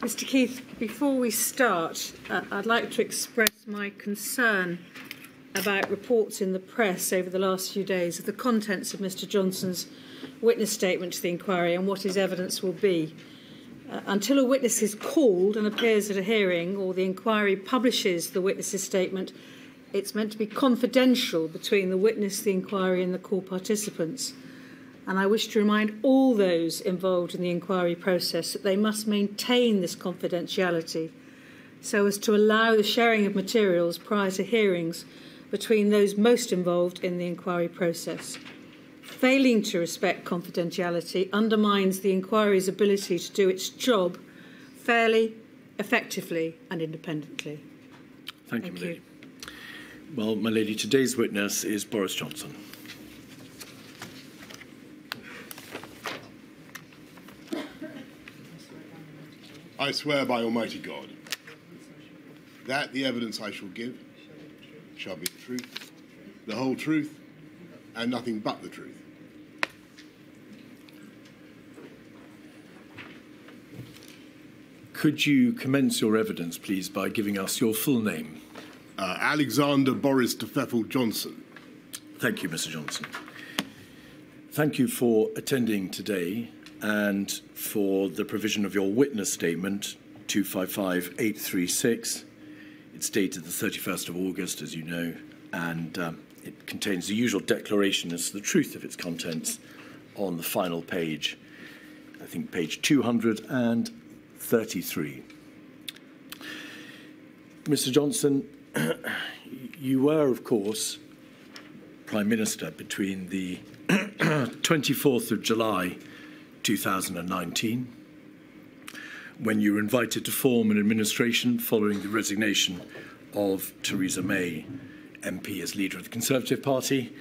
Mr Keith, before we start, uh, I'd like to express my concern about reports in the press over the last few days of the contents of Mr Johnson's witness statement to the inquiry and what his evidence will be. Uh, until a witness is called and appears at a hearing or the inquiry publishes the witness's statement, it's meant to be confidential between the witness, the inquiry and the core participants. And I wish to remind all those involved in the inquiry process that they must maintain this confidentiality so as to allow the sharing of materials prior to hearings between those most involved in the inquiry process. Failing to respect confidentiality undermines the inquiry's ability to do its job fairly, effectively, and independently. Thank, Thank you, you. Well, my lady, today's witness is Boris Johnson. I swear by Almighty God that the evidence I shall give shall be the truth, the whole truth, and nothing but the truth. Could you commence your evidence, please, by giving us your full name? Uh, Alexander Boris de Pfeffel Johnson. Thank you, Mr. Johnson. Thank you for attending today and for the provision of your witness statement 255836. It's dated the 31st of August, as you know, and um, it contains the usual declaration as to the truth of its contents on the final page, I think page 233. Mr. Johnson, you were, of course, Prime Minister between the 24th of July 2019, when you were invited to form an administration following the resignation of Theresa May, MP, as leader of the Conservative Party,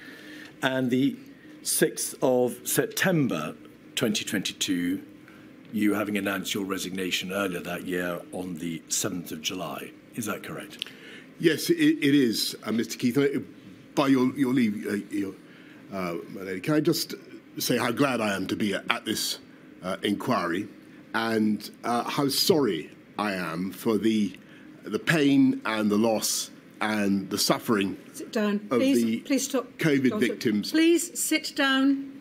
and the 6th of September 2022, you having announced your resignation earlier that year on the 7th of July. Is that correct? Yes, it, it is, uh, Mr. Keith. Uh, by your, your leave, uh, your, uh, my lady, can I just say how glad I am to be at this uh, inquiry and uh, how sorry I am for the the pain and the loss and the suffering sit down. of please, the please stop. COVID victims. Please sit down.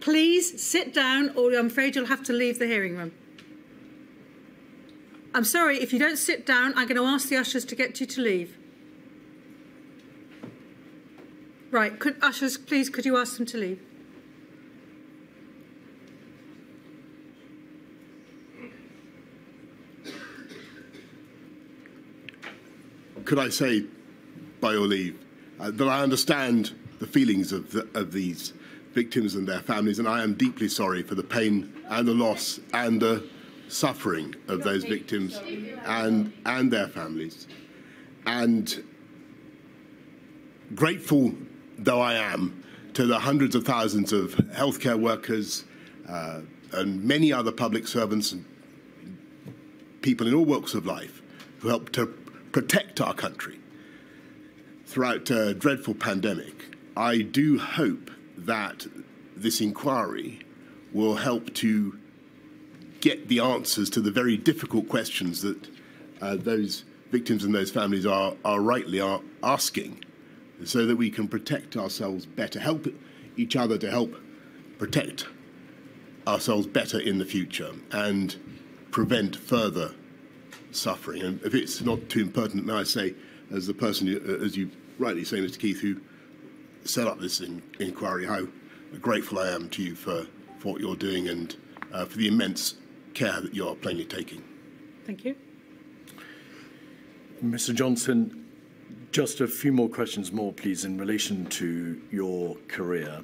Please sit down, or I'm afraid you'll have to leave the hearing room. I'm sorry, if you don't sit down, I'm going to ask the ushers to get you to leave. Right, could, ushers, please, could you ask them to leave? Could I say, by your leave, uh, that I understand the feelings of, the, of these victims and their families, and I am deeply sorry for the pain and the loss and the suffering of those victims and, and their families. And grateful though I am to the hundreds of thousands of healthcare workers uh, and many other public servants and people in all walks of life who helped to protect our country throughout a dreadful pandemic, I do hope that this inquiry will help to get the answers to the very difficult questions that uh, those victims and those families are, are rightly are asking so that we can protect ourselves better, help each other to help protect ourselves better in the future and prevent further suffering. And if it's not too impertinent, may I say, as the person, uh, as you rightly say, Mr. Keith, who set up this in, inquiry, how grateful I am to you for, for what you're doing and uh, for the immense care that you are plainly taking. Thank you. Mr. Johnson, just a few more questions more, please, in relation to your career.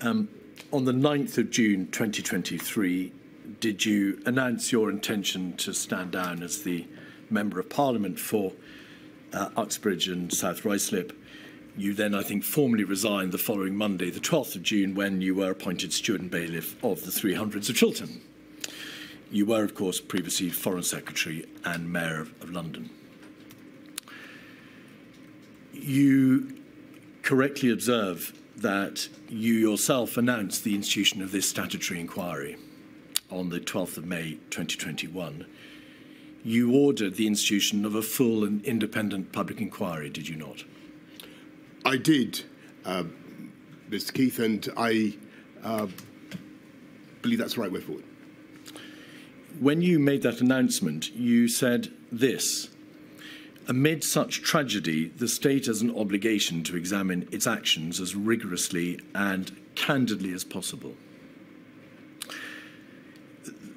Um, on the 9th of June 2023, did you announce your intention to stand down as the Member of Parliament for uh, Uxbridge and South Ruislip? You then, I think, formally resigned the following Monday, the 12th of June, when you were appointed steward and bailiff of the 300s of Chiltern. You were, of course, previously Foreign Secretary and Mayor of, of London. You correctly observe that you yourself announced the institution of this statutory inquiry on the 12th of May 2021, you ordered the institution of a full and independent public inquiry, did you not? I did, uh, Mr. Keith, and I uh, believe that's the right way forward. When you made that announcement, you said this Amid such tragedy, the state has an obligation to examine its actions as rigorously and candidly as possible.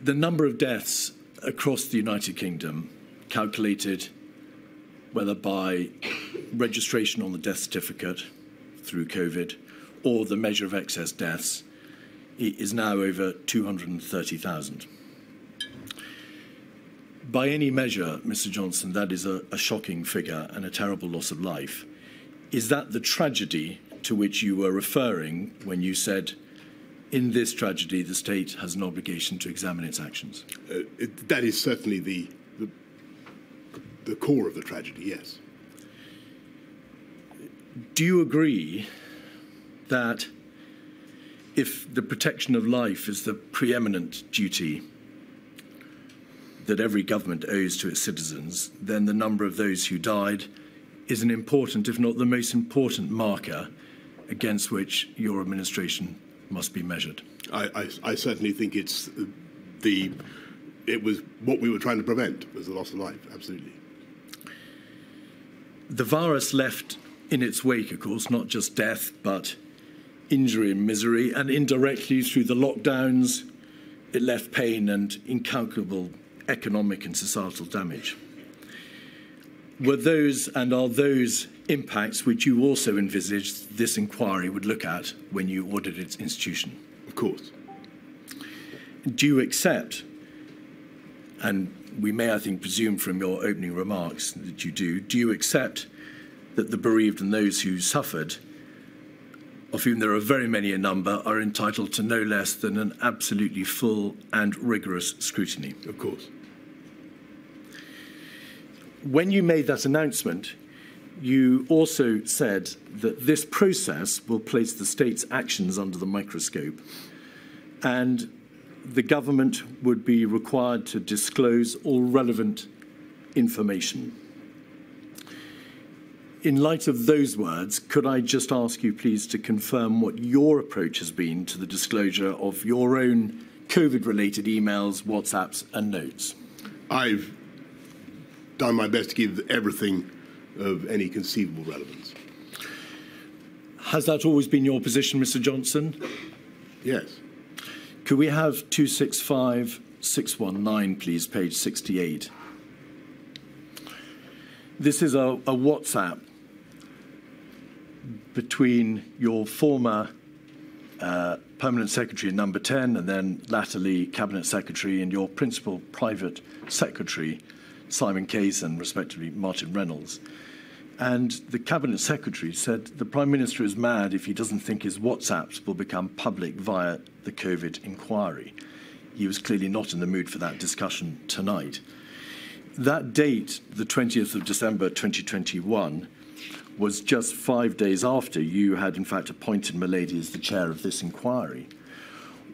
The number of deaths across the United Kingdom, calculated whether by registration on the death certificate through COVID or the measure of excess deaths, is now over 230,000. By any measure, Mr. Johnson, that is a, a shocking figure and a terrible loss of life. Is that the tragedy to which you were referring when you said, in this tragedy, the state has an obligation to examine its actions? Uh, it, that is certainly the, the, the core of the tragedy, yes. Do you agree that if the protection of life is the preeminent duty that every government owes to its citizens, then the number of those who died is an important, if not the most important, marker against which your administration must be measured. I, I, I certainly think it's the it was what we were trying to prevent was the loss of life. Absolutely. The virus left in its wake, of course, not just death, but injury and misery, and indirectly through the lockdowns, it left pain and incalculable economic and societal damage. Were those and are those impacts which you also envisaged this inquiry would look at when you ordered its institution? Of course. Do you accept, and we may, I think, presume from your opening remarks that you do, do you accept that the bereaved and those who suffered, of whom there are very many a number, are entitled to no less than an absolutely full and rigorous scrutiny? Of course. When you made that announcement, you also said that this process will place the state's actions under the microscope and the government would be required to disclose all relevant information. In light of those words, could I just ask you, please, to confirm what your approach has been to the disclosure of your own COVID related emails, WhatsApps, and notes? I've done my best to give everything of any conceivable relevance. Has that always been your position, Mr. Johnson? Yes. Could we have 265619, please, page 68? This is a, a WhatsApp between your former uh, permanent secretary number 10 and then latterly cabinet secretary and your principal private secretary Simon Case and respectively Martin Reynolds. And the cabinet secretary said the prime minister is mad if he doesn't think his WhatsApps will become public via the COVID inquiry. He was clearly not in the mood for that discussion tonight. That date, the 20th of December 2021, was just five days after you had in fact appointed Milady as the chair of this inquiry.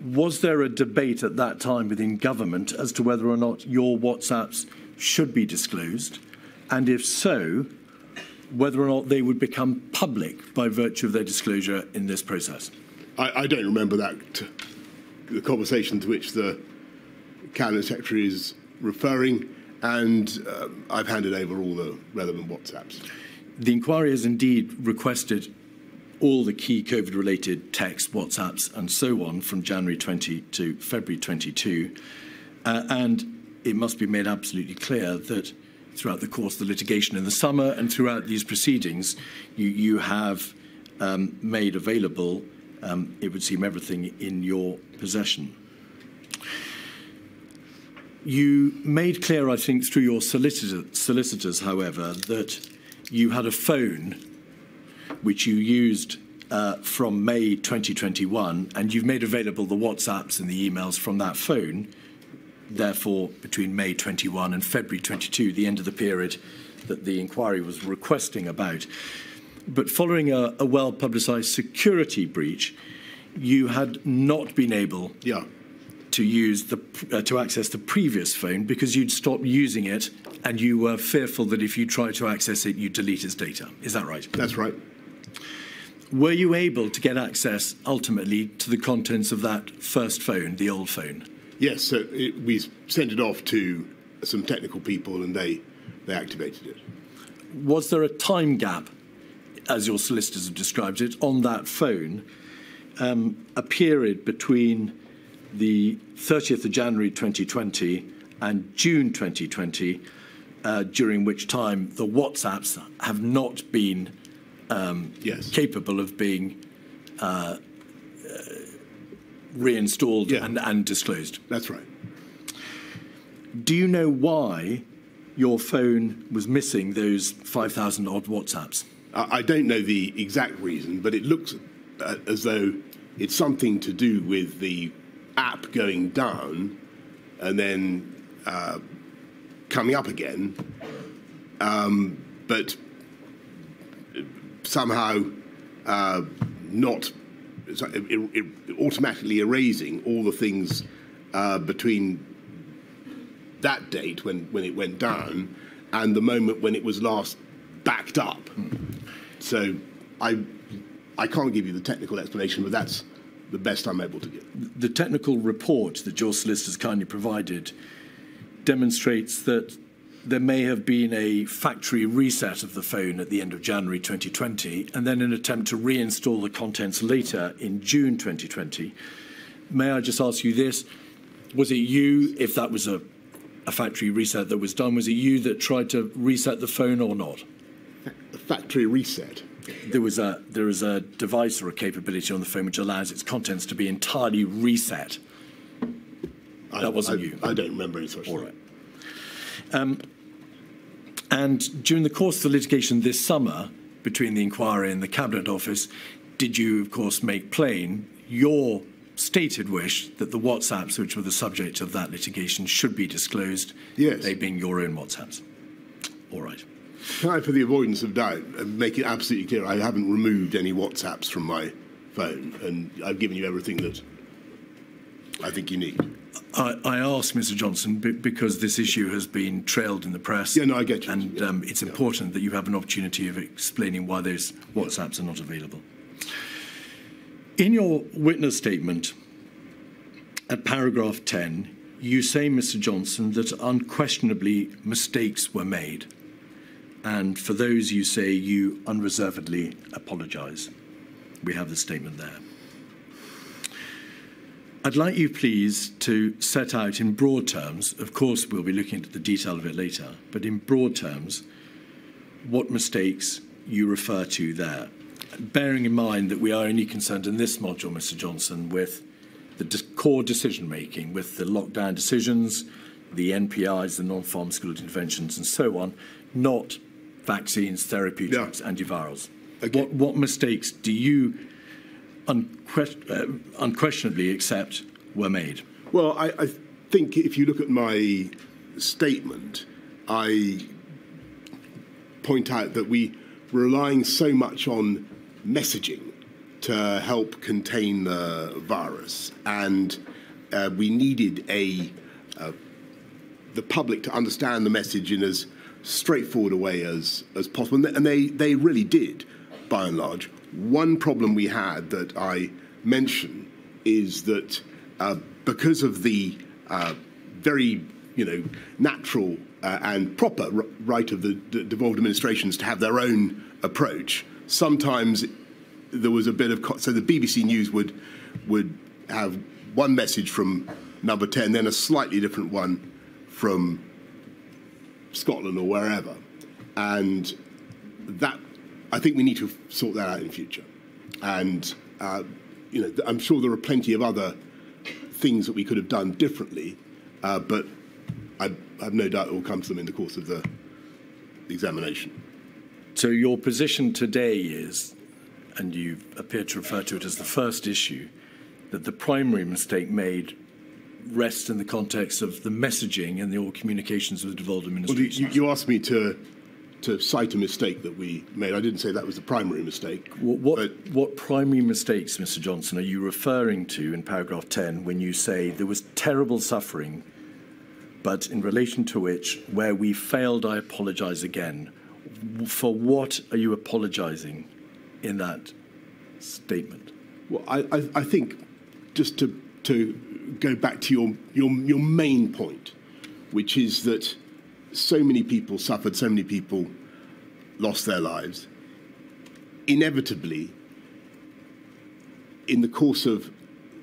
Was there a debate at that time within government as to whether or not your WhatsApps should be disclosed? And if so, whether or not they would become public by virtue of their disclosure in this process? I, I don't remember that, the conversation to which the Cabinet Secretary is referring, and uh, I've handed over all the relevant WhatsApps. The inquiry has indeed requested all the key COVID related texts, WhatsApps, and so on from January 20 to February 22. Uh, and it must be made absolutely clear that throughout the course of the litigation in the summer and throughout these proceedings, you, you have um, made available, um, it would seem, everything in your possession. You made clear, I think, through your solicitor, solicitors, however, that you had a phone which you used uh, from May 2021, and you've made available the WhatsApps and the emails from that phone therefore, between May 21 and February 22, the end of the period that the inquiry was requesting about. But following a, a well publicised security breach, you had not been able yeah. to use the uh, to access the previous phone because you'd stopped using it and you were fearful that if you tried to access it, you'd delete its data. Is that right? That's right. Were you able to get access ultimately to the contents of that first phone, the old phone? Yes, so it, we sent it off to some technical people and they, they activated it. Was there a time gap, as your solicitors have described it, on that phone, um, a period between the 30th of January 2020 and June 2020, uh, during which time the WhatsApps have not been um, yes. capable of being uh, uh, reinstalled yeah. and, and disclosed. That's right. Do you know why your phone was missing those 5,000 odd WhatsApps? I don't know the exact reason, but it looks uh, as though it's something to do with the app going down and then uh, coming up again. Um, but somehow uh, not automatically erasing all the things uh, between that date when, when it went down and the moment when it was last backed up. So I, I can't give you the technical explanation, but that's the best I'm able to give. The technical report that your solicitors kindly provided demonstrates that there may have been a factory reset of the phone at the end of January 2020 and then an attempt to reinstall the contents later in June 2020. May I just ask you this? Was it you, if that was a, a factory reset that was done, was it you that tried to reset the phone or not? A factory reset? There was a there is a device or a capability on the phone which allows its contents to be entirely reset. I, that wasn't I, you. I don't remember any such All thing. right. Um, and during the course of the litigation this summer between the inquiry and the Cabinet Office, did you, of course, make plain your stated wish that the WhatsApps which were the subject of that litigation should be disclosed, Yes. they being your own WhatsApps? All right. Can I, for the avoidance of doubt, uh, make it absolutely clear I haven't removed any WhatsApps from my phone, and I've given you everything that I think you need. I, I ask Mr. Johnson b- because this issue has been trailed in the press. Yeah, no, I get you. And Yeah. um, it's important that you have an opportunity of explaining why those WhatsApps are not available. In your witness statement, at paragraph 10, you say, Mr. Johnson, that unquestionably mistakes were made. And for those you say you unreservedly apologise. We have the statement there. I'd like you, please, to set out in broad terms, of course, we'll be looking at the detail of it later, but in broad terms, what mistakes you refer to there. Bearing in mind that we are only concerned in this module, Mr. Johnson, with the core decision making, with the lockdown decisions, the NPIs, the non pharmaceutical interventions, and so on, not vaccines, therapeutics, Yeah. antivirals. Okay. What, what mistakes do you unquest- uh, unquestionably accept were made? Well, I, I think if you look at my statement, I point out that we were relying so much on messaging to help contain the virus, and uh, we needed a uh, the public to understand the message in as straightforward a way as, as possible. And they, they really did, by and large. One problem we had that I mention is that uh, because of the uh, very you know, natural uh, and proper right of the devolved administrations to have their own approach, sometimes there was a bit of so the BBC News would would have one message from number ten, then a slightly different one from Scotland or wherever, and that I think we need to sort that out in future. And uh, you know, I'm sure there are plenty of other things that we could have done differently, uh, but I, I have no doubt it will come to them in the course of the examination. So your position today is, and you appear to refer to it as the first issue, that the primary mistake made rests in the context of the messaging and the all communications with the devolved Well, you, you asked me to to cite a mistake that we made. I didn't say that was the primary mistake. What, what, what, primary mistakes, Mr. Johnson, are you referring to in paragraph 10 when you say there was terrible suffering, but in relation to which, where we failed, I apologise again? For what are you apologising in that statement? Well, I, I, I think just to, to go back to your, your, your main point, which is that so many people suffered, so many people lost their lives. Inevitably, in the course of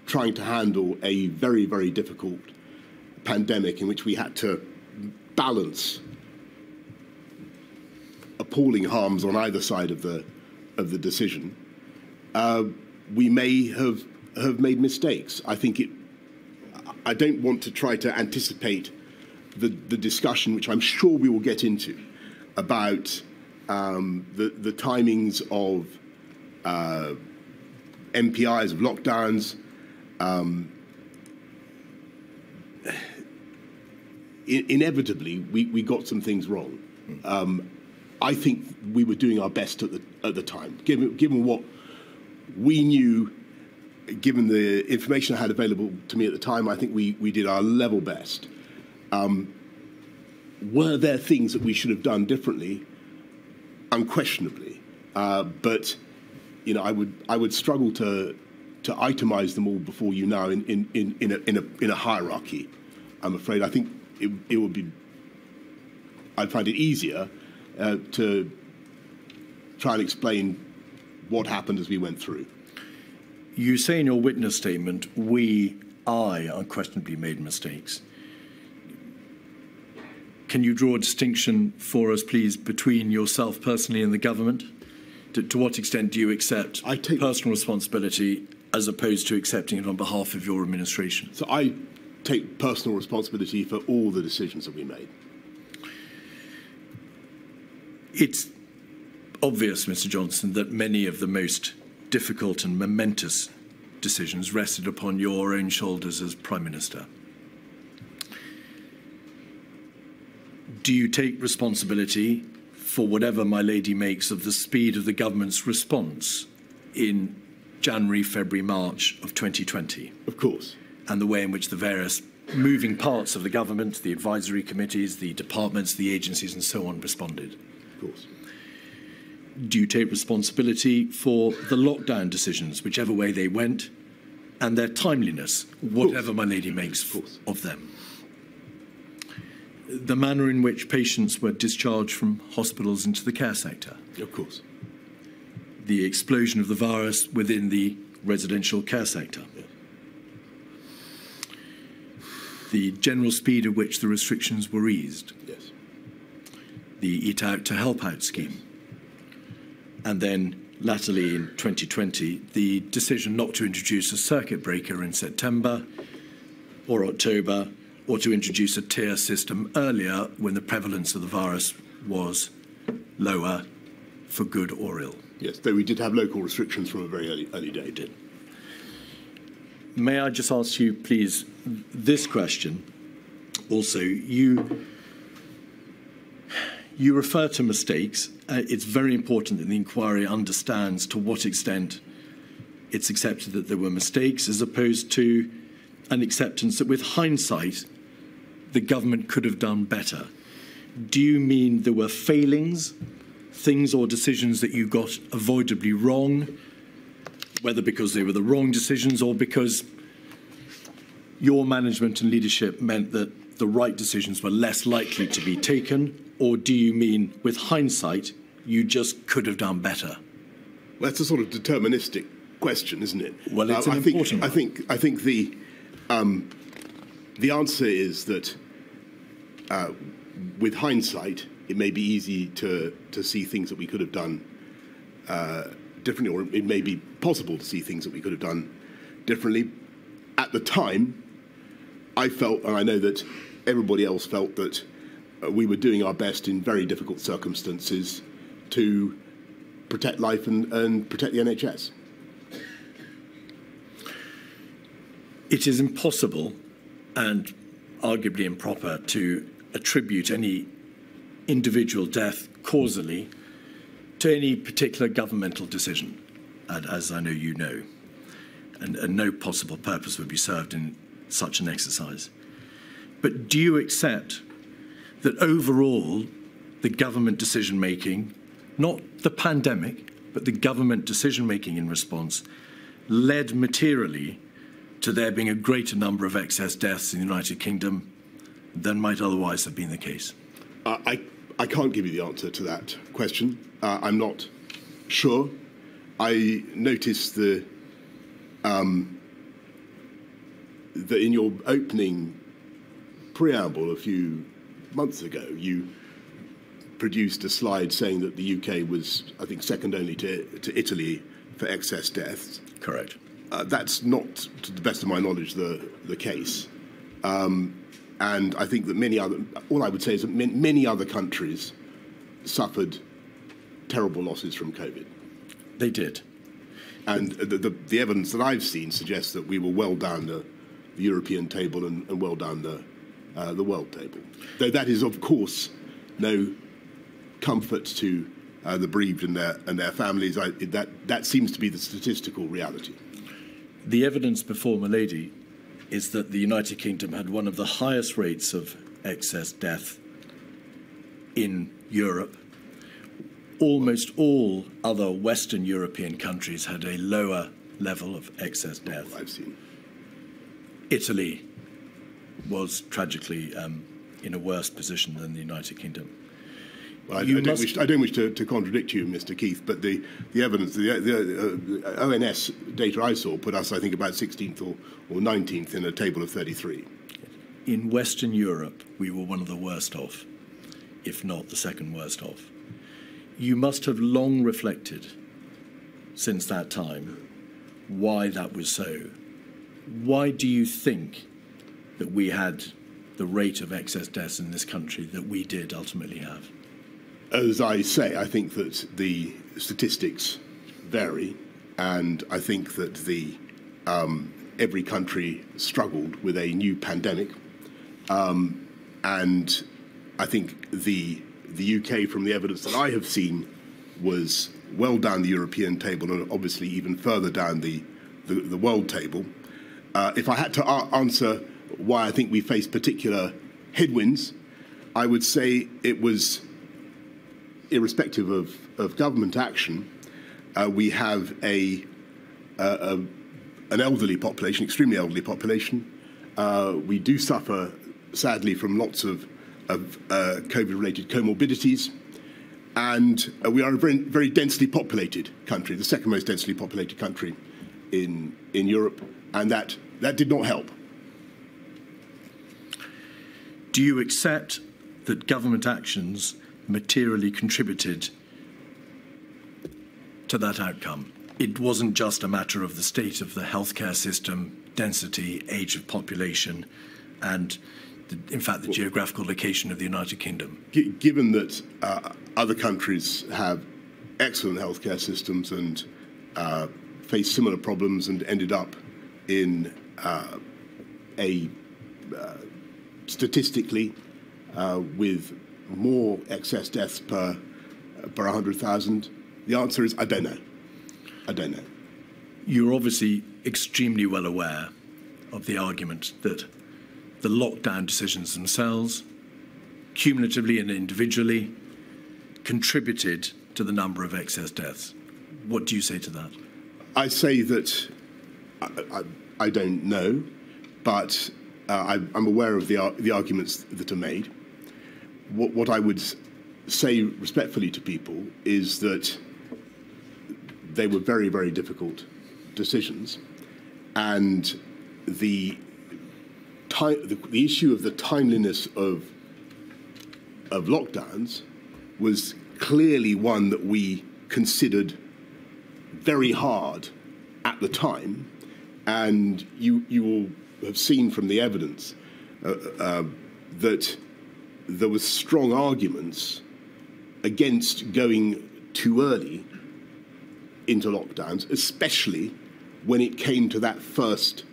trying to handle a very, very difficult pandemic in which we had to balance appalling harms on either side of the of the decision, uh, we may have have made mistakes. I think it. I don't want to try to anticipate the, the discussion, which I'm sure we will get into, about um, the, the timings of uh, NPIs, of lockdowns. Um, in, inevitably, we, we got some things wrong. Um, I think we were doing our best at the, at the time, given, given what we knew, given the information I had available to me at the time, I think we, we did our level best. Um, were there things that we should have done differently? Unquestionably, uh, but you know, I would I would struggle to to itemize them all before you now in in, in, in, a, in a in a hierarchy. I'm afraid I think it, it would be. I'd find it easier uh, to try and explain what happened as we went through. You say in your witness statement, we, I, unquestionably made mistakes. Can you draw a distinction for us, please, between yourself personally and the government? To, to what extent do you accept I take, personal responsibility as opposed to accepting it on behalf of your administration? So I take personal responsibility for all the decisions that we made. It's obvious, Mr. Johnson, that many of the most difficult and momentous decisions rested upon your own shoulders as Prime Minister. Do you take responsibility for whatever my lady makes of the speed of the government's response in January, February, March of 2020? Of course. And the way in which the various moving parts of the government, the advisory committees, the departments, the agencies, and so on responded? Of course. Do you take responsibility for the lockdown decisions, whichever way they went, and their timeliness, whatever my lady makes of, of them? The manner in which patients were discharged from hospitals into the care sector. Of course. The explosion of the virus within the residential care sector. Yes. The general speed at which the restrictions were eased. Yes. The Eat Out to Help Out scheme. And then latterly in 2020, the decision not to introduce a circuit breaker in September or October or to introduce a tier system earlier when the prevalence of the virus was lower for good or ill. Yes, though we did have local restrictions from a very early, early day. Did. May I just ask you, please, this question? Also, you you refer to mistakes. Uh, it's very important that the inquiry understands to what extent it's accepted that there were mistakes, as opposed to an acceptance that, with hindsight, the government could have done better. Do you mean there were failings, things or decisions that you got avoidably wrong, whether because they were the wrong decisions or because your management and leadership meant that the right decisions were less likely to be taken? Or do you mean, with hindsight, you just could have done better? Well, that's a sort of deterministic question, isn't it? Well, it's uh, an I important think, one. I think, I think the, um, the answer is that uh, with hindsight, it may be easy to, to see things that we could have done uh, differently, or it may be possible to see things that we could have done differently. At the time, I felt, and I know that everybody else felt, that uh, we were doing our best in very difficult circumstances to protect life and, and protect the NHS. It is impossible and arguably improper to attribute any individual death causally to any particular governmental decision, as I know you know. And, and no possible purpose would be served in such an exercise. But do you accept that overall, the government decision making, not the pandemic, but the government decision making in response, led materially to there being a greater number of excess deaths in the United Kingdom than might otherwise have been the case? Uh, I, I can't give you the answer to that question. Uh, I'm not sure. I noticed the um, that in your opening preamble a few months ago, you produced a slide saying that the UK was, I think, second only to, to Italy for excess deaths. Correct. Uh, that's not, to the best of my knowledge, the, the case. Um, and I think that many other, all I would say is that many other countries suffered terrible losses from COVID. They did. And the, the, the evidence that I've seen suggests that we were well down the, the European table and, and, well down the, uh, the world table. Though that is, of course, no comfort to uh, the bereaved and their, and their families. I, that, that seems to be the statistical reality. The evidence before Milady is that the United Kingdom had one of the highest rates of excess death in Europe. Almost all other Western European countries had a lower level of excess death. I've seen. Italy was tragically um, in a worse position than the United Kingdom. Well, I, I, don't wish, I, don't wish, to, to, contradict you, Mr. Keith, but the, the evidence, the, the uh, ONS data I saw put us, I think, about 16th or, or 19th in a table of 33. In Western Europe, we were one of the worst off, if not the second worst off. You must have long reflected since that time why that was so. Why do you think that we had the rate of excess deaths in this country that we did ultimately have? As I say, I think that the statistics vary, and I think that the um, every country struggled with a new pandemic, um, and I think the the UK, from the evidence that I have seen, was well down the European table, and obviously even further down the the, the world table. Uh, if I had to answer why I think we face particular headwinds, I would say it was irrespective of, of government action, uh, we have a, a, an elderly population, extremely elderly population. Uh, we do suffer, sadly, from lots of, of uh, COVID-related comorbidities. And uh, we are a very, very densely populated country, the second most densely populated country in, in Europe, and that, that did not help. Do you accept that government actions materially contributed to that outcome. It wasn't just a matter of the state of the healthcare system, density, age of population, and the, in fact the well, geographical location of the United Kingdom. given that uh, other countries have excellent healthcare systems and uh, face similar problems and ended up in uh, a uh, statistically uh, with more excess deaths per per 100,000? The answer is I don't know. I don't know. You're obviously extremely well aware of the argument that the lockdown decisions themselves, cumulatively and individually, contributed to the number of excess deaths. What do you say to that? I say that I, I, I don't know, but uh, I, am aware of the, the arguments that are made what, what I would say respectfully to people is that they were very, very difficult decisions. And the, the, the issue of the timeliness of, of lockdowns was clearly one that we considered very hard at the time. And you, you will have seen from the evidence uh, uh, that there were strong arguments against going too early into lockdowns, especially when it came to that first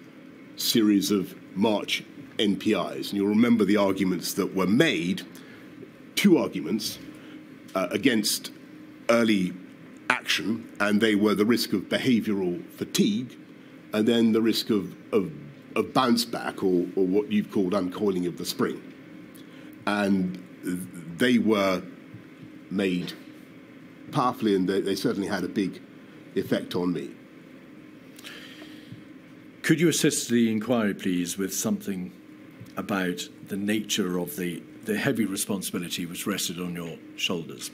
series of March NPIs. And you'll remember the arguments that were made two arguments uh, against early action, and they were the risk of behavioural fatigue and then the risk of, of, of bounce back or, or what you've called uncoiling of the spring. And they were made powerfully, and they, they certainly had a big effect on me. Could you assist the inquiry, please, with something about the nature of the, the heavy responsibility which rested on your shoulders?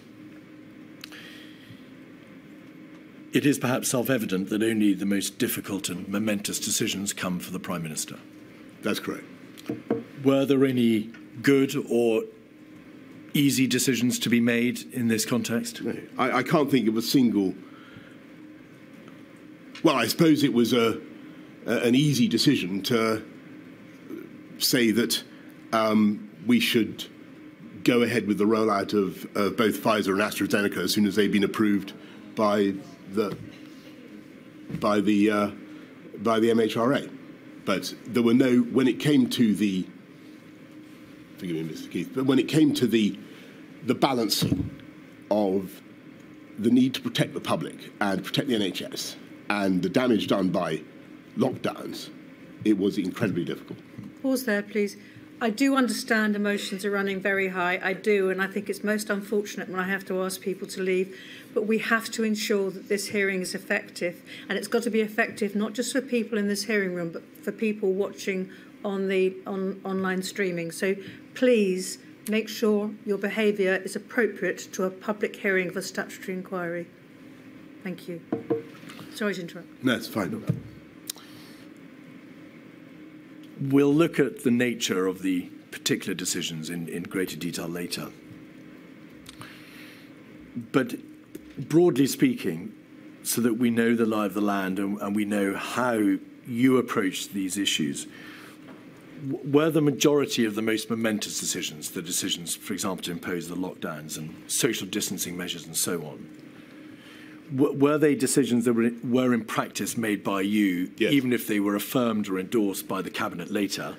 It is perhaps self evident that only the most difficult and momentous decisions come for the Prime Minister. That's correct. Were there any good or easy decisions to be made in this context? No, I, I can't think of a single. Well, I suppose it was a, a an easy decision to say that um, we should go ahead with the rollout of, of both Pfizer and AstraZeneca as soon as they've been approved by the by the uh, by the MHRA. But there were no when it came to the forgive me, Mr. Keith, but when it came to the the balancing of the need to protect the public and protect the NHS and the damage done by lockdowns, it was incredibly difficult. Pause there, please. I do understand emotions are running very high. I do, and I think it's most unfortunate when I have to ask people to leave. But we have to ensure that this hearing is effective, and it's got to be effective not just for people in this hearing room, but for people watching on the on online streaming. So please make sure your behaviour is appropriate to a public hearing of a statutory inquiry. Thank you. Sorry to interrupt. No, it's fine. We'll look at the nature of the particular decisions in, in greater detail later. But broadly speaking, so that we know the lie of the land and, and we know how you approach these issues, were the majority of the most momentous decisions, the decisions, for example, to impose the lockdowns and social distancing measures and so on, were they decisions that were, were in practice made by you, yes. even if they were affirmed or endorsed by the cabinet later,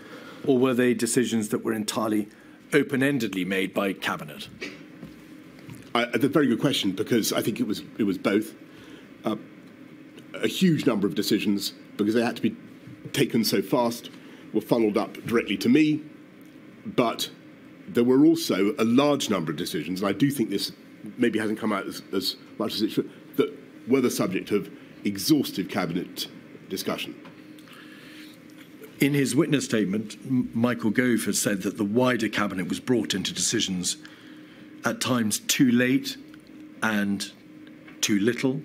or were they decisions that were entirely open-endedly made by cabinet? I, that's a very good question because I think it was it was both. Uh, a huge number of decisions because they had to be taken so fast were funneled up directly to me, but there were also a large number of decisions, and I do think this maybe hasn't come out as, as much as it should, that were the subject of exhaustive cabinet discussion. In his witness statement, Michael Gove has said that the wider cabinet was brought into decisions at times too late and too little.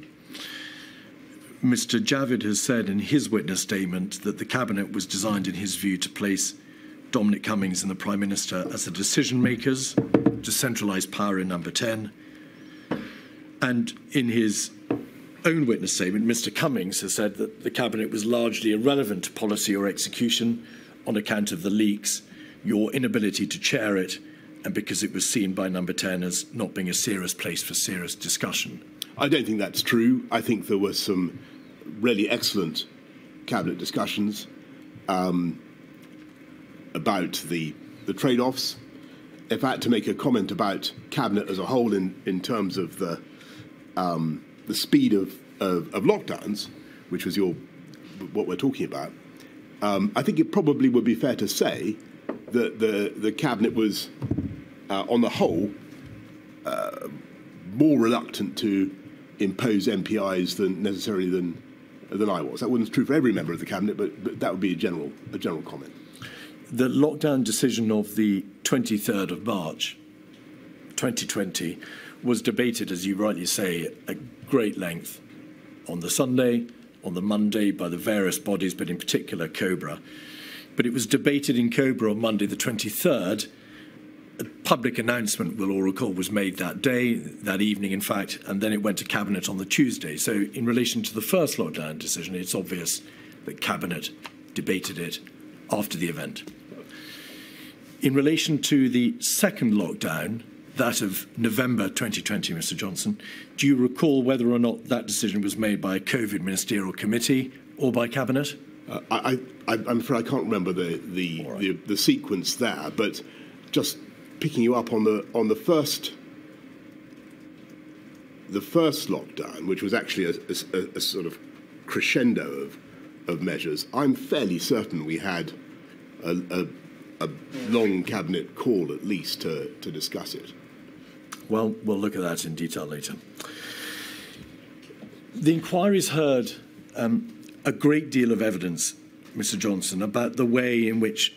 Mr. Javid has said in his witness statement that the cabinet was designed, in his view, to place Dominic Cummings and the Prime Minister as the decision makers to centralise power in number 10. And in his own witness statement, Mr. Cummings has said that the cabinet was largely irrelevant to policy or execution on account of the leaks, your inability to chair it, and because it was seen by number 10 as not being a serious place for serious discussion. I don't think that's true. I think there were some really excellent cabinet discussions um, about the, the trade offs. If I had to make a comment about cabinet as a whole in, in terms of the, um, the speed of, of, of, lockdowns, which was your, what we're talking about, um, I think it probably would be fair to say that the, the cabinet was uh, on the whole, uh, more reluctant to impose NPIs than necessarily than than I was. That wasn't true for every member of the cabinet, but, but that would be a general a general comment. The lockdown decision of the 23rd of March, 2020, was debated, as you rightly say, at great length on the Sunday, on the Monday by the various bodies, but in particular Cobra. But it was debated in Cobra on Monday, the 23rd a public announcement, we'll all recall, was made that day, that evening, in fact, and then it went to Cabinet on the Tuesday. So, in relation to the first lockdown decision, it's obvious that Cabinet debated it after the event. In relation to the second lockdown, that of November 2020, Mr. Johnson, do you recall whether or not that decision was made by a COVID ministerial committee or by Cabinet? Uh, I, am afraid I can't remember the, the, right. the, the sequence there, but just picking you up on the on the first the first lockdown, which was actually a, a, a sort of crescendo of of measures. I'm fairly certain we had a, a, a long cabinet call at least to, to discuss it. Well, we'll look at that in detail later. The inquiry's heard um, a great deal of evidence, Mr. Johnson, about the way in which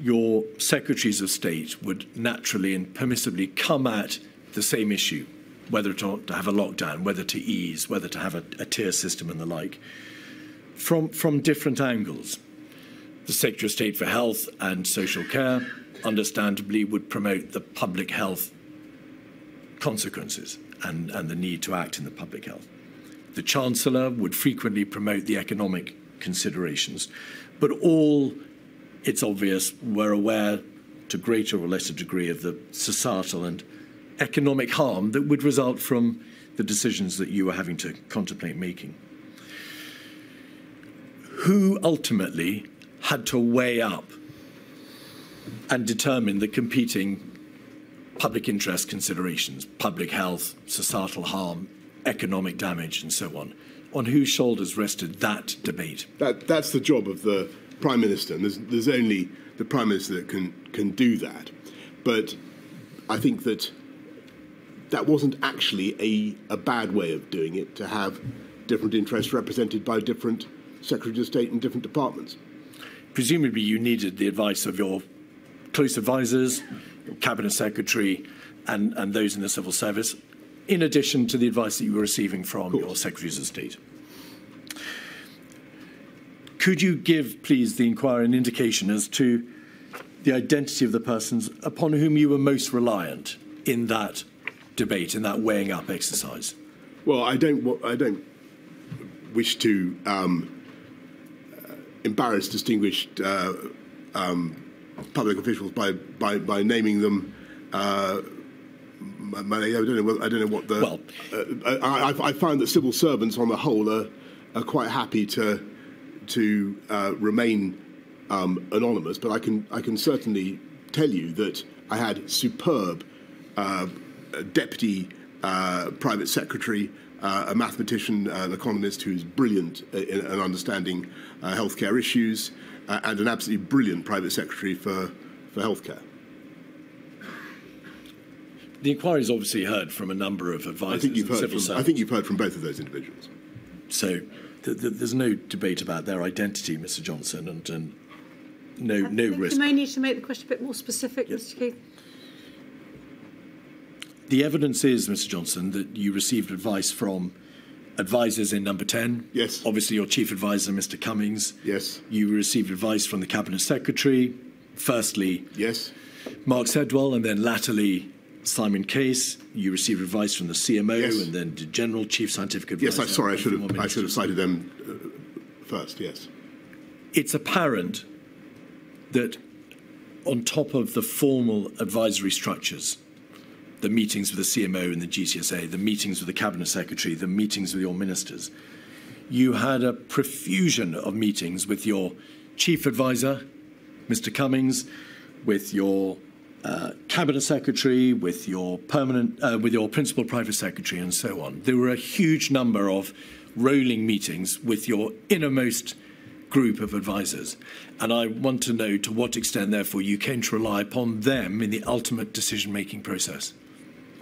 your secretaries of state would naturally and permissibly come at the same issue, whether to, to have a lockdown, whether to ease, whether to have a, a tier system and the like, from, from different angles. The Secretary of State for Health and Social Care, understandably, would promote the public health consequences and, and the need to act in the public health. The Chancellor would frequently promote the economic considerations, but all, it's obvious, we're aware to greater or lesser degree of the societal and economic harm that would result from the decisions that you were having to contemplate making. Who ultimately had to weigh up and determine the competing public interest considerations, public health, societal harm, economic damage, and so on. On whose shoulders rested that debate? That, that's the job of the Prime Minister, and there's, there's only the Prime Minister that can, can do that. But I think that that wasn't actually a, a bad way of doing it to have different interests represented by different secretaries of state and different departments. Presumably, you needed the advice of your close advisors, your cabinet secretary, and, and those in the civil service in addition to the advice that you were receiving from your secretaries of state. Could you give, please, the inquiry an indication as to the identity of the persons upon whom you were most reliant in that debate, in that weighing up exercise? Well, I don't. I don't wish to um, embarrass distinguished uh, um, public officials by, by, by naming them. Uh, I don't know. What, I don't know what the. Well, uh, I, I found that civil servants, on the whole, are, are quite happy to to uh, remain um, anonymous. But I can I can certainly tell you that I had superb uh, deputy uh, private secretary. Uh, a mathematician, uh, an economist who's brilliant in, in understanding healthcare issues, and an absolutely brilliant private secretary for, for healthcare. The inquiry has obviously heard from a number of advisors. I think you've, heard from, I think you've heard from both of those individuals. So there's no debate about their identity, Mr. Johnson, and, and no, no risk. You may need to make the question a bit more specific, yes. Mr. Keith. The evidence is, Mr. Johnson, that you received advice from advisors in number 10. Yes. Obviously, your chief advisor, Mr. Cummings. Yes. You received advice from the cabinet secretary. Firstly, yes. Mark Sedwill, and then latterly Simon Case. You received advice from the CMO yes. and then the General Chief Scientific Advisor. Yes, I'm sorry, I should have, I should have cited them uh, first, yes. It's apparent that on top of the formal advisory structures, the meetings with the CMO and the GCSA, the meetings with the Cabinet Secretary, the meetings with your ministers, you had a profusion of meetings with your Chief Advisor, Mr. Cummings, with your uh, cabinet secretary, with your permanent, uh, with your principal private secretary, and so on. There were a huge number of rolling meetings with your innermost group of advisors, and I want to know to what extent, therefore, you came to rely upon them in the ultimate decision-making process.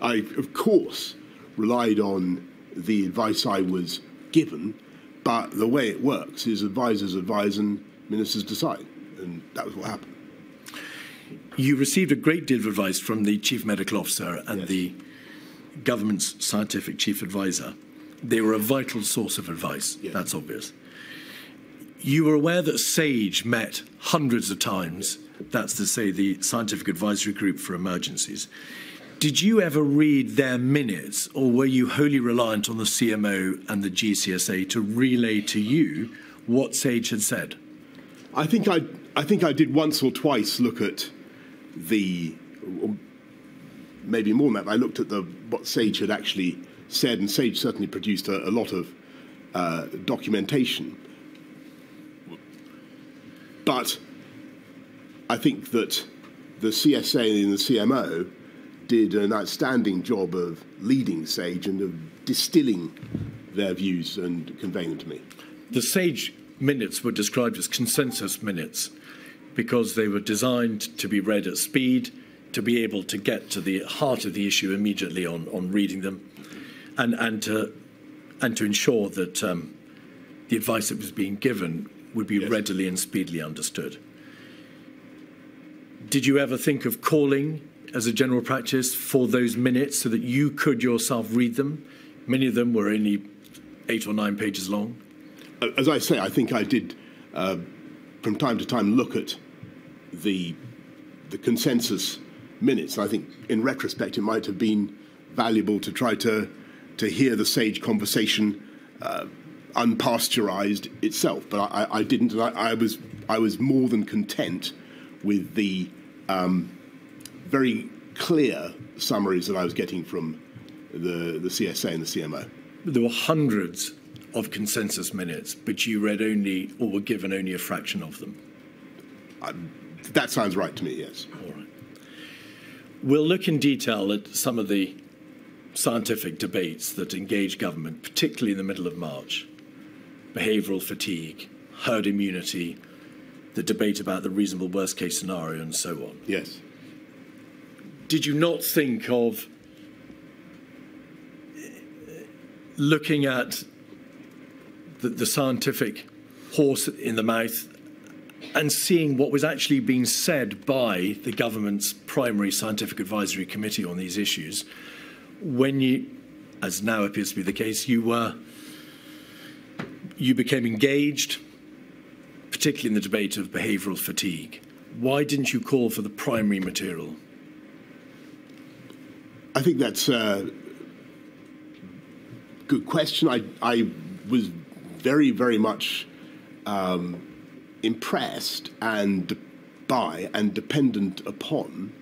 I, of course, relied on the advice I was given, but the way it works is advisors advise and ministers decide, and that was what happened. You received a great deal of advice from the Chief Medical Officer and yes. the government's scientific chief advisor. They were a vital source of advice, yes. that's obvious. You were aware that SAGE met hundreds of times, that's to say, the Scientific Advisory Group for Emergencies. Did you ever read their minutes, or were you wholly reliant on the CMO and the GCSA to relay to you what SAGE had said? I think I, I think I did once or twice look at the, maybe more than that, I looked at the what Sage had actually said, and Sage certainly produced a, a lot of uh, documentation. But I think that the CSA and the CMO did an outstanding job of leading SAGE and of distilling their views and conveying them to me. The SAGE minutes were described as consensus minutes because they were designed to be read at speed, to be able to get to the heart of the issue immediately on, on reading them, and, and, to, and to ensure that um, the advice that was being given would be yes. readily and speedily understood. Did you ever think of calling as a general practice for those minutes so that you could yourself read them? Many of them were only eight or nine pages long. As I say, I think I did uh, from time to time look at the the consensus minutes. I think in retrospect it might have been valuable to try to to hear the sage conversation uh, unpasteurized itself, but I, I didn't. I, I, was I was more than content with the um, very clear summaries that I was getting from the, the CSA and the CMO. There were hundreds of consensus minutes, but you read only or were given only a fraction of them. That sounds right to me, yes. All right. We'll look in detail at some of the scientific debates that engage government, particularly in the middle of March behavioural fatigue, herd immunity, the debate about the reasonable worst case scenario, and so on. Yes. Did you not think of looking at the, the scientific horse in the mouth and seeing what was actually being said by the government's primary scientific advisory committee on these issues when you, as now appears to be the case, you were you became engaged, particularly in the debate of behavioural fatigue. Why didn't you call for the primary material? I think that's a good question. I, I was very, very much um, impressed and by and dependent upon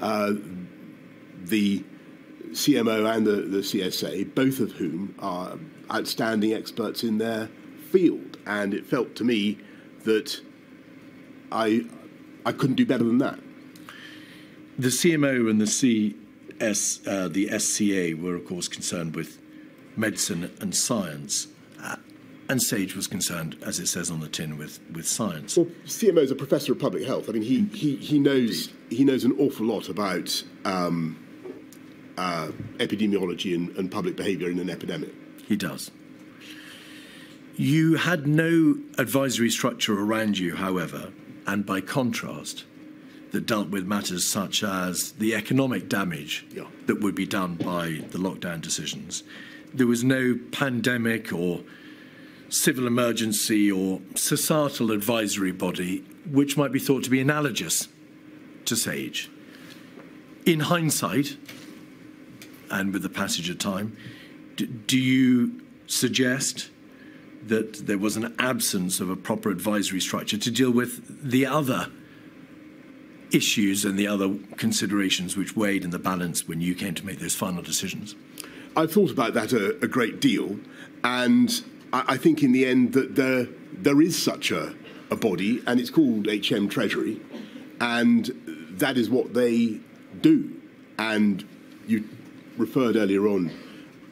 uh, the CMO and the, the CSA, both of whom are outstanding experts in their field. And it felt to me that I, I couldn't do better than that. The CMO and the CS, uh, the SCA were, of course, concerned with medicine and science. And Sage was concerned, as it says on the tin, with, with science. Well, CMO is a professor of public health. I mean, he, he, he knows he knows an awful lot about um, uh, epidemiology and, and public behaviour in an epidemic. He does. You had no advisory structure around you, however, and by contrast, that dealt with matters such as the economic damage yeah. that would be done by the lockdown decisions. There was no pandemic or civil emergency or societal advisory body which might be thought to be analogous to SAGE. In hindsight, and with the passage of time, do, you suggest that there was an absence of a proper advisory structure to deal with the other issues and the other considerations which weighed in the balance when you came to make those final decisions? I've thought about that a, a great deal, and I, I, think in the end that there there is such a, a body, and it's called HM Treasury, and that is what they do. And you referred earlier on,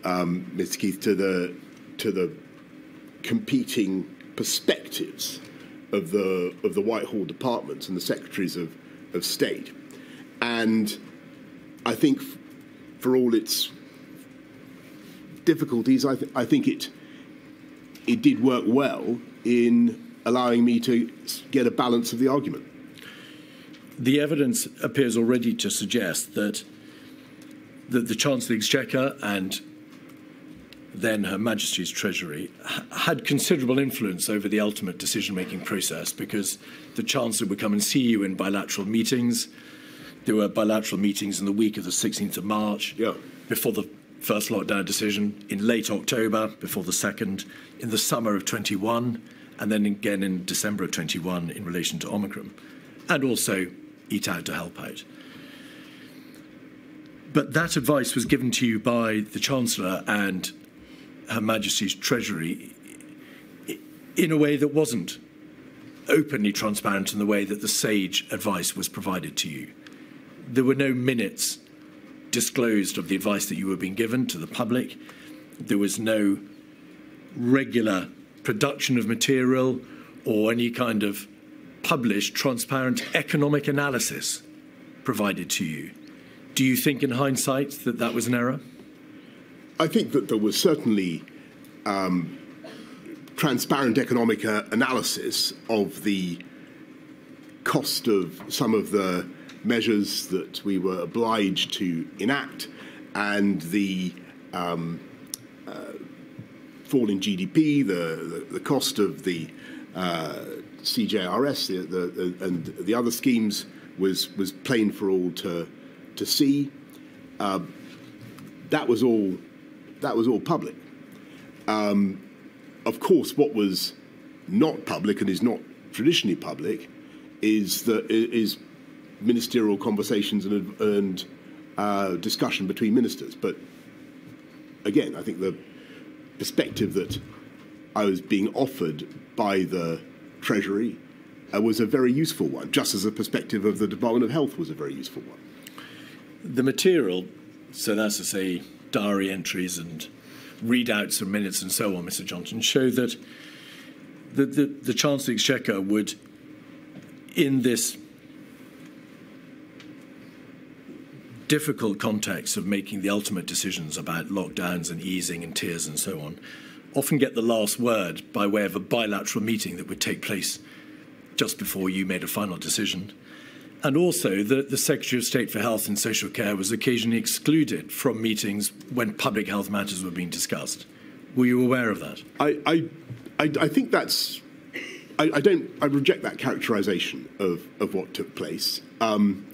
um, Mr. Keith, to the to the competing perspectives of the of the Whitehall departments and the secretaries of, of state, and I think for all its difficulties, I, th- I think it it did work well in allowing me to get a balance of the argument. The evidence appears already to suggest that the, the Chancellor of the Exchequer and then Her Majesty's Treasury had considerable influence over the ultimate decision making process because the Chancellor would come and see you in bilateral meetings. There were bilateral meetings in the week of the 16th of March yeah. before the first lockdown decision, in late October before the second, in the summer of 21, and then again in December of 21 in relation to Omicron, and also eat out to help out. But that advice was given to you by the Chancellor and Her Majesty's Treasury in a way that wasn't openly transparent in the way that the SAGE advice was provided to you. there were no minutes disclosed of the advice that you were being given to the public. There was no regular production of material or any kind of published, transparent economic analysis provided to you. Do you think, in hindsight, that that was an error? I think that there was certainly um, transparent economic uh, analysis of the cost of some of the measures that we were obliged to enact and the um, uh, fall in GDP, the, the, the, cost of the uh, CJRS the, the, and the other schemes was, was plain for all to, to see. Uh, that was all that was all public. Um, of course, what was not public and is not traditionally public is that is ministerial conversations and, and uh, discussion between ministers. But again, I think the perspective that I was being offered by the Treasury uh, was a very useful one, just as the perspective of the Department of Health was a very useful one. The material, so that's to say, diary entries and readouts of minutes and so on, Mr. Johnson, show that the, the, the Chancellor Exchequer would, in this difficult context of making the ultimate decisions about lockdowns and easing and tiers and so on, often get the last word by way of a bilateral meeting that would take place just before you made a final decision and also that the Secretary of State for Health and Social Care was occasionally excluded from meetings when public health matters were being discussed. Were you aware of that? I, I, I, I think that's. I, I, don't. I reject that characterisation of, of what took place. Um,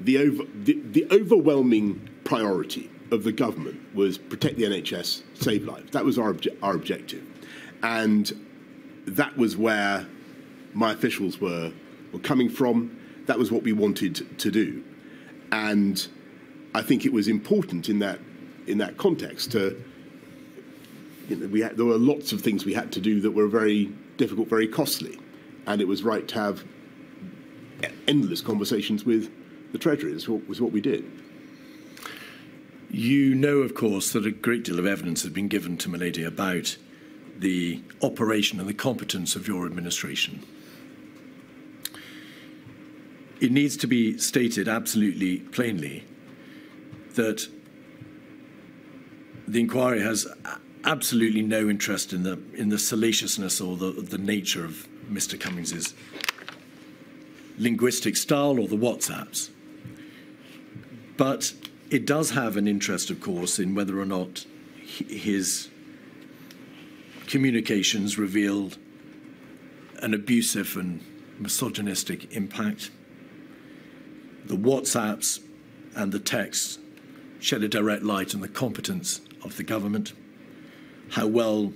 the, over, the, the overwhelming priority of the government was protect the NHS, save lives. That was our obje- our objective, and that was where my officials were were coming from that was what we wanted to do. And I think it was important in that, in that context to, you know, we had, there were lots of things we had to do that were very difficult, very costly. And it was right to have endless conversations with the Treasury, was what, was what we did. You know, of course, that a great deal of evidence has been given to Milady about the operation and the competence of your administration it needs to be stated absolutely plainly that the inquiry has absolutely no interest in the in the salaciousness or the, the nature of Mr. Cummings's linguistic style or the WhatsApps. But it does have an interest, of course, in whether or not his communications revealed an abusive and misogynistic impact. The WhatsApps and the texts shed a direct light on the competence of the government, how well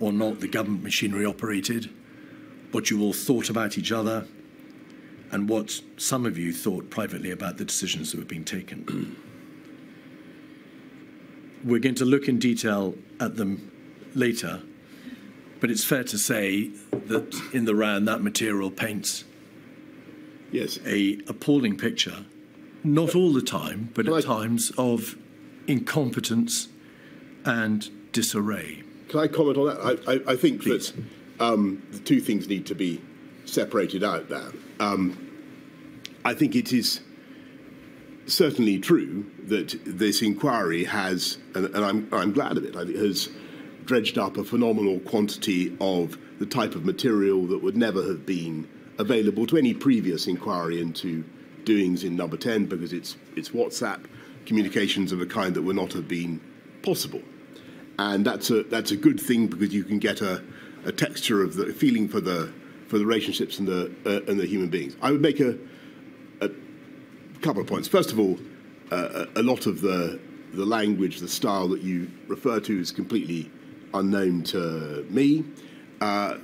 or not the government machinery operated, what you all thought about each other, and what some of you thought privately about the decisions that were being taken. We're going to look in detail at them later, but it's fair to say that in the round that material paints yes. a appalling picture, not all the time, but at I, times of incompetence and disarray. Can I comment on that? I, I, I think Please. that um, the two things need to be separated out there. Um, I think it is certainly true that this inquiry has, and, and I'm, I'm glad of it, has dredged up a phenomenal quantity of the type of material that would never have been available to any previous inquiry into doings in number 10 because it's, it's WhatsApp communications of a kind that would not have been possible. And that's a, that's a good thing because you can get a, a texture of the feeling for the, for the relationships and the, uh, and the human beings. I would make a, a couple of points. First of all, uh, a lot of the, the language, the style that you refer to is completely unknown to me. Uh,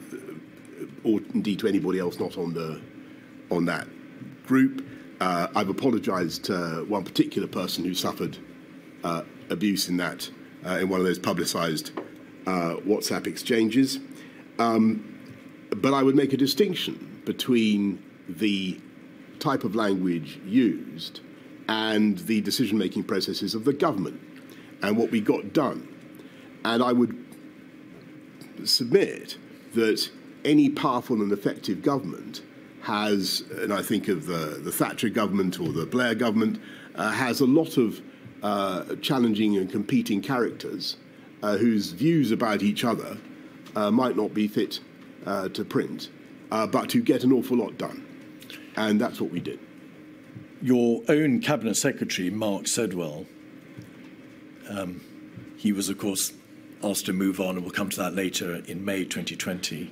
or indeed to anybody else not on the on that group. Uh, I've apologised to one particular person who suffered uh, abuse in that uh, in one of those publicised WhatsApp exchanges. Um, but I would make a distinction between the type of language used and the decision making processes of the government and what we got done. And I would submit that any powerful and effective government has, and I think of the, the Thatcher government or the Blair government, uh, has a lot of uh, challenging and competing characters uh, whose views about each other uh, might not be fit uh, to print, uh, but to get an awful lot done. And that's what we did. Your own Cabinet Secretary, Mark Sedwill, um, he was, of course, asked to move on, and we'll come to that later in May 2020,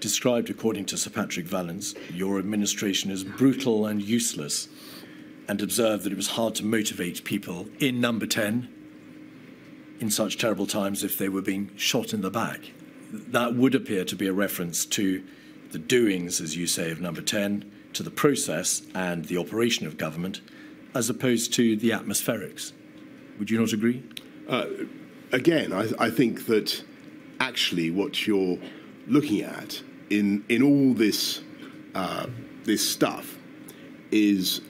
described, according to Sir Patrick Vallance, your administration as brutal and useless, and observed that it was hard to motivate people in number 10 in such terrible times if they were being shot in the back. That would appear to be a reference to the doings, as you say, of number 10, to the process and the operation of government, as opposed to the atmospherics. Would you not agree? Uh, again, I, I, think that actually what you're looking at in in all this uh, this stuff is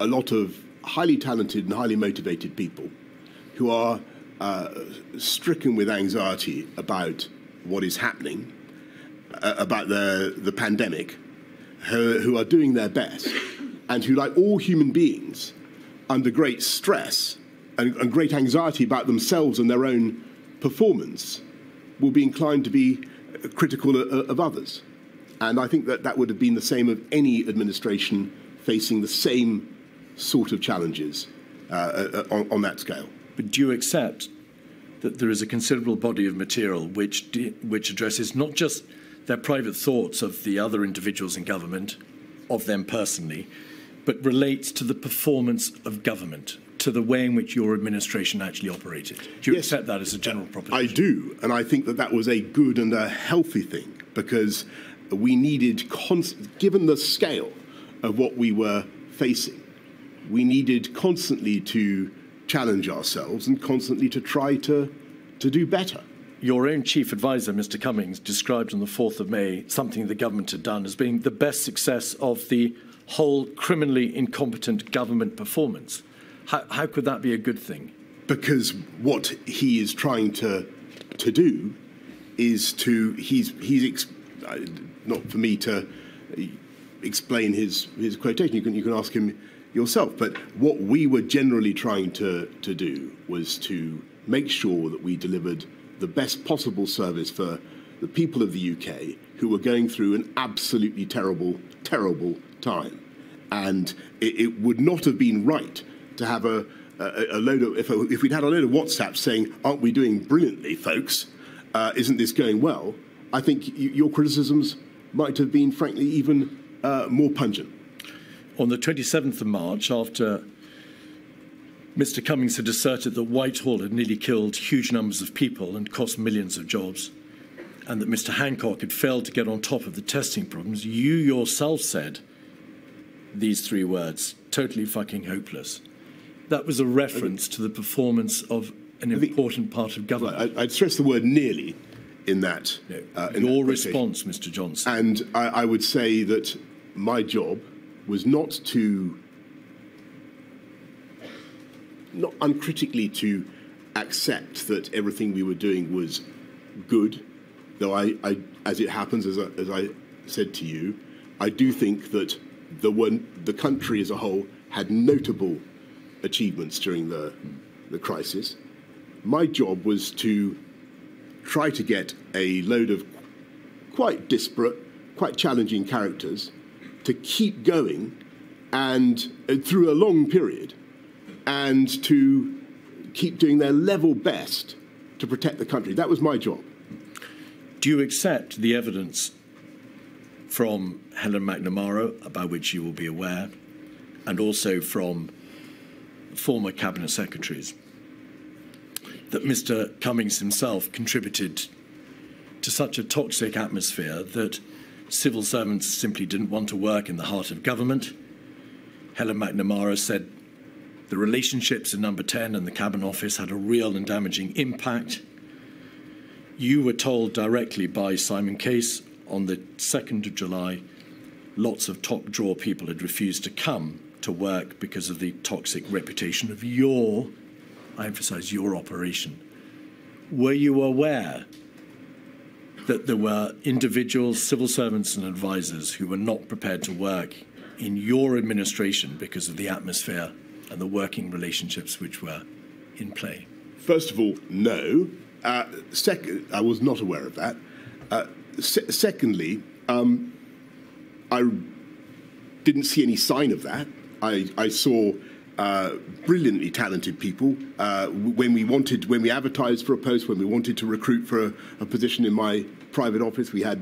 a lot of highly talented and highly motivated people who are uh, stricken with anxiety about what is happening, uh, about the the pandemic, who, who are doing their best, and who, like all human beings, under great stress and, and great anxiety about themselves and their own performance, will be inclined to be critical of, of others. And I think that that would have been the same of any administration facing the same sort of challenges uh, uh on, on, that scale. But do you accept that there is a considerable body of material which, which addresses not just their private thoughts of the other individuals in government, of them personally, but relates to the performance of government, to the way in which your administration actually operated. Do you yes, accept that as a general proposition? I do, and I think that that was a good and a healthy thing because we needed, const- given the scale of what we were facing, we needed constantly to challenge ourselves and constantly to try to, to do better. Your own chief advisor, Mr. Cummings, described on the 4th of May something the government had done as being the best success of the whole criminally incompetent government performance. How, how could that be a good thing? Because what he is trying to to do is to he's he's ex, uh, not for me to explain his his quotation. You can you can ask him yourself. But what we were generally trying to to do was to make sure that we delivered the best possible service for the people of the UK who were going through an absolutely terrible, terrible time. And it, it would not have been right to have a, a, a load of, if, a, if, we'd had a load of WhatsApp saying, aren't we doing brilliantly, folks? Uh, isn't this going well? I think your criticisms might have been, frankly, even uh, more pungent. On the 27th of March, after Mr. Cummings had asserted that Whitehall had nearly killed huge numbers of people and cost millions of jobs, and that Mr. Hancock had failed to get on top of the testing problems. You yourself said these three words totally fucking hopeless. That was a reference to the performance of an important part of government. I'd stress the word nearly in that. No, uh, in your that response, Mr. Johnson. And I, I would say that my job was not to not uncritically to accept that everything we were doing was good, though I, I as it happens, as I, as I said to you, I do think that the, one, the country as a whole had notable achievements during the, the crisis. My job was to try to get a load of quite disparate, quite challenging characters to keep going and uh, through a long period and to keep doing their level best to protect the country. That was my job. Do you accept the evidence from Helen MacNamara, about which you will be aware, and also from former cabinet secretaries, that Mr. Cummings himself contributed to such a toxic atmosphere that civil servants simply didn't want to work in the heart of government. Helen MacNamara said the relationships in number 10 and the Cabinet Office had a real and damaging impact. You were told directly by Simon Case on the 2nd of July lots of top drawer people had refused to come to work because of the toxic reputation of your, I emphasize your operation. Were you aware that there were individuals, civil servants, and advisors who were not prepared to work in your administration because of the atmosphere and the working relationships which were in play? First of all, no. Uh, second, I was not aware of that. Uh, se- secondly, um, I didn't see any sign of that. I, I saw uh, brilliantly talented people. Uh, when we wanted, when we advertised for a post, when we wanted to recruit for a, a, position in my private office, we had,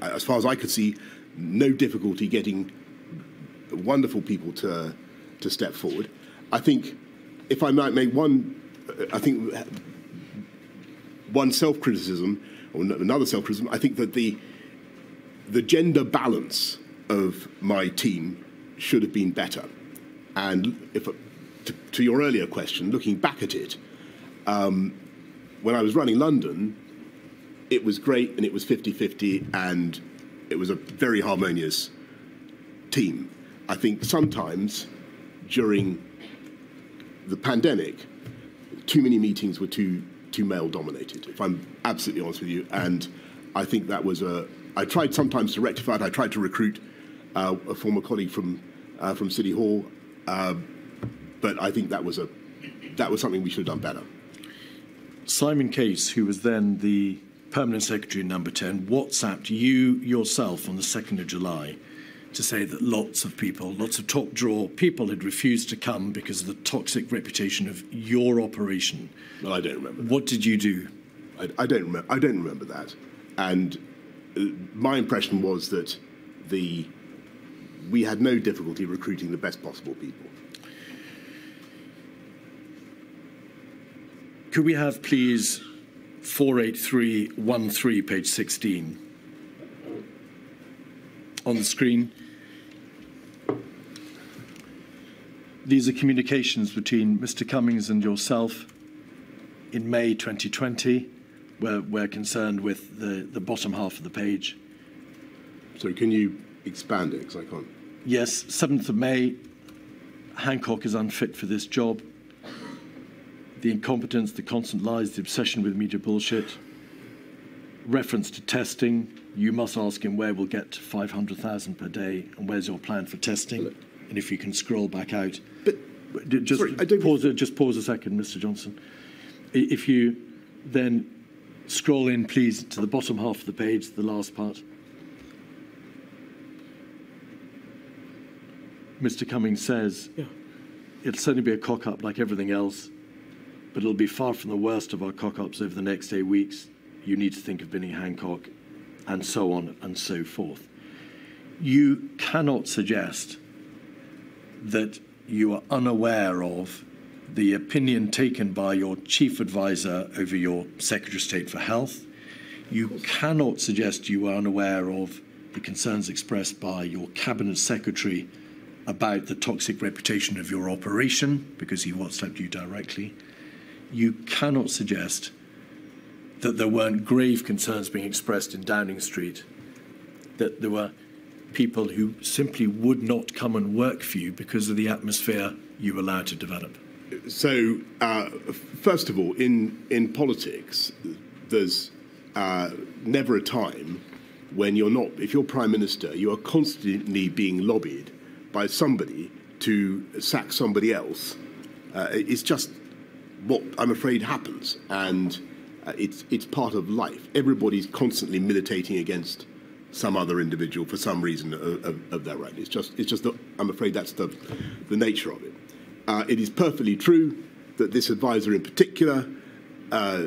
as far as I could see, no difficulty getting wonderful people to to step forward. I think, if I might make one, I think one self-criticism or another self-criticism. I think that the the gender balance of my team should have been better. And if, to, to your earlier question, looking back at it, um, when I was running London, it was great and it was 50 50 and it was a very harmonious team. I think sometimes during the pandemic, too many meetings were too, too male dominated, if I'm absolutely honest with you. And I think that was a. I tried sometimes to rectify it. I tried to recruit uh, a former colleague from, uh, from City Hall uh, but I think that was a that was something we should have done better. Simon Case, who was then the permanent secretary Number 10, WhatsApped you yourself on the 2nd of July to say that lots of people, lots of top draw people had refused to come because of the toxic reputation of your operation. Well, I don't remember. That. What did you do? I, I don't remember. I don't remember that. And uh, my impression was that the we had no difficulty recruiting the best possible people. Could we have, please, 48313, page 16, on the screen? These are communications between Mr. Cummings and yourself in May 2020. We're, we're concerned with the, the bottom half of the page. So, can you expand it? Because I can't. Yes, 7th of May, Hancock is unfit for this job. The incompetence, the constant lies, the obsession with media bullshit. Reference to testing, you must ask him where we'll get 500,000 per day and where's your plan for testing. And if you can scroll back out. But, just, sorry, pause, just pause a second, Mr. Johnson. If you then scroll in, please, to the bottom half of the page, the last part. Mr. Cummings says, yeah. it'll certainly be a cock up like everything else, but it'll be far from the worst of our cock ups over the next eight weeks. You need to think of Binny Hancock, and so on and so forth. You cannot suggest that you are unaware of the opinion taken by your chief advisor over your Secretary of State for Health. You cannot suggest you are unaware of the concerns expressed by your Cabinet Secretary about the toxic reputation of your operation because he WhatsApped you directly. You cannot suggest that there weren't grave concerns being expressed in Downing Street, that there were people who simply would not come and work for you because of the atmosphere you allowed to develop. So, uh, first of all, in, in politics, there's uh, never a time when you're not, if you're Prime Minister, you are constantly being lobbied by somebody to sack somebody else uh, it's just what I'm afraid happens, and uh, it's it's part of life. Everybody's constantly militating against some other individual for some reason of, of, of their right. It's just it's just that I'm afraid that's the the nature of it. Uh, it is perfectly true that this advisor in particular uh,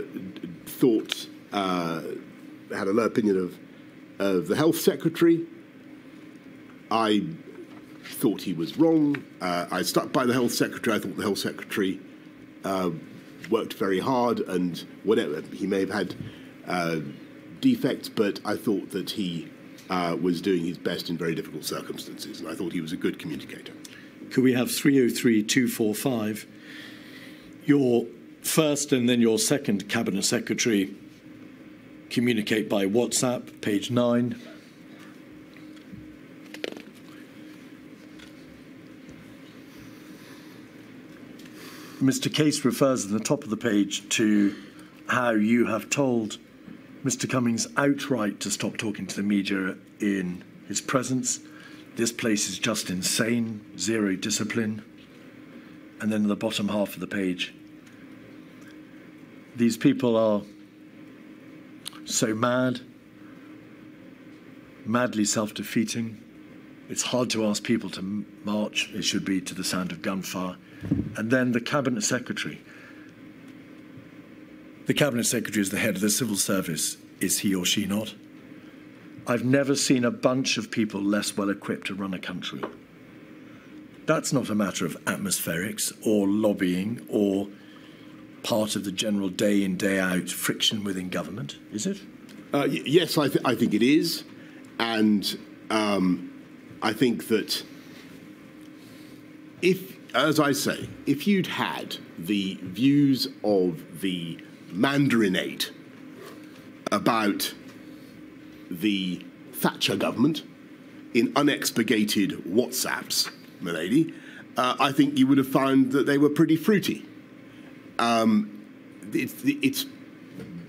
thought uh, had a low opinion of of the health secretary. I thought he was wrong. Uh, I stuck by the health secretary. I thought the health secretary uh, worked very hard, and whatever he may have had uh, defects, but I thought that he uh, was doing his best in very difficult circumstances, and I thought he was a good communicator. Could we have 303-245? Your first and then your second cabinet secretary communicate by WhatsApp, page nine. Mr. Case refers in the top of the page to how you have told Mr. Cummings outright to stop talking to the media in his presence. This place is just insane, zero discipline. And then in the bottom half of the page, these people are so mad, madly self defeating. It's hard to ask people to march, it should be to the sound of gunfire. And then the Cabinet Secretary. The Cabinet Secretary is the head of the civil service, is he or she not? I've never seen a bunch of people less well equipped to run a country. That's not a matter of atmospherics or lobbying or part of the general day in, day out friction within government, is it? Uh, yes, I, th- I think it is. And um, I think that if, as I say, if you'd had the views of the Mandarinate about the Thatcher government in unexpurgated WhatsApps, milady, uh, I think you would have found that they were pretty fruity. Um, it's, it's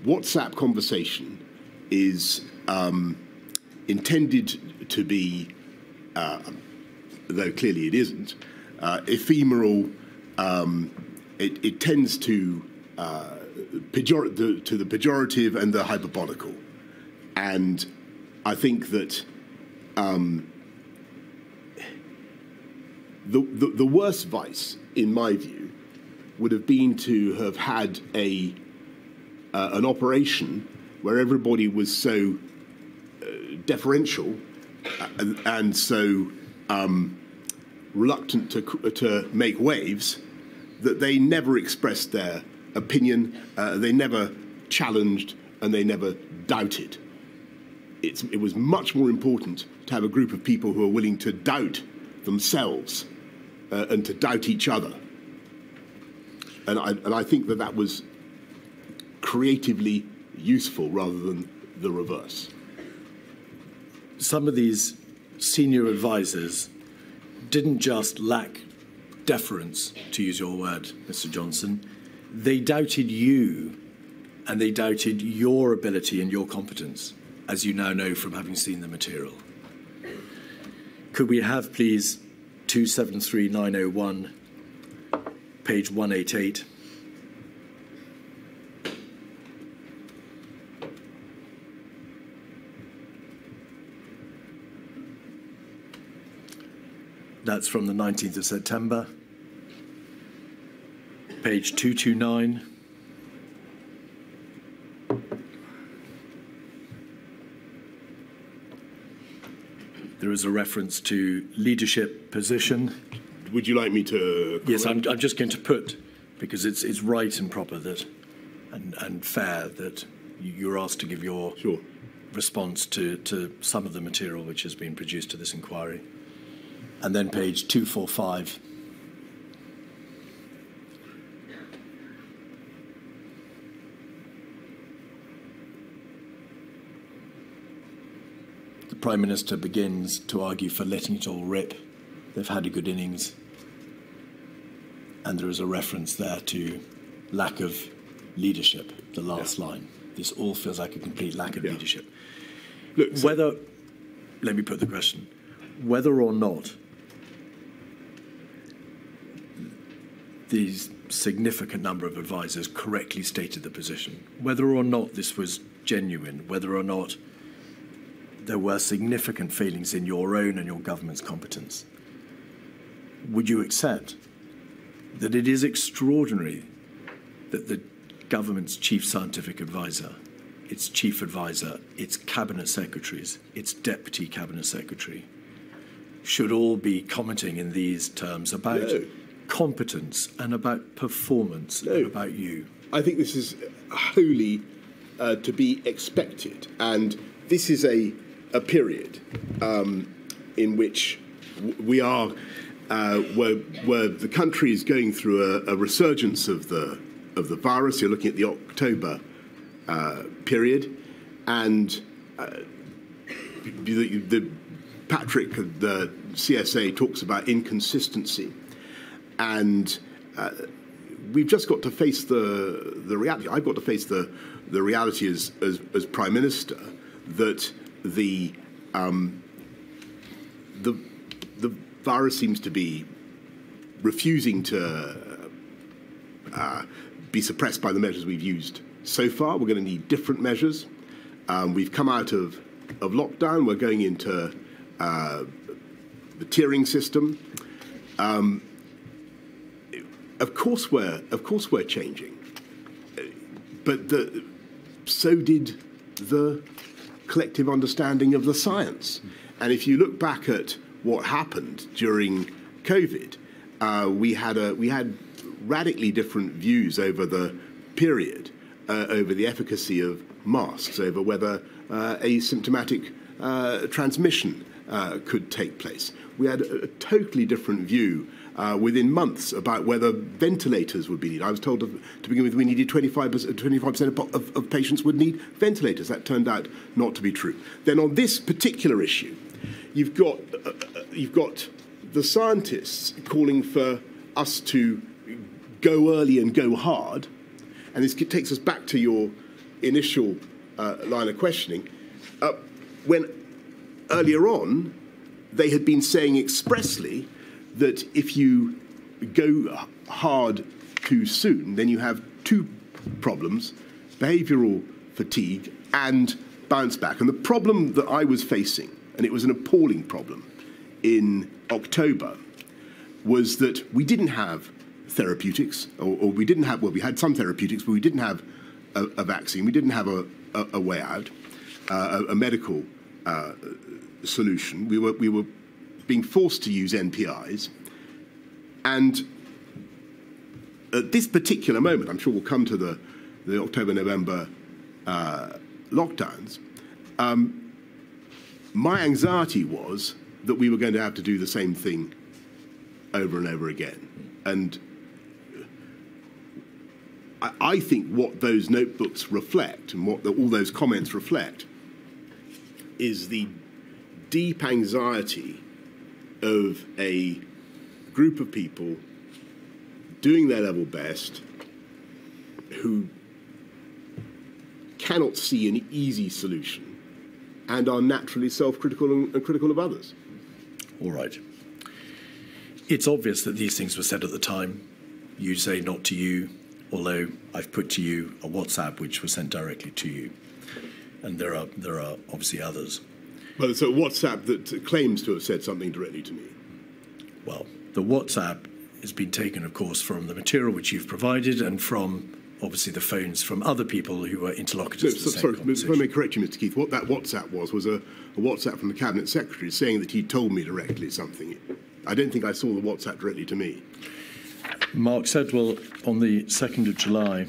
WhatsApp conversation is um, intended to be, uh, though clearly it isn't, uh, ephemeral. Um, it, it, tends to uh, pejor- the, to the pejorative and the hyperbolical, and I think that um, the, the the worst vice, in my view, would have been to have had a uh, an operation where everybody was so uh, deferential and, and so um, reluctant to, to make waves that they never expressed their opinion, uh, they never challenged, and they never doubted. It's, it was much more important to have a group of people who are willing to doubt themselves uh, and to doubt each other. And I, and I think that that was creatively useful rather than the reverse. Some of these senior advisors didn't just lack deference, to use your word, Mr. Johnson, they doubted you and they doubted your ability and your competence, as you now know from having seen the material. Could we have, please, 273901, page 188? That's from the 19th of September. Page 229. There is a reference to leadership position. Would you like me to? Yes, I'm, I'm just going to put, because it's, it's right and proper that, and, and fair that you're asked to give your Sure. response to, to some of the material which has been produced to this inquiry. And then page 245. The Prime Minister begins to argue for letting it all rip. They've had a good innings. And there is a reference there to lack of leadership, the last line. This all feels like a complete lack of Yeah. leadership. Look, so- Whether, let me put the question, whether or not these significant number of advisors correctly stated the position, whether or not this was genuine, whether or not there were significant failings in your own and your government's competence, would you accept that it is extraordinary that the government's chief scientific advisor, its chief advisor, its cabinet secretaries, its deputy cabinet secretary, should all be commenting in these terms about No. Competence and about performance and about you. I think this is wholly uh, to be expected, and this is a a period um, in which we are uh, where where the country is going through a, a resurgence of the of the virus. You're looking at the October uh, period, and uh, the, the Patrick, the CSA, talks about inconsistency, and we've just got to face the the reality. I've got to face the the reality as as, as prime minister that the um, the the virus seems to be refusing to uh, be suppressed by the measures we've used so far. We're going to need different measures. Um, we've come out of of lockdown. We're going into uh, the tiering system. Um, of course, we're of course we're changing, but the, so did the collective understanding of the science. And if you look back at what happened during COVID, uh, we had a we had radically different views over the period, uh, over the efficacy of masks, over whether uh, asymptomatic uh, transmission uh, could take place. We had a, a totally different view uh, within months about whether ventilators would be needed. I was told to, to begin with we needed 25%, 25% of, of, of patients would need ventilators. That turned out not to be true. Then on this particular issue, you've got, uh, uh you've got the scientists calling for us to go early and go hard. And this takes us back to your initial uh, line of questioning. Uh, when earlier on, they had been saying expressly that if you go hard too soon, then you have two problems behavioral fatigue and bounce back. And the problem that I was facing, and it was an appalling problem in October, was that we didn't have therapeutics, or, or we didn't have, well, we had some therapeutics, but we didn't have a, a vaccine, we didn't have a, a, a way out, uh, a, medical uh, solution. We were, we were being forced to use NPIs. And at this particular moment, I'm sure we'll come to the, the October November uh, lockdowns. Um, my anxiety was that we were going to have to do the same thing over and over again. And I, I think what those notebooks reflect and what the, all those comments reflect is the deep anxiety of a group of people doing their level best who cannot see an easy solution and are naturally self critical and, and, critical of others. All right. It's obvious that these things were said at the time. You say not to you, although I've put to you a WhatsApp which was sent directly to you. And there are, there are obviously others. Well, it's a WhatsApp that claims to have said something directly to me. Well, the WhatsApp has been taken, of course, from the material which you've provided and from obviously the phones from other people who were interlocutors. No, so, sorry, if I may correct you, Mr. Keith, what that WhatsApp was was a, a, WhatsApp from the Cabinet Secretary saying that he told me directly something. I don't think I saw the WhatsApp directly to me. Mark Sedwill, on the 2nd of July,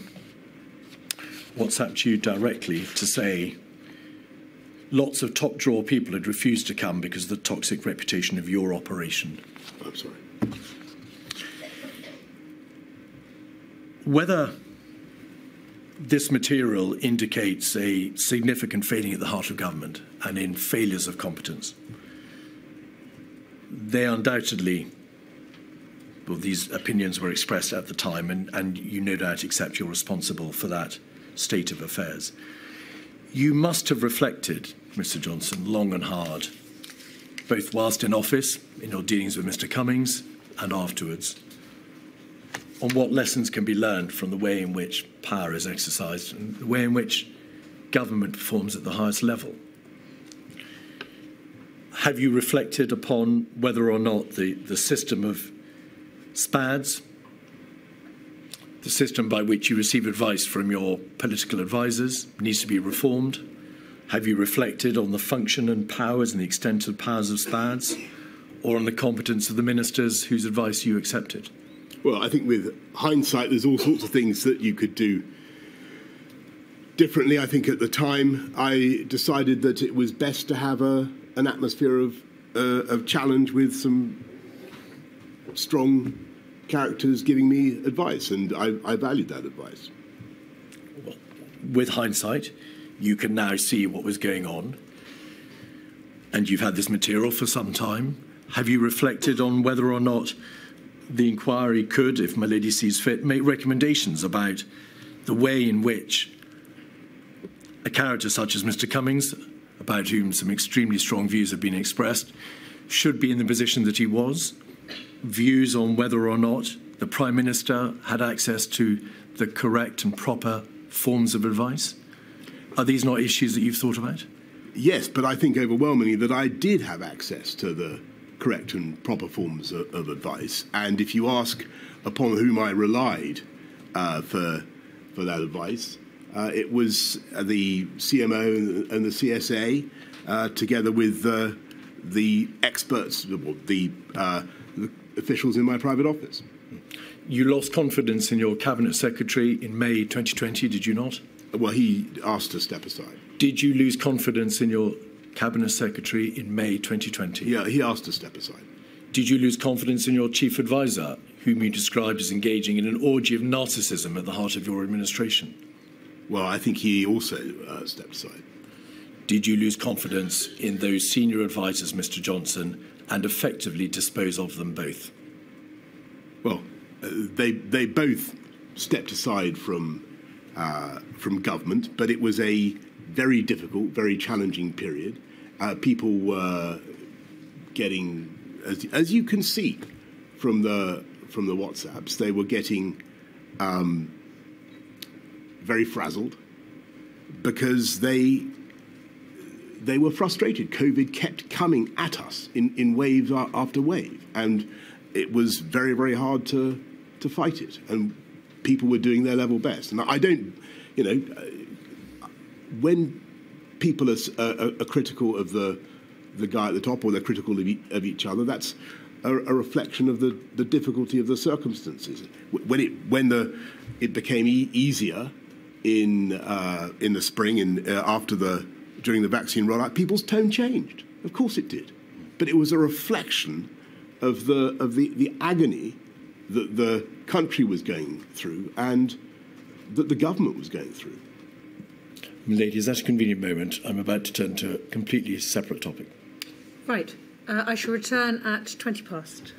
WhatsApped you directly to say lots of top drawer people had refused to come because of the toxic reputation of your operation. I'm sorry. Whether this material indicates a significant failing at the heart of government and in failures of competence, they undoubtedly, well, these opinions were expressed at the time, and, and you no doubt accept you're responsible for that state of affairs. You must have reflected Mr. Johnson long and hard, both whilst in office, in your dealings with Mr. Cummings, and afterwards, on what lessons can be learned from the way in which power is exercised and the way in which government performs at the highest level. Have you reflected upon whether or not the, the system of SPADs, the system by which you receive advice from your political advisers, needs to be reformed? Have you reflected on the function and powers and the extent of powers of SPADs, or on the competence of the ministers whose advice you accepted? Well, I think with hindsight, there's all sorts of things that you could do differently. I think at the time, I decided that it was best to have a, an atmosphere of, uh, of challenge with some strong characters giving me advice, and I, I valued that advice. Well, with hindsight, you can now see what was going on. And you've had this material for some time. Have you reflected on whether or not the inquiry could, if my lady sees fit, make recommendations about the way in which a character such as Mr. Cummings, about whom some extremely strong views have been expressed, should be in the position that he was, views on whether or not the Prime Minister had access to the correct and proper forms of advice? Are these not issues that you've thought about? Yes, but I think overwhelmingly that I did have access to the correct and proper forms of, of advice. And if you ask upon whom I relied uh, for for that advice, uh, it was the CMO and the CSA, uh, together with uh, the experts, the, uh, the officials in my private office. You lost confidence in your cabinet secretary in May 2020, did you not? Well, he asked to step aside. Did you lose confidence in your cabinet secretary in May 2020? Yeah, he asked to step aside. Did you lose confidence in your chief advisor, whom you described as engaging in an orgy of narcissism at the heart of your administration? Well, I think he also uh, stepped aside. Did you lose confidence in those senior advisors, Mr. Johnson, and effectively dispose of them both? Well, uh, they they both stepped aside from uh, from government, but it was a very difficult, very challenging period. Uh, people were getting, as, as you can see from the from the WhatsApps, they were getting um, very frazzled because they they were frustrated. COVID kept coming at us in, in wave after wave, and it was very very hard to to fight it. And people were doing their level best. And I don't, you know, when people are, are, are critical of the the guy at the top or they're critical of, e- of each other, that's a, a, reflection of the, the difficulty of the circumstances. When it when the it became e- easier in uh, in the spring and uh, after the during the vaccine rollout, people's tone changed. Of course it did, but it was a reflection of the of the, the agony that the country was going through and that the government was going through. Ladies, at a convenient moment, I'm about to turn to a completely separate topic. Right. Uh, I shall return at 20 past.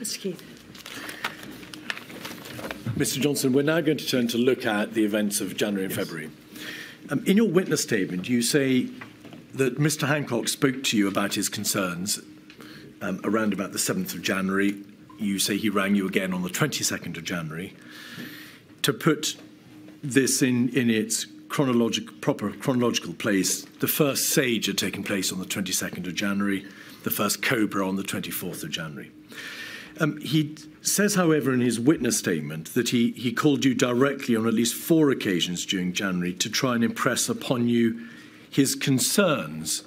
Mr Keith. Mr Johnson, we're now going to turn to look at the events of January and yes. February. Um, in your witness statement, you say that Mr Hancock spoke to you about his concerns um, around about the 7th of January. You say he rang you again on the 22nd of January. To put this in, in its chronologic, proper chronological place, the first SAGE had taken place on the 22nd of January, the first COBRA on the 24th of January. Um, he says, however, in his witness statement that he, he called you directly on at least four occasions during January to try and impress upon you his concerns.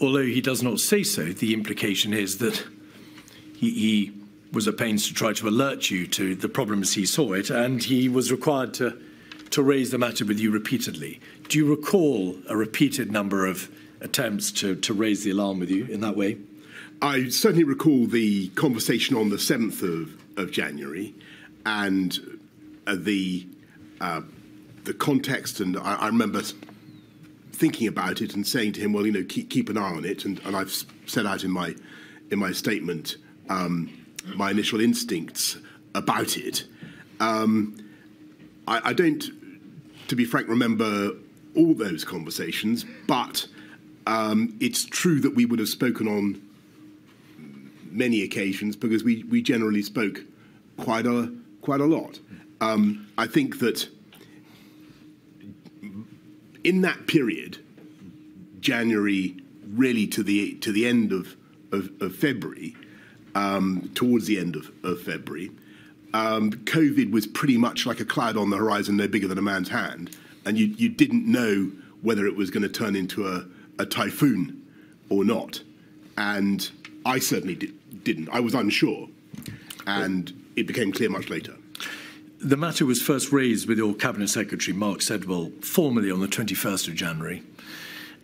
Although he does not say so, the implication is that he, he was at pains to try to alert you to the problems he saw it, and he was required to, to raise the matter with you repeatedly. Do you recall a repeated number of attempts to, to raise the alarm with you in that way? I certainly recall the conversation on the 7th of, of January and uh, the, uh, the context, and I, I, remember thinking about it and saying to him, well, you know, keep, keep an eye on it. And, and I've set out in my, in my statement um, my initial instincts about it. Um, I, I don't, to be frank, remember all those conversations, but um, it's true that we would have spoken on many occasions because we, we generally spoke quite a quite a lot. Um, I think that in that period, January really to the to the end of of, of February, um, towards the end of, of February, um, COVID was pretty much like a cloud on the horizon, no bigger than a man's hand, and you you didn't know whether it was going to turn into a, a typhoon or not, and I certainly did, didn't. I was unsure, and it became clear much later. The matter was first raised with your Cabinet Secretary, Mark Sedwill, formally on the 21st of January,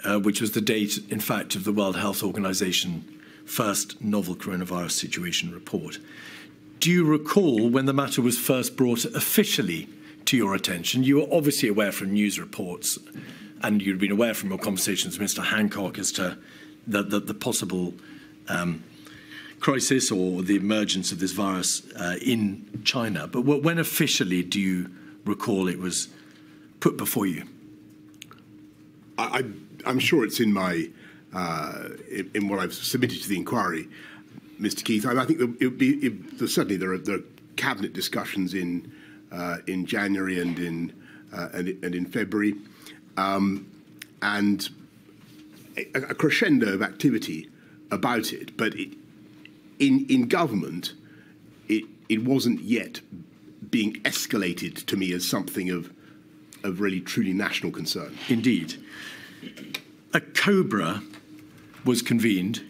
uh, which was the date, in fact, of the World Health Organization first novel coronavirus situation report. Do you recall when the matter was first brought officially to your attention? You were obviously aware from news reports, and you'd been aware from your conversations with Mr. Hancock as to the, the, the possible um, crisis or the emergence of this virus uh, in China. But when officially do you recall it was put before you? I, am sure it's in my uh, in, in, what I've submitted to the inquiry, Mr. Keith. I, I think it would be it, certainly there are, there are, cabinet discussions in uh, in January and in uh, and, and, in February, um, and a, a, crescendo of activity about it. But it, in, in government, it, it wasn't yet being escalated to me as something of, of really truly national concern. Indeed. A COBRA was convened,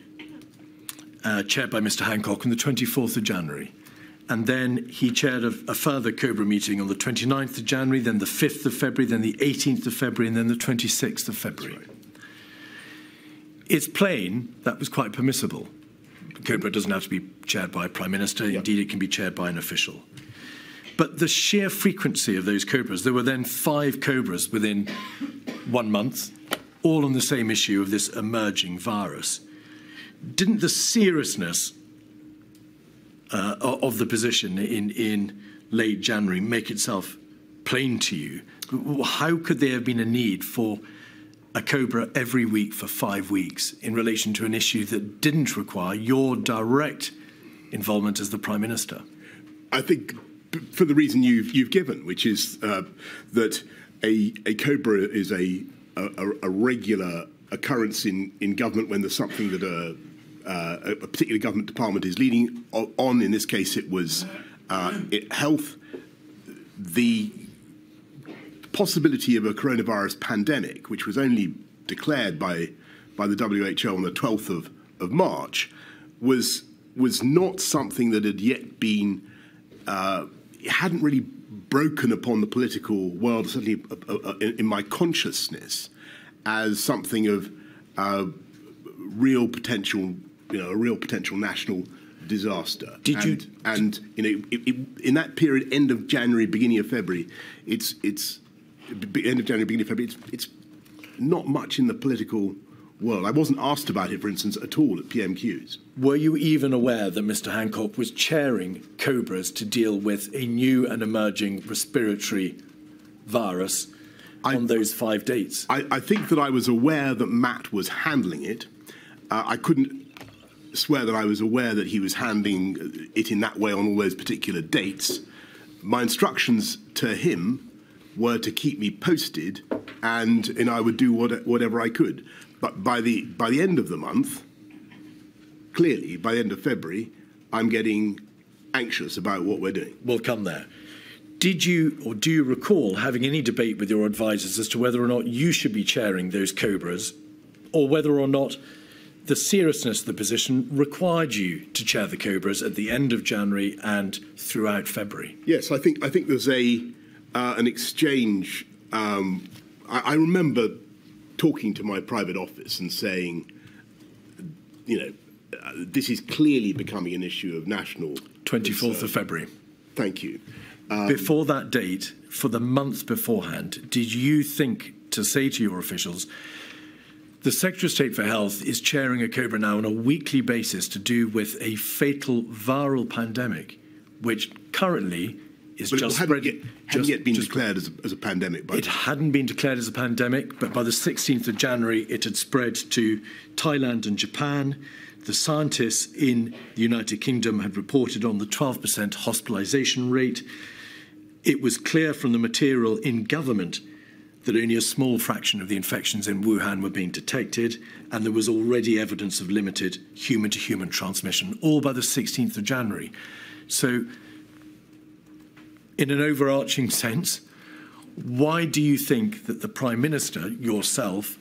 uh, chaired by Mr. Hancock, on the 24th of January. And then he chaired a, a, further COBRA meeting on the 29th of January, then the 5th of February, then the 18th of February, and then the 26th of February. Right. It's plain that was quite permissible. COBRA doesn't have to be chaired by a prime minister. Yep. Indeed, it can be chaired by an official. But the sheer frequency of those COBRAs, there were then five COBRAs within one month, all on the same issue of this emerging virus. Didn't the seriousness uh, of the position in, in late January make itself plain to you? How could there have been a need for a Cobra every week for five weeks in relation to an issue that didn't require your direct involvement as the Prime Minister? I think for the reason you've, you've given, which is uh, that a, a Cobra is a, a, a, regular occurrence in, in government when there's something that a, uh, a particular government department is leading on. In this case, it was uh, it, health. The possibility of a coronavirus pandemic, which was only declared by, by the WHO on the 12th of, of March, was, was not something that had yet been, uh, hadn't really broken upon the political world, certainly uh, uh, in, in, my consciousness, as something of uh, real potential, you know, a real potential national disaster. Did and, you? And you know, it, it, in that period, end of January, beginning of February, it's it's end of January, beginning of February, it's, it's not much in the political world. I wasn't asked about it, for instance, at all at PMQs. Were you even aware that Mr. Hancock was chairing Cobras to deal with a new and emerging respiratory virus I, on those five dates? I, I, think that I was aware that Matt was handling it. Uh, I couldn't swear that I was aware that he was handling it in that way on all those particular dates. My instructions to him were to keep me posted, and, and I would do what, whatever I could. But by the, by the end of the month, clearly, by the end of February, I'm getting anxious about what we're doing. We'll come there. Did you or do you recall having any debate with your advisors as to whether or not you should be chairing those Cobras, or whether or not the seriousness of the position required you to chair the Cobras at the end of January and throughout February? Yes, I think I think there's a uh, an exchange. Um, I, I remember talking to my private office and saying, you know, uh, this is clearly becoming an issue of national. 24th of February. Thank you. Um, Before that date, for the month beforehand, did you think to say to your officials, the Secretary of State for Health is chairing a COBRA now on a weekly basis to do with a fatal viral pandemic, which currently is but just it hadn't, yet, hadn't yet been just, declared as a, as a pandemic. It hadn't been declared as a pandemic, but by the 16th of January, it had spread to Thailand and Japan. The scientists in the United Kingdom had reported on the 12% hospitalization rate. It was clear from the material in government that only a small fraction of the infections in Wuhan were being detected, and there was already evidence of limited human to human transmission, all by the 16th of January. So in an overarching sense, why do you think that the Prime Minister, yourself,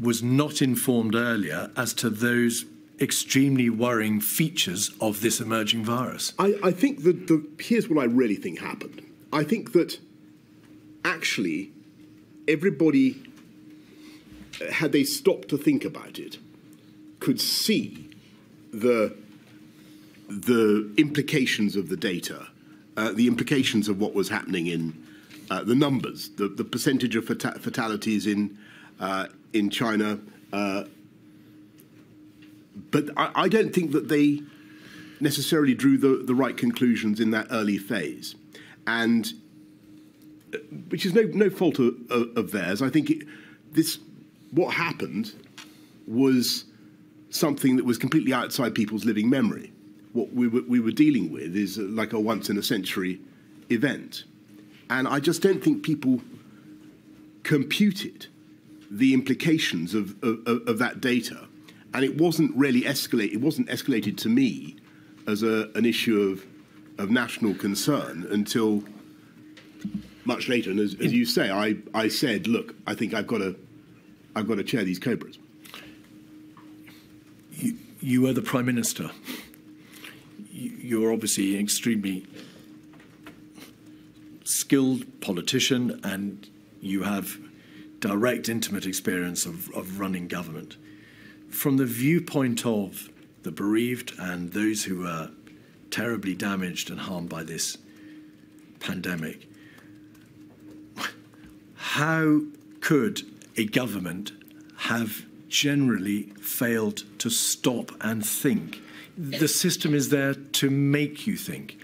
was not informed earlier as to those extremely worrying features of this emerging virus? I, I think that the, here's what I really think happened. I think that actually everybody, uh, had they stopped to think about it, could see the the implications of the data uh, the implications of what was happening in uh, the numbers, the, the percentage of fata fatalities in uh, in China. Uh, but I, I, don't think that they necessarily drew the, the right conclusions in that early phase, and uh, which is no no fault of, of theirs. I think it, this what happened was something that was completely outside people's living memory what we were, we were dealing with is uh, like a once in a century event. And I just don't think people computed the implications of, of, of that data. And it wasn't really escalated, it wasn't escalated to me as a, an issue of, of national concern until much later. And as, as you say, I, I said, look, I think I've got to, I've got to chair these Cobras. You, you were the Prime Minister you're obviously an extremely skilled politician and you have direct, intimate experience of, of running government. From the viewpoint of the bereaved and those who are terribly damaged and harmed by this pandemic, how could a government have generally failed to stop and think the system is there to make you think.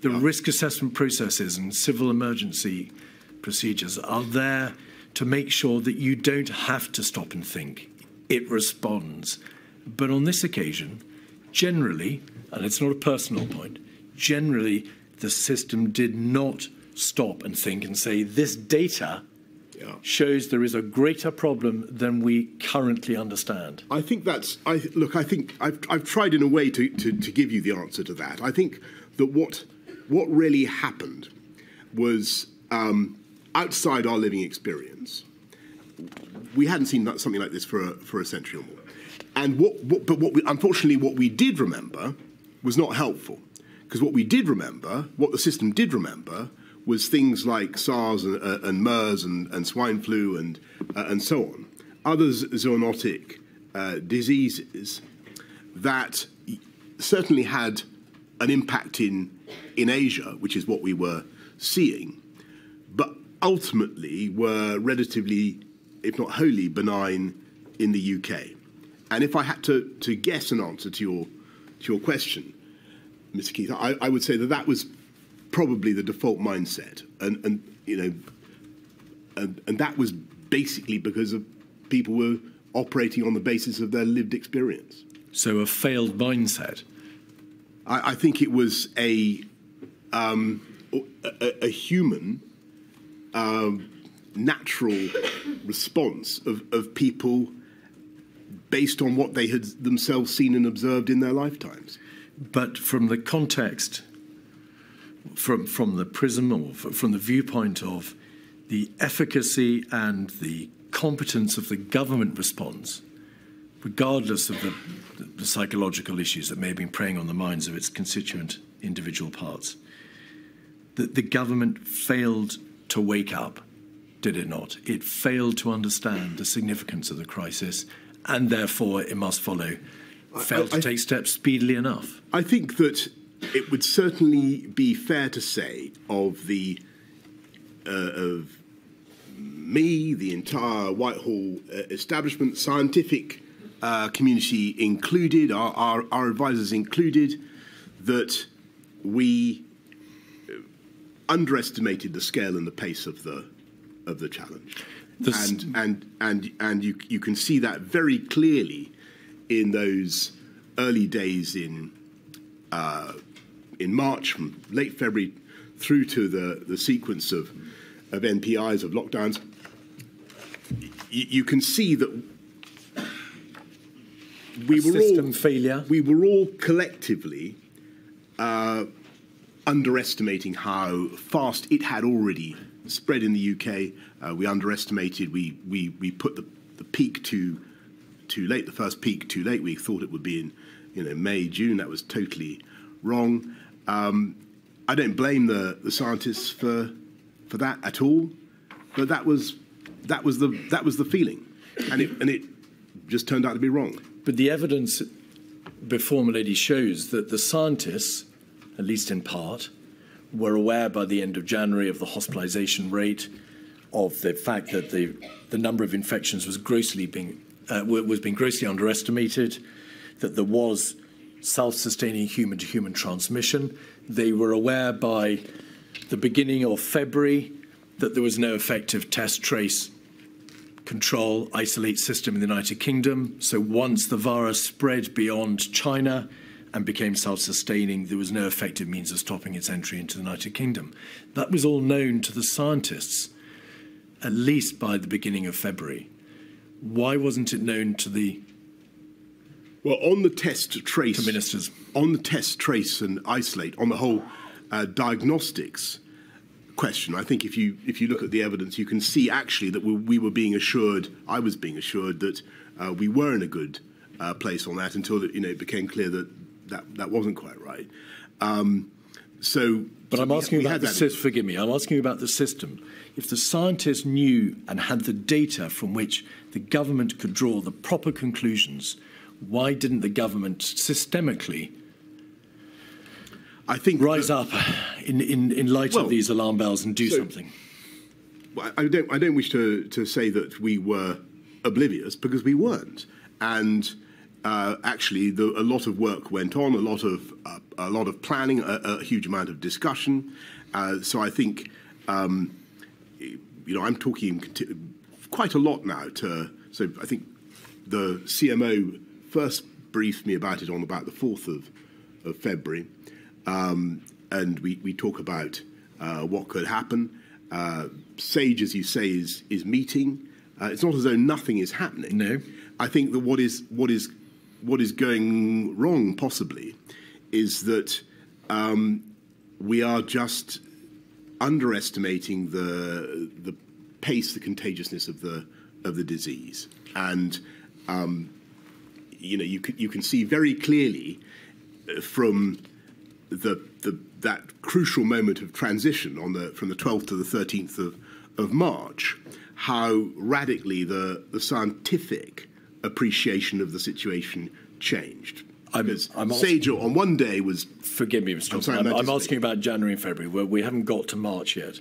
The yeah. risk assessment processes and civil emergency procedures are there to make sure that you don't have to stop and think. It responds. But on this occasion, generally, and it's not a personal point, generally the system did not stop and think and say, this data yeah. shows there is a greater problem than we currently understand. I think that's. I look. I think I've, I've tried in a way to, to, to give you the answer to that. I think that what what really happened was um, outside our living experience. We hadn't seen something like this for a, for a century or more. And what, what but what we, unfortunately what we did remember was not helpful because what we did remember, what the system did remember, was things like SARS and, uh, and MERS and, and, swine flu and, uh, and so on, other zoonotic uh, diseases that certainly had an impact in, in Asia, which is what we were seeing, but ultimately were relatively, if not wholly, benign in the UK. And if I had to, to guess an answer to your, to your question, Mr. Keith, I, I would say that that was probably the default mindset. And, and you know, and, and that was basically because of people were operating on the basis of their lived experience. So a failed mindset. I, I think it was a um, a, a, human um, natural response of, of people based on what they had themselves seen and observed in their lifetimes. But from the context, from from the prism or from the viewpoint of the efficacy and the competence of the government response, regardless of the, the, psychological issues that may have been preying on the minds of its constituent individual parts, that the government failed to wake up, did it not? It failed to understand the significance of the crisis, and therefore it must follow, failed I, I, to take steps speedily enough. I think that it would certainly be fair to say of the uh, of me, the entire Whitehall uh, establishment, scientific uh, community included, our, our, our, advisors included, that we uh, underestimated the scale and the pace of the of the challenge. and and and and you you can see that very clearly in those early days in uh, in March, from late February through to the, the sequence of of NPIs of lockdowns you, you can see that we a were system all failure. We were all collectively uh, underestimating how fast it had already spread in the UK. Uh, we underestimated. We we we put the the peak too too late. The first peak too late. We thought it would be in you know May June. That was totally wrong. Um, I don't blame the the scientists for for that at all, but that was that was the that was the feeling, and it and it just turned out to be wrong. But the evidence before Milady shows that the scientists, at least in part, were aware by the end of January of the hospitalisation rate, of the fact that the the number of infections was grossly being uh, was being grossly underestimated, that there was self-sustaining human-to-human transmission. They were aware by the beginning of February that there was no effective test, trace, control, isolate system in the United Kingdom. So once the virus spread beyond China and became self sustaining, there was no effective means of stopping its entry into the United Kingdom. That was all known to the scientists, at least by the beginning of February. Why wasn't it known to the well, on the test trace, ministers, on the test trace and isolate, on the whole uh, diagnostics, question. I think if you if you look at the evidence, you can see actually that we, we were being assured. I was being assured that uh, we were in a good uh, place on that until you know it became clear that that, that wasn't quite right. Um, so, but I'm asking we, about the system. Forgive me. I'm asking about the system. If the scientists knew and had the data from which the government could draw the proper conclusions, why didn't the government systemically I think rise that, up in, in, in light well, of these alarm bells and do so, something. I don't, I don't wish to, to say that we were oblivious because we weren't. And uh, actually, the, a lot of work went on, a lot of, uh, a lot of planning, a, a huge amount of discussion. Uh, so I think, um, you know, I'm talking quite a lot now to, so I think the CMO first briefed me about it on about the 4th of, of February. Um, and we, we talk about uh, what could happen. Uh, SAGE, as you say, is, is meeting. Uh, it's not as though nothing is happening. No. I think that what is, what is, what is going wrong, possibly, is that um, we are just underestimating the, the pace, the contagiousness of the, of the disease. And, um, you know, you can, you can see very clearly uh, from the, the, that crucial moment of transition on the, from the 12th to the 13th of, of March, how radically the, the scientific appreciation of the situation changed. I'm, I'm Sage on one day was. Forgive me, Mr. I'm, sorry, I'm, I'm asking about January and February, where we haven't got to March yet.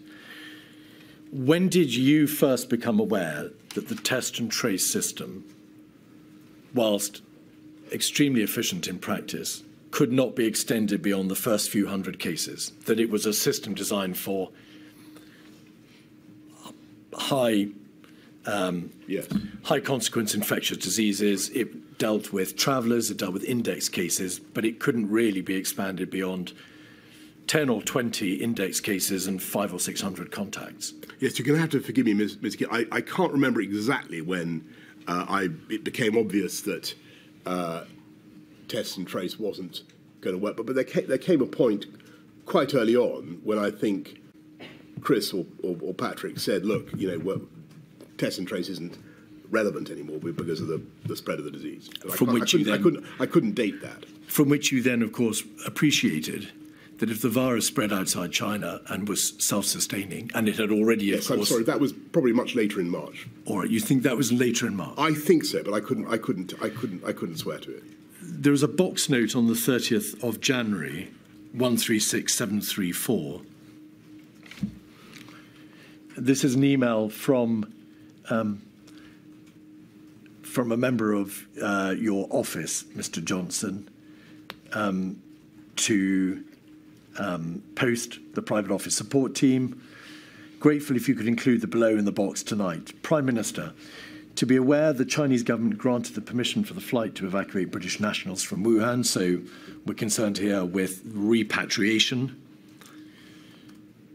When did you first become aware that the test and trace system whilst extremely efficient in practice, could not be extended beyond the first few hundred cases, that it was a system designed for high um, yes. high consequence infectious diseases. It dealt with travellers, it dealt with index cases, but it couldn't really be expanded beyond 10 or 20 index cases and five or 600 contacts. Yes, you're going to have to forgive me, Ms. Ms. I, I can't remember exactly when uh, I, it became obvious that uh, test and trace wasn't going to work, but, but there, came, there came a point quite early on when I think Chris or, or, or Patrick said, look, you know, well, test and trace isn't relevant anymore because of the, the spread of the disease. From which you then, I couldn't, I couldn't date that. From which you then, of course, appreciated that if the virus spread outside China and was self-sustaining, and it had already, yes, course, I'm sorry, that was probably much later in March. All right, you think that was later in March? I think so, but I couldn't, I couldn't, I couldn't, I couldn't swear to it. There was a box note on the 30th of January, 136734. This is an email from um, from a member of uh, your office, Mr. Johnson, um, to um, post the private office support team. Grateful if you could include the below in the box tonight. Prime Minister, to be aware the Chinese government granted the permission for the flight to evacuate British nationals from Wuhan, so we're concerned here with repatriation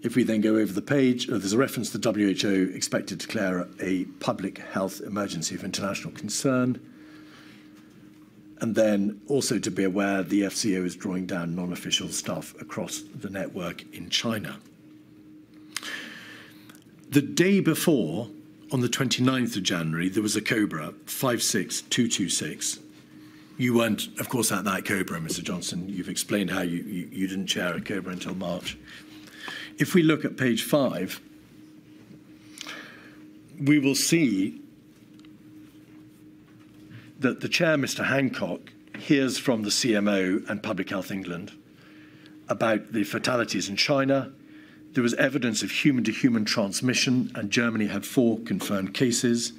if we then go over the page, uh, there's a reference to WHO expected to declare a public health emergency of international concern. And then also to be aware the FCO is drawing down non official staff across the network in China. The day before, on the 29th of January, there was a Cobra 56226. You weren't, of course, at that Cobra, Mr. Johnson. You've explained how you, you, you didn't chair a Cobra until March. If we look at page five, we will see that the chair, Mr. Hancock, hears from the CMO and Public Health England about the fatalities in China. There was evidence of human to human transmission, and Germany had four confirmed cases.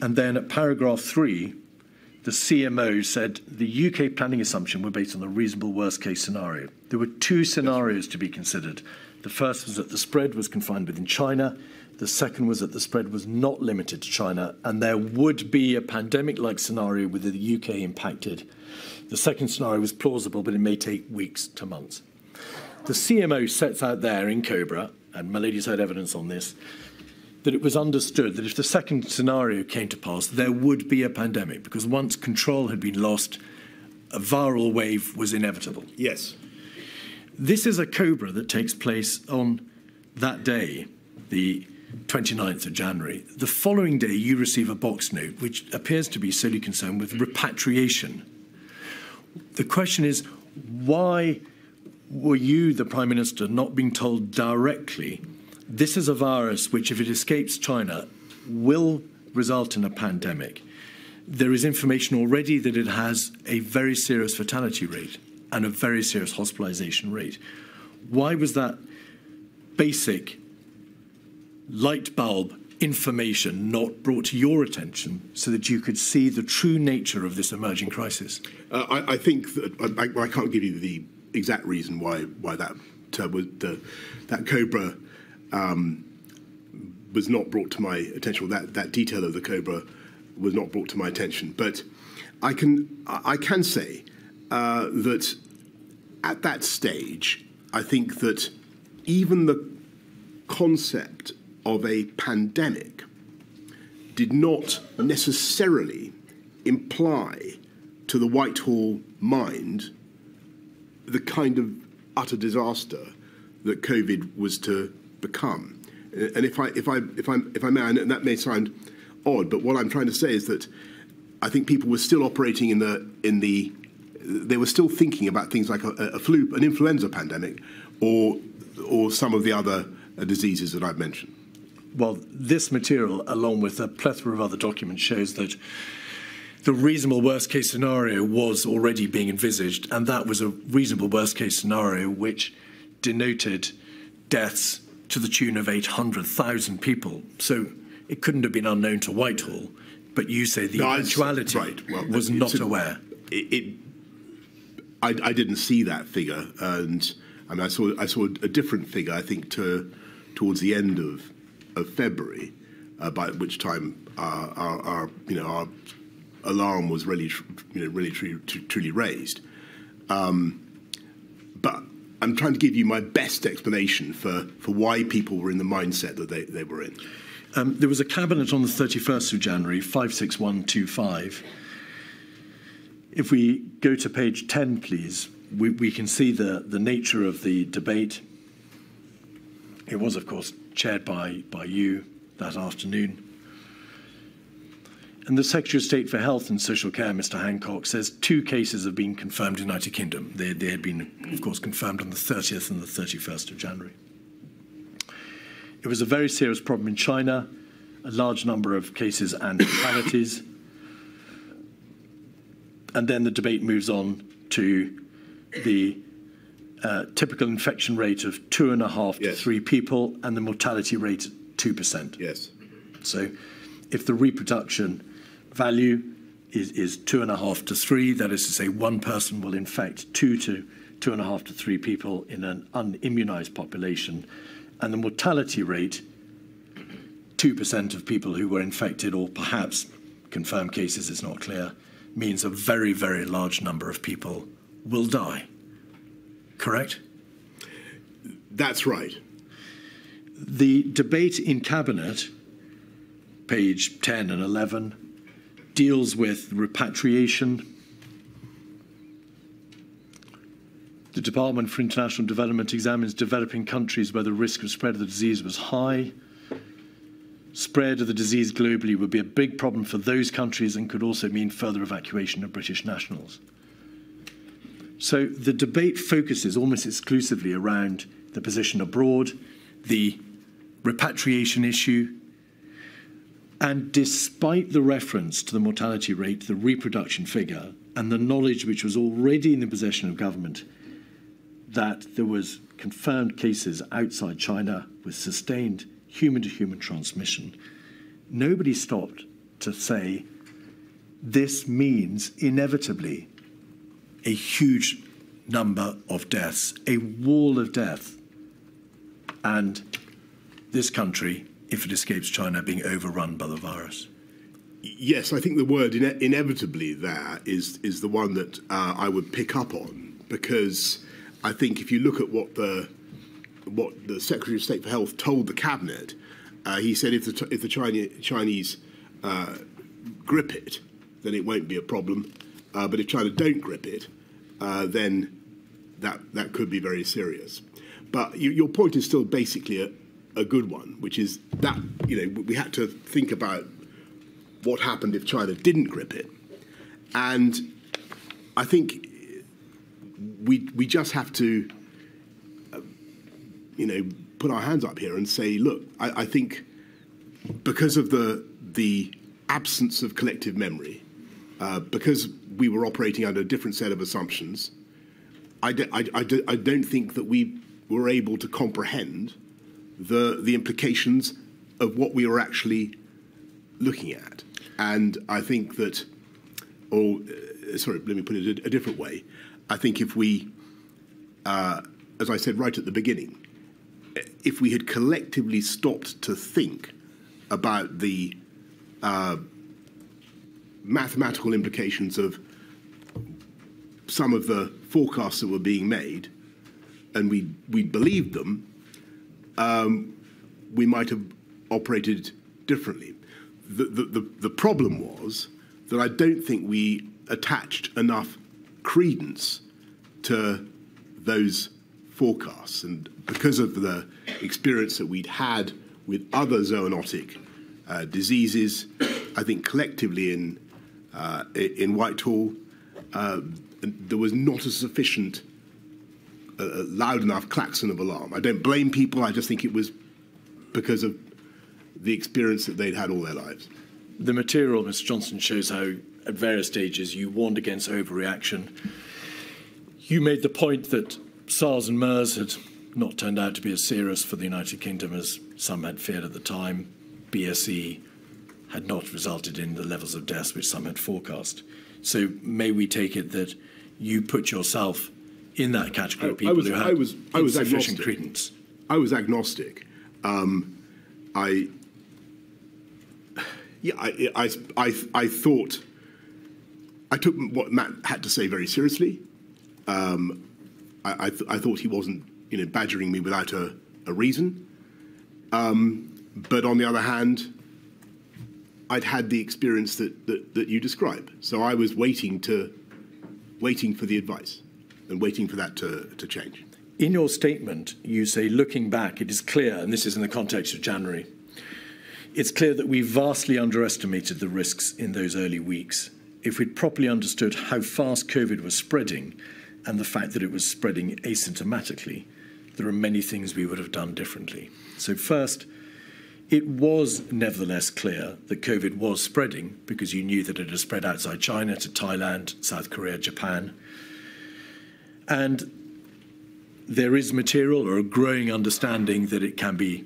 And then at paragraph three, the CMO said the UK planning assumption were based on the reasonable worst case scenario. There were two scenarios to be considered. The first was that the spread was confined within China. The second was that the spread was not limited to China, and there would be a pandemic like scenario with the UK impacted. The second scenario was plausible, but it may take weeks to months. The CMO sets out there in Cobra, and Milady's had evidence on this, that it was understood that if the second scenario came to pass, there would be a pandemic because once control had been lost, a viral wave was inevitable. Yes. This is a Cobra that takes place on that day, the 29th of January. The following day, you receive a box note which appears to be solely concerned with repatriation. The question is why were you, the Prime Minister, not being told directly this is a virus which, if it escapes China, will result in a pandemic. There is information already that it has a very serious fatality rate and a very serious hospitalization rate. Why was that basic light bulb information not brought to your attention so that you could see the true nature of this emerging crisis? Uh, I, I, think that I, I, can't give you the exact reason why why that was the, that Cobra um, was not brought to my attention. That that detail of the cobra was not brought to my attention. But I can I can say uh, that at that stage, I think that even the concept of a pandemic did not necessarily imply to the Whitehall mind the kind of utter disaster that COVID was to become. And if I, if I, if I, if I may, and that may sound odd, but what I'm trying to say is that I think people were still operating in the in the they were still thinking about things like a, a flu, an influenza pandemic, or or some of the other diseases that I've mentioned. Well, this material, along with a plethora of other documents, shows that the reasonable worst case scenario was already being envisaged, and that was a reasonable worst case scenario which denoted deaths to the tune of 800,000 people. So it couldn't have been unknown to Whitehall, but you say the No, eventuality right, well, was not a- aware. It, it I, I didn't see that figure, and I mean, I saw I saw a different figure. I think to towards the end of of February, uh, by which time our, our, our you know our alarm was really tr- you know really truly, truly raised. Um, but I'm trying to give you my best explanation for, for why people were in the mindset that they, they were in. Um, there was a cabinet on the 31st of January, 56125. If we go to page 10, please, we, we can see the, the nature of the debate. It was, of course, chaired by, by you that afternoon. And the Secretary of State for Health and Social Care, Mr. Hancock, says two cases have been confirmed in the United Kingdom. They, they had been, of course, confirmed on the 30th and the 31st of January. It was a very serious problem in China, a large number of cases and fatalities. And then the debate moves on to the uh, typical infection rate of two and a half to three people and the mortality rate at 2%. Yes. So if the reproduction value is, is two and a half to three, that is to say, one person will infect two to two and a half to three people in an unimmunized population, and the mortality rate, 2% of people who were infected, or perhaps confirmed cases, it's not clear, means a very, very large number of people will die. Correct? That's right. The debate in Cabinet, page 10 and 11, deals with repatriation. The Department for International Development examines developing countries where the risk of spread of the disease was high. Spread of the disease globally would be a big problem for those countries and could also mean further evacuation of British nationals. So the debate focuses almost exclusively around the position abroad, the repatriation issue, and despite the reference to the mortality rate, the reproduction figure, and the knowledge which was already in the possession of government that there was confirmed cases outside China with sustained human-to-human transmission, nobody stopped to say this means inevitably a huge number of deaths, a wall of death, and this country, if it escapes China, being overrun by the virus. Yes, I think the word ine- inevitably there is is the one that uh, I would pick up on because I think if you look at what the what the Secretary of State for Health told the cabinet, uh, he said if the if the Chinese, Chinese uh, grip it, then it won't be a problem. Uh, but if China don't grip it, uh, then that that could be very serious. But you, your point is still basically a, a good one, which is that you know we had to think about what happened if China didn't grip it, and I think we we just have to uh, you know put our hands up here and say, look, I, I think because of the the absence of collective memory, uh, because we were operating under a different set of assumptions, I, do, I, I, do, I don't think that we were able to comprehend the the implications of what we were actually looking at. And I think that, or uh, sorry, let me put it a, a different way. I think if we, uh, as I said right at the beginning, if we had collectively stopped to think about the uh, mathematical implications of some of the forecasts that were being made, and we we believed them, um, we might have operated differently. The, the, the, the problem was that I don't think we attached enough credence to those forecasts. And because of the experience that we'd had with other zoonotic uh, diseases, I think collectively in, uh, in Whitehall, uh, there was not a sufficient, uh, loud enough klaxon of alarm. I don't blame people, I just think it was because of the experience that they'd had all their lives. The material, Mr. Johnson, shows how at various stages you warned against overreaction. You made the point that SARS and MERS had not turned out to be as serious for the United Kingdom as some had feared at the time. BSE had not resulted in the levels of deaths which some had forecast. So may we take it that you put yourself in that category of people was, who had I was, I was agnostic. credence? I was agnostic. Um, I, yeah, I, I, I, I thought I took what Matt had to say very seriously. Um, I, I, th- I thought he wasn't, you know, badgering me without a, a reason. Um, but on the other hand, I'd had the experience that, that, that you describe. So I was waiting to, waiting for the advice and waiting for that to, to change. In your statement, you say, looking back, it is clear, and this is in the context of January, it's clear that we vastly underestimated the risks in those early weeks. If we'd properly understood how fast COVID was spreading and the fact that it was spreading asymptomatically, there are many things we would have done differently. So, first, it was nevertheless clear that COVID was spreading because you knew that it had spread outside China to Thailand, South Korea, Japan. And there is material or a growing understanding that it can be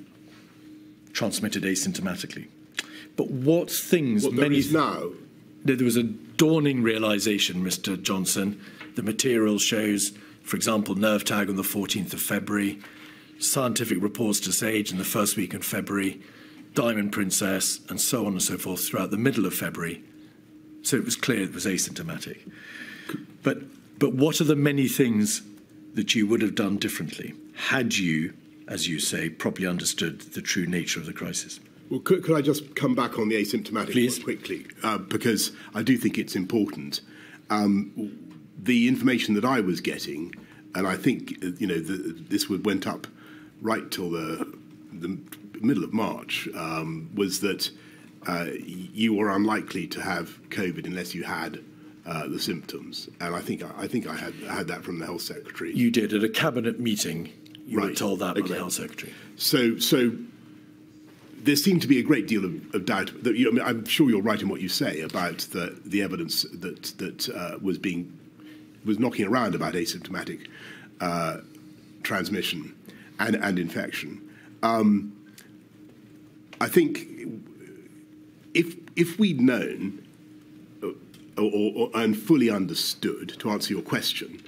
transmitted asymptomatically. But what things What many is now there was a dawning realization, Mr. Johnson. The material shows, for example, NERVTAG on the 14th of February, scientific reports to Sage in the first week in February, Diamond Princess, and so on and so forth throughout the middle of February. So it was clear it was asymptomatic. But, but what are the many things that you would have done differently had you, as you say, properly understood the true nature of the crisis? Well, could, could I just come back on the asymptomatic Please. quickly? Uh, because I do think it's important. Um, the information that I was getting, and I think uh, you know the, this went up right till the, the middle of March, um, was that uh, you were unlikely to have COVID unless you had uh, the symptoms, and I think I think I had I had that from the health secretary. You did at a cabinet meeting. You were told that by the health secretary. So, so there seemed to be a great deal of, of doubt. That, you, I mean, I'm sure you're right in what you say about the, the evidence that that uh, was being was knocking around about asymptomatic uh, transmission and, and infection. Um, I think if if we'd known uh, or, or, and fully understood, to answer your question,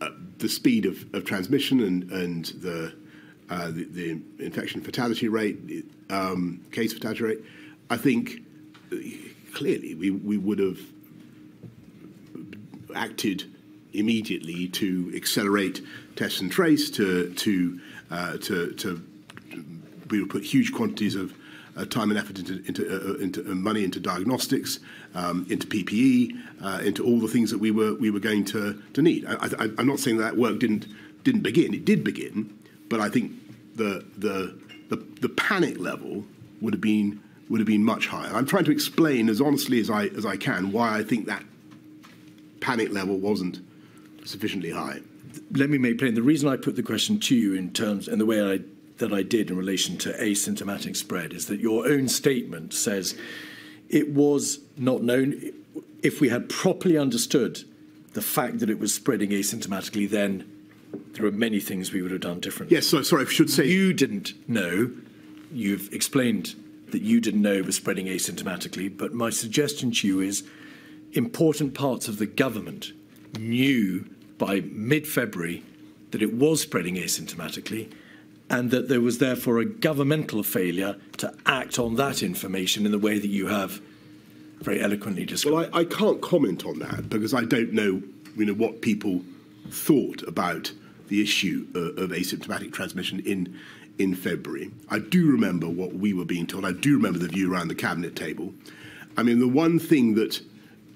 uh, the speed of, of transmission and, and the, uh, the, the infection fatality rate, um, case fatality rate, I think uh, clearly we, we would have acted immediately to accelerate test and trace, to, to, uh, to, to we would put huge quantities of uh, time and effort into, into, uh, into uh, money into diagnostics, um, into PPE, uh, into all the things that we were we were going to, to need. I, I'm not saying that work didn't didn't begin. It did begin, but I think the the the, the panic level would have been would have been much higher. I'm trying to explain as honestly as I as I can why I think that panic level wasn't sufficiently high. let me make plain the reason I put the question to you in terms and the way I that I did in relation to asymptomatic spread is that your own statement says it was not known if we had properly understood the fact that it was spreading asymptomatically then there are many things we would have done differently. Yes, so, sorry, I should say You didn't know. You've explained that you didn't know it was spreading asymptomatically, but my suggestion to you is important parts of the government knew by mid February that it was spreading asymptomatically and that there was therefore a governmental failure to act on that information in the way that you have very eloquently described. Well, I, I can't comment on that because I don't know, you know, what people thought about the issue of, of asymptomatic transmission in in February. I do remember what we were being told. I do remember the view around the cabinet table. I mean, the one thing that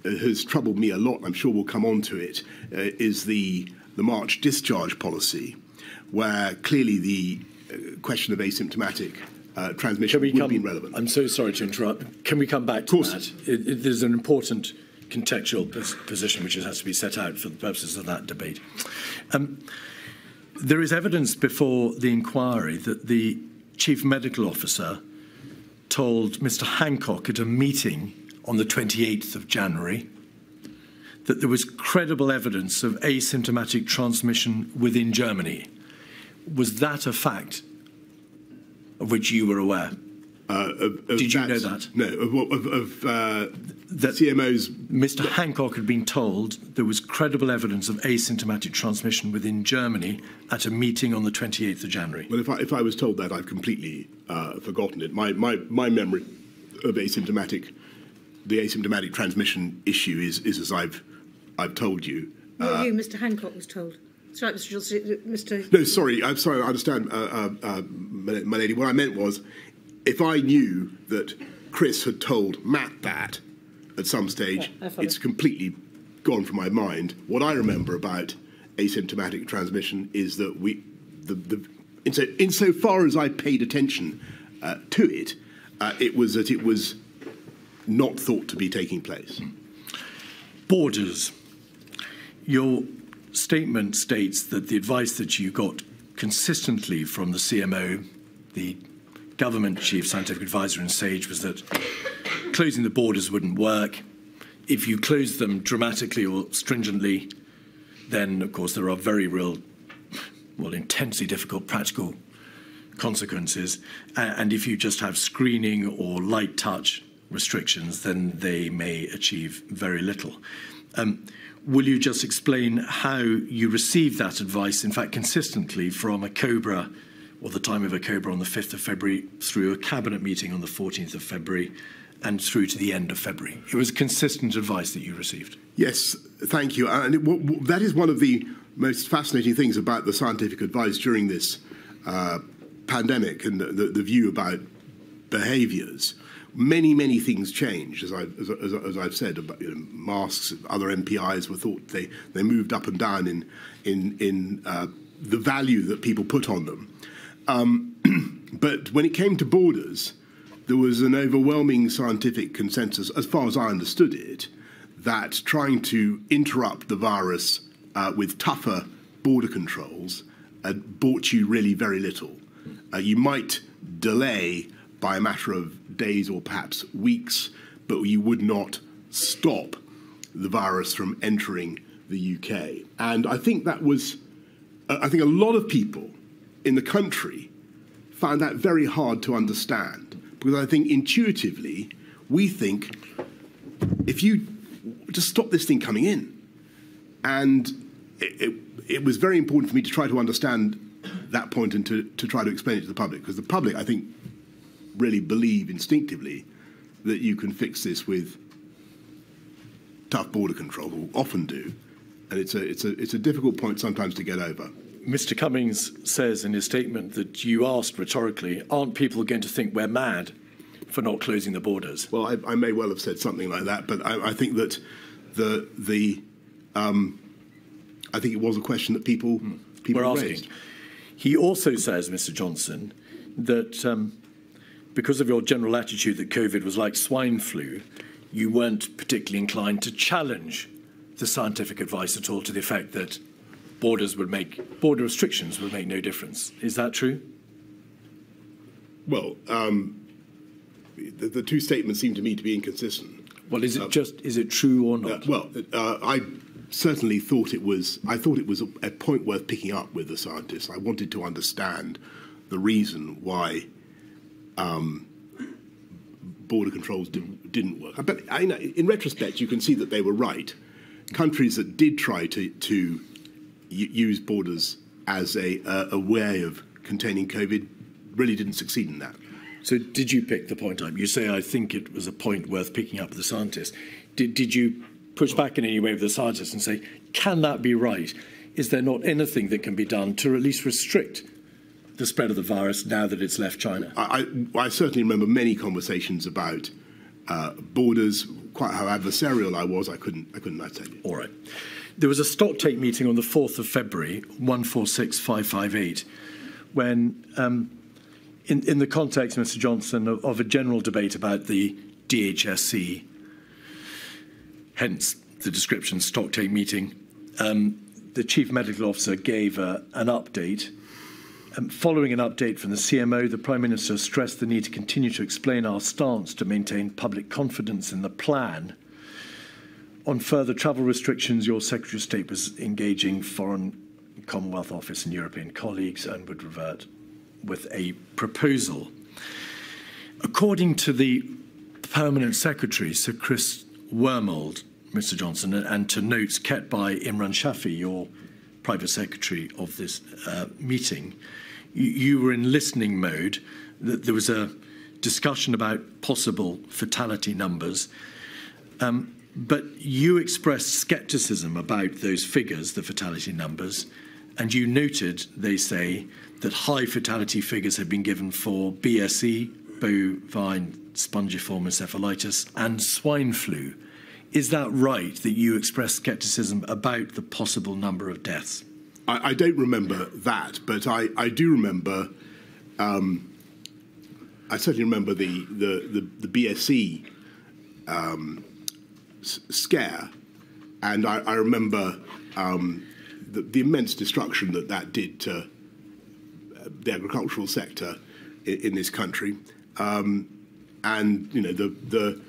uh, has troubled me a lot, I'm sure we'll come on to it, uh, is the the March discharge policy, where clearly the uh, question of asymptomatic uh, transmission would come, have been relevant. I'm so sorry to interrupt. Can we come back to that? It, it, there's an important contextual pos- position which has to be set out for the purposes of that debate. Um, there is evidence before the inquiry that the chief medical officer told Mr. Hancock at a meeting on the 28th of January that there was credible evidence of asymptomatic transmission within Germany. Was that a fact of which you were aware? Uh, of, of Did you know that? No, of, of, of uh, that CMO's. Mr. Hancock had been told there was credible evidence of asymptomatic transmission within Germany at a meeting on the 28th of January. Well, if I, if I was told that, I've completely uh, forgotten it. My, my, my memory of asymptomatic, the asymptomatic transmission issue is, is as I've, I've told you. Well, you, Mr. Hancock, was told. That's right, Mr. Johnson. Mr. No, sorry, I'm sorry, I understand, uh, uh, uh, my, my lady. What I meant was, if I knew that Chris had told Matt that at some stage, Yeah, it's completely gone from my mind. What I remember about asymptomatic transmission is that we, the, the, in so, insofar as I paid attention uh, to it, uh, it was that it was not thought to be taking place. Borders. Your statement states that the advice that you got consistently from the CMO, the government chief scientific advisor in SAGE, was that closing the borders wouldn't work. If you close them dramatically or stringently, then of course there are very real, well, intensely difficult practical consequences. And if you just have screening or light touch restrictions, then they may achieve very little. Um, will you just explain how you received that advice, in fact, consistently from a COBRA or the time of a COBRA on the 5th of February through a cabinet meeting on the 14th of February and through to the end of February? It was consistent advice that you received. Yes, thank you. And it, that is one of the most fascinating things about the scientific advice during this uh, pandemic and the, the, the view about behaviours. Many, many things changed, as, I, as, as, as I've said. About, you know, masks, other NPIs were thought they, they moved up and down in, in, in uh, the value that people put on them. Um, but when it came to borders, there was an overwhelming scientific consensus, as far as I understood it, that trying to interrupt the virus uh, with tougher border controls had bought you really very little. Uh, you might delay by a matter of days or perhaps weeks, but you would not stop the virus from entering the UK. And I think that was, uh, I think a lot of people in the country found that very hard to understand. Because I think intuitively we think if you just stop this thing coming in, and it, it, it was very important for me to try to understand that point and to, to try to explain it to the public. Because the public, I think, really believe instinctively that you can fix this with tough border control, or often do, and it's a it's a it's a difficult point sometimes to get over. Mr. Cummings says in his statement that you asked rhetorically, aren't people going to think we're mad for not closing the borders? Well, I, I may well have said something like that, but I, I think that the the um, I think it was a question that people people We're raised. asking. He also says, Mr. Johnson, that um, because of your general attitude that COVID was like swine flu, you weren't particularly inclined to challenge the scientific advice at all to the effect that borders would make border restrictions would make no difference. Is that true? Well, um, the, the two statements seem to me to be inconsistent. Well, is it just is it true or Uh, not? well, uh, I certainly thought it was. I thought it was a, a point worth picking up with the scientists. I wanted to understand the reason why um, border controls didn't, didn't work. But I know, in retrospect, you can see that they were right. Countries that did try to to use borders as a uh, a way of containing COVID really didn't succeed in that. So, did you pick the point up? You say, I think it was a point worth picking up with the scientists. Did, did you push back in any way with the scientists and say, can that be right? Is there not anything that can be done to at least restrict the spread of the virus now that it's left China? I, I, I certainly remember many conversations about uh, borders. Quite how adversarial I was, I couldn't. I couldn't. Tell you. All right. There was a stock take meeting on the 4th of February, 146558, when, um, in, in the context, Mr. Johnson, of, of a general debate about the DHSC, hence the description stock take meeting, um, the Chief Medical Officer gave uh, an update. Um, following an update from the CMO, the Prime Minister stressed the need to continue to explain our stance to maintain public confidence in the plan. On further travel restrictions, your Secretary of State was engaging Foreign Commonwealth Office and European colleagues and would revert with a proposal. According to the permanent secretary, Sir Chris Wormald, Mr. Johnson, and to notes kept by Imran Shafi, your private secretary of this uh, meeting, you, were in listening mode. There was a discussion about possible fatality numbers. Um, but you expressed skepticism about those figures, the fatality numbers, and you noted, they say, that high fatality figures have been given for BSE, bovine spongiform encephalitis, and swine flu. Is that right that you expressed skepticism about the possible number of deaths? I, I don't remember that, but I, I do remember. Um, I certainly remember the the the, the BSE um, scare, and I, I remember um, the, the, immense destruction that that did to uh, the agricultural sector in, in this country, um, and you know the the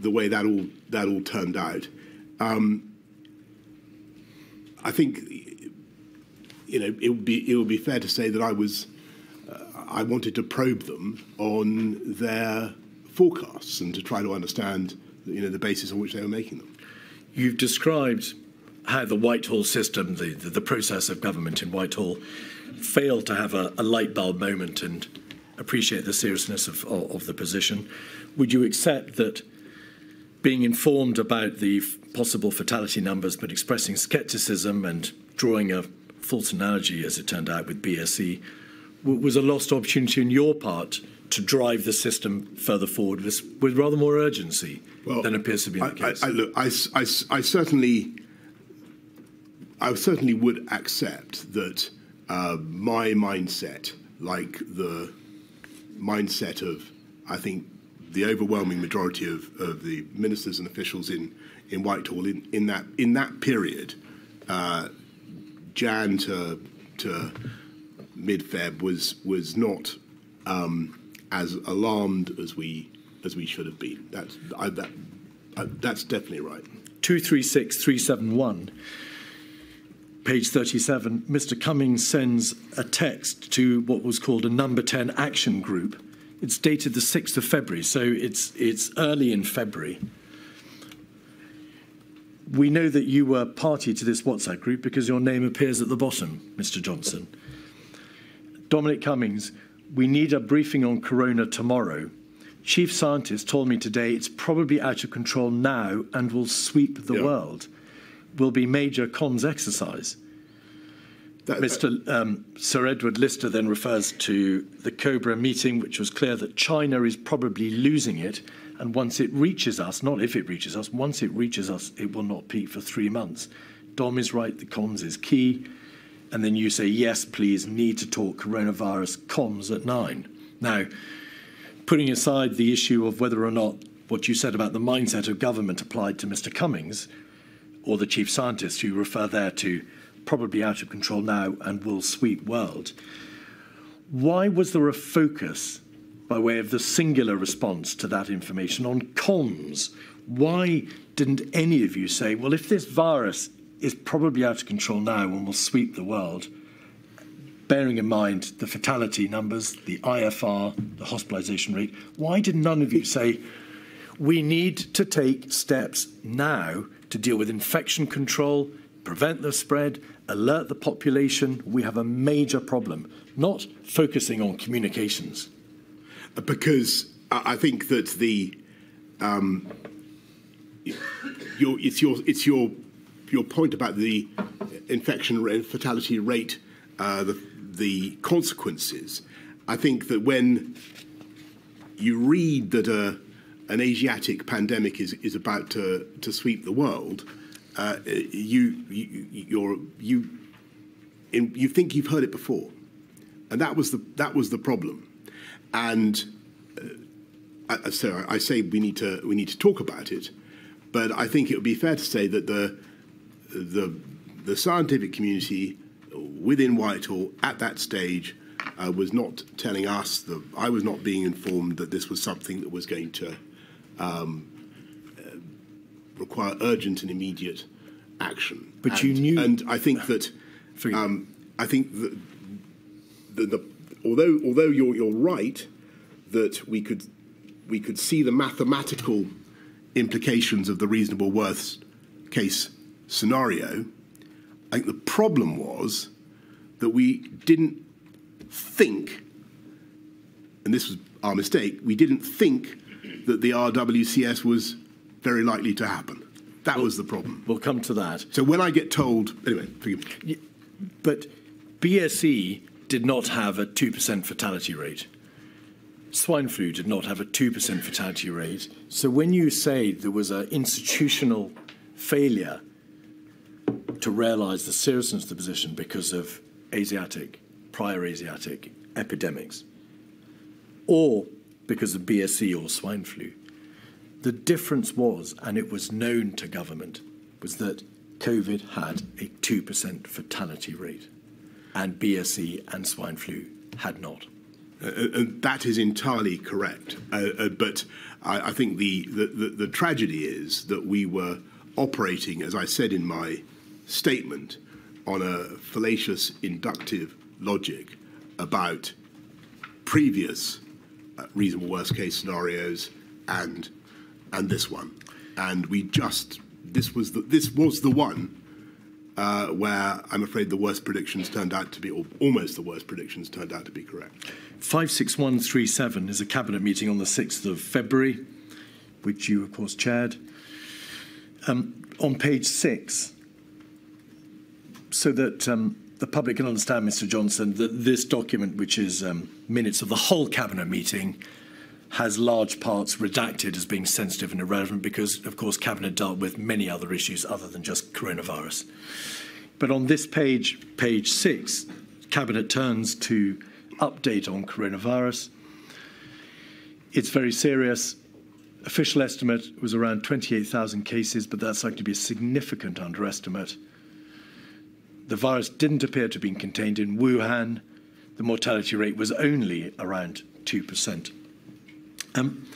the way that all that all turned out. Um, I think you know it would be it would be fair to say that I was uh, I wanted to probe them on their forecasts and to try to understand you know the basis on which they were making them. You've described how the Whitehall system, the, the, the process of government in Whitehall, failed to have a, a, light bulb moment and appreciate the seriousness of, of, of the position. Would you accept that being informed about the possible fatality numbers, but expressing scepticism and drawing a false analogy, as it turned out, with BSE, was a lost opportunity on your part to drive the system further forward with, with rather more urgency well, than appears to be I, the case. I, I, look, I, I, certainly, I certainly would accept that uh, my mindset, like the mindset of, I think, the overwhelming majority of, of the ministers and officials in, in Whitehall in, in that in that period, uh, Jan to to mid Feb was was not um, as alarmed as we as we should have been. That's I, that I, that's definitely right. Two three six three seven one. Page 37, Mr. Cummings sends a text to what was called a number 10 action group it's dated the 6th of February, so it's, it's early in February. We know that you were party to this WhatsApp group because your name appears at the bottom, Mr. Johnson. Dominic Cummings, we need a briefing on corona tomorrow. Chief scientist told me today it's probably out of control now and will sweep the world. Will be major comms exercise. That, Mr. Um, Sir Edward Lister then refers to the Cobra meeting, which was clear that China is probably losing it. And once it reaches us, not if it reaches us, once it reaches us, it will not peak for three months. Dom is right, the comms is key. And then you say, yes, please, need to talk coronavirus comms at nine. Now, putting aside the issue of whether or not what you said about the mindset of government applied to Mr. Cummings or the chief scientist, you refer there to probably out of control now and will sweep world. Why was there a focus, by way of the singular response to that information, on comms? Why didn't any of you say, well, if this virus is probably out of control now and will sweep the world, bearing in mind the fatality numbers, the IFR, the hospitalisation rate, why did none of you say, we need to take steps now to deal with infection control, prevent the spread, alert the population. We have a major problem, not focusing on communications. Because I think that the um, your, it's your it's your your point about the infection rate, fatality rate, uh, the the consequences. I think that when you read that a, an Asiatic pandemic is, is about to, to sweep the world, uh, you, you, you're, you, in, you think you've heard it before. And that was the, that was the problem. And uh, so I say we need, to, we need to talk about it, but I think it would be fair to say that the, the, the scientific community within Whitehall at that stage uh, was not telling us that I was not being informed that this was something that was going to um, require urgent and immediate action. But and, you knew, and I think that um, I think that the, the, although although you're you're right that we could we could see the mathematical implications of the reasonable worst case scenario. I think the problem was that we didn't think, and this was our mistake, we didn't think that the RWCS was very likely to happen. That was the problem. We'll come to that. So when I get told, anyway, forgive me. But BSE did not have a 2% fatality rate. Swine flu did not have a 2% fatality rate. So when you say there was an institutional failure to realise the seriousness of the position because of Asiatic, prior Asiatic epidemics, or because of BSE or swine flu, the difference was, and it was known to government, was that COVID had a 2% fatality rate, and BSE and swine flu had not. Uh, uh, that is entirely correct. Uh, uh, but I, I think the, the, the, the, tragedy is that we were operating, as I said in my statement, on a fallacious inductive logic about previous uh, reasonable worst case scenarios and and this one, and we just this was the this was the one uh, where I'm afraid the worst predictions turned out to be, or almost the worst predictions turned out to be correct. 56137 is a cabinet meeting on the 6th of February, which you, of course, chaired. Um, on page six, so that um, the public can understand, Mr. Johnson, that this document, which is um, minutes of the whole cabinet meeting, has large parts redacted as being sensitive and irrelevant because, of course, Cabinet dealt with many other issues other than just coronavirus. But on this page, page six, Cabinet turns to update on coronavirus. It's very serious. Official estimate was around 28,000 cases, but that's likely to be a significant underestimate. The virus didn't appear to have been contained in Wuhan. The mortality rate was only around 2%. Um,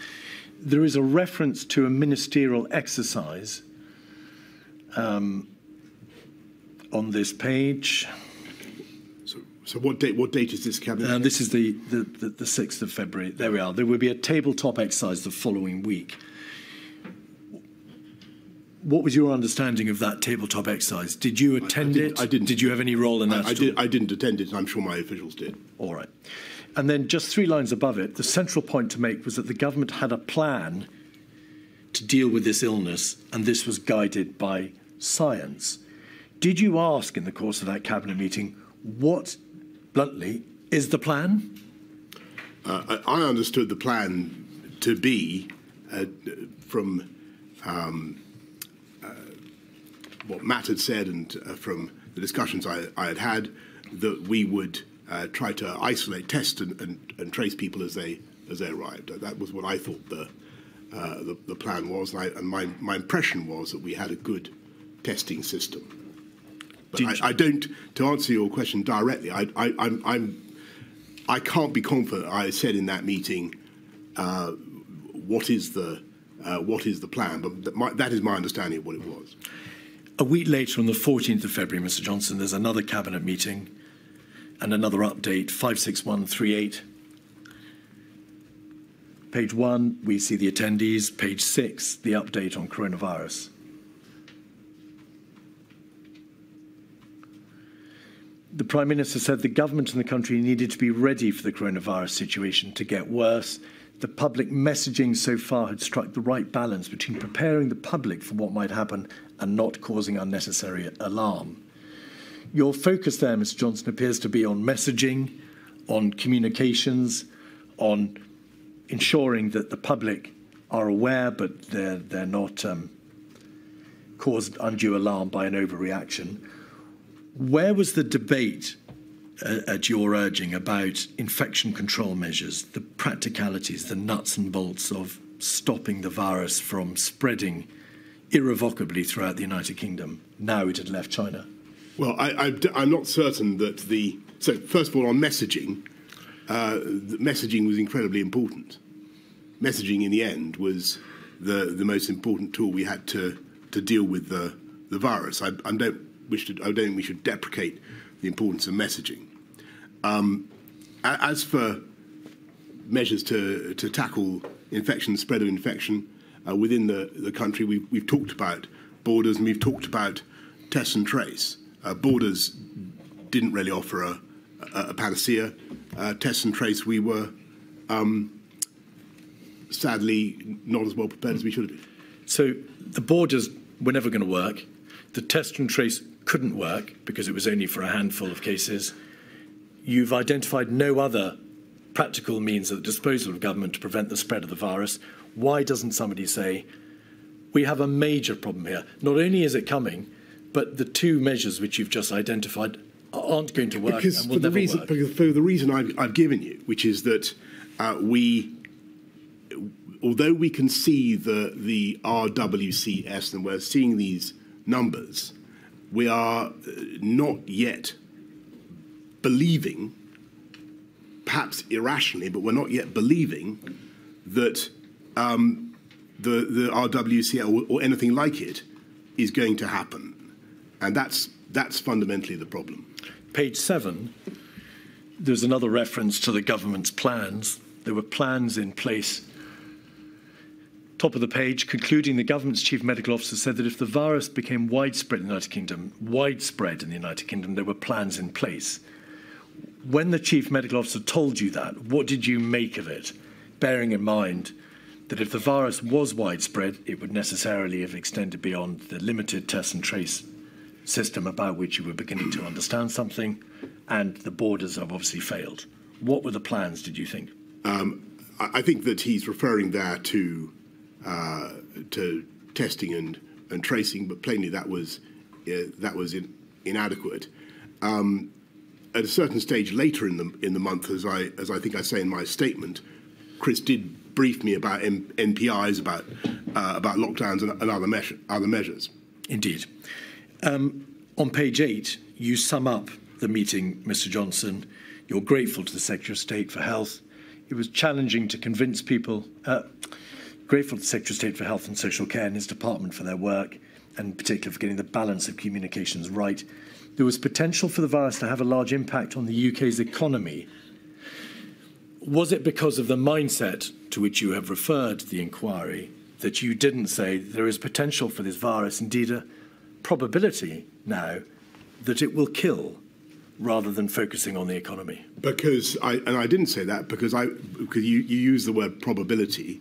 there is a reference to a ministerial exercise um, on this page. So, so what date? What date is this cabinet? Uh, this is the, the, 6th of February. There we are. There will be a tabletop exercise the following week. What was your understanding of that tabletop exercise? Did you attend I, I it? I didn't. Did you have any role in that? I, I, did, I didn't attend it. I'm sure my officials did. All right. And then just three lines above it, the central point to make was that the government had a plan to deal with this illness, and this was guided by science. Did you ask in the course of that cabinet meeting what, bluntly, is the plan? Uh, I understood the plan to be uh, from um, uh, what Matt had said and uh, from the discussions I, I had had that we would uh, try to isolate, test, and, and, and, trace people as they as they arrived. That was what I thought the uh, the, the, plan was, and, I, and, my my impression was that we had a good testing system. But I, I, don't. To answer your question directly, I, I I'm, I'm I can't be confident. I said in that meeting, uh, what is the uh, what is the plan? But that, my, that is my understanding of what it was. A week later, on the 14th of February, Mr. Johnson, there's another cabinet meeting and another update 56138. Page one, we see the attendees. Page six, the update on coronavirus. The Prime Minister said the government and the country needed to be ready for the coronavirus situation to get worse. The public messaging so far had struck the right balance between preparing the public for what might happen and not causing unnecessary alarm. Your focus there, Mr. Johnson, appears to be on messaging, on communications, on ensuring that the public are aware, but they're, they're not um, caused undue alarm by an overreaction. Where was the debate uh, at your urging about infection control measures, the practicalities, the nuts and bolts of stopping the virus from spreading irrevocably throughout the United Kingdom now it had left China? Well, I, am not certain that the. So, first of all, on messaging, uh, messaging was incredibly important. Messaging, in the end, was the, the most important tool we had to, to deal with the, the virus. I, I don't wish to, I don't think we should deprecate the importance of messaging. Um, as for measures to, to tackle infection, spread of infection uh, within the, the country. We've, we've talked about borders and we've talked about test and trace. Uh, borders didn't really offer a, a, a panacea. Uh, test and trace, we were um, sadly not as well prepared as we should have been. So the borders were never going to work. The test and trace couldn't work because it was only for a handful of cases. You've identified no other practical means at the disposal of government to prevent the spread of the virus. Why doesn't somebody say, we have a major problem here? Not only is it coming, but the two measures which you've just identified aren't going to work because and will for the reason, work. because for the reason I've, I've given you, which is that uh, we, although we can see the the RWCS and we're seeing these numbers, we are uh, not yet believing, perhaps irrationally, but we're not yet believing that um, the the RWCS or, or anything like it is going to happen, and that's that's fundamentally the problem. Page seven, there's another reference to the government's plans. There were plans in place. Top of the page, concluding the government's chief medical officer said that if the virus became widespread in the United Kingdom, widespread in the United Kingdom, there were plans in place. When the chief medical officer told you that, what did you make of it? Bearing in mind that if the virus was widespread, it would necessarily have extended beyond the limited test and trace system about which you were beginning to understand something, and the borders have obviously failed. What were the plans, did you think? I I think that he's referring there to uh, to testing and, and tracing, but plainly that was uh, that was in, inadequate. Um, at a certain stage later in the in the month, as I as I think I say in my statement, Chris did brief me about M- NPIs, about uh, about lockdowns and, and other measure, other measures. Indeed. Um, on page eight, you sum up the meeting, Mr. Johnson. You're grateful to the Secretary of State for Health. It was challenging to convince people, uh, grateful to the Secretary of State for Health and Social Care and his department for their work, and particularly for getting the balance of communications right. There was potential for the virus to have a large impact on the UK's economy. Was it because of the mindset to which you have referred the inquiry that you didn't say there is potential for this virus, indeed a probability now that it will kill rather than focusing on the economy? Because I and I didn't say that because I because you, you use the word probability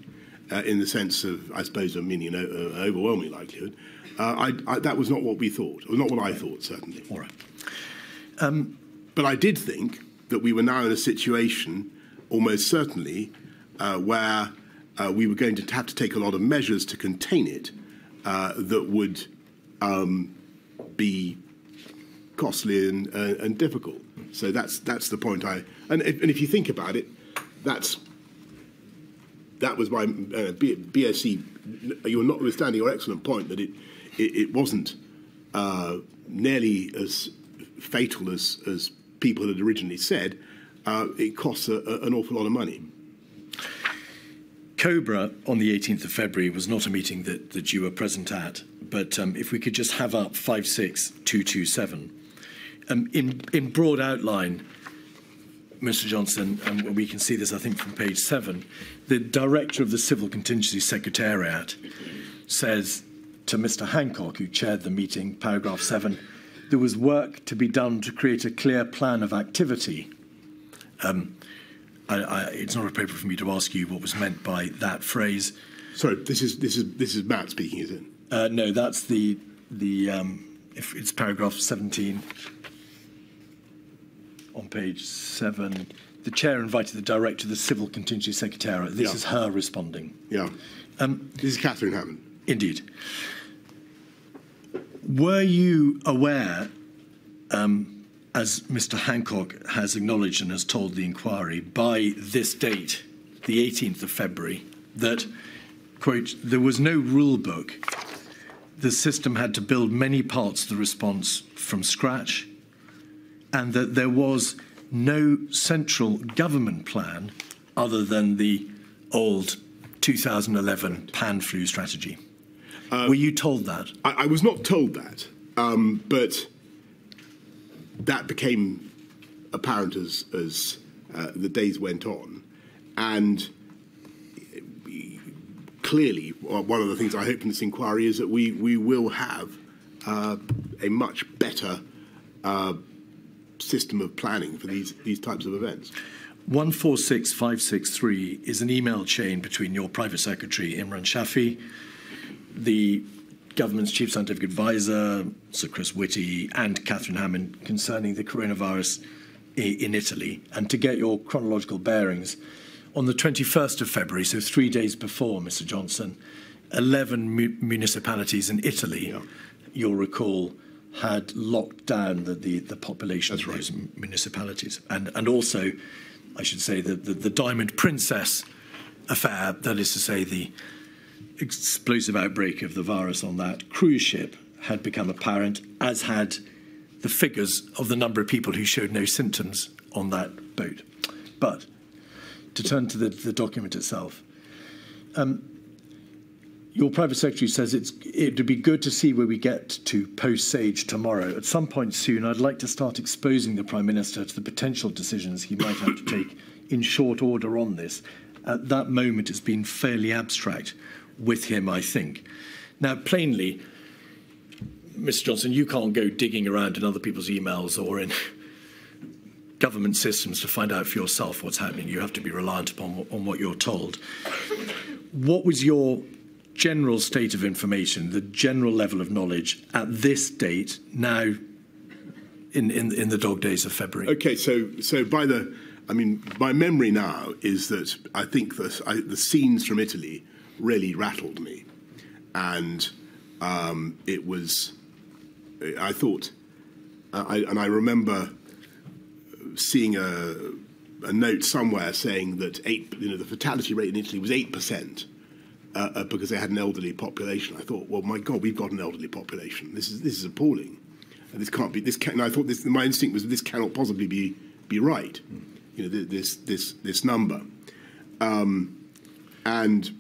uh, in the sense of I suppose of meaning an o- uh, overwhelming likelihood. Uh, I, I, that was not what we thought, or not what I thought certainly. All right. But I did think that we were now in a situation, almost certainly, uh, where uh, we were going to have to take a lot of measures to contain it uh, that would um, be costly and, uh, and difficult. So that's that's the point. I and if, and if you think about it, that's that was my uh, BSE. You're notwithstanding your excellent point that it it, it wasn't uh, nearly as fatal as as people had originally said. Uh, it costs a, a, an awful lot of money. Cobra on the 18th of February was not a meeting that, that you were present at, but um, if we could just have up 56227. Um, in, in broad outline, Mr. Johnson, and we can see this, I think, from page seven, the director of the Civil Contingency Secretariat says to Mr. Hancock, who chaired the meeting, paragraph seven, there was work to be done to create a clear plan of activity. Um, I, I, it's not appropriate for me to ask you what was meant by that phrase. Sorry, this is this is this is Matt speaking, is it? Uh, no, that's the the um, if it's paragraph 17 on page seven. The chair invited the director of the Civil Contingency Secretariat. This Yeah. is her responding. Yeah. Um, this is Katharine Hammond. Indeed. Were you aware, um, as Mr. Hancock has acknowledged and has told the inquiry, by this date, the 18th of February, that, quote, there was no rule book. The system had to build many parts of the response from scratch, and that there was no central government plan other than the old 2011 pan flu strategy. Were you told that? I, I was not told that, um, but that became apparent as as uh, the days went on, and clearly, one of the things I hope in this inquiry is that we, we will have uh, a much better uh, system of planning for these, these types of events. 146563 is an email chain between your private secretary, Imran Shafi, the government's chief scientific advisor, Sir Chris Whitty, and Katharine Hammond concerning the coronavirus in Italy. And to get your chronological bearings, on the 21st of February, so three days before, Mr. Johnson, 11 mu municipalities in Italy, yeah. you'll recall, had locked down the, the, the population That's of those right. municipalities. And, and also, I should say, the, the, the Diamond Princess affair, that is to say, the explosive outbreak of the virus on that cruise ship had become apparent, as had the figures of the number of people who showed no symptoms on that boat. But to turn to the, the document itself. Um, your private secretary says it would be good to see where we get to post Sage tomorrow. At some point soon, I'd like to start exposing the Prime Minister to the potential decisions he might have to take in short order on this. At that moment, it's been fairly abstract with him, I think. Now, plainly, Mr. Johnson, you can't go digging around in other people's emails or in government systems to find out for yourself what's happening. You have to be reliant upon on what you're told. What was your general state of information, the general level of knowledge at this date now in, in, in the dog days of February? Okay, so so by the, I mean, my memory now is that I think the, I, the scenes from Italy really rattled me, and um, it was, I thought, I, and I remember seeing a, a note somewhere saying that eight, you know, the fatality rate in Italy was eight percent. Uh, uh, because they had an elderly population. I thought, well, my God, we've got an elderly population. This is this is appalling. And this can't be. This can. I thought this. My instinct was this cannot possibly be be right. Mm. You know, this this this number. Um, and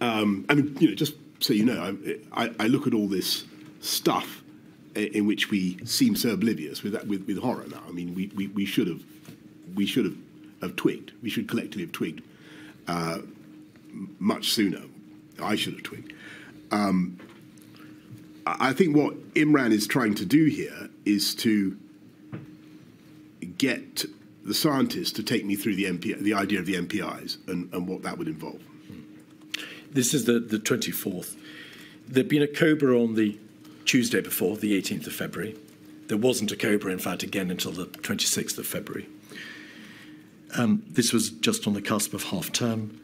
um, I mean, you know, just so you know, I, I, I look at all this stuff in which we seem so oblivious with that, with, with horror now. I mean, we, we, we should have we should have, have twigged. We should collectively have twigged uh, much sooner. I should have twigged. Um, I think what Imran is trying to do here is to get the scientists to take me through the MP, the idea of the NPIs and, and what that would involve. This is the, the 24th. There'd been a COBRA on the Tuesday before, the 18th of February. There wasn't a COBRA, in fact, again until the 26th of February. Um, this was just on the cusp of half term.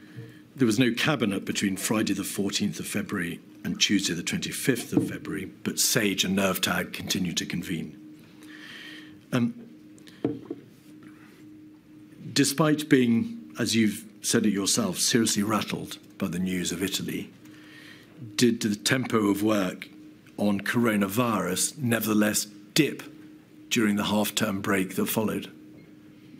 There was no cabinet between Friday the 14th of February and Tuesday the 25th of February, but SAGE and NERVTAG continued to convene. Um, despite being, as you've said it yourself, seriously rattled by the news of Italy, did the tempo of work on coronavirus nevertheless dip during the half-term break that followed?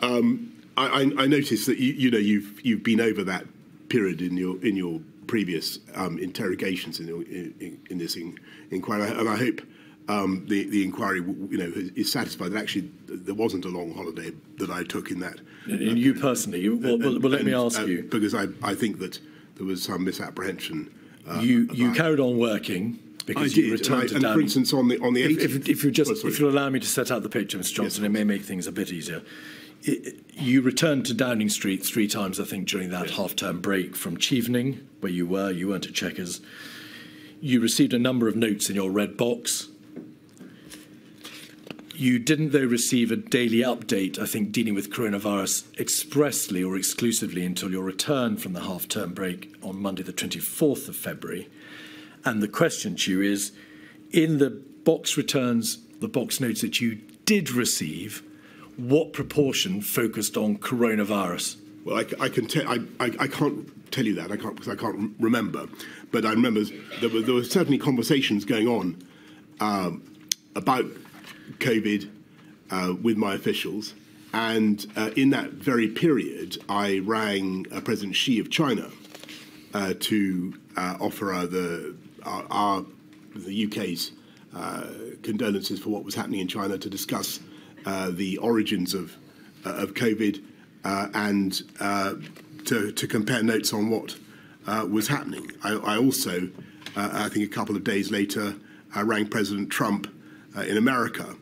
Um, I, I, noticed that you, you, know you've you've been over that period in your in your previous um, interrogations in, in, in this in, inquiry, and I hope um, the the inquiry you know is satisfied that actually there wasn't a long holiday that I took in that. And you personally, you, well, well, well, let me ask uh, you because I I think that there was some misapprehension. Uh, you you carried on working because I you did. returned and, to and Downing. for instance, on the on the if, 18th, if, if you just oh, if you'll allow me to set out the picture, Mr. Johnson, yes, it may make things a bit easier. It, you returned to Downing Street three times, I think, during that yes. half-term break from Chevening, where you were. You weren't at Chequers. You received a number of notes in your red box. You didn't, though, receive a daily update, I think, dealing with coronavirus expressly or exclusively until your return from the half term break on Monday, the 24th of February. And the question to you is in the box returns, the box notes that you did receive, what proportion focused on coronavirus? Well, I, I can tell. I, I, I, can't tell you that. I can't because I can't remember. But I remember there were, there were certainly conversations going on um, about COVID uh, with my officials. And uh, in that very period, I rang uh, President Xi of China uh, to uh, offer the, our, the UK's uh, condolences for what was happening in China, to discuss the origins of, of COVID, and to, to compare notes on what was happening. I, I also, I think a couple of days later, I rang President Trump in America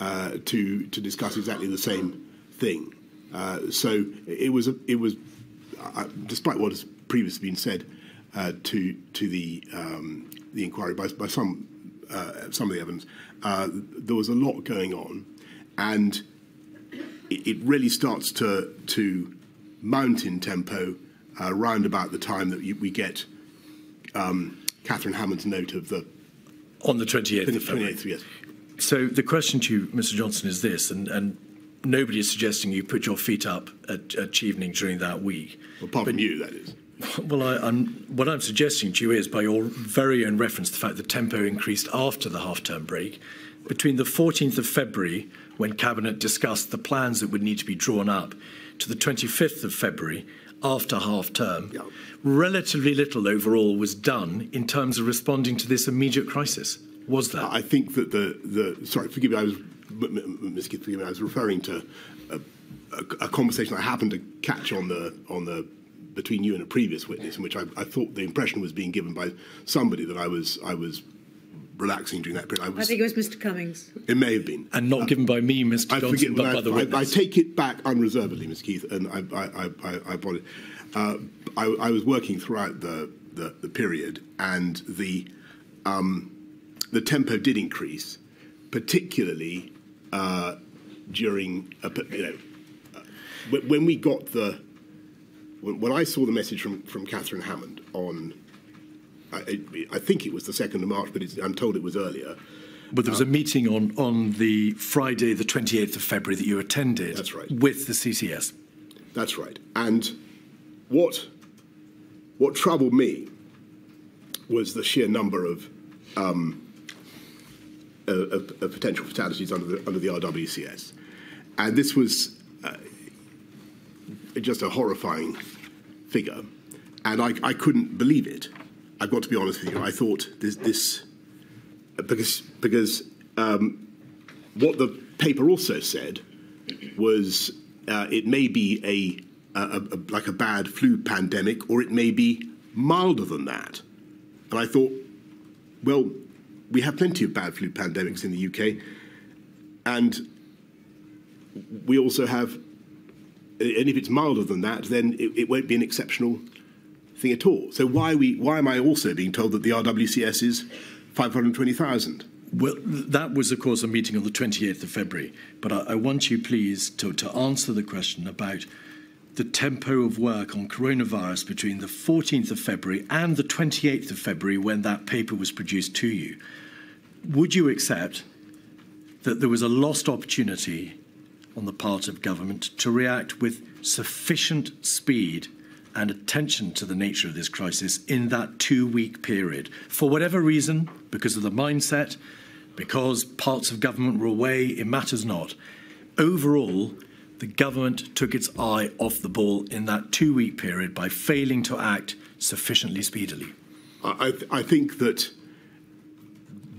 uh, to to discuss exactly the same thing. Uh, so it was it was, uh, despite what has previously been said uh, to to the um, the inquiry by, by some uh, some of the evidence, uh, there was a lot going on, and it, it really starts to to mount in tempo around about the time that you, we get um, Katharine Hammond's note of the on the 28th of 28th, yes. So the question to you, Mr. Johnson, is this, and, and nobody is suggesting you put your feet up at, at Chevening during that week. Well, apart from you, that is. Well, I, I'm, what I'm suggesting to you is, by your very own reference, the fact that tempo increased after the half-term break, between the 14th of February, when Cabinet discussed the plans that would need to be drawn up, to the 25th of February, after half-term, Yeah. relatively little overall was done in terms of responding to this immediate crisis. Was there? I think that the, the sorry, forgive me, I was, m- m- Ms. Keith, forgive me, I was referring to a, a, a conversation I happened to catch on the, on the, between you and a previous witness, in which I, I thought the impression was being given by somebody that I was, I was relaxing during that period. I, was, I think it was Mr. Cummings. it may have been. and not given by me, Mr. I Johnson, forget, but I, by the I, I take it back unreservedly, Ms. Keith, and I, I, I, I, I apologize. Uh, I, I was working throughout the, the, the period, and the um, the tempo did increase, particularly uh, during a, you know uh, when- we got the when, when I saw the message from from Katharine Hammond on. I, I think it was the second of March, but it's, I'm told it was earlier. But there was a meeting on, on the Friday, the 28th of February, that you attended That's right. with the CCS. That's right. And what what troubled me was the sheer number of um, of, of- potential fatalities under the under the RWCS, and this was uh, just a horrifying figure, and I, I couldn't believe it. I've got to be honest with you. I thought this this because because um, what the paper also said was uh, it may be a, a, a- like a bad flu pandemic, or it may be milder than that. And I thought, well, we have plenty of bad flu pandemics in the UK, and we also have. And if it's milder than that, then it, it won't be an exceptional thing at all. So why we why am I also being told that the RWCS is five hundred twenty thousand? Well, that was, of course, a meeting on the 28th of February. But I, I want you, please, to, to answer the question about the tempo of work on coronavirus between the 14th of February and the 28th of February when that paper was produced to you. Would you accept that there was a lost opportunity on the part of government to react with sufficient speed and attention to the nature of this crisis in that two week period. For whatever reason, because of the mindset, because parts of government were away, it matters not. Overall, the government took its eye off the ball in that two week period by failing to act sufficiently speedily. I, th- I think that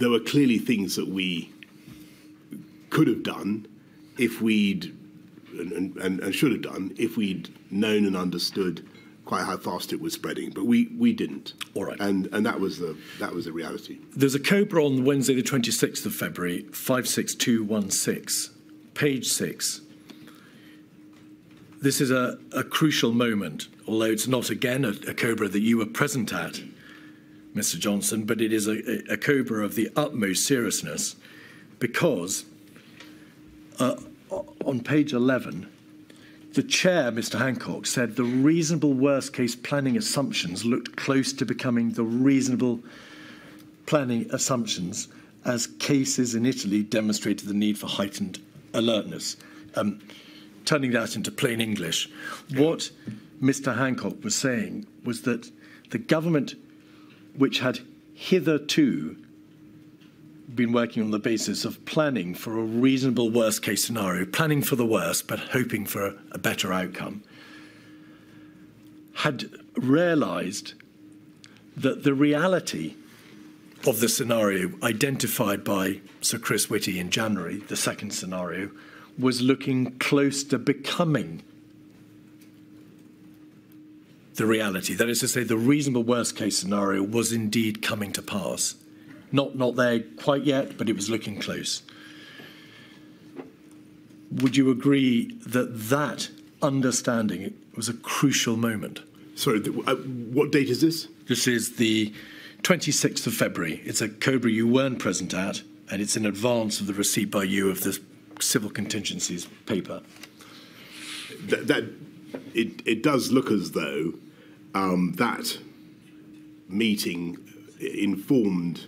there were clearly things that we could have done if we'd and, and, and should have done if we'd known and understood quite how fast it was spreading, but we, we didn't. All right. And and that was the that was the reality. There's a COBRA on Wednesday, the 26th of February, 56216, page 6. This is a, a crucial moment, although it's not again a, a COBRA that you were present at, Mr. Johnson, but it is a, a, COBRA of the utmost seriousness because uh, on page 11, the chair, Mr. Hancock, said the reasonable worst case planning assumptions looked close to becoming the reasonable planning assumptions as cases in Italy demonstrated the need for heightened alertness. Um, turning that into plain English, what Mr. Hancock was saying was that the government, which had hitherto been working on the basis of planning for a reasonable worst case scenario, planning for the worst, but hoping for a, better outcome, had realized that the reality of the scenario identified by Sir Chris Whitty in January, the second scenario, was looking close to becoming the reality. That is to say, the reasonable worst case scenario was indeed coming to pass. Not, not there quite yet, but it was looking close. Would you agree that that understanding was a crucial moment? Sorry, uh, what date is this? This is the 26th of February. It's a COBRA you weren't present at, and it's in advance of the receipt by you of the civil contingencies paper. That, that it, it does look as though um, that meeting informed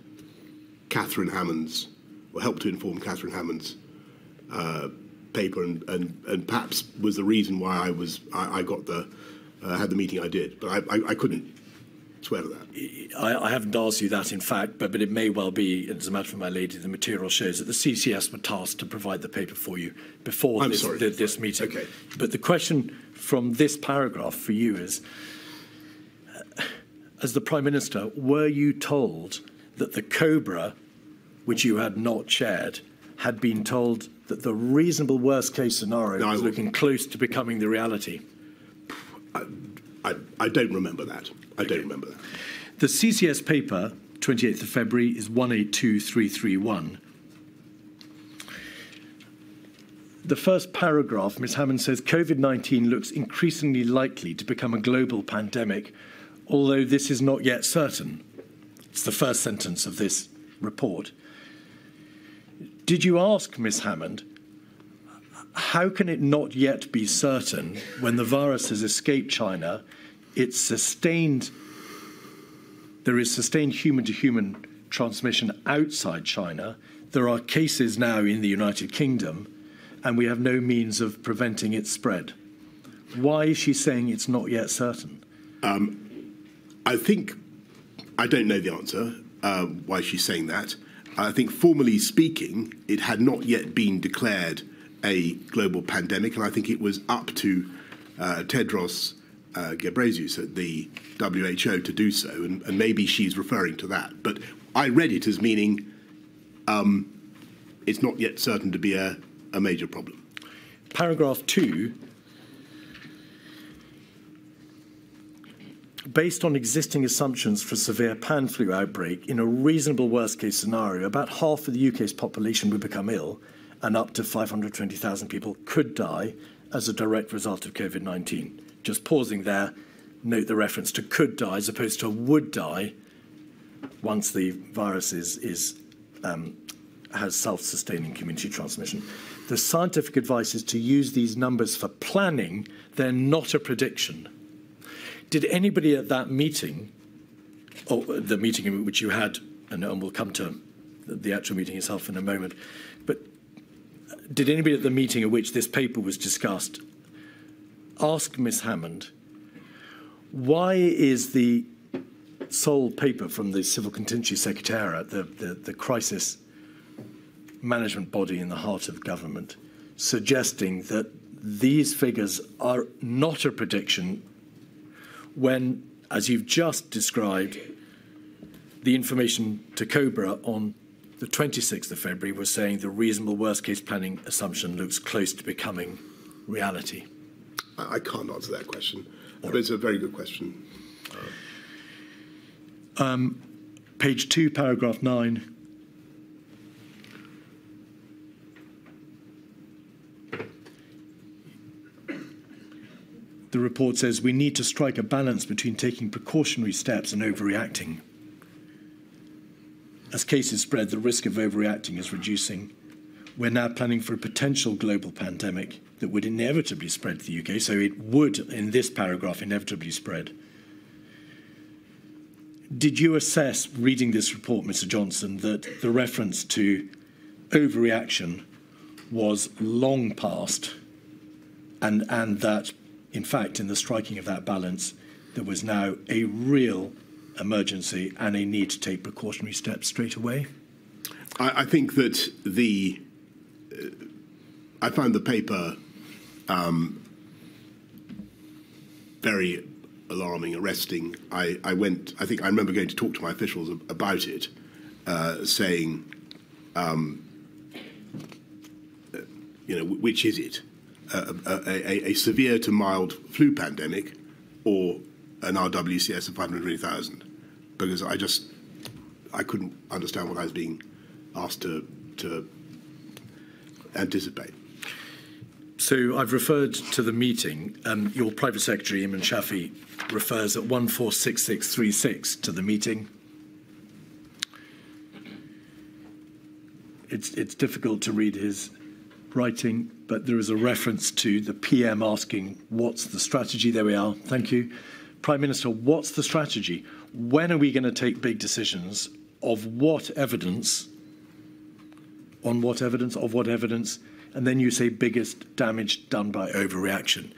Katharine Hammond's, or helped to inform Katharine Hammond's uh, paper, and, and, and perhaps was the reason why I was I, I got the uh, had the meeting I did, but I, I, I couldn't swear to that. I, I, haven't asked you that, in fact, but, but it may well be, as a matter of my lady, the material shows that the CCS were tasked to provide the paper for you before this, the, this, meeting. Okay. But the question from this paragraph for you is, as the Prime Minister, were you told that the COBRA, which you had not shared, had been told that the reasonable worst case scenario no, was looking close to becoming the reality? I, I, I don't remember that. I don't remember that. The CCS paper, 28th of February, is 182331. The first paragraph, Ms. Hammond says COVID 19 looks increasingly likely to become a global pandemic, although this is not yet certain. It's the first sentence of this report. Did you ask Ms. Hammond, how can it not yet be certain when the virus has escaped China it's sustained, there is sustained human to human transmission outside China. There are cases now in the United Kingdom, and we have no means of preventing its spread. Why is she saying it's not yet certain? Um, I think I don't know the answer uh, why she's saying that. I think, formally speaking, it had not yet been declared a global pandemic, and I think it was up to uh, Tedros uh, Ghebreyesus at the WHO to do so, and, and, maybe she's referring to that. But I read it as meaning um, it's not yet certain to be a, a major problem. Paragraph two. Based on existing assumptions for severe pan flu outbreak, in a reasonable worst case scenario, about half of the UK's population would become ill, and up to 520,000 people could die as a direct result of COVID 19 just pausing there, note the reference to could die as opposed to would die once the virus is, is um, has self-sustaining community transmission. The scientific advice is to use these numbers for planning. They're not a prediction. Did anybody at that meeting, or the meeting in which you had, and, we'll come to the actual meeting itself in a moment, but did anybody at the meeting at which this paper was discussed ask Miss Hammond why is the sole paper from the Civil Contingency Secretariat, the, the, the crisis management body in the heart of government, suggesting that these figures are not a prediction when, as you've just described, the information to Cobra on the 26th of February was saying the reasonable worst case planning assumption looks close to becoming reality. I can't answer that question, but it's a very good question. Um, page two, paragraph nine. The report says we need to strike a balance between taking precautionary steps and overreacting. As cases spread, the risk of overreacting is reducing. We're now planning for a potential global pandemic that would inevitably spread to the UK, so it would, in this paragraph, inevitably spread. Did you assess, reading this report, Mr. Johnson, that the reference to overreaction was long past and, and that, in fact, in the striking of that balance, there was now a real emergency and a need to take precautionary steps straight away? I, I think that the. Uh, I found the paper um, very alarming, arresting. I, I, went, I think I remember going to talk to my officials about it, uh, saying, um, uh, you know, which is it? A, a, a, severe to mild flu pandemic or an RWCS of 520,000 because I just I couldn't understand what I was being asked to to anticipate. So I've referred to the meeting. Um, your private secretary, Imran Shafi, refers at 146636 to the meeting. It's, it's difficult to read his writing, but there is a reference to the PM asking, What's the strategy? There we are. Thank you. Prime Minister, what's the strategy? When are we going to take big decisions? Of what evidence? On what evidence? Of what evidence? And then you say biggest damage done by overreaction.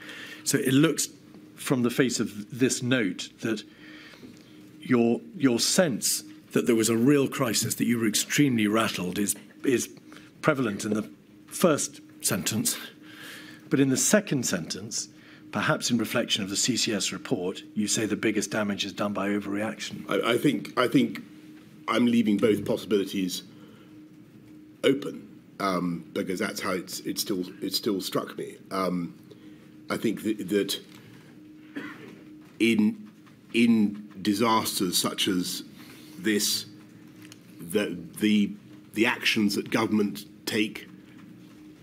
So it looks from the face of this note that your, your sense that there was a real crisis, that you were extremely rattled, is, is prevalent in the first sentence. But in the second sentence, perhaps in reflection of the CCS report, you say the biggest damage is done by overreaction. I, I think I think I'm leaving both possibilities open um, because that's how it's it still it still struck me. Um, I think that, that in in disasters such as this, that the the actions that government take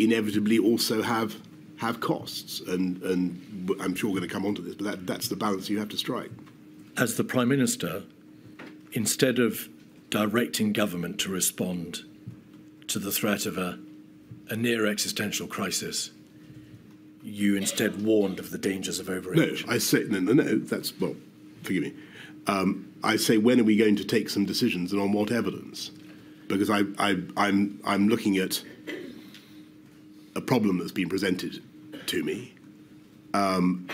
inevitably also have have costs, and and I'm sure we're going to come on to this, but that, that's the balance you have to strike. As the Prime Minister, instead of directing government to respond to the threat of a, a near existential crisis, you instead warned of the dangers of overreaction. No, I say no, no, no. That's well, forgive me. Um, I say when are we going to take some decisions and on what evidence? Because I, I, I'm, I'm looking at a problem that's been presented to me. Um,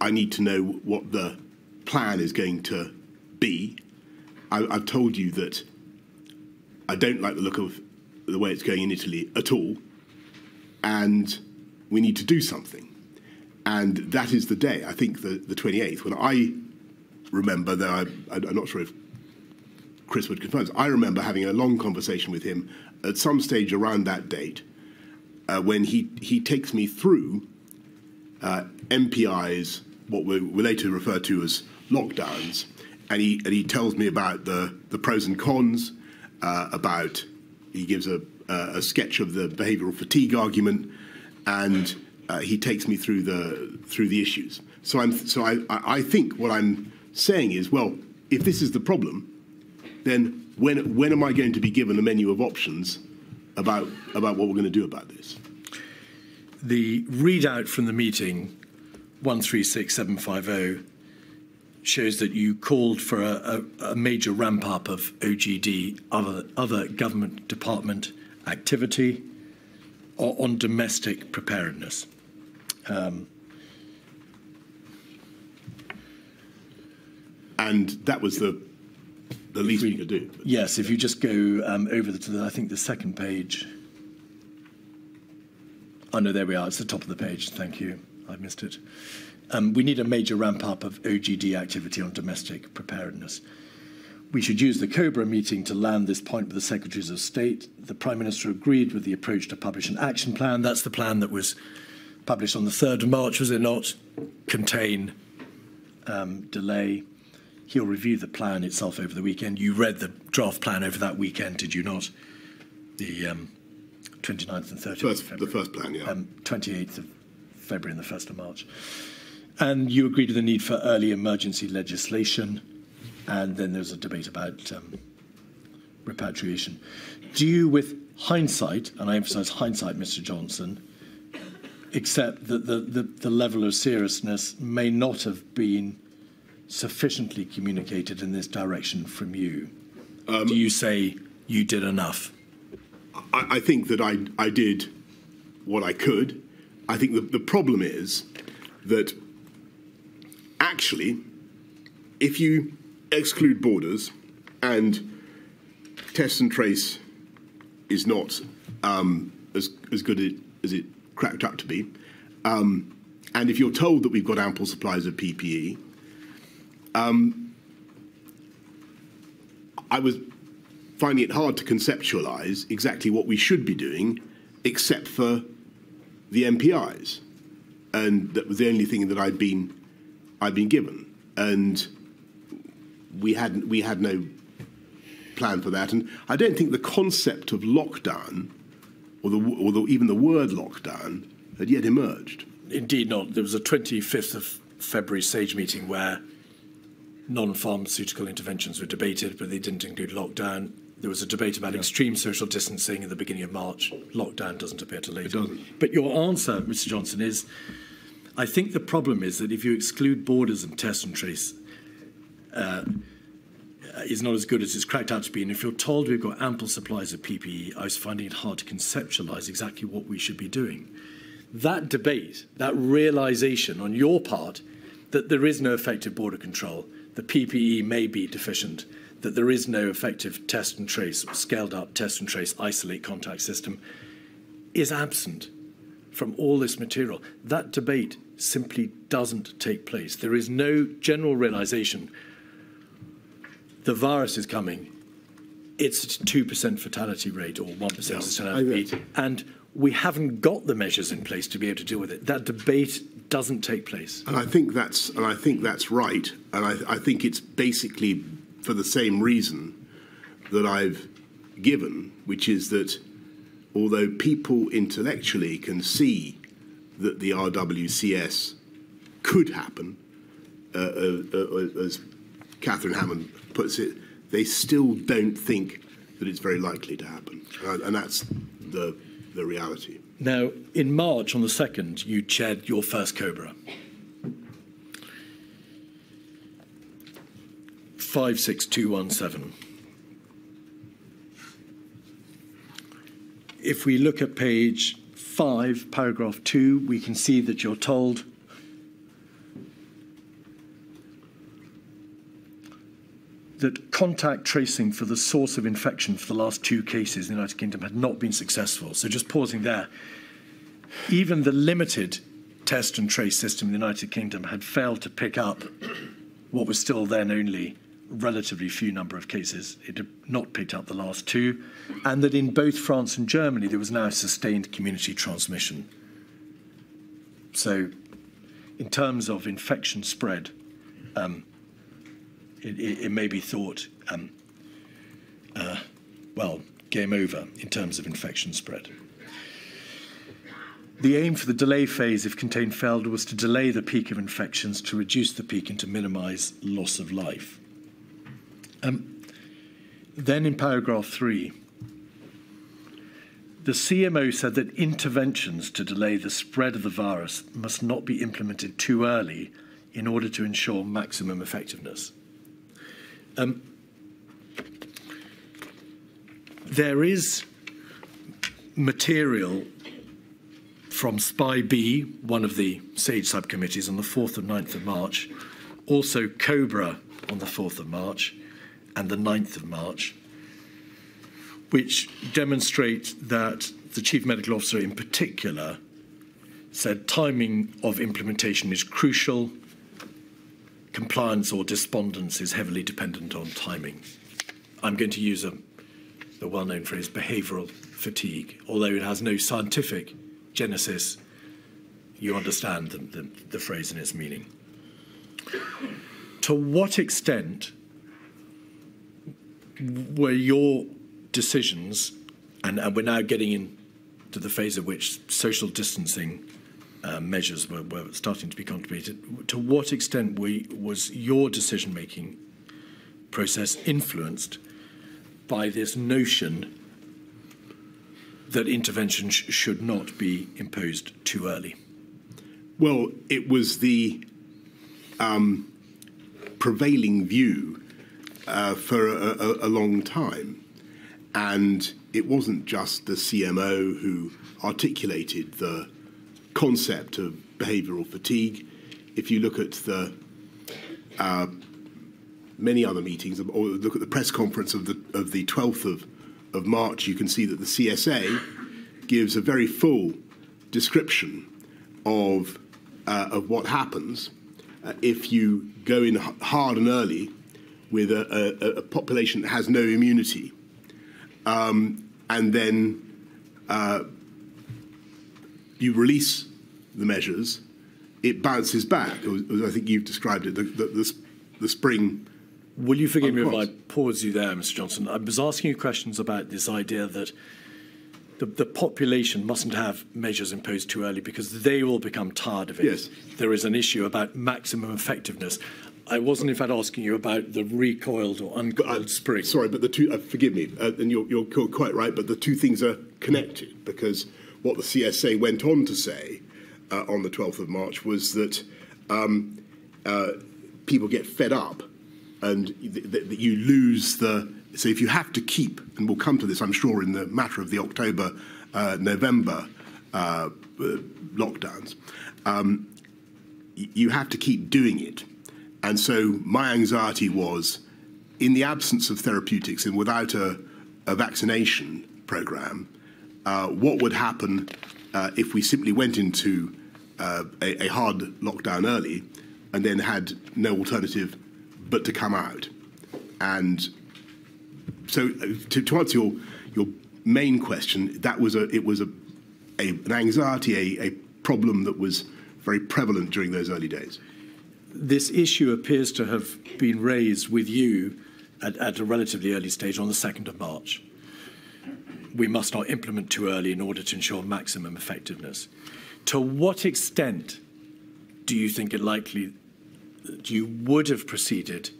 I need to know what the plan is going to be. I, I've told you that I don't like the look of the way it's going in Italy at all, and we need to do something. And that is the day, I think, the, the 28th, when I remember, though I, I'm not sure if Chris would confirm this, I remember having a long conversation with him at some stage around that date uh, when he, he takes me through uh, NPI's, what we later refer to as lockdowns, and he, and he tells me about the, the pros and cons, uh, about, he gives a, a sketch of the behavioural fatigue argument, and uh, he takes me through the, through the issues. So, I'm, so I, I think what I'm saying is, well, if this is the problem, then when, when am I going to be given a menu of options about, about what we're going to do about this? The readout from the meeting, 136750, shows that you called for a, a, a major ramp up of OGD, other, other government department activity on domestic preparedness. Um, and that was the the least we, we do. Yes, if you just go um, over the, to the, I think the second page. Oh no, there we are. It's the top of the page. Thank you. I missed it. Um, we need a major ramp up of OGD activity on domestic preparedness. We should use the Cobra meeting to land this point with the Secretaries of State. The Prime Minister agreed with the approach to publish an action plan. That's the plan that was published on the 3rd of March, was it not? Contain, um, delay. He'll review the plan itself over the weekend. You read the draft plan over that weekend, did you not? The um, 29th and 30th first. The first plan, yeah. Um, 28th of February and the 1st of March. And you agreed to the need for early emergency legislation. And then there was a debate about um, repatriation. Do you, with hindsight, and I emphasize hindsight, Mr. Johnson, except that the, the, the level of seriousness may not have been sufficiently communicated in this direction from you? Um, Do you say you did enough? I, I, think that I, I did what I could. I think the, the problem is that actually, if you exclude borders and test and trace is not um, as, as good as it cracked up to be, um, and if you're told that we've got ample supplies of PPE, um, I was finding it hard to conceptualize exactly what we should be doing, except for the NPIs. And that was the only thing that I'd been I'd been given, and we had we had no plan for that. And I don't think the concept of lockdown, or the or the, even the word lockdown, had yet emerged. Indeed, not. There was a 25th of February SAGE meeting where non-pharmaceutical interventions were debated, but they didn't include lockdown. There was a debate about yeah. extreme social distancing in the beginning of March. Lockdown doesn't appear to later. It doesn't. But your answer, Mr. Johnson, is I think the problem is that if you exclude borders and test and trace, uh, is not as good as it's cracked out to be. And if you're told we've got ample supplies of PPE, I was finding it hard to conceptualize exactly what we should be doing. That debate, that realization on your part that there is no effective border control, the PPE may be deficient, that there is no effective test and trace, scaled up test and trace, isolate contact system, is absent from all this material. That debate simply doesn't take place. There is no general realization the virus is coming. It's a 2% fatality rate or 1% fatality rate. And we haven't got the measures in place to be able to deal with it. That debate doesn't take place. And I think that's, and I think that's right. And I, I think it's basically for the same reason that I've given, which is that although people intellectually can see that the RWCS could happen, uh, uh, uh, as Katharine Hammond puts it, they still don't think that it's very likely to happen. And that's the, the reality. Now, in March on the 2nd, you chaired your first Cobra. 56217. If we look at page 5, paragraph 2, we can see that you're told that contact tracing for the source of infection for the last two cases in the United Kingdom had not been successful. So just pausing there, even the limited test and trace system in the United Kingdom had failed to pick up what was still then only relatively few number of cases. It had not picked up the last two, and that in both France and Germany there was now sustained community transmission. So, in terms of infection spread, um, it, it, it, may be thought, um, uh, well, game over in terms of infection spread. The aim for the delay phase, if contained failed, was to delay the peak of infections to reduce the peak and to minimise loss of life. Um, then in paragraph three, the CMO said that interventions to delay the spread of the virus must not be implemented too early in order to ensure maximum effectiveness. Um, there is material from SPI B, one of the SAGE subcommittees, on the 4th and 9th of March, also COBRA on the 4th of March, and the 9th of March, which demonstrate that the Chief Medical Officer in particular said timing of implementation is crucial, compliance or despondence is heavily dependent on timing. I'm going to use a, the well known phrase behavioural fatigue, although it has no scientific genesis, you understand the, the, the phrase and its meaning. To what extent were your decisions, and, and we're now getting into the phase of which social distancing uh, measures were, were, starting to be contemplated, to what extent we, was your decision making process influenced by this notion that intervention sh- should not be imposed too early? Well, it was the um, prevailing view uh, for a, a, a long time. And it wasn't just the CMO who articulated the concept of behavioural fatigue. If you look at the uh, many other meetings, or look at the press conference of the of the 12th of, of March, you can see that the CSA gives a very full description of uh, of what happens uh, if you go in hard and early with a, a, a population that has no immunity, um, and then uh, you release the measures, it bounces back. As I think you've described it, the, the, the, the spring. Will you forgive me if I pause you there, Mr. Johnson? I was asking you questions about this idea that the, the population mustn't have measures imposed too early because they will become tired of it. Yes. There is an issue about maximum effectiveness. I wasn't, in fact, asking you about the recoiled or uncoiled spring. Sorry, but the two, uh, forgive me, uh, and you're, you're quite right, but the two things are connected because what the CSA went on to say uh, on the 12th of March was that um, uh, people get fed up and th- th- you lose the. So if you have to keep, and we'll come to this, I'm sure, in the matter of the October, uh, November uh, lockdowns, um, you have to keep doing it. And so my anxiety was in the absence of therapeutics and without a, a vaccination program, uh, what would happen uh, if we simply went into uh, a, a, hard lockdown early and then had no alternative but to come out. And so, uh, to, to answer your your main question, that was a it was a, a an anxiety, a, a problem that was very prevalent during those early days. This issue appears to have been raised with you at, at a relatively early stage on the 2nd of March. We must not implement too early in order to ensure maximum effectiveness. To what extent do you think it likely that you would have proceeded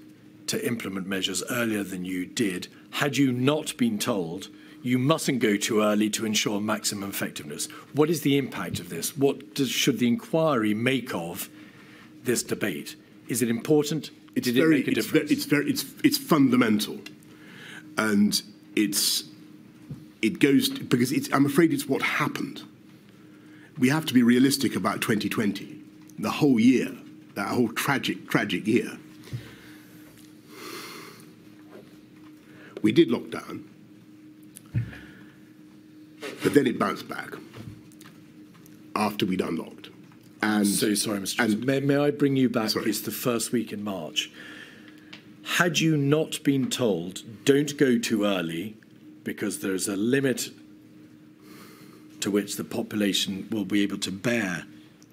to implement measures earlier than you did had you not been told you mustn't go too early to ensure maximum effectiveness? What is the impact of this? What does, should the inquiry make of this debate? Is it important? It's Did very, it make a it's difference? Very, it's very, it's, it's fundamental, and it's it goes to, because it's, I'm afraid it's what happened. We have to be realistic about 2020, the whole year, that whole tragic, tragic year. We did lockdown, but then it bounced back after we'd unlocked. And so sorry, Mr. And, may, may, I bring you back? Sorry. It's the first week in March. Had you not been told, don't go too early, because there's a limit to which the population will be able to bear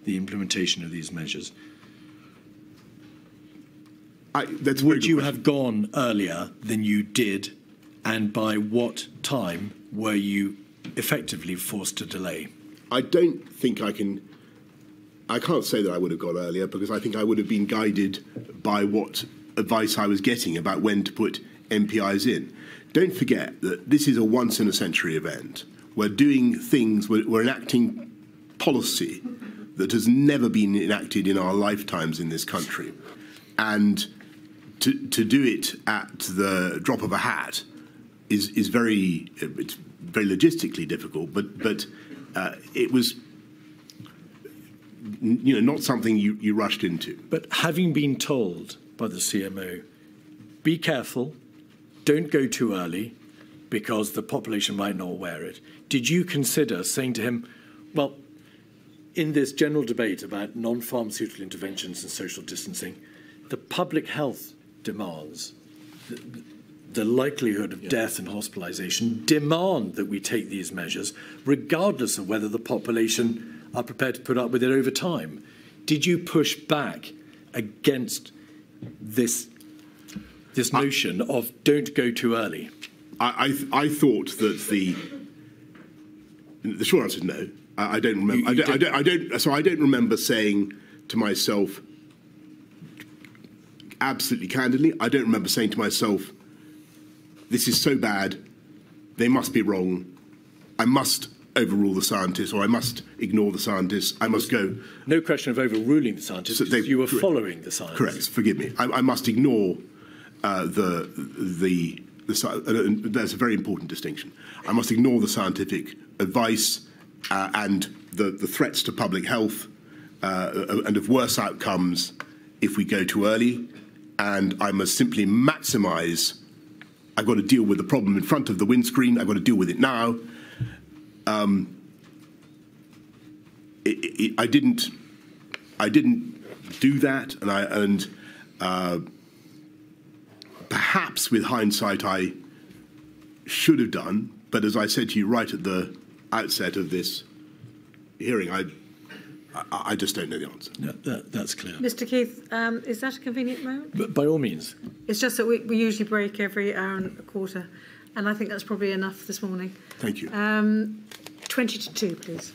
the implementation of these measures. I, Would you question. have gone earlier than you did, and by what time were you effectively forced to delay? I don't think I can. I can't say that I would have gone earlier because I think I would have been guided by what advice I was getting about when to put NPIs in. Don't forget that this is a once in a century event. We're doing things, we're, we're enacting policy that has never been enacted in our lifetimes in this country. And to, to do it at the drop of a hat is, is very, it's very logistically difficult, but, but uh, it was you know, not something you, you rushed into. But having been told by the CMO, be careful, don't go too early because the population might not wear it. Did you consider saying to him, well, in this general debate about non pharmaceutical interventions and social distancing, the public health demands, the, the likelihood of yeah. death and hospitalization demand that we take these measures, regardless of whether the population are prepared to put up with it over time. Did you push back against this, this notion I, of don't go too early? I, I, I thought that the the short answer is no. I, I don't remember. You, you I, don't, I, don't, I don't. So I don't remember saying to myself, absolutely candidly, I don't remember saying to myself, "This is so bad. They must be wrong. I must overrule the scientists, or I must ignore the scientists. I must go." No question of overruling the scientists. So they, you were correct, following the science. Correct. Forgive me. I, I must ignore uh, the the the, there's a very important distinction. I must ignore the scientific advice uh, and the, the threats to public health uh, and of worse outcomes if we go too early. And I must simply maximize. I've got to deal with the problem in front of the windscreen. I've got to deal with it now. Um, it, it, I didn't. I didn't do that, and I and uh, perhaps with hindsight I should have done, but as I said to you right at the outset of this hearing, I I, I just don't know the answer. Yeah, that, that's clear. Mr Keith, um, is that a convenient moment? But by all means. It's just that we, we usually break every hour and a quarter, and I think that's probably enough this morning. Thank you. Um, 20 to 2, please.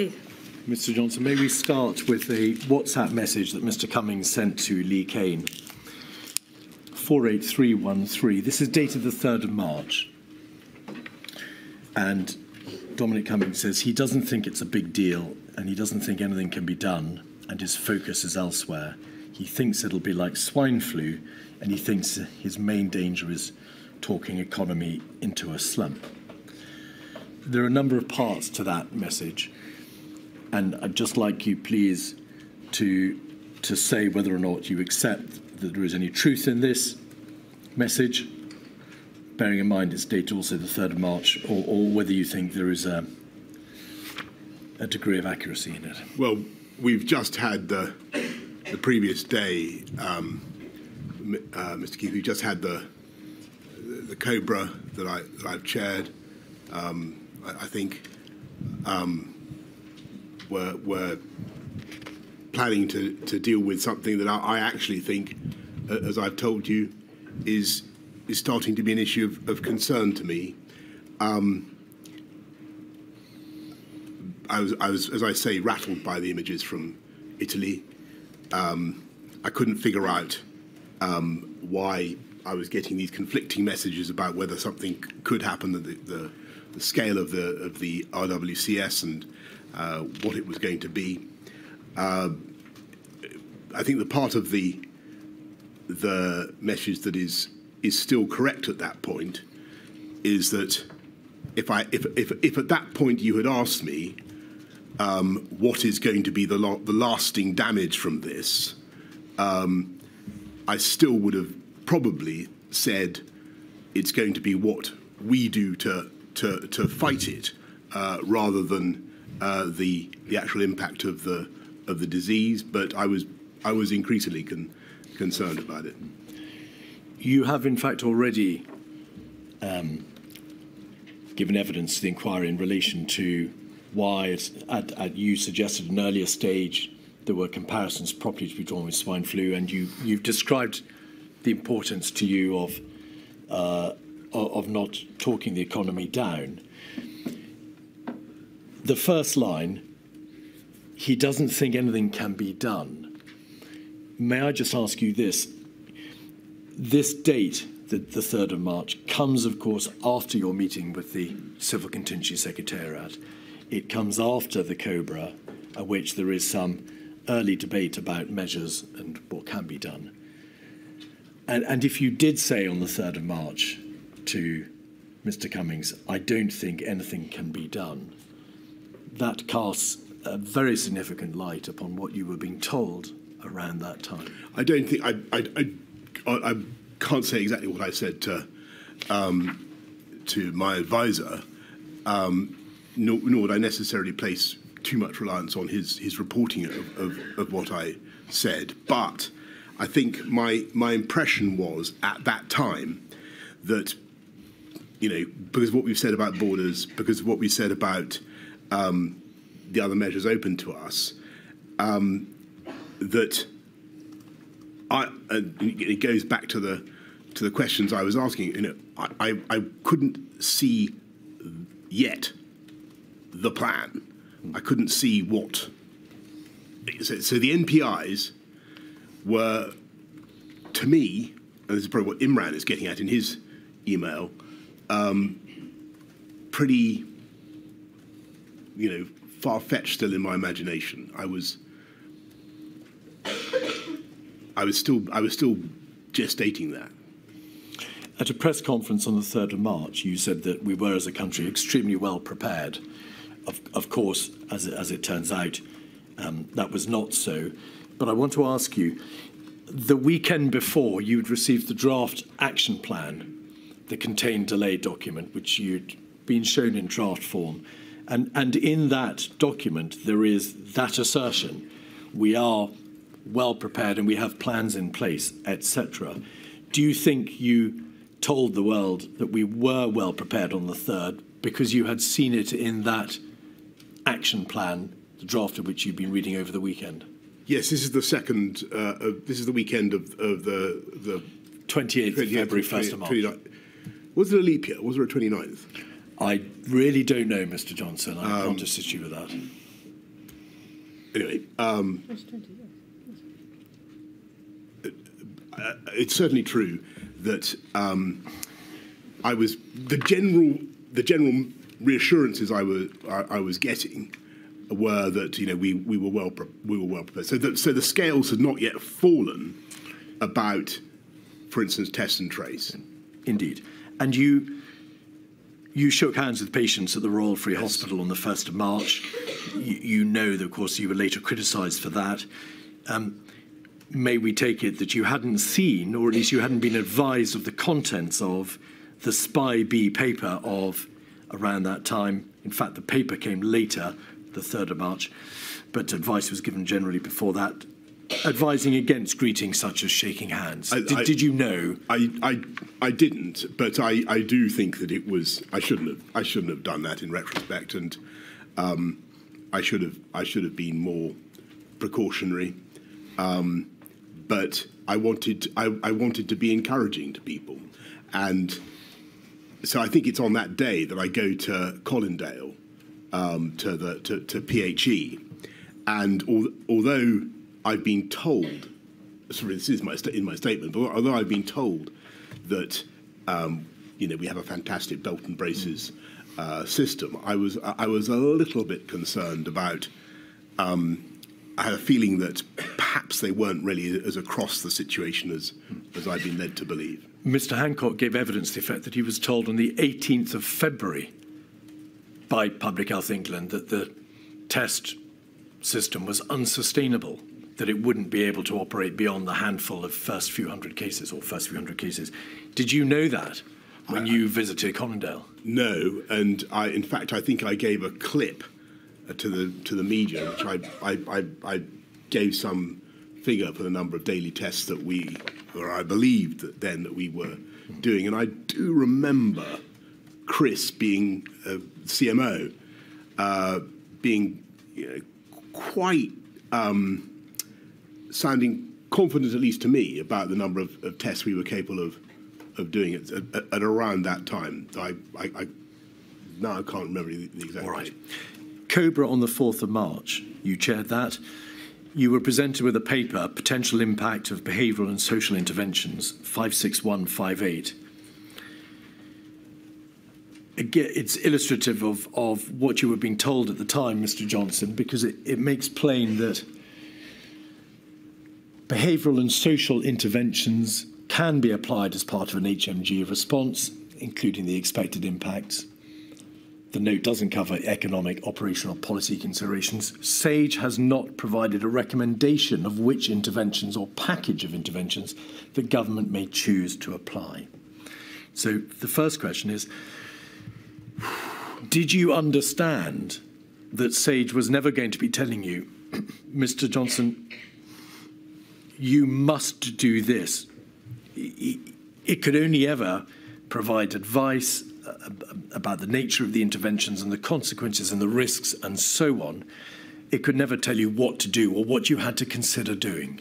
Keith. Mr Johnson, may we start with a WhatsApp message that Mr Cummings sent to Lee Cain? 48313. This is dated the 3rd of March. And Dominic Cummings says he doesn't think it's a big deal and he doesn't think anything can be done and his focus is elsewhere. He thinks it'll be like swine flu and he thinks his main danger is talking economy into a slump. There are a number of parts to that message, and I'd just like you, please, to to say whether or not you accept that there is any truth in this message, bearing in mind its date also the 3rd of March, or, or whether you think there is a, a degree of accuracy in it. Well, we've just had the, the previous day, um, uh, Mr. Keith, we just had the, the Cobra that, I, that I've chaired. Um, I, I, think um, we're, we're planning to, to deal with something that I, I actually think, uh, as I've told you, is is starting to be an issue of, of concern to me. Um, I was, I was, as I say, rattled by the images from Italy. Um, I couldn't figure out um, why I was getting these conflicting messages about whether something could happen, the, the, the scale of the of the RWCS and uh, what it was going to be. Uh, I think the part of the the message that is is still correct at that point is that if I if if, if at that point you had asked me um, what is going to be the the lasting damage from this, um, I still would have probably said it's going to be what we do to to to fight it, uh, rather than uh, the the actual impact of the of the disease. But I was I was increasingly con- concerned about it. You have, in fact, already um, given evidence to the inquiry in relation to why, at, at, you suggested an earlier stage, there were comparisons properly to be drawn with swine flu, and you, you've described the importance to you of uh, of not talking the economy down. The first line, he doesn't think anything can be done. May I just ask you this? This date, the, the 3rd of March, comes, of course, after your meeting with the Civil Contingency Secretariat. It comes after the COBRA, at which there is some early debate about measures and what can be done. And, and if you did say on the 3rd of March to Mr. Cummings, I don't think anything can be done, that casts a very significant light upon what you were being told around that time? I don't think I, I, I, I can't say exactly what I said to um, to my advisor, um, nor, nor, would I necessarily place too much reliance on his his reporting of, of, of what I said. But I think my my impression was at that time that you know because of what we've said about borders, because of what we said about um, the other measures open to us, um, that I, uh, it goes back to the to the questions I was asking. You know, I, I, couldn't see yet the plan. I couldn't see what. So, so, the NPIs were, to me, and this is probably what Imran is getting at in his email, um, pretty, you know, far fetched still in my imagination. I was I was still I was still gestating that. At a press conference on the 3rd of March, you said that we were, as a country, extremely well prepared. Of, of course, as it, as it turns out, um, that was not so. But I want to ask you the weekend before, you'd received the draft action plan, the contained delay document, which you'd been shown in draft form. And, and in that document, there is that assertion we are well prepared and we have plans in place, etc. Do you think you told the world that we were well prepared on the 3rd because you had seen it in that action plan, the draft of which you've been reading over the weekend? Yes, this is the second. Uh, of, this is the weekend of, of the the 28th, 28th February, 1st of March. Was there a leap year? Was there a 29th? I really don't know, Mr. Johnson. I um, can't assist you with that. anyway, um, uh, it's certainly true that um, I was the general the general reassurances I was I, I, was getting were that you know we, we were well we were well prepared. So that so the scales had not yet fallen about, for instance, test and trace. Indeed, and you. You shook hands with patients at the Royal Free yes. Hospital on the 1st of March. You, you, know that, of course, you were later criticised for that. Um, may we take it that you hadn't seen, or at least you hadn't been advised of the contents of the SPI-B paper of around that time. In fact, the paper came later, the 3rd of March, but advice was given generally before that, advising against greetings such as shaking hands. I, did, I, did, you know? I, I, I didn't, but I, I do think that it was. I shouldn't have. I shouldn't have done that in retrospect, and um, I should have. I should have been more precautionary. Um, but I wanted. I, I wanted to be encouraging to people, and so I think it's on that day that I go to Colindale, um, to the to, to PHE, and al- although I've been told, sorry, this is my in my statement, but although I've been told that um, you know we have a fantastic belt and braces uh, system, I was I was a little bit concerned about. Um, I had a feeling that perhaps they weren't really as across the situation as as I've been led to believe. Mr. Hancock gave evidence to the effect that he was told on the 18th of February by Public Health England that the test system was unsustainable, that it wouldn't be able to operate beyond the handful of first few hundred cases or first few hundred cases. Did you know that when I, you visited Colindale? No, and I, in fact, I think I gave a clip uh, to the to the media, which I, I, I, I gave some figure for the number of daily tests that we or I believed that then that we were doing. And I do remember Chris being a CMO, uh, being you know, quite um, sounding confident, at least to me, about the number of, of tests we were capable of of doing at, at, at around that time. I, I, I, now I can't remember the, the exact. All right. Cobra on the 4th of March, you chaired that you were presented with a paper, Potential Impact of Behavioural and Social Interventions, 56158. Again, it's illustrative of, of what you were being told at the time, Mr. Johnson, because it, it makes plain that behavioural and social interventions can be applied as part of an HMG response, including the expected impacts the note doesn't cover economic operational policy considerations. SAGE has not provided a recommendation of which interventions or package of interventions the government may choose to apply. So the first question is Did you understand that SAGE was never going to be telling you, Mr. Johnson, you must do this? It could only ever provide advice about the nature of the interventions and the consequences and the risks and so on, it could never tell you what to do or what you had to consider doing.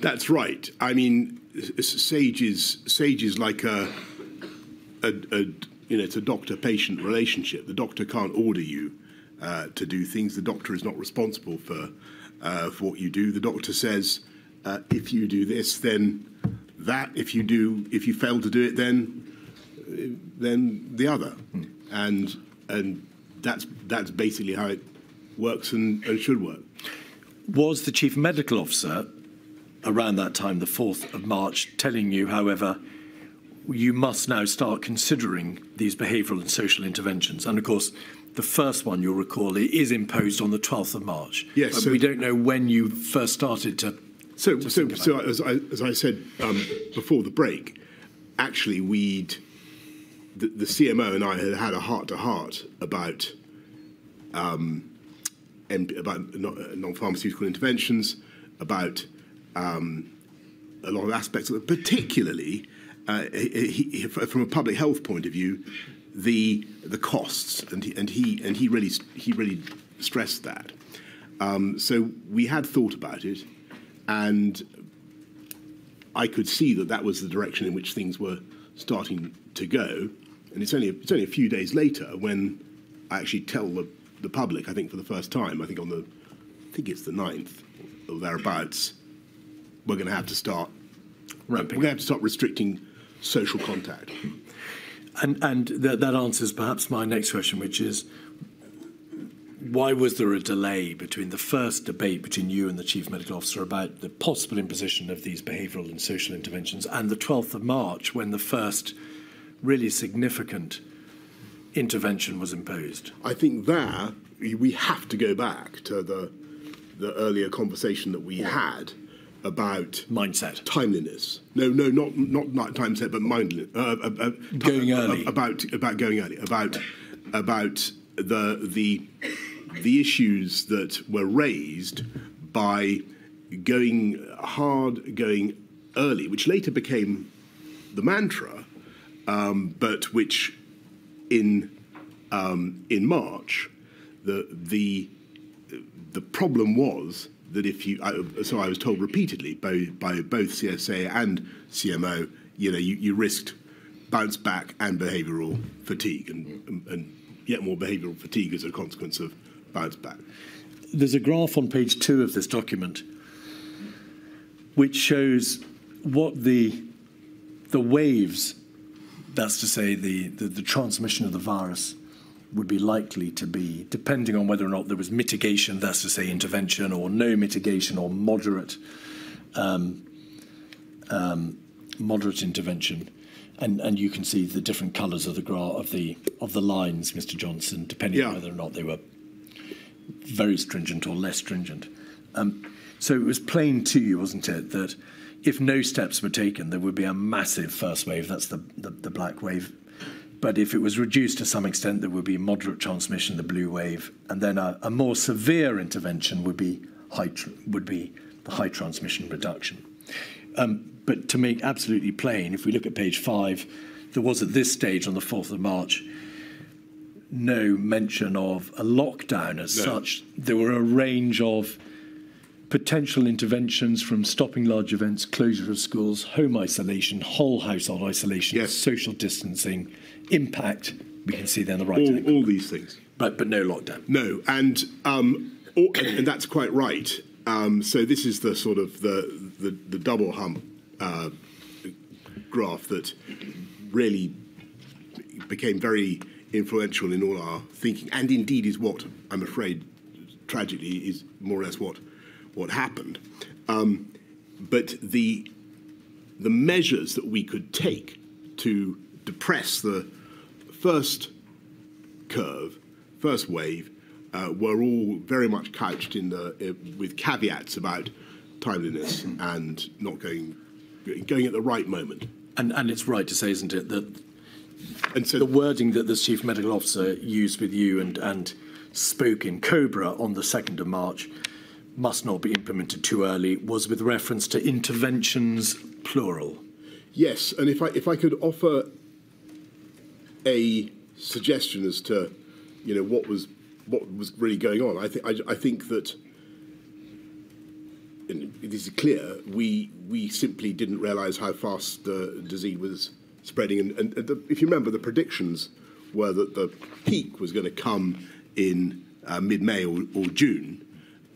That's right. I mean, Sage is Sage is like a, a, a you know, it's a doctor-patient relationship. The doctor can't order you uh, to do things. The doctor is not responsible for uh, for what you do. The doctor says, uh, if you do this, then that. If you do, if you fail to do it, then than the other, mm. and and that's that's basically how it works and, and should work. Was the chief medical officer around that time, the fourth of March, telling you, however? You must now start considering these behavioural and social interventions. And of course, the first one you'll recall is imposed on the 12th of March. Yes. But so we don't know when you first started to. So, so, so as, I, as I said um, before the break, actually, we'd the, the CMO and I had had a heart to heart about um, about non-pharmaceutical interventions, about um, a lot of aspects of it, particularly uh, he, he, from a public health point of view, the the costs, and he, and he and he really he really stressed that. Um, so we had thought about it, and I could see that that was the direction in which things were starting to go. And it's only, it's only a few days later when I actually tell the, the public, I think for the first time, I think on the I think it's the 9th or thereabouts, we're going to have to start Ramping we're going to have to start restricting social contact. And, and that, that answers perhaps my next question, which is why was there a delay between the first debate between you and the Chief Medical Officer about the possible imposition of these behavioural and social interventions and the 12th of March when the first really significant intervention was imposed? I think there we have to go back to the, the earlier conversation that we had about mindset, timeliness. No, no, not not not time set, but mindless. Uh, uh, uh, going early. About about going early. About about the the the issues that were raised by going hard, going early, which later became the mantra, um, but which in um, in March the the the problem was that if you, so I was told repeatedly by, by both CSA and CMO, you know, you, you risked bounce back and behavioural fatigue, and, and, and yet more behavioural fatigue as a consequence of bounce back. There's a graph on page two of this document which shows what the the waves, that's to say the, the, the transmission of the virus, would be likely to be, depending on whether or not there was mitigation, that's to say intervention, or no mitigation, or moderate um, um, moderate intervention. And, and you can see the different colours of the gra- of the of the lines, Mr. Johnson, depending yeah. on whether or not they were very stringent or less stringent. Um, so it was plain to you, wasn't it, that if no steps were taken, there would be a massive first wave. That's the, the, the black wave but if it was reduced to some extent, there would be moderate transmission, the blue wave, and then a, a more severe intervention would be high would be the high transmission reduction. Um, but to make absolutely plain, if we look at page five, there was at this stage on the 4th of March no mention of a lockdown as no. such. There were a range of potential interventions from stopping large events, closure of schools, home isolation, whole household isolation, yes. social distancing, impact, we can see there on the right. All, all these things. But, but no lockdown. No, and, um, all, and that's quite right. Um, so this is the sort of the, the, the double hump uh, graph that really became very influential in all our thinking, and indeed is what I'm afraid, tragically, is more or less what what happened. Um, but the the measures that we could take to depress the first curve, first wave, uh, were all very much couched in the uh, with caveats about timeliness and not going going at the right moment. And and it's right to say, isn't it, that and so the wording that the chief medical officer used with you and and spoke in Cobra on the second of March must not be implemented too early was with reference to interventions plural. Yes, and if I if I could offer a suggestion as to, you know, what was what was really going on. I think I, I think that it is clear we we simply didn't realise how fast the disease was spreading, and, and the, if you remember, the predictions were that the peak was going to come in uh, mid-May or, or June,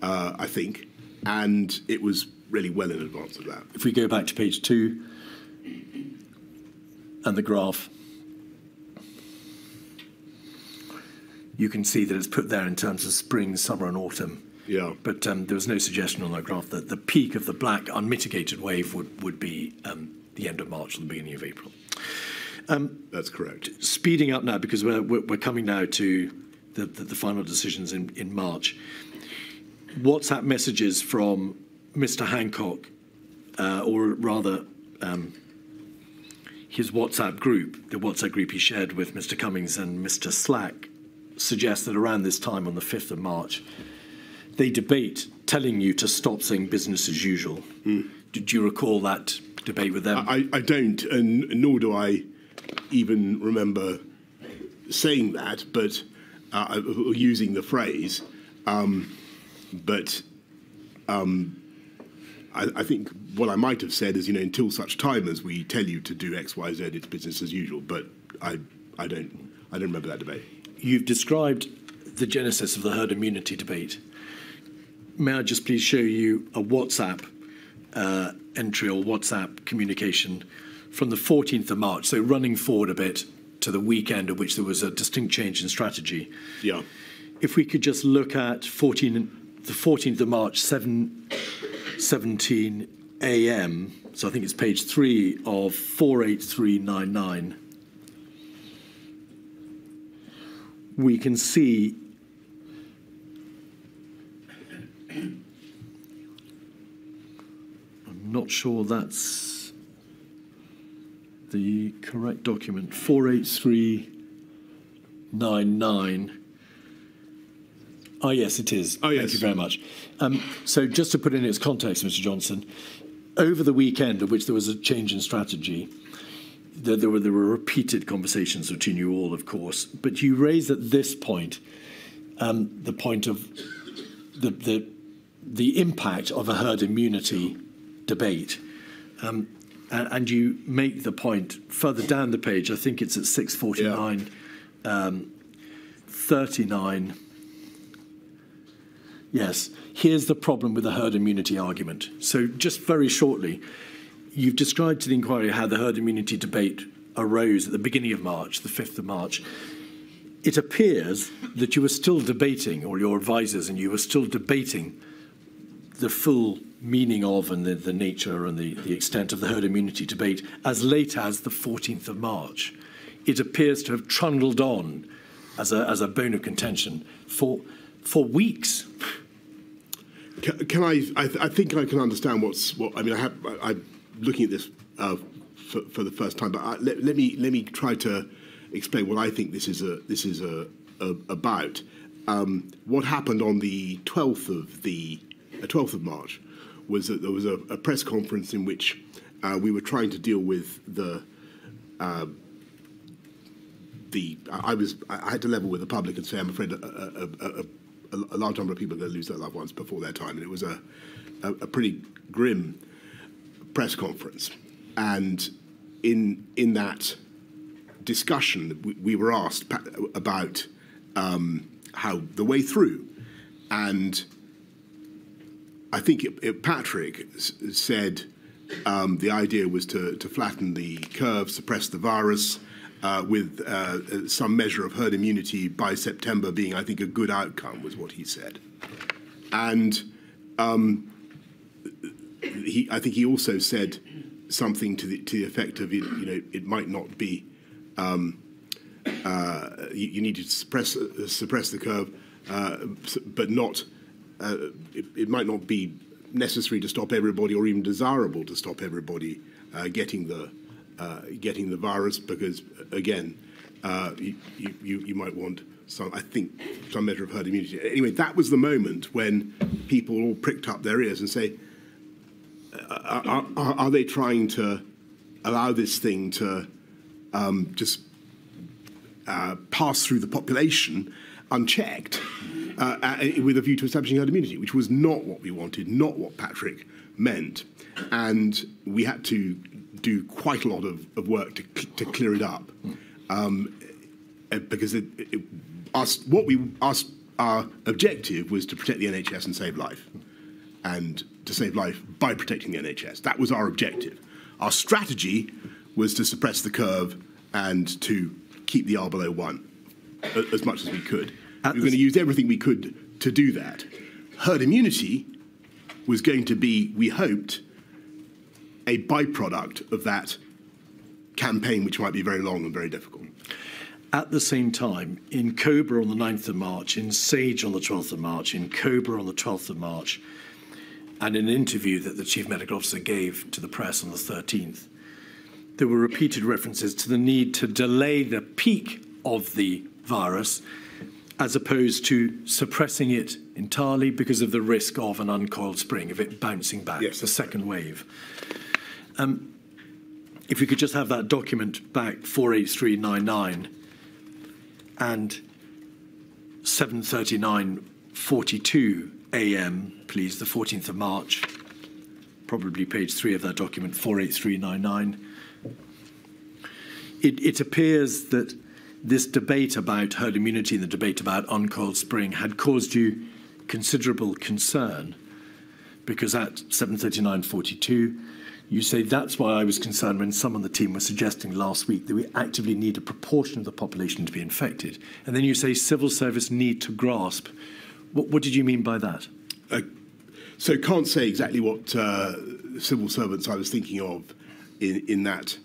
uh, I think, and it was really well in advance of that. If we go back to page two and the graph. you can see that it's put there in terms of spring, summer, and autumn. Yeah. But um, there was no suggestion on that graph that the peak of the black unmitigated wave would, would be um, the end of March or the beginning of April. Um, That's correct. Speeding up now, because we're, we're coming now to the, the, the final decisions in, in March. WhatsApp messages from Mr. Hancock, uh, or rather, um, his WhatsApp group, the WhatsApp group he shared with Mr. Cummings and Mr. Slack, suggests that around this time on the 5th of March, they debate telling you to stop saying business as usual. Mm. Did you recall that debate with them? I, I don't, and nor do I even remember saying that, but uh, using the phrase. Um, but um, I, I, think what I might have said is, you know, until such time as we tell you to do X, Y, Z, it's business as usual. But I, I don't, I don't remember that debate you've described the genesis of the herd immunity debate. may I just please show you a WhatsApp uh, entry or WhatsApp communication from the 14th of March, so running forward a bit to the weekend, of which there was a distinct change in strategy. Yeah. If we could just look at 14, the 14th of March, 7, 17 a.m., so I think it's page three of 48399. We can see not sure that's the correct document. 48399. Oh, yes, it is. Oh, yes. Thank you very much. Um, so, just to put in its context, Mr. Johnson, over the weekend, of which there was a change in strategy, there, there, were, there were repeated conversations between you all, of course, but you raised at this point um, the point of the, the, the impact of a herd immunity debate. Um, and, and, you make the point further down the page, I think it's at 649, yeah. um, 39. Yes, here's the problem with the herd immunity argument. So, just very shortly, you've described to the inquiry how the herd immunity debate arose at the beginning of March, the 5th of March. It appears that you were still debating, or your advisors and you were still debating the full meaning of and the, the nature and the, the extent of the herd immunity debate as late as the 14th of March. It appears to have trundled on as a, as a bone of contention for, for weeks. Can, can I, I, th- I, think I can understand what's what. I mean, I have, I, am looking at this uh, for, for, the first time, but I, let, let, me let me try to explain what I think this is a this is a, a about. Um, what happened on the 12th of the 12th of March was that there was a, a press conference in which uh, we were trying to deal with the. Uh, the I was I had to level with the public and say I'm afraid a, a, a, large number of people are going to lose their loved ones before their time, and it was a, a, a pretty grim press conference. And in in that discussion, we, we were asked about um, how the way through, and I think it, it, Patrick said um, the idea was to, to flatten the curve, suppress the virus, uh, with uh, some measure of herd immunity by September being, I think, a good outcome, was what he said. And um, he, I think he also said something to the, to the effect of, you know, it might not be, um, uh, you, you, need to suppress, uh, suppress the curve, uh, but not, uh, it, it, might not be necessary to stop everybody or even desirable to stop everybody getting the uh, getting the virus because, again, uh, you, you, you might want some, I think, some measure of herd immunity. Anyway, that was the moment when people all pricked up their ears and say, uh, are, are, are they trying to allow this thing to um, just uh, pass through the population unchecked uh, uh, with a view to establishing herd immunity, which was not what we wanted, not what Patrick meant. And we had to do quite a lot of, of work to, to clear it up. Um, eh, because it, it, what we, us, our objective was to protect the NHS and save life. And to save life by protecting the NHS. That was our objective. Our strategy was to suppress the curve and to keep the R below one as much as we could. At we were going to use everything we could to do that. Herd immunity was going to be, we hoped, a byproduct of that campaign, which might be very long and very difficult. At the same time, in Cobra on the 9th of March, in Sage on the 12th of March, in Cobra on the 12th of March, and in an interview that the Chief Medical Officer gave to the press on the 13th, there were repeated references to the need to delay the peak of the virus as opposed to suppressing it entirely because of the risk of an uncoiled spring, of it bouncing back, yes. the second wave. Um, if we could just have that document back 48399 and 739.42 a.m., please, the 14th of March, probably page three of that document, 48399. It, it appears that this debate about herd immunity and the debate about uncoiled spring had caused you considerable concern because at 7:39:42 you say that's why I was concerned when some on the team were suggesting last week that we actively need a proportion of the population to be infected. And then you say civil service need to grasp. What, what did you mean by that? Uh, so can't say exactly what uh, civil servants I was thinking of in, in that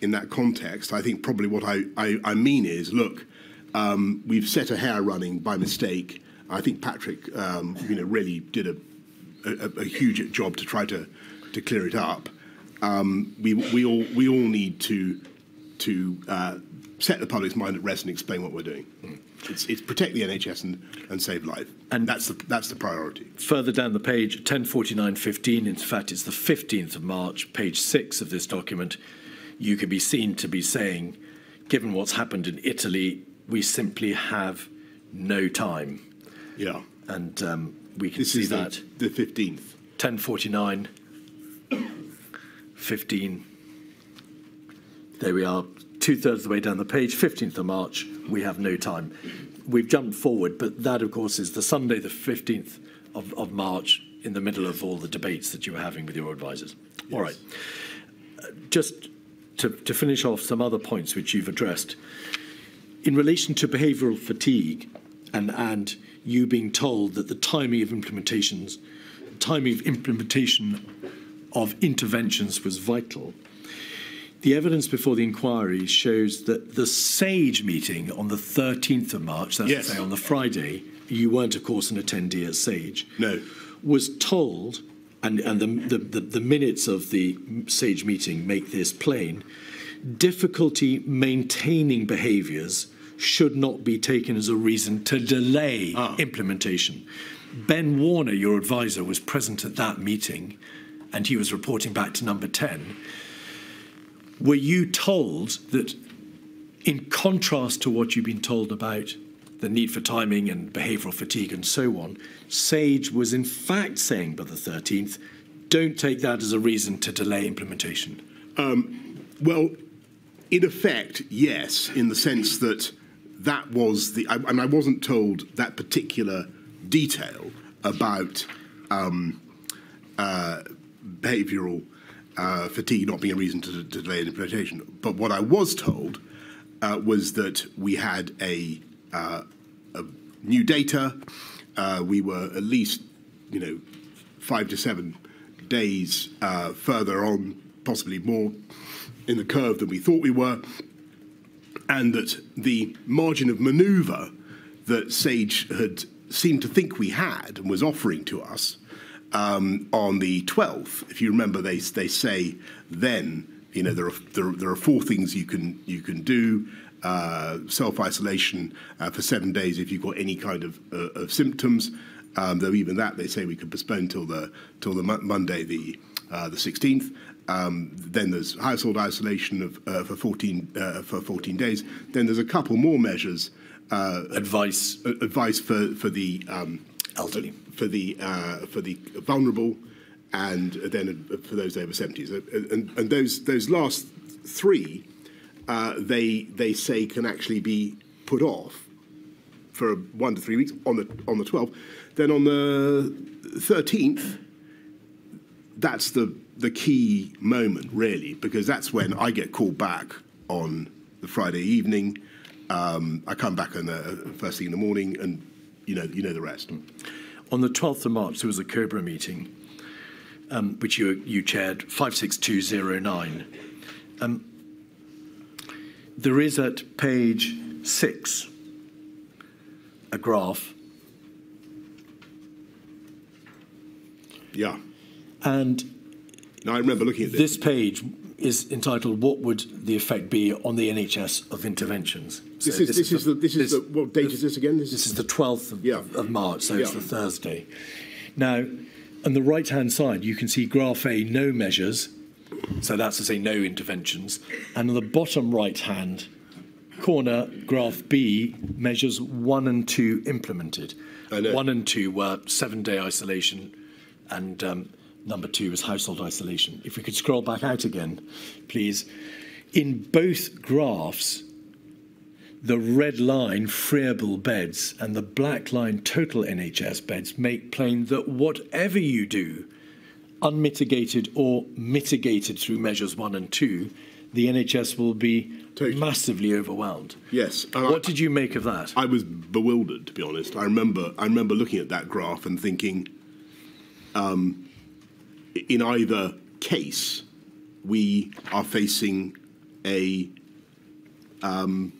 in that context. I think probably what I, I, I mean is, look, um, we've set a hare running by mistake. I think Patrick, um, you know, really did a, a, a, huge job to try to, to clear it up. Um, we, we, all, we all need to, to uh, set the public's mind at rest and explain what we're doing. It's, it's protect the NHS and, and save life. And that's the, that's the priority. Further down the page, 1049.15, in fact, it's the 15th of March, page 6 of this document, you could be seen to be saying, given what's happened in Italy, we simply have no time. Yeah. And um, we can this see that. The, the 15th. 1049, 15. There we are, two thirds of the way down the page, 15th of March, we have no time. We've jumped forward, but that, of course, is the Sunday, the 15th of, of March, in the middle of all the debates that you were having with your advisors. Yes. All right. Uh, just to, to finish off some other points which you've addressed, in relation to behavioural fatigue and, and you being told that the timing of implementations, timing of implementation of interventions was vital, the evidence before the inquiry shows that the SAGE meeting on the 13th of March, that's yes. to say on the Friday, you weren't, of course, an attendee at SAGE. No. Was told and, and the, the, the, minutes of the SAGE meeting make this plain, difficulty maintaining behaviours should not be taken as a reason to delay ah. implementation. Ben Warner, your advisor, was present at that meeting and he was reporting back to number 10. Were you told that, in contrast to what you've been told about the need for timing and behavioural fatigue and so on, SAGE was in fact saying by the 13th, don't take that as a reason to delay implementation. Um, well, in effect, yes, in the sense that that was the, I, and I wasn't told that particular detail about um, uh, behavioural uh, fatigue not being a reason to, to delay implementation. But what I was told uh, was that we had a uh, new data. Uh, we were at least, you know, five to seven days uh, further on, possibly more, in the curve than we thought we were, and that the margin of manoeuvre that Sage had seemed to think we had and was offering to us um, on the 12th. If you remember, they they say then, you know, there are there, there are four things you can you can do uh, self isolation uh, for seven days if you've got any kind of, uh, of symptoms. Um, though even that they say we could postpone till the till the Monday the uh, the 16th. Um, then there's household isolation of, uh, for 14 uh, for 14 days. Then there's a couple more measures. advice advice for for the um, elderly for the for the vulnerable and then for those over 70s. And, and those those last three uh, they they say can actually be put off for one to three weeks on the on the 12th. Then on the 13th, that's the the key moment really because that's when I get called back on the Friday evening. Um, I come back on the first thing in the morning, and you know you know the rest. On the 12th of March, there was a Cobra meeting, um, which you you chaired, 56209. Um, there is at page six a graph. Yeah. And now I remember looking at this. This page is entitled "What would the effect be on the NHS of interventions?" So this is this, this is the, this is this, the, what date is this again? This, this is the twelfth of, yeah. of, March, so yeah. it's the Thursday. Now, on the right hand side, you can see graph A, no measures, so that's to say no interventions. And on the bottom right hand corner, graph B measures one and two implemented. One and two were seven day isolation, and um, number two was household isolation. If we could scroll back out again, please. In both graphs, the red line friable beds and the black line total NHS beds make plain that whatever you do, unmitigated or mitigated through measures one and two, the NHS will be Totally. massively overwhelmed. Yes. and What I- did you make of that? I was bewildered, to be honest. I remember, I remember looking at that graph and thinking, um, in either case, we are facing a, um,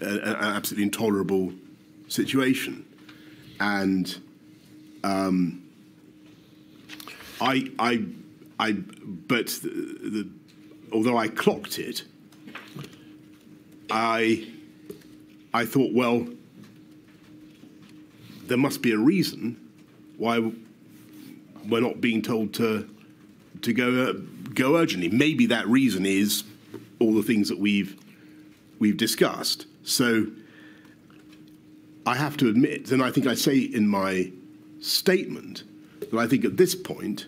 an absolutely intolerable situation, and um, I, I, I, but the, the, although I clocked it, I I thought, well, there must be a reason why we're not being told to to go uh, go urgently. Maybe that reason is all the things that we've we've discussed. So I have to admit, and I think I say in my statement that I think at this point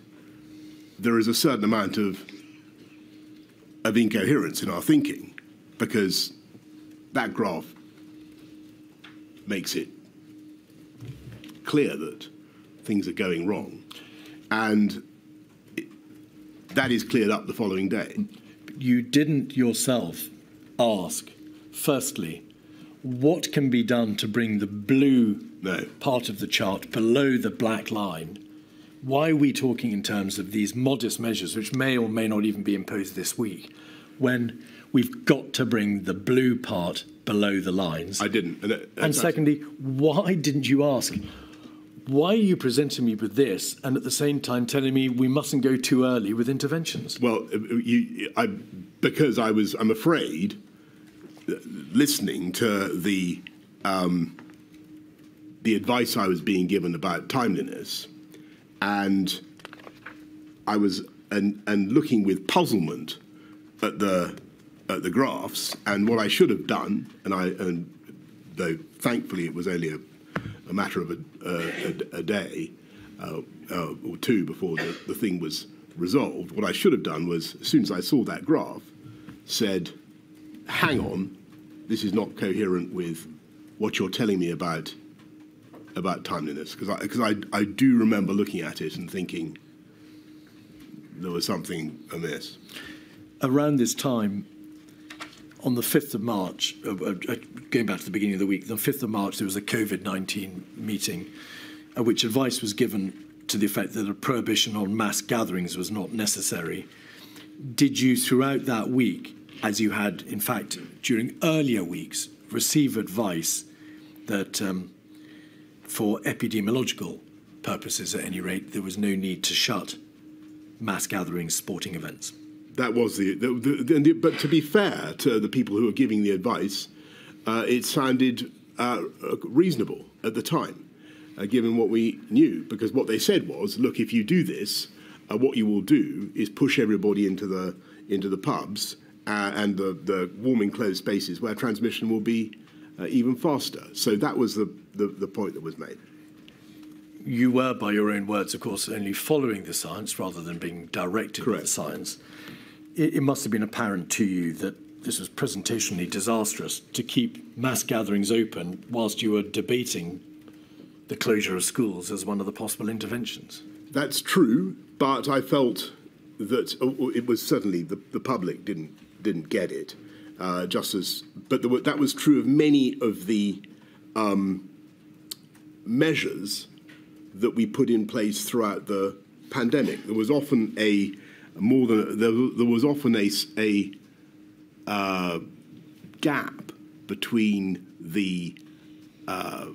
there is a certain amount of of incoherence in our thinking because that graph makes it clear that things are going wrong. And it, that is cleared up the following day. You didn't yourself ask, firstly, what can be done to bring the blue No. part of the chart below the black line? Why are we talking in terms of these modest measures, which may or may not even be imposed this week, when we've got to bring the blue part below the lines? I didn't. And, And secondly, why didn't you ask? Why are you presenting me with this and at the same time telling me we mustn't go too early with interventions? Well, uh, you, I, because I was, I'm afraid, uh, listening to the um, the advice I was being given about timeliness, and I was and and looking with puzzlement at the at the graphs and what I should have done, and I and though thankfully it was only a, a matter of a, a, a day uh, uh, or two before the, the thing was resolved. What I should have done was, as soon as I saw that graph, said, "Hang on, this is not coherent with what you're telling me about about timeliness." Because I, because I, I do remember looking at it and thinking there was something amiss. around this time, on the 5th of March, uh, uh, uh, going back to the beginning of the week, the 5th of March, there was a COVID 19 meeting at which advice was given to the effect that a prohibition on mass gatherings was not necessary. Did you, throughout that week, as you had, in fact, during earlier weeks, receive advice that um, for epidemiological purposes, at any rate, there was no need to shut mass gatherings, sporting events? That was the, the, the, the but to be fair to the people who were giving the advice, uh, it sounded uh, reasonable at the time, uh, given what we knew. Because what they said was, look, if you do this, uh, what you will do is push everybody into the into the pubs uh, and the, the warm enclosed spaces where transmission will be uh, even faster. So that was the, the, the point that was made. you were, by your own words, of course, only following the science rather than being directed by the Correct. science. It, it must have been apparent to you that this was presentationally disastrous to keep mass gatherings open whilst you were debating the closure of schools as one of the possible interventions. That's true, but I felt that oh, it was certainly the, the public didn't didn't get it. Uh, just as, but that was true of many of the um, measures that we put in place throughout the pandemic. There was often a more than there, there was often a a uh, gap between the uh,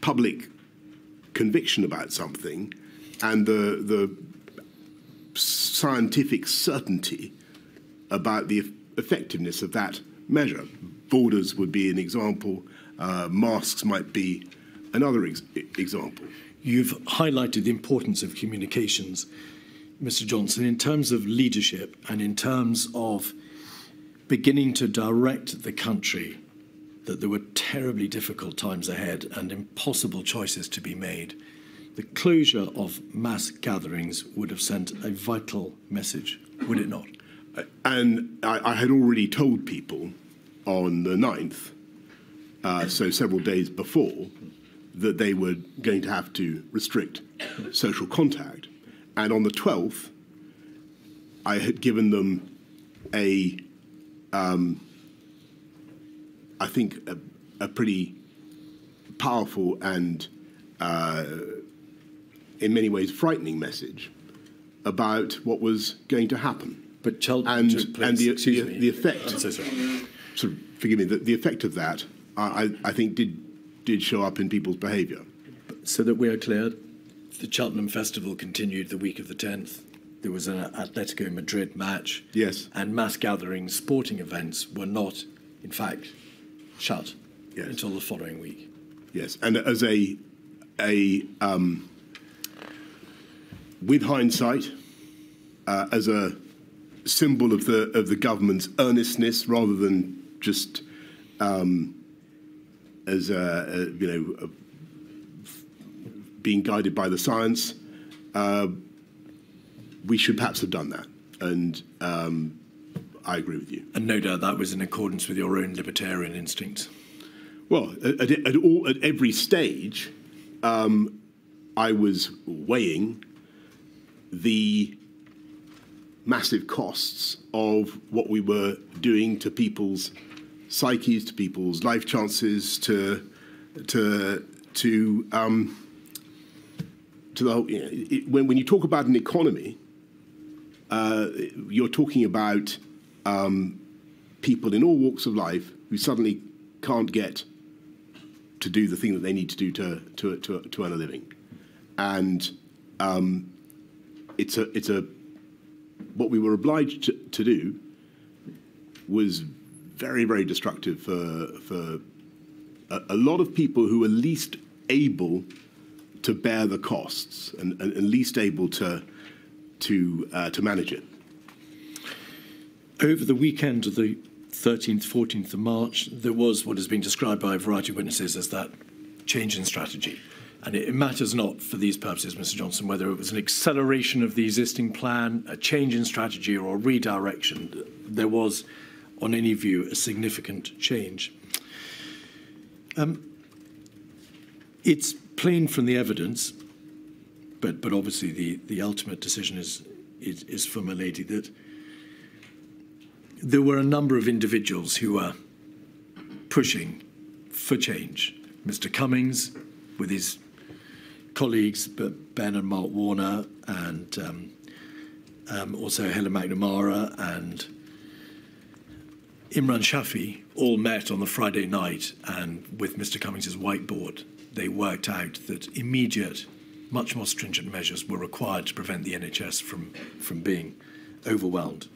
public conviction about something and the the scientific certainty about the effectiveness of that measure. Borders would be an example. Uh, masks might be another ex- example. You've highlighted the importance of communications, Mr. Johnson, in terms of leadership and in terms of beginning to direct the country that there were terribly difficult times ahead and impossible choices to be made. The closure of mass gatherings would have sent a vital message, would it not? And I, I had already told people on the 9th, uh, so several days before, that they were going to have to restrict social contact. And on the 12th, I had given them a, um, I think, a, a pretty powerful and, uh, in many ways, frightening message about what was going to happen. But Cheltenham and, place, and the, excuse the, me. the effect, I'm so sorry. sort of, forgive me, the, the effect of that, I, I I think, did, did show up in people's behaviour. So that we are clear, the Cheltenham Festival continued the week of the 10th. There was an Atletico Madrid match. Yes. And mass gatherings, sporting events were not, in fact, shut Yes. until the following week. Yes, and as a a um, with hindsight, uh, as a symbol of the of the government's earnestness, rather than just um, as a, a, you know a, being guided by the science, uh, we should perhaps have done that. And um, I agree with you. And no doubt that was in accordance with your own libertarian instincts. Well, at, at, all, at every stage, um, I was weighing the massive costs of what we were doing to people's psyches, to people's life chances, to to to um, to the whole. You know, it, when when you talk about an economy, uh, you're talking about um, people in all walks of life who suddenly can't get to do the thing that they need to do to to to, to earn a living, and um, it's a it's a what we were obliged to, to do was very very destructive for for a, a, lot of people who are least able to bear the costs and, and, and least able to to uh, to manage it. Over the weekend of the 13th, 14th of March, there was what has been described by a variety of witnesses as that change in strategy. And it matters not for these purposes, Mr. Johnson, whether it was an acceleration of the existing plan, a change in strategy, or a redirection. There was, on any view, a significant change. Um, it's plain from the evidence, but, but obviously the, the ultimate decision is, is, is for my lady that there were a number of individuals who were pushing for change. Mr. Cummings, with his colleagues, but Ben and Mark Warner, and um, um, also Helen MacNamara and Imran Shafi, all met on the Friday night, and with Mr. Cummings' whiteboard, they worked out that immediate, much more stringent measures were required to prevent the NHS from, from being overwhelmed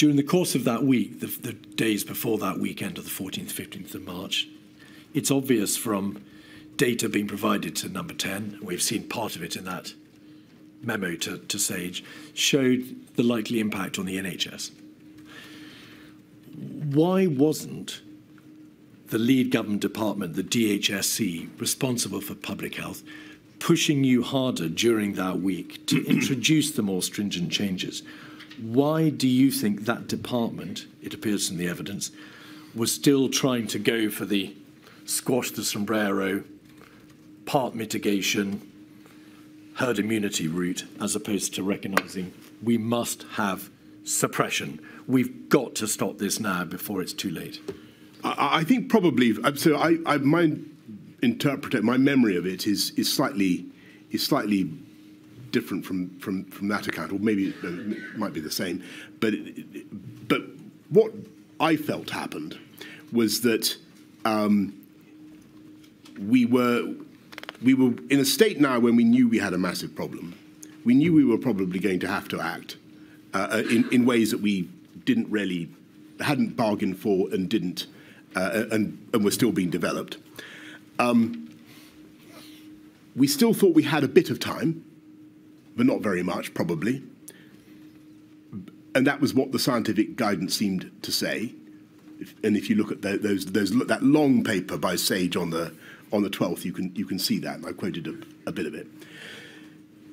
during the course of that week, the, the, days before that weekend of the 14th, 15th of March, it's obvious from data being provided to number 10, we've seen part of it in that memo to, to SAGE, showed the likely impact on the NHS. Why wasn't the lead government department, the DHSC, responsible for public health, pushing you harder during that week to introduce the more stringent changes? Why do you think that department, it appears from the evidence, was still trying to go for the squash the sombrero, part mitigation, herd immunity route, as opposed to recognising we must have suppression? We've got to stop this now before it's too late. I, I think probably. So I, I my interpret my memory of it is is slightly is slightly different from, from, from that account, or maybe it might be the same. But, but what I felt happened was that um, we, were, we were in a state now when we knew we had a massive problem. We knew we were probably going to have to act uh, in, in ways that we didn't really, hadn't bargained for and didn't, uh, and, and were still being developed. Um, we still thought we had a bit of time but not very much, probably. And that was what the scientific guidance seemed to say. If, and if you look at the, those, those, that long paper by Sage on the, on the 12th, you can, you can see that, and I quoted a, a bit of it.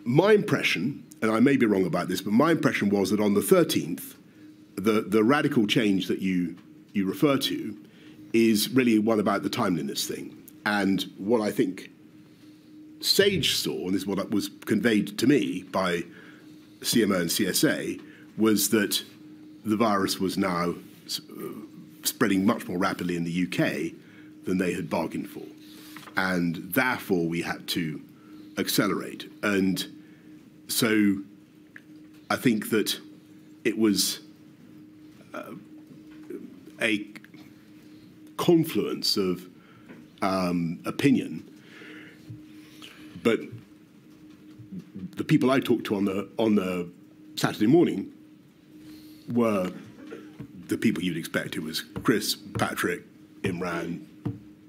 My impression, and I may be wrong about this, but my impression was that on the 13th, the, the radical change that you, you refer to is really one about the timeliness thing. And what I think Sage saw, and this is what was conveyed to me by CMO and CSA, was that the virus was now uh, spreading much more rapidly in the UK than they had bargained for. And therefore, we had to accelerate. And so I think that it was uh, a confluence of um, opinion, but the people I talked to on the on the Saturday morning were the people you'd expect. It was Chris, Patrick, Imran,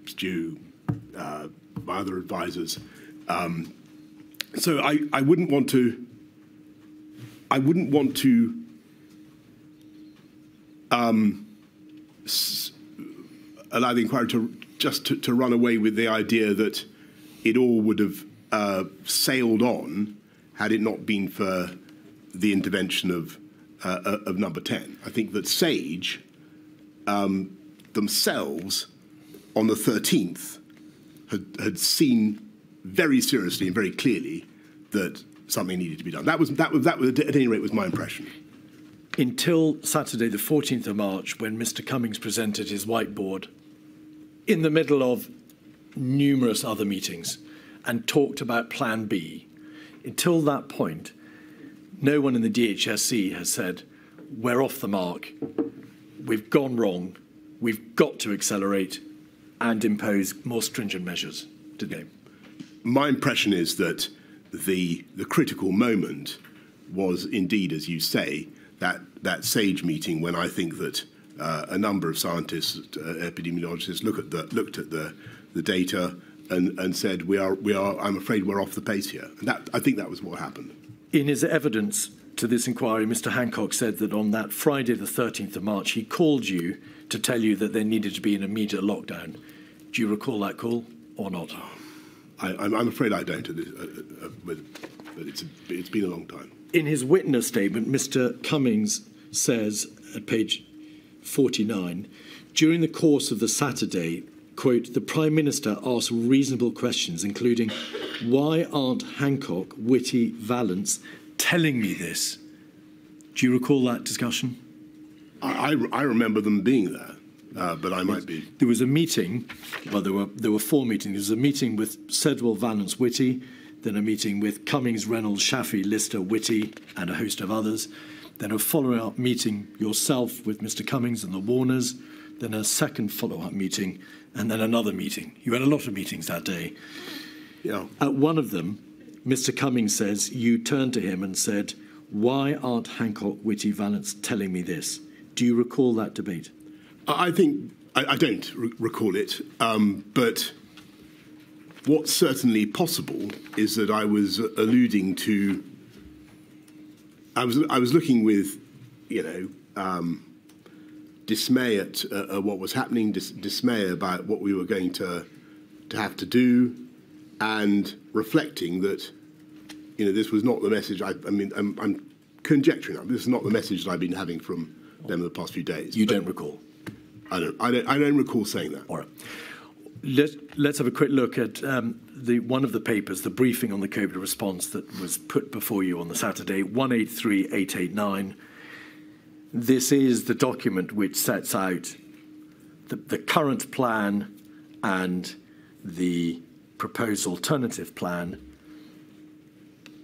Stu, uh, my other advisors. Um, so I, I wouldn't want to I wouldn't want to um, allow the inquiry to just to, to, run away with the idea that it all would have uh, sailed on had it not been for the intervention of uh, of number 10. I think that SAGE um, themselves on the 13th had, had seen very seriously and very clearly that something needed to be done. That was, that was, that was, at any rate, was my impression. Until Saturday, the 14th of March, when Mr. Cummings presented his whiteboard in the middle of numerous other meetings and talked about Plan B. Until that point, no one in the DHSC has said, we're off the mark, we've gone wrong, we've got to accelerate and impose more stringent measures, did they? My impression is that the, the critical moment was indeed, as you say, that, that SAGE meeting when I think that uh, a number of scientists, uh, epidemiologists, look at the, looked at the, the data and, and said, we are, we are, I'm afraid we're off the pace here. And that, I think that was what happened. In his evidence to this inquiry, Mr. Hancock said that on that Friday, the 13th of March, he called you to tell you that there needed to be an immediate lockdown. Do you recall that call or not? I, am afraid I don't, uh, uh, but it's, it's been a long time. In his witness statement, Mr. Cummings says at page 49 during the course of the Saturday, quote, the Prime Minister asked reasonable questions, including, why aren't Hancock, Whitty, Vallance telling me this? Do you recall that discussion? I, I, remember them being there. Uh, but I might be. There was a meeting. Well, there were there were four meetings. There was a meeting with Sedwill, Vallance Whitty, then a meeting with Cummings, Reynolds, Shafi, Lister, Whitty, and a host of others. Then a follow-up meeting yourself with Mr. Cummings and the Warners. Then a second follow-up meeting, and then another meeting. You had a lot of meetings that day. Yeah. At one of them, Mr. Cummings says you turned to him and said, "Why aren't Hancock, Whitty, Vallance telling me this?" Do you recall that debate? I think I, I don't re- recall it, um, but what's certainly possible is that I was alluding to. I was I was looking with, you know, um, dismay at uh, what was happening, dis- dismay about what we were going to to have to do, and reflecting that, you know, this was not the message. I, I mean, I'm, I'm conjecturing. This is not the message that I've been having from them in the past few days. You don't recall. I don't, I don't, I don't recall saying that. All right. Let's, let's have a quick look at um, the, one of the papers, the briefing on the COVID response that was put before you on the Saturday, 183889. This is the document which sets out the, the current plan and the proposed alternative plan.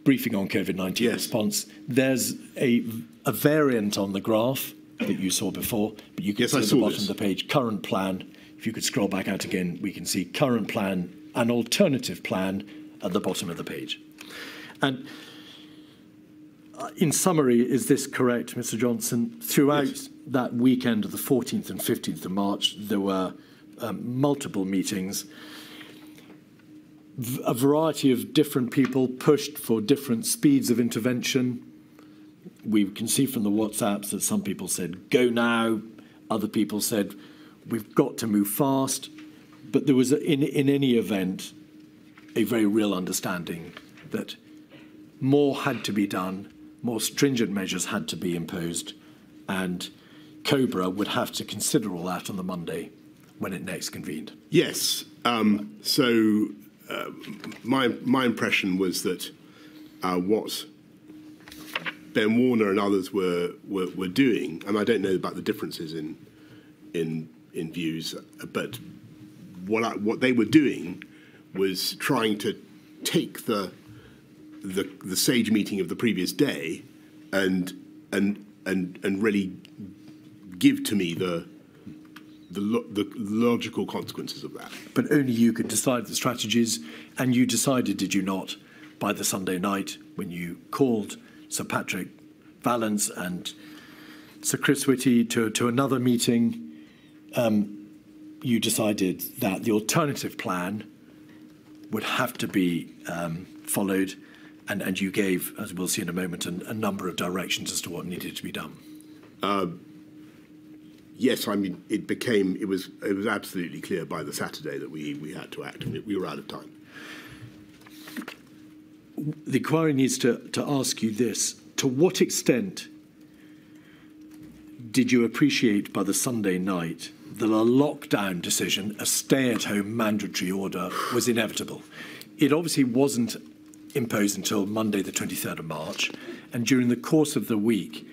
Briefing on COVID 19 Yes. response. There's a, a variant on the graph that you saw before, but you can Yes, see I at the bottom this. of the page current plan. If you could scroll back out again, we can see current plan and alternative plan at the bottom of the page. And uh, in summary, is this correct, Mr. Johnson? Throughout Yes. that weekend of the 14th and 15th of March, there were um, multiple meetings. V- a variety of different people pushed for different speeds of intervention. We can see from the WhatsApps that some people said, go now. Other people said, we've got to move fast. But there was, a, in, in any event, a very real understanding that more had to be done, more stringent measures had to be imposed, and Cobra would have to consider all that on the Monday when it next convened. Yes. Um, so uh, my my impression was that uh, what Ben Warner and others were, were, were doing, and I don't know about the differences in in in views, but what I, what they were doing was trying to take the the the sage meeting of the previous day and and and and really give to me the the, lo- the logical consequences of that. But only you could decide the strategies, and you decided, did you not, by the Sunday night when you called Sir Patrick Vallance and Sir Chris Whitty to, to another meeting, um, you decided that the alternative plan would have to be um, followed, and, and you gave, as we'll see in a moment, a, a number of directions as to what needed to be done. Uh, yes, I mean it became it was it was absolutely clear by the Saturday that we we had to act and we were out of time. The inquiry needs to, to ask you this: To what extent did you appreciate by the Sunday night that a lockdown decision, a stay-at-home mandatory order, was inevitable? It obviously wasn't imposed until Monday, the 23rd of March, and during the course of the week,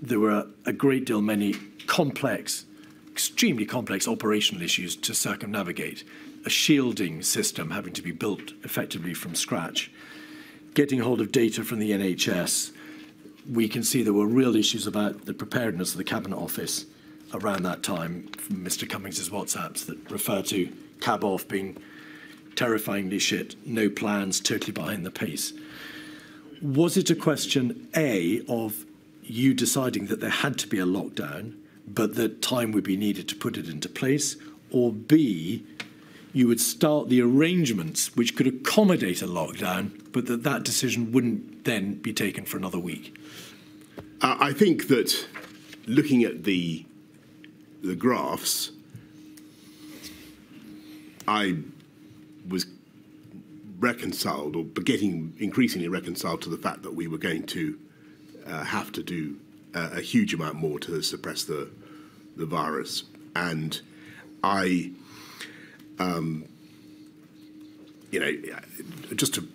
there were a great deal many complex, extremely complex operational issues to circumnavigate. A shielding system having to be built effectively from scratch, getting hold of data from the NHS. We can see there were real issues about the preparedness of the Cabinet Office around that time from Mr. Cummings' WhatsApps that refer to cab off being terrifyingly shit, no plans, totally behind the pace. Was it a question, A, of you deciding that there had to be a lockdown, but that time would be needed to put it into place, or B, you would start the arrangements which could accommodate a lockdown, but that that decision wouldn't then be taken for another week? Uh, I think that looking at the the graphs, I was reconciled or getting increasingly reconciled to the fact that we were going to uh, have to do uh, a huge amount more to suppress the the virus, and I, um, you know, just to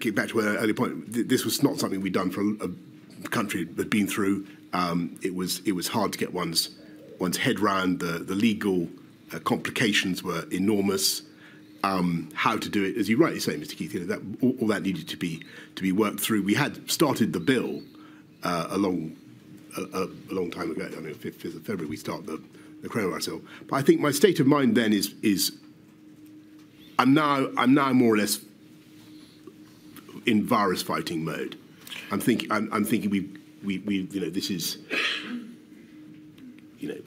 get back to an earlier point, this was not something we'd done for a, a country had been through. Um, it was it was hard to get one's one's head round. The the legal uh, complications were enormous. Um, how to do it, as you rightly say, Mr. Keith, you know, that all, all, that needed to be to be worked through. We had started the bill uh, a long a, a, long time ago. I mean, fifth of February we start the the coronavirus bill. But I think my state of mind then is is I'm now I'm now more or less in virus fighting mode. I'm thinking I'm, I'm thinking we we we you know this is you know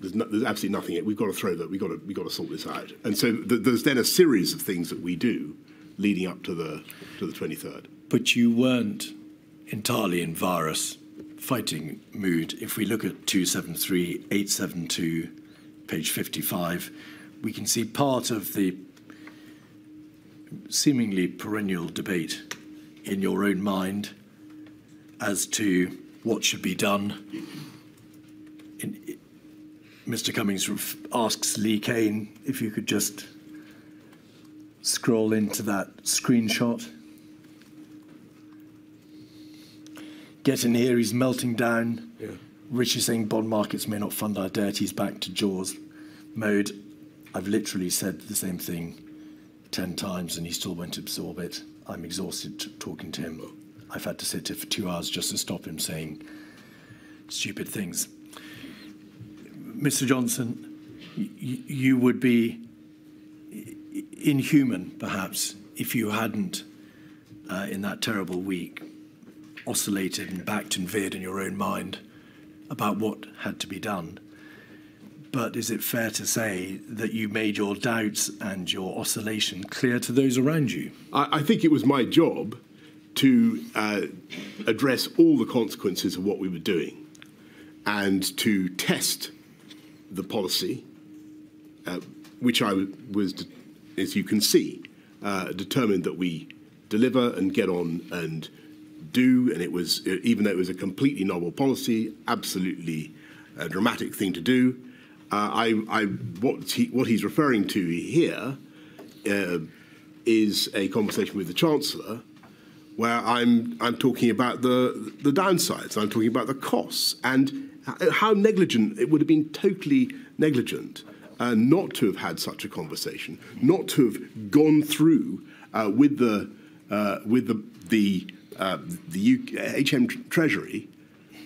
there's, no, there's absolutely nothing. We've got to throw that. We've got to we've got to sort this out. And so th- there's then a series of things that we do leading up to the to the 23rd. But you weren't entirely in virus fighting mood. If we look at 273, 872, page 55, we can see part of the seemingly perennial debate in your own mind as to what should be done. In, Mr. Cummings asks Lee Cain if you could just scroll into that screenshot. Get in here, he's melting down. Yeah. Rishi saying bond markets may not fund our debt. He's back to Jaws mode. I've literally said the same thing 10 times and he still won't absorb it. I'm exhausted talking to him. I've had to sit here for two hours just to stop him saying stupid things. Mr. Johnson, you would be inhuman, perhaps, if you hadn't, uh, in that terrible week, oscillated and backed and veered in your own mind about what had to be done. But is it fair to say that you made your doubts and your oscillation clear to those around you? I, I think it was my job to uh, address all the consequences of what we were doing and to test the policy, uh, which I was, as you can see, uh, determined that we deliver and get on and do, and it was, even though it was a completely novel policy, absolutely a dramatic thing to do. Uh, I, I, what, he, what he's referring to here uh, is a conversation with the Chancellor where I'm, I'm talking about the, the downsides, I'm talking about the costs, and how negligent it would have been totally negligent uh, not to have had such a conversation, not to have gone through uh, with the uh, with the the uh, the UK, HM Treasury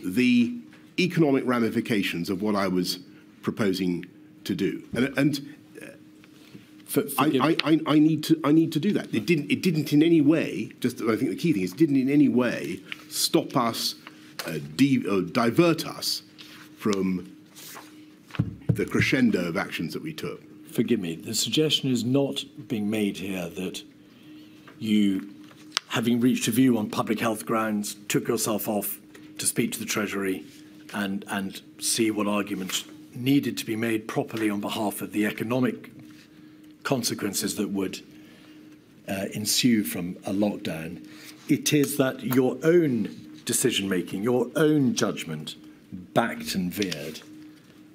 the economic ramifications of what I was proposing to do, and, and for, I, I, I, need to I need to do that. It didn't it didn't in any way. Just I think the key thing is it didn't in any way stop us, uh, de, uh, divert us from the crescendo of actions that we took. Forgive me. The suggestion is not being made here that you, having reached a view on public health grounds, took yourself off to speak to the Treasury and and see what arguments needed to be made properly on behalf of the economic consequences that would uh, ensue from a lockdown. It is that your own decision making, your own judgment backed and veered,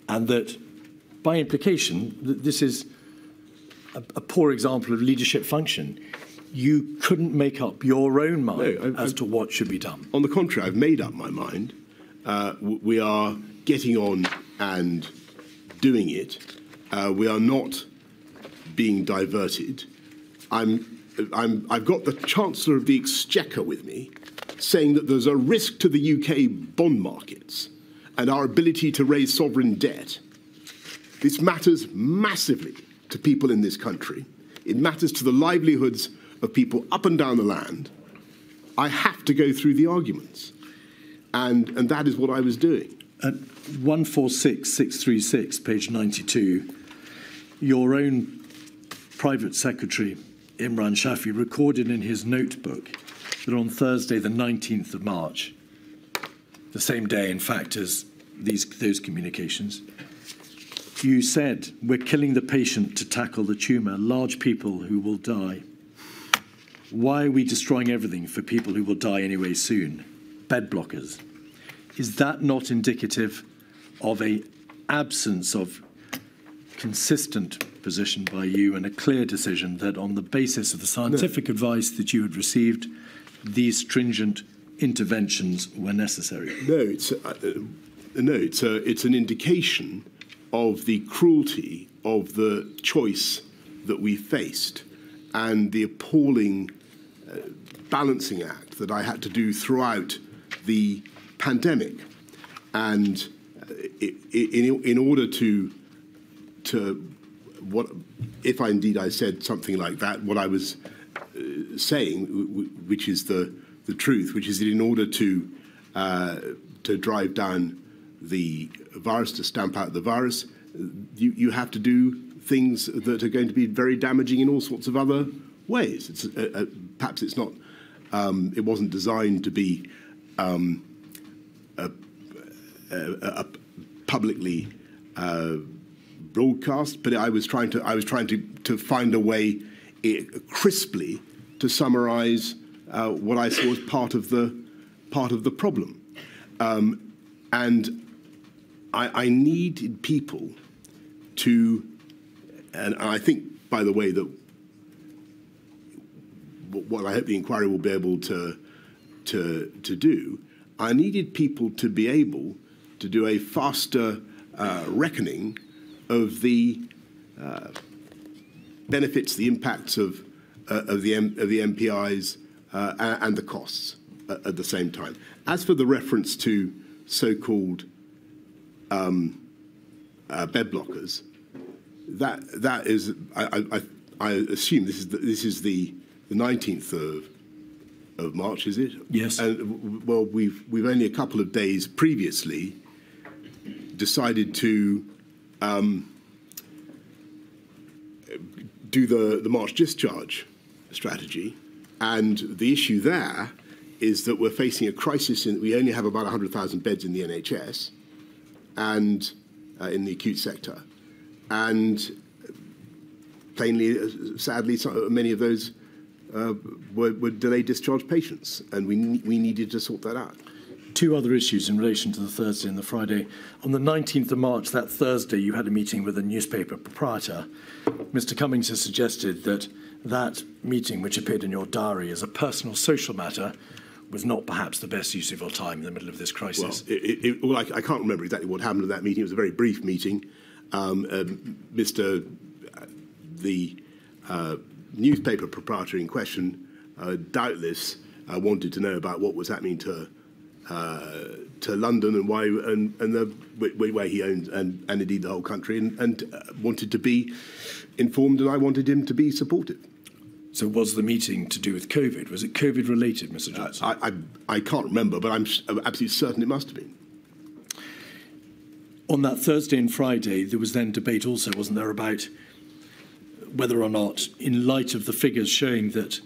and that by implication, this is a, a poor example of leadership function. You couldn't make up your own mind no, as I've, to what should be done. On the contrary, I've made up my mind. Uh, we are getting on and doing it. Uh, we are not being diverted. I'm, I'm, I've got the Chancellor of the Exchequer with me saying that there's a risk to the UK bond markets and our ability to raise sovereign debt. This matters massively to people in this country. It matters to the livelihoods of people up and down the land. I have to go through the arguments. And, and that is what I was doing. 146636, page 92, your own private secretary, Imran Shafi, recorded in his notebook that on Thursday, the 19th of March, the same day, in fact, as these, those communications, you said, We're killing the patient to tackle the tumour, large people who will die. Why are we destroying everything for people who will die anyway soon? Bed blockers. Is that not indicative of a absence of consistent position by you and a clear decision that on the basis of the scientific no. advice that you had received, these stringent interventions were necessary? No, it's, uh, uh, no, it's, a, it's an indication of the cruelty of the choice that we faced and the appalling uh, balancing act that I had to do throughout the pandemic. And uh, in, in order to, to what, if I indeed I said something like that, what I was uh, saying, which is the, the truth, which is that in order to, uh, to drive down the virus, to stamp out the virus, you, you have to do things that are going to be very damaging in all sorts of other ways. It's, uh, uh, perhaps it's not, um, it wasn't designed to be um, a, a, a publicly uh, broadcast, but I was trying to I was trying to to find a way it, eh, crisply to summarise uh, what I saw as part of the part of the problem, um, and I, I needed people to, and I think by the way that what I hope the inquiry will be able to to to do, I needed people to be able to do a faster uh, reckoning of the uh, benefits, the impacts of, uh, of, the, M- of the NPIs uh, and the costs at, at the same time. As for the reference to so-called um, uh, bed blockers, that that is, I, I, I assume this is the, this is the, the 19th of of March, is it? Yes. And well, we've we've only a couple of days previously decided to um, do the, the March discharge strategy. And the issue there is that we're facing a crisis in that we only have about 100,000 beds in the NHS and uh, in the acute sector. And plainly, uh, sadly, many of those uh, were, were delayed discharge patients, and we, we needed to sort that out. Two other issues in relation to the Thursday and the Friday. On the 19th of March, that Thursday, you had a meeting with a newspaper proprietor. Mr. Cummings has suggested that that meeting, which appeared in your diary as a personal social matter, was not perhaps the best use of your time in the middle of this crisis. Well, it, it, well I, I, can't remember exactly what happened at that meeting. It was a very brief meeting. Um, um, Mr. Uh, the uh, newspaper proprietor in question uh, doubtless uh, wanted to know about what was happening to uh, to London and why and, and the way he owned and, and indeed the whole country and, and uh, wanted to be informed and I wanted him to be supportive. So was the meeting to do with COVID? Was it COVID related, Mr. Uh, Johnson? Uh, I, I, I, can't remember, but I'm absolutely certain it must have been. On that Thursday and Friday, there was then debate also, wasn't there, about whether or not, in light of the figures showing that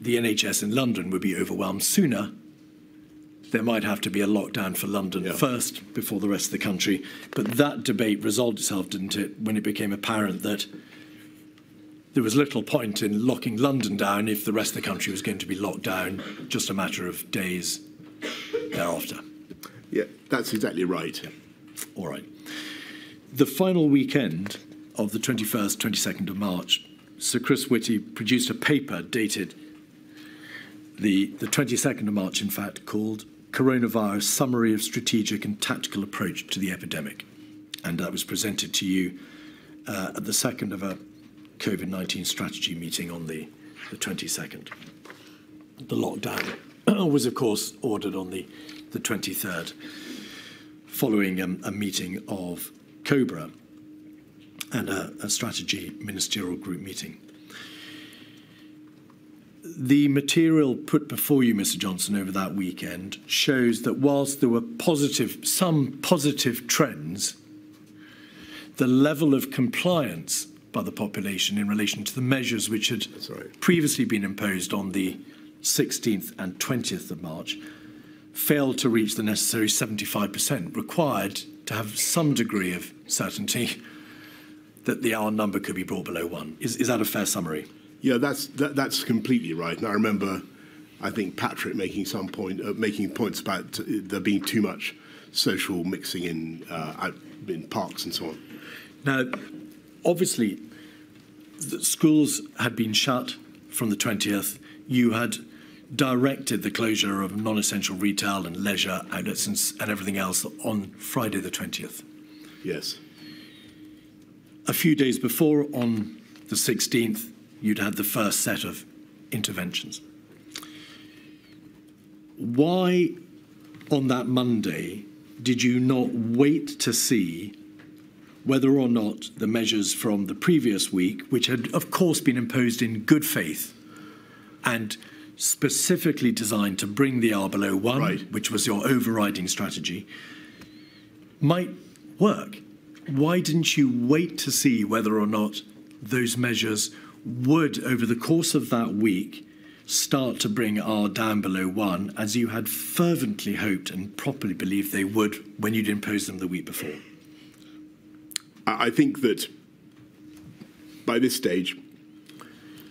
the NHS in London would be overwhelmed sooner, there might have to be a lockdown for London yeah. first before the rest of the country. But that debate resolved itself, didn't it, when it became apparent that there was little point in locking London down if the rest of the country was going to be locked down just a matter of days thereafter. Yeah, that's exactly right. Yeah. All right. The final weekend of the 21st, 22nd of March, Sir Chris Whitty produced a paper dated the, the 22nd of March, in fact, called Coronavirus Summary of Strategic and Tactical Approach to the Epidemic. And that was presented to you uh, at the second of a COVID 19 strategy meeting on the, the 22nd. The lockdown was, of course, ordered on the, the 23rd, following um, a meeting of COBRA and a, a strategy ministerial group meeting. The material put before you, Mr. Johnson, over that weekend shows that whilst there were positive, some positive trends, the level of compliance by the population in relation to the measures which had right. previously been imposed on the 16th and 20th of March failed to reach the necessary 75% required to have some degree of certainty that the R number could be brought below one. Is, is that a fair summary? Yeah, that's, that, that's completely right. And I remember, I think, Patrick making some point, uh, making points about there being too much social mixing in, uh, in parks and so on. Now, obviously, the schools had been shut from the 20th. You had directed the closure of non essential retail and leisure outlets and, and everything else on Friday the 20th. Yes. A few days before, on the 16th, you'd had the first set of interventions. Why, on that Monday, did you not wait to see whether or not the measures from the previous week, which had, of course, been imposed in good faith and specifically designed to bring the R below one, right. which was your overriding strategy, might work. Why didn't you wait to see whether or not those measures would, over the course of that week, start to bring R down below one, as you had fervently hoped and properly believed they would when you'd imposed them the week before? I think that by this stage,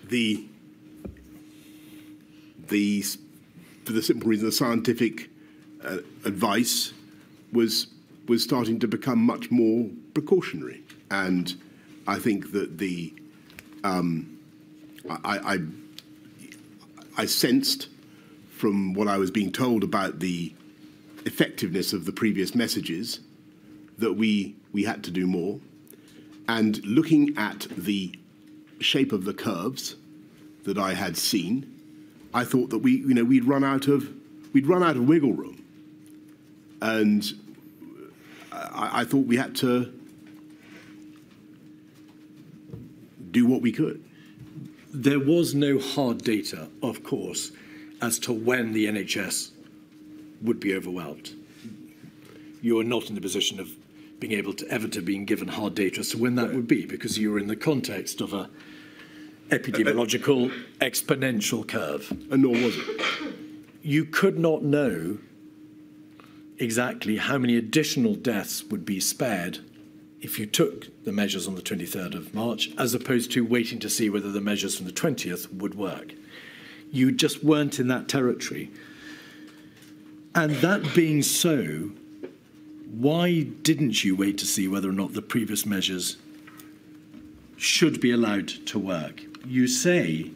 the the for the simple reason the scientific uh, advice was was starting to become much more precautionary, and I think that the um, I, I I sensed from what I was being told about the effectiveness of the previous messages that we we had to do more. And looking at the shape of the curves that I had seen, I thought that we, you know, we'd run out of we'd run out of wiggle room, and I, I thought we had to do what we could. There was no hard data, of course, as to when the NHS would be overwhelmed. You are not in the position of being able to ever to being given hard data as to when that would be, because you were in the context of a epidemiological exponential curve. And nor was it. You could not know exactly how many additional deaths would be spared if you took the measures on the 23rd of March, as opposed to waiting to see whether the measures from the 20th would work. You just weren't in that territory. And that being so, why didn't you wait to see whether or not the previous measures should be allowed to work? You say,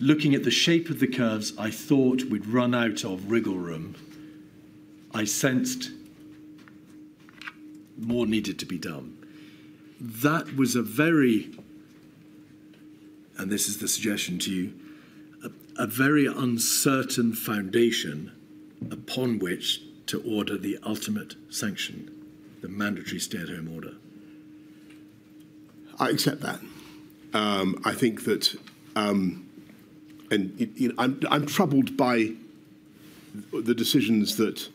looking at the shape of the curves, I thought we'd run out of wriggle room. I sensed more needed to be done. That was a very, and this is the suggestion to you, a, a very uncertain foundation upon which to order the ultimate sanction, the mandatory stay at home order. I accept that. Um, I think that, um, and you know, I'm, I'm troubled by the decisions that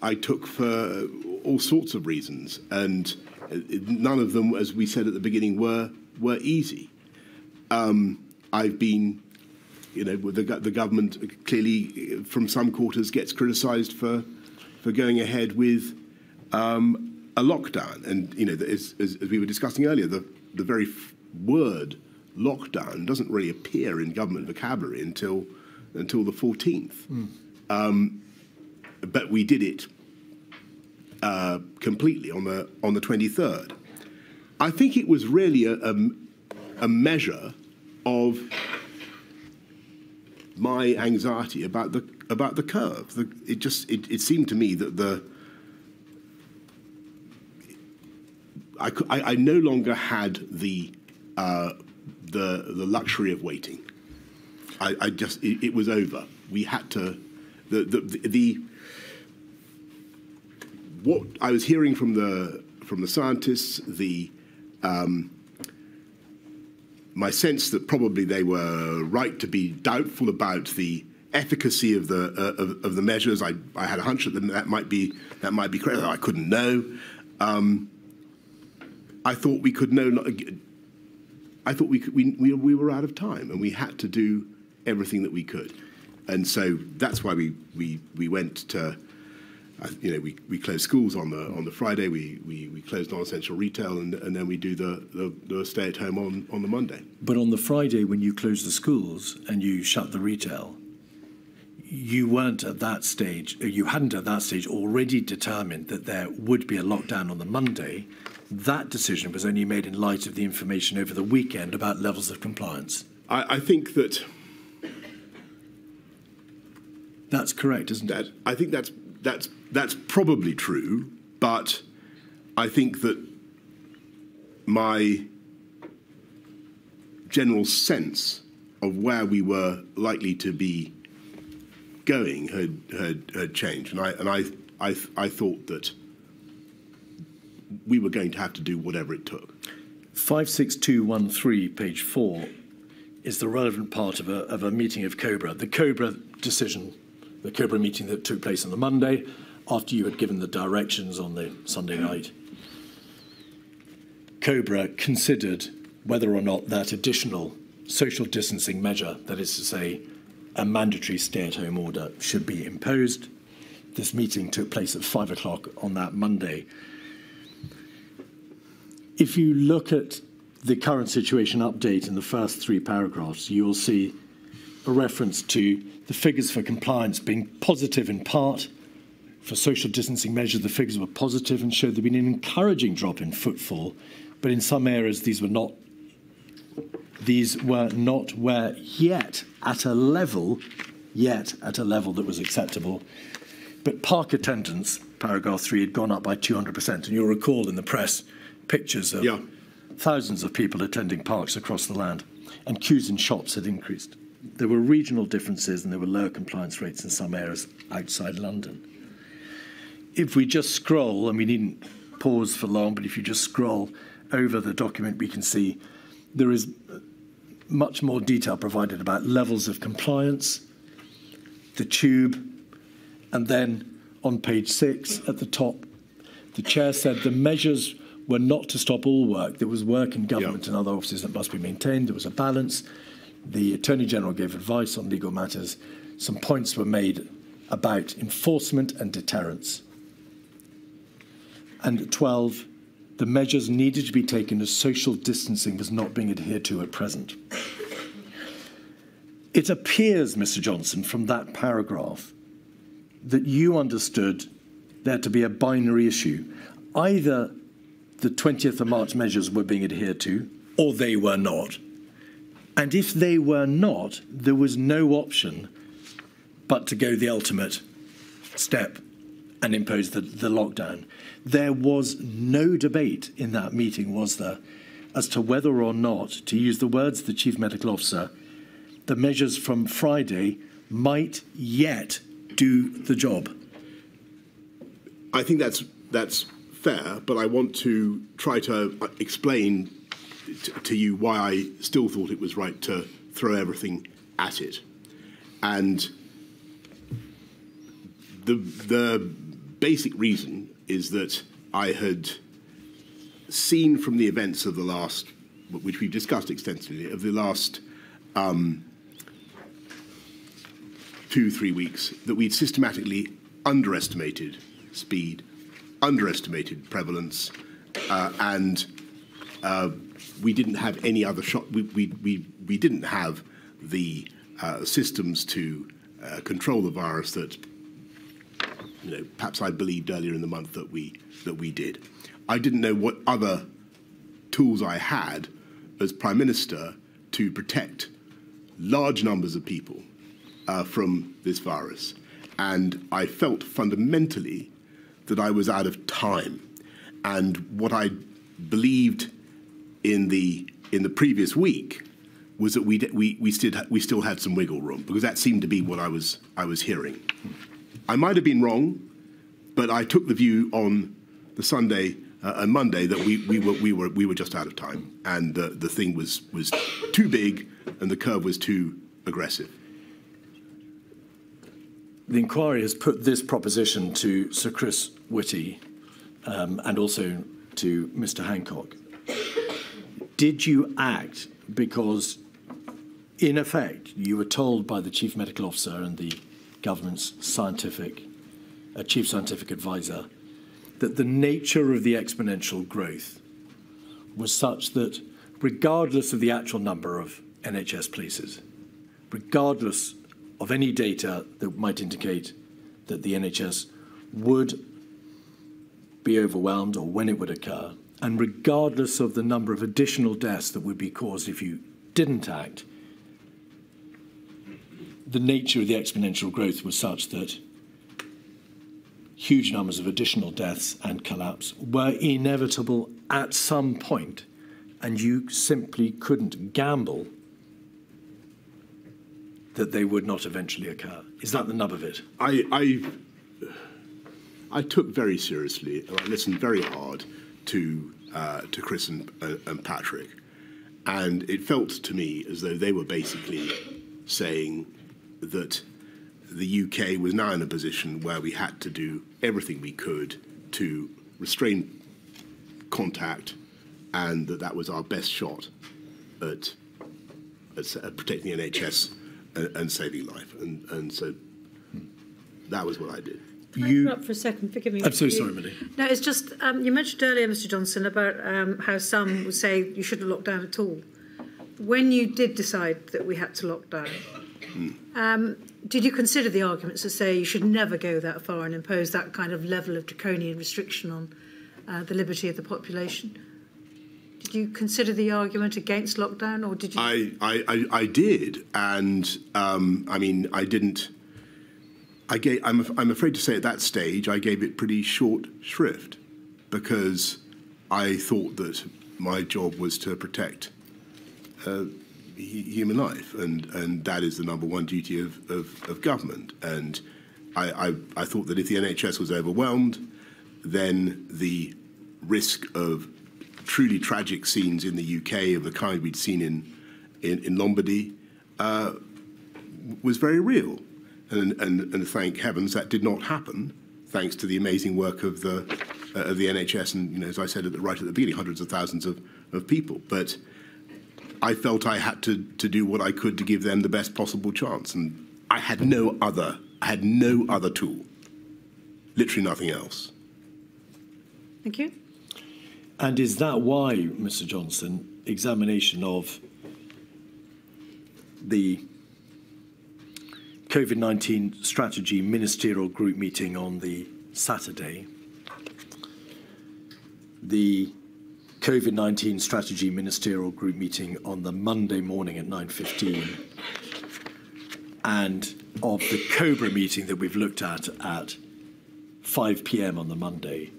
I took for all sorts of reasons, and none of them, as we said at the beginning, were were easy. Um, I've been, you know, the the government clearly, from some quarters, gets criticised for for going ahead with um, a lockdown, and you know, as, as, as, we were discussing earlier, the the very word lockdown doesn't really appear in government vocabulary until until the 14th. Mm. Um, but we did it uh, completely on the on the 23rd. I think it was really a, a, a measure of my anxiety about the about the curve. The, it just it, it, seemed to me that the I, I, I no longer had the uh, the the luxury of waiting. I, I just it, it, was over. We had to the the, the what I was hearing from the from the scientists, the um, my sense that probably they were right to be doubtful about the efficacy of the uh, of, of, the measures. I, I had a hunch that that might be that might be correct. I couldn't know. Um, I thought we could know. I thought we, could, we, we we were out of time, and we had to do everything that we could, and so that's why we we we went to you know, we, we closed schools on the on the Friday. We we, we closed non-essential retail, and, and then we do the, the, the stay at home on, on the Monday. But on the Friday, when you close the schools and you shut the retail, you weren't at that stage. You hadn't at that stage already determined that there would be a lockdown on the Monday. That decision was only made in light of the information over the weekend about levels of compliance. I, I think that. That's correct, isn't that, it? I think that's that's that's probably true, but I think that my general sense of where we were likely to be going had had, had changed, and I and I, I I thought that we were going to have to do whatever it took. Five six two one three, page four, is the relevant part of a of a meeting of Cobra. The Cobra decision, the Cobra meeting that took place on the Monday after you had given the directions on the Sunday night, Cobra considered whether or not that additional social distancing measure, that is to say, a mandatory stay at home order, should be imposed. This meeting took place at five o'clock on that Monday. If you look at the current situation update in the first three paragraphs, you will see a reference to the figures for compliance being positive in part for social distancing measures, the figures were positive and showed there'd been an encouraging drop in footfall, but in some areas these were not. These were not where yet at a level, yet at a level that was acceptable. But park attendance, paragraph three, had gone up by 200%. And you'll recall in the press pictures of yeah. thousands of people attending parks across the land, and queues in shops had increased. There were regional differences and there were lower compliance rates in some areas outside London if we just scroll, and we needn't pause for long, but if you just scroll over the document, we can see there is much more detail provided about levels of compliance, the tube, and then on page six at the top, the chair said the measures were not to stop all work. There was work in government and other offices that must be maintained. There was a balance. The Attorney General gave advice on legal matters. Some points were made about enforcement and deterrence. And 12, the measures needed to be taken as social distancing was not being adhered to at present. It appears, Mr. Johnson, from that paragraph that you understood there to be a binary issue. Either the 20th of March measures were being adhered to, or they were not. And if they were not, there was no option but to go the ultimate step and impose the, the lockdown. There was no debate in that meeting, was there, as to whether or not, to use the words of the Chief Medical Officer, the measures from Friday might yet do the job. I think that's that's fair, but I want to try to explain to you why I still thought it was right to throw everything at it. And the the basic reason is that I had seen from the events of the last, which we've discussed extensively, of the last um, two three weeks, that we'd systematically underestimated speed, underestimated prevalence, uh, and uh, we didn't have any other shot. We, we, we, we didn't have the uh, systems to uh, control the virus that you know, perhaps I believed earlier in the month that we that we did. I didn't know what other tools I had as prime minister to protect large numbers of people uh, from this virus, and I felt fundamentally that I was out of time, and what I believed in the in the previous week was that we we we still we still had some wiggle room because that seemed to be what I was I was hearing. I might have been wrong, but I took the view on the Sunday uh, and Monday that we, we, were, we, were, we were just out of time and the, the thing was, was too big and the curve was too aggressive. The inquiry has put this proposition to Sir Chris Whitty um, and also to Mr. Hancock. Did you act because, in effect, you were told by the Chief Medical Officer and the government's scientific, uh, chief scientific advisor, that the nature of the exponential growth was such that, regardless of the actual number of NHS places, regardless of any data that might indicate that the NHS would be overwhelmed or when it would occur, and regardless of the number of additional deaths that would be caused if you didn't act, the nature of the exponential growth was such that huge numbers of additional deaths and collapse were inevitable at some point, and you simply couldn't gamble that they would not eventually occur. Is that the nub of it? I, I, I took very seriously, I listened very hard to uh, to Chris and, uh, and Patrick, and it felt to me as though they were basically saying that the UK was now in a position where we had to do everything we could to restrain contact, and that that was our best shot at, at, at protecting the NHS and, and, saving life. And, and so that was what I did. Can you up for a second? Forgive me. I'm so sorry, Milady. No, it's just um, you mentioned earlier, Mr. Johnson, about um, how some would say you shouldn't lock down at all. When you did decide that we had to lock down, um, did you consider the arguments that say you should never go that far and impose that kind of level of draconian restriction on uh, the liberty of the population? Did you consider the argument against lockdown, or did you? I I, I, I did, and um, I mean I didn't. I gave. I'm I'm afraid to say at that stage I gave it pretty short shrift, because I thought that my job was to protect uh, human life, and, and that is the number one duty of, of, of government. And I, I, I thought that if the NHS was overwhelmed, then the risk of truly tragic scenes in the UK of the kind we'd seen in, in, in Lombardy uh, was very real. And, and, and thank heavens that did not happen, thanks to the amazing work of the, uh, of the NHS and, you know, as I said at the, right at the beginning, hundreds of thousands of, of people. But I felt I had to, to do what I could to give them the best possible chance. And I had no other, I had no other tool. Literally nothing else. Thank you. And is that why, Mr. Johnson, examination of the COVID 19 strategy ministerial group meeting on the Saturday, the COVID 19 strategy ministerial group meeting on the Monday morning at 9.15, and of the Cobra meeting that we've looked at at 5 p.m. on the Monday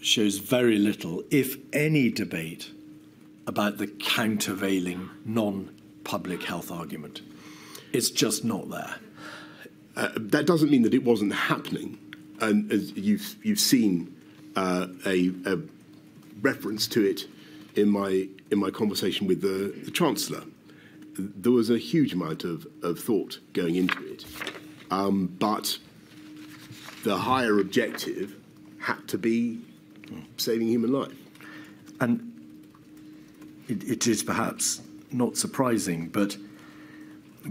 shows very little, if any, debate about the countervailing non public health argument. It's just not there. Uh, that doesn't mean that it wasn't happening. And as you've, you've seen uh, a, a, reference to it in my, in my conversation with the, the Chancellor. There was a huge amount of, of thought going into it. Um, but the higher objective had to be saving human life. And it, it is perhaps not surprising, but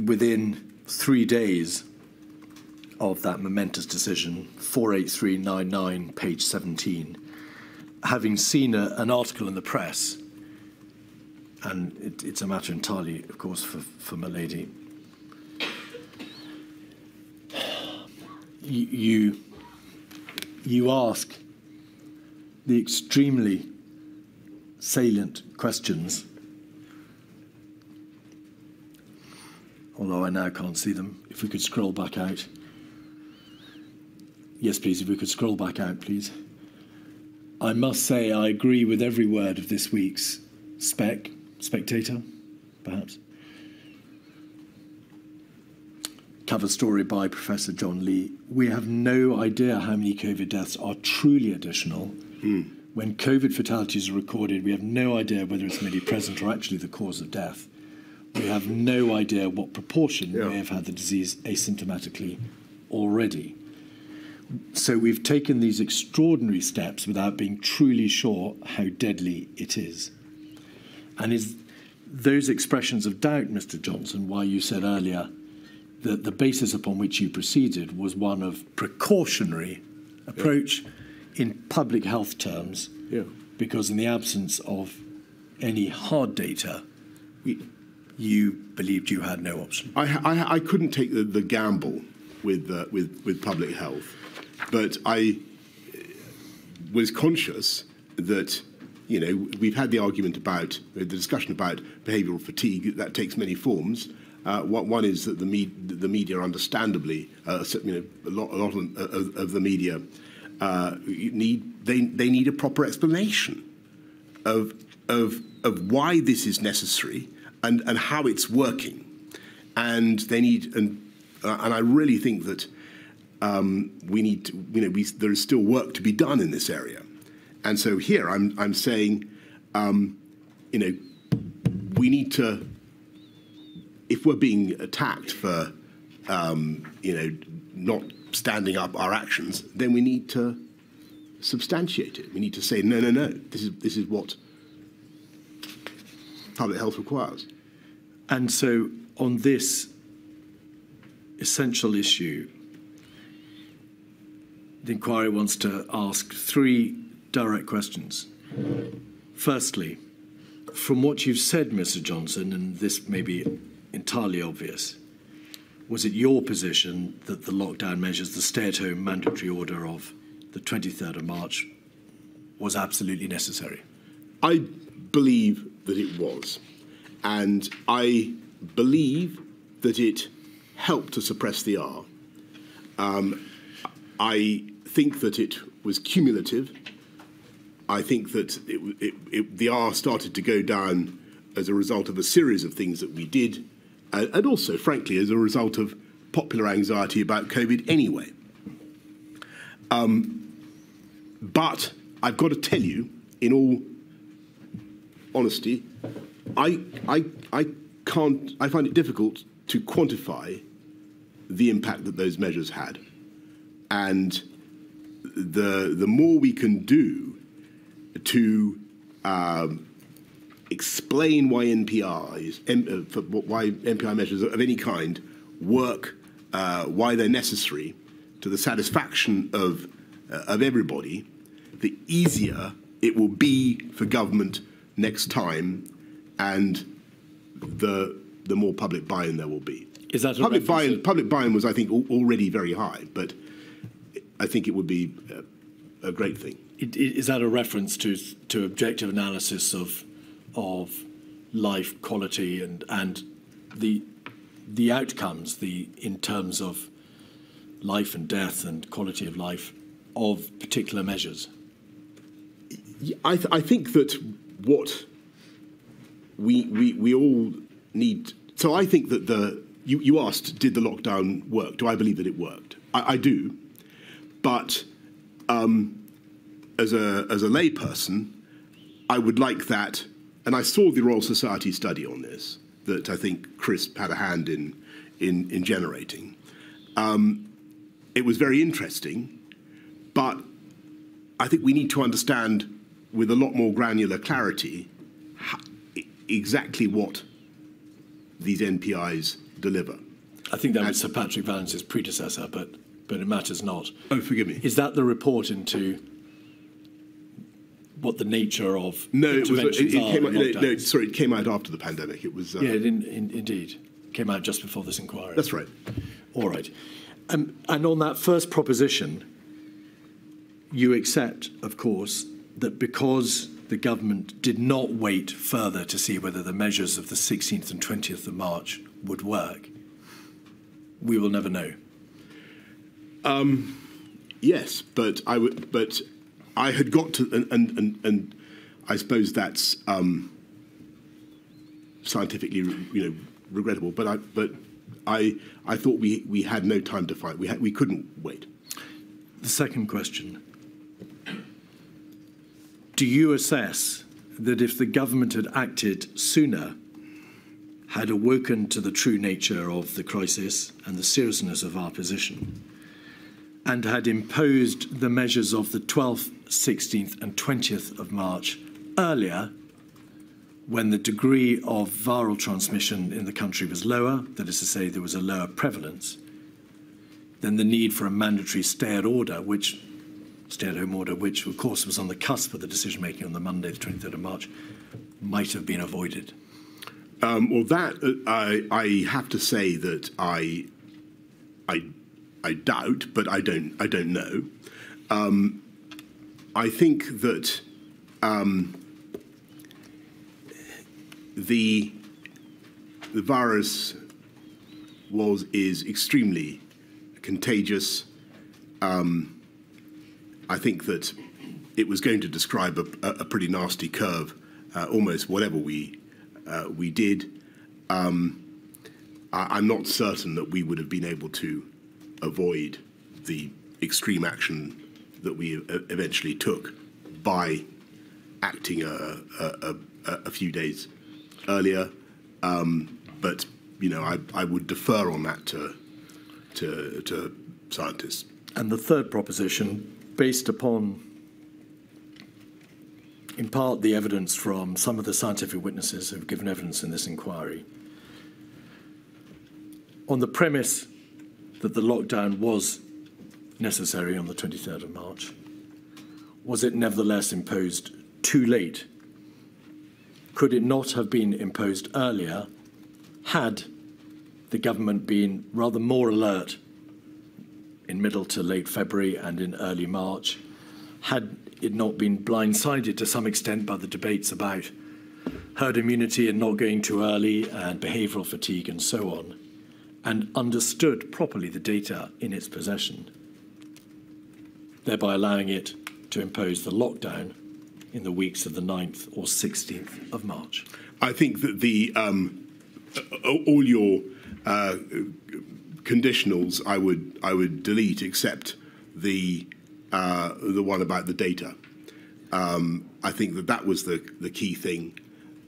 within three days of that momentous decision, 48399, page 17, having seen a, an article in the press, and it, it's a matter entirely, of course, for, for Milady, you, you, you ask the extremely salient questions, although I now can't see them. If we could scroll back out. Yes, please, if we could scroll back out, please. I must say I agree with every word of this week's spec, spectator, perhaps. Cover story by Professor John Lee. We have no idea how many COVID deaths are truly additional. Mm. When COVID fatalities are recorded, we have no idea whether it's merely present or actually the cause of death. We have no idea what proportion yeah. may have had the disease asymptomatically already. So we've taken these extraordinary steps without being truly sure how deadly it is. And is those expressions of doubt, Mr. Johnson, why you said earlier that the basis upon which you proceeded was one of precautionary approach yeah. in public health terms, yeah. because in the absence of any hard data, we, you believed you had no option. I, I, I couldn't take the, the gamble with, uh, with, with public health. But I was conscious that you know we've had the argument about the discussion about behavioural fatigue that takes many forms. Uh, one is that the, the media, understandably, uh, you know, a lot, a lot of, of, of, the media uh, need they, they need a proper explanation of of of why this is necessary and and how it's working, and they need and uh, and I really think that um, we need to, you know, we, there is still work to be done in this area. And so here I'm, I'm saying, um, you know, we need to, if we're being attacked for, um, you know, not standing up our actions, then we need to substantiate it. We need to say, no, no, no, this is, this is what public health requires. And so on this essential issue, the inquiry wants to ask three direct questions. Firstly, from what you've said, Mr. Johnson, and this may be entirely obvious, was it your position that the lockdown measures, the stay at home mandatory order of the 23rd of March, was absolutely necessary? I believe that it was. And I believe that it helped to suppress the R. Um, I think that it was cumulative. I think that it, it, it, the R started to go down as a result of a series of things that we did, and also, frankly, as a result of popular anxiety about COVID anyway. Um, but I've got to tell you, in all honesty, I, I, I can't, I find it difficult to quantify the impact that those measures had. And the, the more we can do to um, explain why NPIs, uh, why NPI measures of any kind work, uh, why they're necessary to the satisfaction of, uh, of everybody, the easier it will be for government next time, and the the more public buy-in there will be. Is that public buy-in? Public buy-in was, I think, al- already very high, but I think it would be a, a great thing. I- i- Is that a reference to to objective analysis of of life quality and and the the outcomes the in terms of life and death and quality of life of particular measures? I, th- I think that what we, we, we all need. So I think that the you, you asked, did the lockdown work? Do I believe that it worked? I, I do, but um, as a as a layperson, I would like that. And I saw the Royal Society study on this that I think Chris had a hand in in, in generating. Um, it was very interesting, but I think we need to understand with a lot more granular clarity exactly what these NPIs deliver. I think that was Sir Patrick Vallance's predecessor, but but it matters not. Oh, forgive me. Is that the report into what the nature of No, it was. It, it came out, no, no, sorry, it came out after the pandemic. It was. Uh, Yeah, it in, in, indeed came out just before this inquiry. That's right. All right. Um, and on that first proposition, you accept, of course, that because the government did not wait further to see whether the measures of the 16th and 20th of March would work, we will never know. Yes, but I would. But I had got to, and and and, and I suppose that's um, scientifically, you know, regrettable. But I, but I, I thought we we had no time to fight. We had, we couldn't wait. The second question Do you assess that if the government had acted sooner, had awoken to the true nature of the crisis and the seriousness of our position, and had imposed the measures of the 12th, 16th, and 20th of March earlier, when the degree of viral transmission in the country was lower, that is to say, there was a lower prevalence, then the need for a mandatory stay-at order, which stay-at-home order, which of course was on the cusp of the decision-making on the Monday, the 23rd of March, might have been avoided. Um, well, that uh, I, I have to say that I, I, I doubt, but I don't, I don't know. Um, I think that um, the the virus was is extremely contagious. Um, I think that it was going to describe a, a, pretty nasty curve, uh, almost whatever we uh, we did. Um, I, I'm not certain that we would have been able to avoid the extreme action that we eventually took by acting a, a, a, a few days earlier. Um, but you know, I, I would defer on that to to, to scientists. And the third proposition, based upon, in part, the evidence from some of the scientific witnesses who've given evidence in this inquiry, on the premise that the lockdown was necessary on the 23rd of March, was it nevertheless imposed too late? Could it not have been imposed earlier had the government been rather more alert in middle to late February and in early March, had it not been blindsided to some extent by the debates about herd immunity and not going too early and behavioural fatigue and so on, and understood properly the data in its possession, thereby allowing it to impose the lockdown in the weeks of the 9th or 16th of March. I think that the um, all your uh, conditionals I would I would delete except the uh, the one about the data. Um, I think that that was the the key thing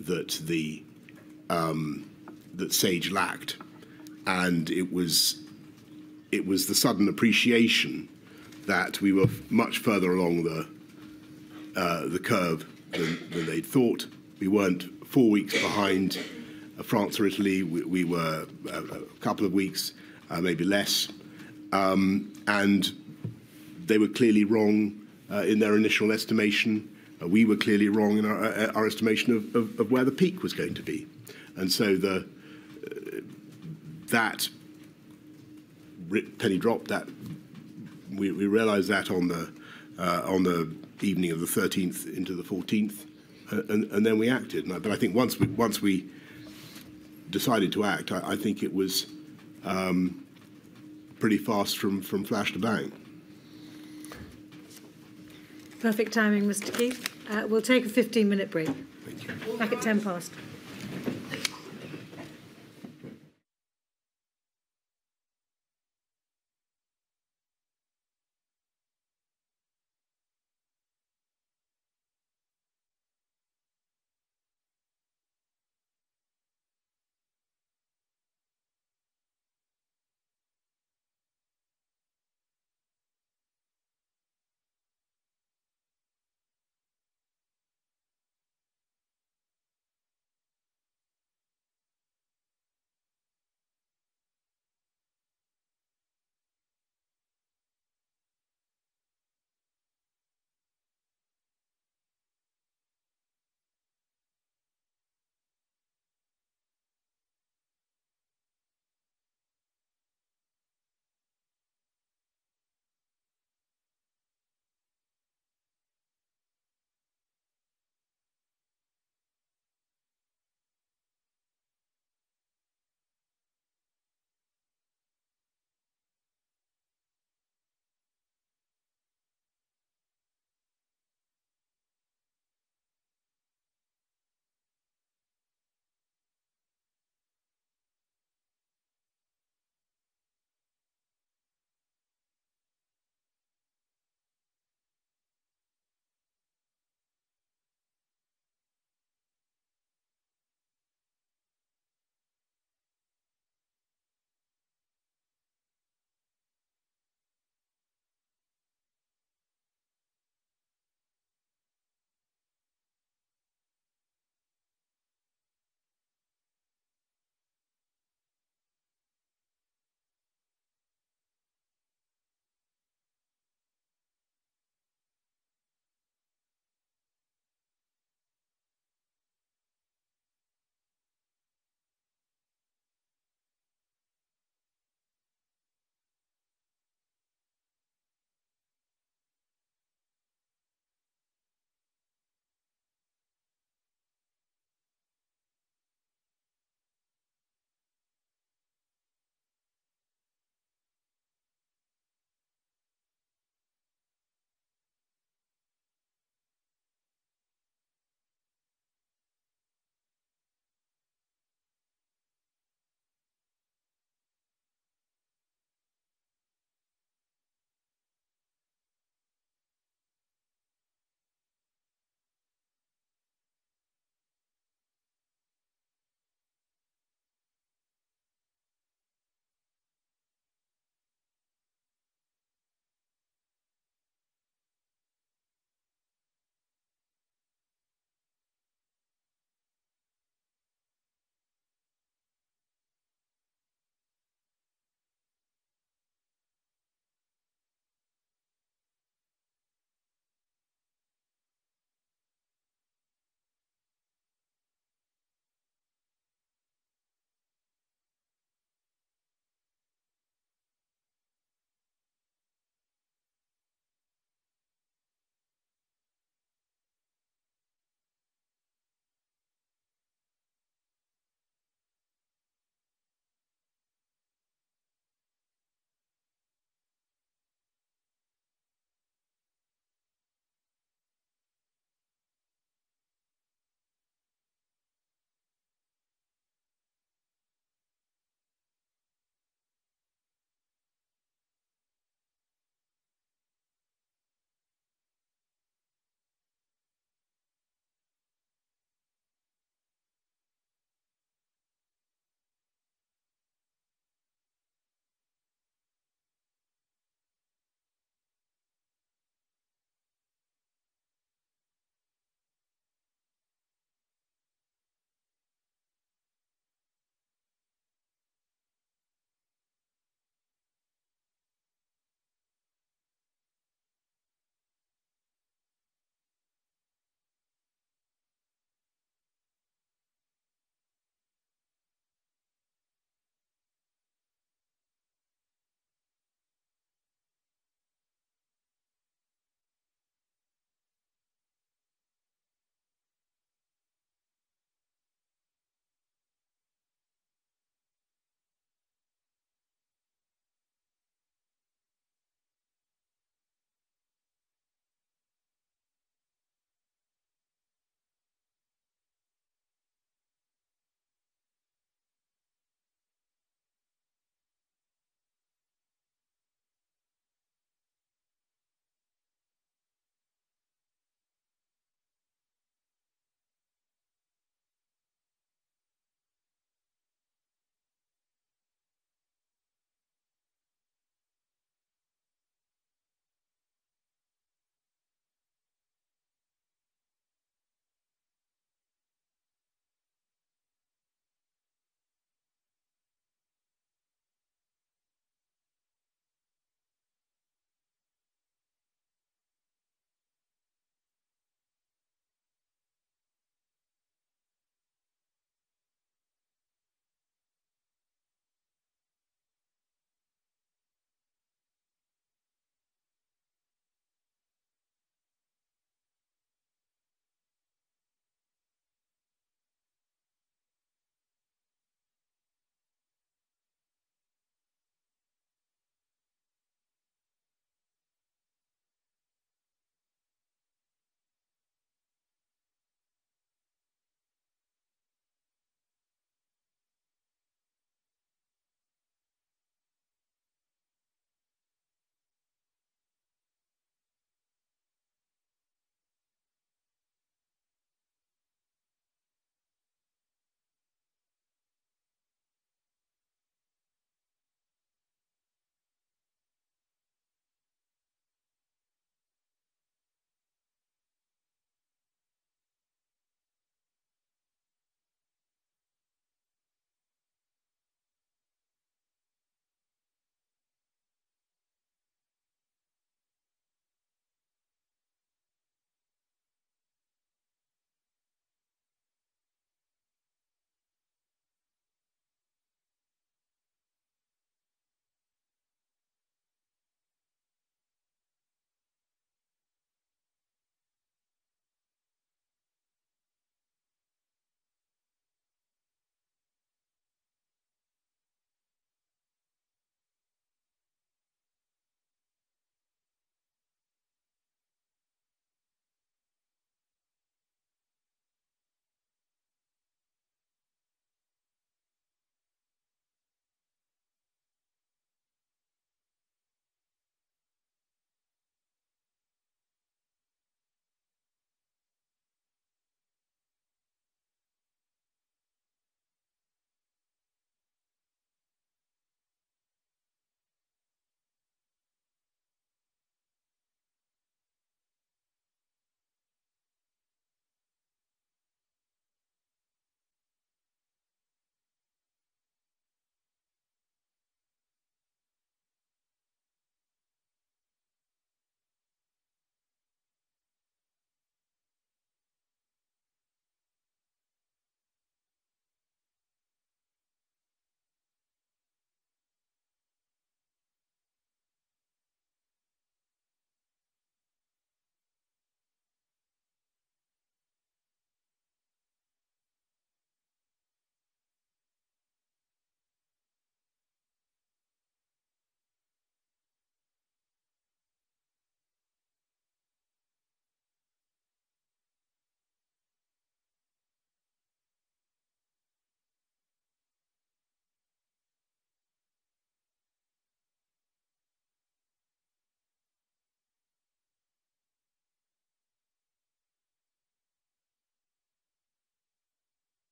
that the um, that Sage lacked, and it was it was the sudden appreciation that we were much further along the uh, the curve than, than they'd thought. We weren't four weeks behind uh, France or Italy. We, we were a, a couple of weeks, uh, maybe less, um, and they were clearly wrong uh, in their initial estimation. Uh, we were clearly wrong in our, uh, our estimation of, of, of, where the peak was going to be. And so the, uh, that penny drop, that we, we realized that on the, uh, on the evening of the 13th into the 14th, uh, and, and, then we acted. But I think once we, once we decided to act, I, I think it was um, pretty fast from, from flash to bang. Perfect timing, Mr. Keith. Uh, we'll take a 15 minute break. Back at 10 past.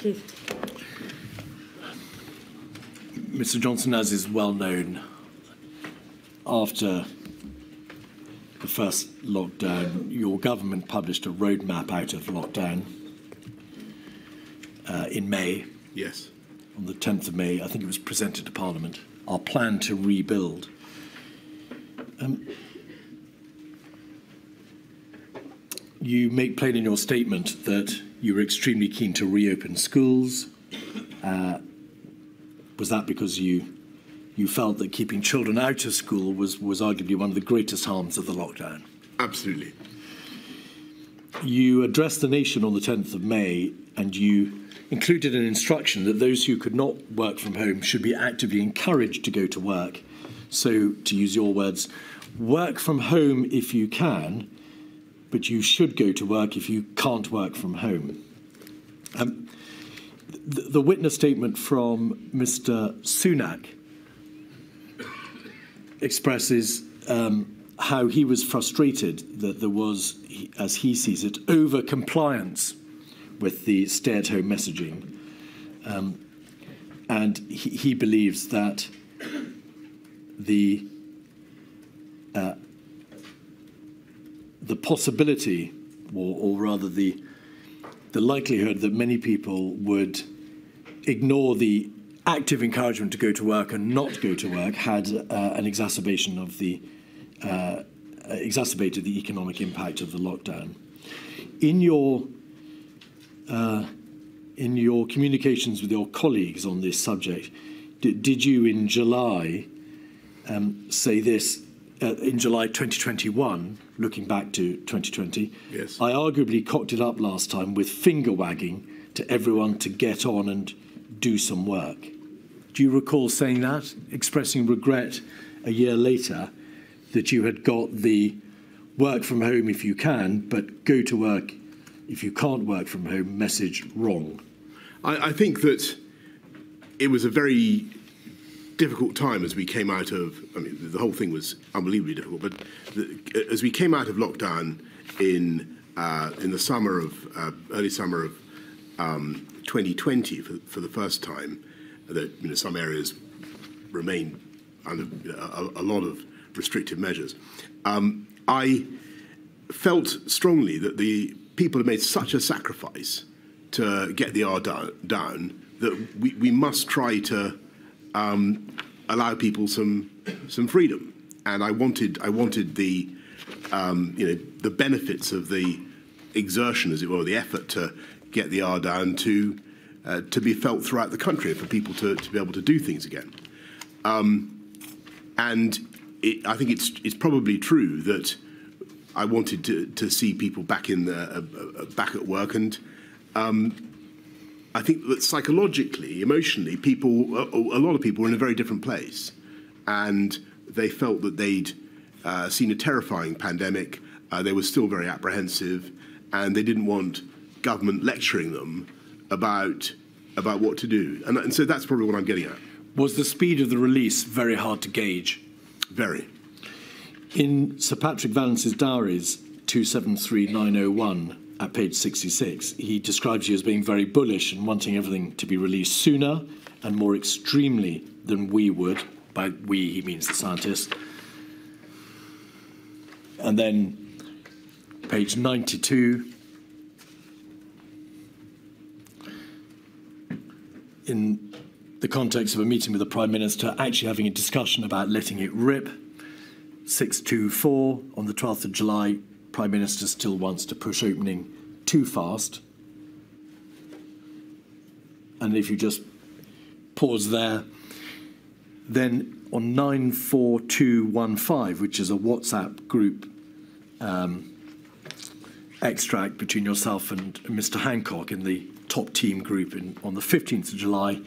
Keith. Mr. Johnson, as is well known, after the first lockdown, your government published a roadmap out of lockdown uh, in May. Yes. On the 10th of May, I think it was presented to Parliament. Our plan to rebuild. Um, you make plain in your statement that you were extremely keen to reopen schools. Uh, was that because you you felt that keeping children out of school was, was arguably one of the greatest harms of the lockdown? Absolutely. You addressed the nation on the 10th of May and you included an instruction that those who could not work from home should be actively encouraged to go to work. So, to use your words, work from home if you can, but you should go to work if you can't work from home. Um, the, the witness statement from Mr. Sunak expresses um, how he was frustrated that there was, as he sees it, over compliance with the stay at home messaging. Um, and he, he, believes that the uh, the possibility, or, or rather the the likelihood that many people would ignore the active encouragement to go to work and not go to work had uh, an exacerbation of the uh, exacerbated the economic impact of the lockdown. In your uh, in your communications with your colleagues on this subject, did, did you in July um, say this? Uh, in July 2021, looking back to 2020, yes. I arguably cocked it up last time with finger wagging to everyone to get on and do some work. Do you recall saying that, expressing regret a year later that you had got the work from home if you can, but go to work if you can't work from home message wrong? I, I think that it was a very difficult time as we came out of. I mean, the whole thing was unbelievably difficult. But the, as we came out of lockdown in uh, in the summer of uh, early summer of um, 2020 for, for the first time, that you know some areas remain under you know, a, a, lot of restrictive measures. Um, I felt strongly that the people had made such a sacrifice to get the R down, down that we, we must try to um, allow people some some freedom. And I wanted I wanted the um, you know the benefits of the exertion, as it were, the effort to get the R down to uh, to be felt throughout the country for people to, to be able to do things again. Um, and it, I think it's it's probably true that I wanted to, to see people back in the uh, uh, back at work, and um, I think that psychologically, emotionally, people a, a, lot of people were in a very different place, and they felt that they'd uh, seen a terrifying pandemic. Uh, they were still very apprehensive, and they didn't want government lecturing them about about what to do. And, and so that's probably what I'm getting at. Was the speed of the release very hard to gauge? Very. In Sir Patrick Vallance's diaries, 273901 at page 66, he describes you as being very bullish and wanting everything to be released sooner and more extremely than we would. By we, he means the scientists. And then page 92 in the context of a meeting with the Prime Minister, actually having a discussion about letting it rip. 624 on the 12th of July, Prime Minister still wants to push opening too fast. And if you just pause there, then on 94215, which is a WhatsApp group um, extract between yourself and Mr. Hancock in the top team group in, on the 15th of July.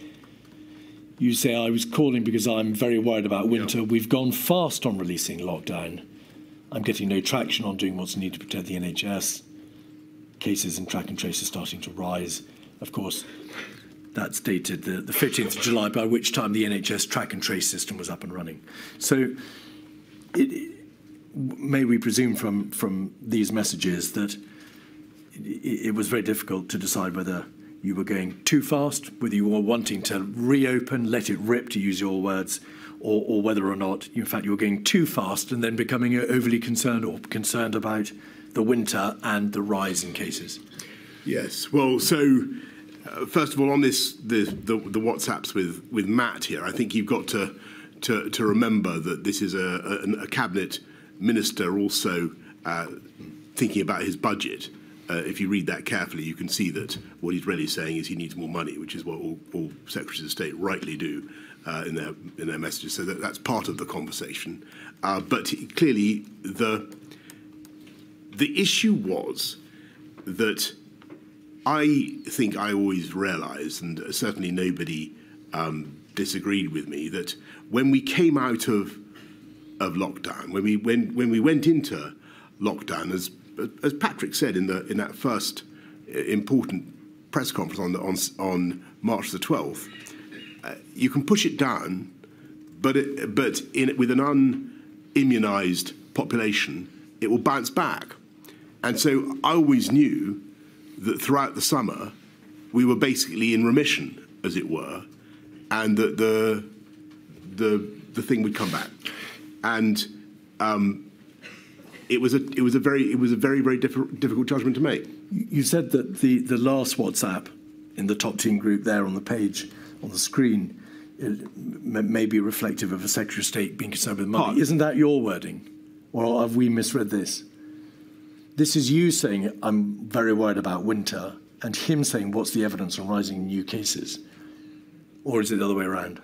You say, I was calling because I'm very worried about winter. Yeah. We've gone fast on releasing lockdown. I'm getting no traction on doing what's needed to protect the NHS. Cases in track and trace are starting to rise. Of course, that's dated the, the 15th of July, by which time the NHS track and trace system was up and running. So, it, may we presume from, from these messages that it, it was very difficult to decide whether you were going too fast, whether you were wanting to reopen, let it rip, to use your words, or, or whether or not, in fact, you're going too fast and then becoming overly concerned or concerned about the winter and the rise in cases. Yes. Well, so uh, first of all, on this the, the, the WhatsApps with with Matt here, I think you've got to to, to remember that this is a, a, a cabinet minister also uh, thinking about his budget. Uh, if you read that carefully, you can see that what he's really saying is he needs more money, which is what all, all secretaries of state rightly do uh, in their in their messages. So that, that's part of the conversation. Uh, but clearly, the the issue was that I think I always realised, and certainly nobody um, disagreed with me, that when we came out of of lockdown, when we when when we went into lockdown, as as Patrick said in the in that first uh, important press conference on on on March the twelfth, you can push it down, but it, but in with an unimmunized population, it will bounce back, and so I always knew that throughout the summer we were basically in remission, as it were, and that the the the thing would come back, and um, it was a it was a very it was a very very diff- difficult judgment to make. You said that the the last WhatsApp in the top team group there on the page on the screen may be reflective of a Secretary of State being concerned with money. Isn't that your wording, or have we misread this? This is you saying I'm very worried about winter, and him saying what's the evidence on rising new cases, or is it the other way around?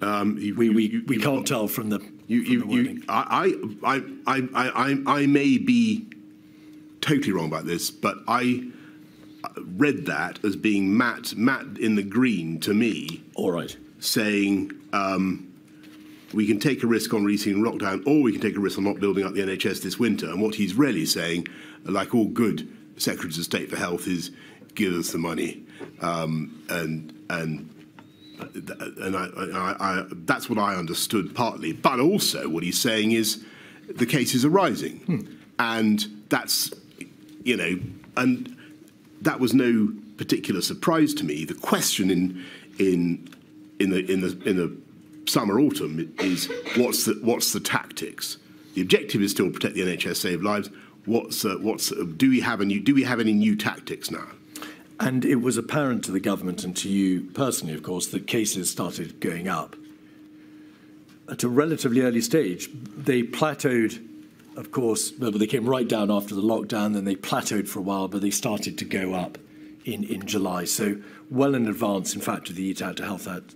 Um, you, we, we, you, we can't tell from the. You, you, you, I, I, I, I, I may be totally wrong about this, but I read that as being Matt, Matt in the green to me. All right. Saying um, we can take a risk on releasing lockdown, or we can take a risk on not building up the NHS this winter. And what he's really saying, like all good secretaries of state for health, is give us the money, um, and and and I, I, I, that's what I understood partly. But also, what he's saying is the cases are rising, hmm. and that's you know, and that was no particular surprise to me. The question in in in the in the in the summer autumn is what's the what's the tactics? The objective is still protect the NHS, save lives. What's uh, what's uh, do we have a new do we have any new tactics now? And it was apparent to the government and to you personally, of course, that cases started going up. At a relatively early stage, they plateaued, of course, they came right down after the lockdown, then they plateaued for a while, but they started to go up in, in July. So, well in advance, in fact, of the Eat Out to Health Out,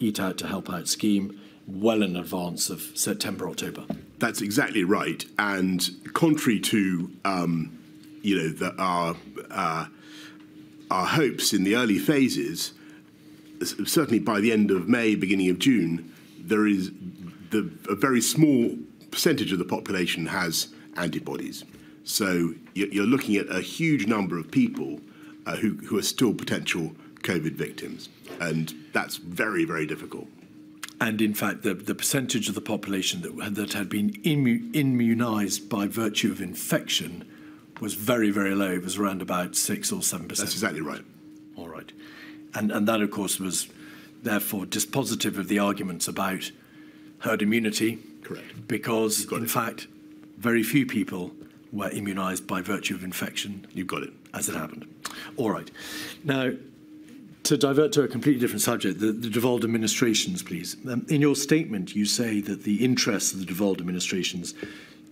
Eat Out to Help Out scheme, well in advance of September, October. That's exactly right. And contrary to, um, you know, the, our. Uh, our hopes in the early phases, certainly by the end of May, beginning of June, there is the, a very small percentage of the population has antibodies. So you're looking at a huge number of people uh, who, who are still potential COVID victims. And that's very, very difficult. And in fact, the, the percentage of the population that, that had been immu- immunized by virtue of infection was very, very low. It was around about six or seven percent. That's exactly right. All right, and and that of course was therefore dispositive of the arguments about herd immunity. Correct. Because in it. fact, very few people were immunised by virtue of infection. You've got it. As it happened. All right. Now, to divert to a completely different subject, the, the devolved administrations, please. Um, in your statement, you say that the interests of the devolved administrations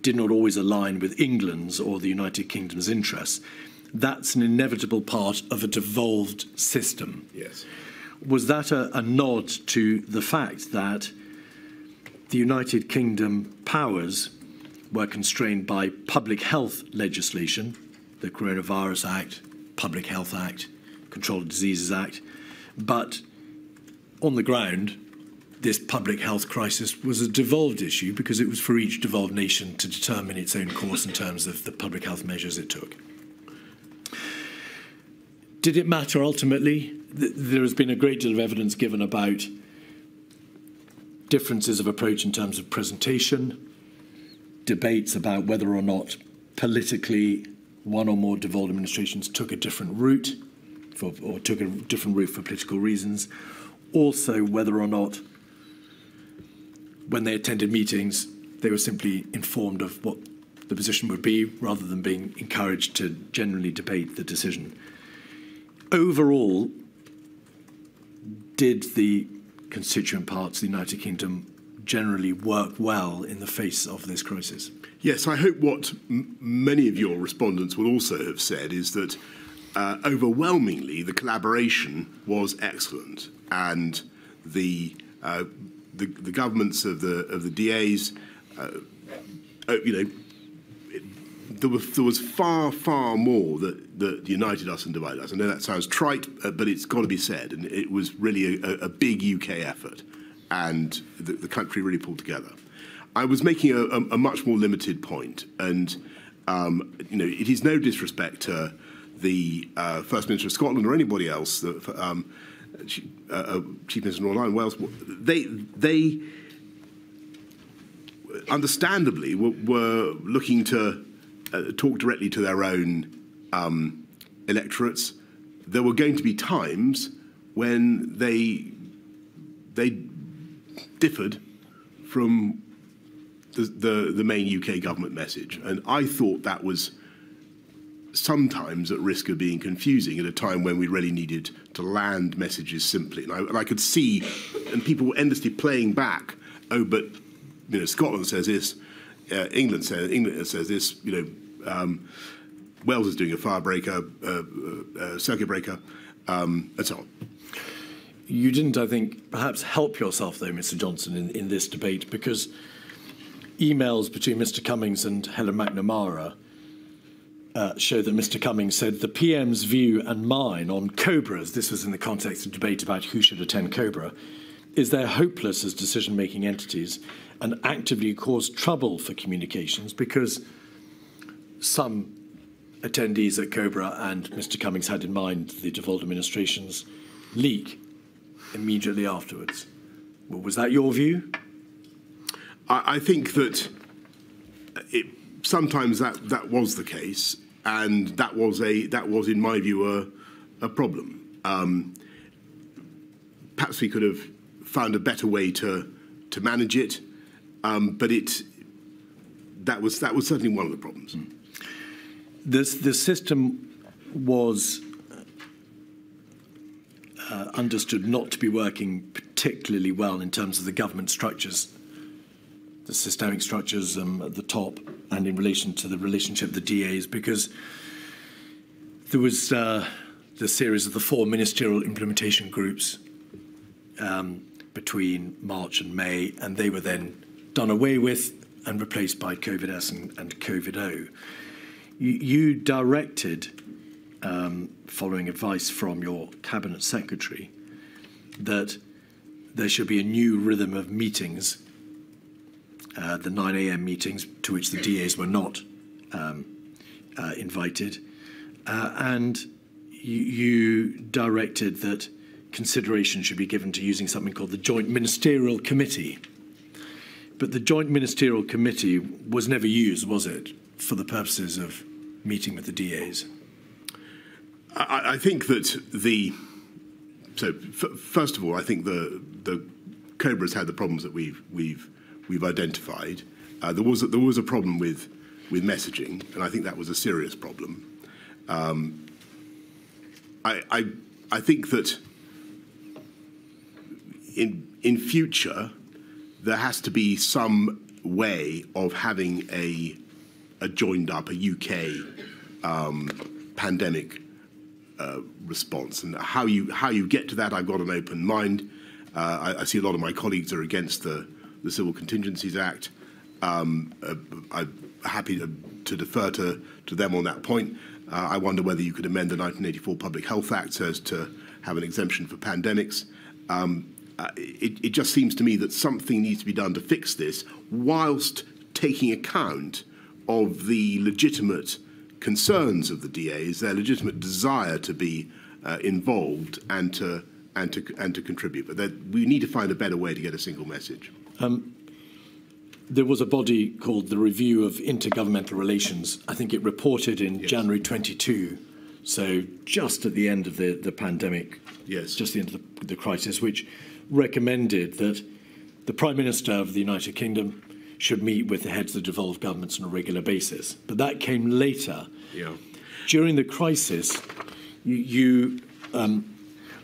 did not always align with England's or the United Kingdom's interests. That's an inevitable part of a devolved system. Yes. Was that a, a nod to the fact that the United Kingdom powers were constrained by public health legislation, the Coronavirus Act, Public Health Act, Control of Diseases Act, but on the ground, this public health crisis was a devolved issue because it was for each devolved nation to determine its own course in terms of the public health measures it took. Did it matter ultimately? There has been a great deal of evidence given about differences of approach in terms of presentation, debates about whether or not politically one or more devolved administrations took a different route for, or took a different route for political reasons. Also, whether or not, when they attended meetings, they were simply informed of what the position would be rather than being encouraged to generally debate the decision. Overall, did the constituent parts of the United Kingdom generally work well in the face of this crisis? Yes, I hope what many of your respondents will also have said is that uh, overwhelmingly the collaboration was excellent, and the uh, the, the, governments of the of the DAs, uh, you know, there was there was far far more that, that united us and divided us. I know that sounds trite, uh, but it's got to be said, and it was really a, a big UK effort, and the, the country really pulled together. I was making a, a, a much more limited point, and um, you know, it is no disrespect to the uh, First Minister of Scotland or anybody else, the um, uh, uh, Chief Minister of Northern Ireland, Wales. They they understandably were, were looking to uh, talk directly to their own um, electorates. There were going to be times when they they differed from the, the, the main UK government message. And I thought that was sometimes at risk of being confusing at a time when we really needed to land messages simply. And I, and I could see, and people were endlessly playing back, oh, but you know, Scotland says this, uh, England says England says this, you know, um, Wales is doing a fire breaker, uh, uh, circuit breaker, um, and so on. You didn't, I think, perhaps help yourself, though, Mr. Johnson, in, in this debate because emails between Mr. Cummings and Helen MacNamara uh, show that Mr. Cummings said the PM's view and mine on Cobras, this was in the context of debate about who should attend Cobra, is they're hopeless as decision making entities and actively cause trouble for communications because some attendees at Cobra and Mr. Cummings had in mind the devolved administration's leak immediately afterwards. Well, was that your view? I, I think that it, sometimes that, that was the case, and that was a that was, in my view, a, a problem. Um, perhaps we could have found a better way to to manage it, um, but it that was that was certainly one of the problems. Mm. This the system was uh, understood not to be working particularly well in terms of the government structures the systemic structures um, at the top and in relation to the relationship of the DAs because there was uh, the series of the four ministerial implementation groups um, between March and May, and they were then done away with and replaced by COVID S and, and COVID O. You, directed, um, following advice from your cabinet secretary, that there should be a new rhythm of meetings uh, the 9 a.m. meetings to which the DAs were not um, uh, invited. Uh, and you, you directed that consideration should be given to using something called the Joint Ministerial Committee. But the Joint Ministerial Committee was never used, was it, for the purposes of meeting with the DAs? I, I think that the so first of all, I think the the Cobras had the problems that we've we've we've identified. Uh, there, was a, there was a problem with, with messaging, and I think that was a serious problem. Um, I, I, I think that in, in future, there has to be some way of having a, a joined up, a UK um, pandemic uh, response. And how you, how you get to that, I've got an open mind. Uh, I, I, see a lot of my colleagues are against the, the Civil Contingencies Act. Um, uh, I'm happy to, to, defer to, to them on that point. Uh, I wonder whether you could amend the 1984 Public Health Act so as to have an exemption for pandemics. Um, uh, it, it just seems to me that something needs to be done to fix this whilst taking account of the legitimate concerns of the DAs, their legitimate desire to be uh, involved and to and to and to contribute. But that we need to find a better way to get a single message. Um, there was a body called the Review of Intergovernmental Relations. I think it reported in yes. January 22 So just at the end of the, the pandemic, Yes. just the end of the, the crisis, which recommended that the Prime Minister of the United Kingdom should meet with the heads of the devolved governments on a regular basis. But that came later. Yeah. During the crisis, you, you um,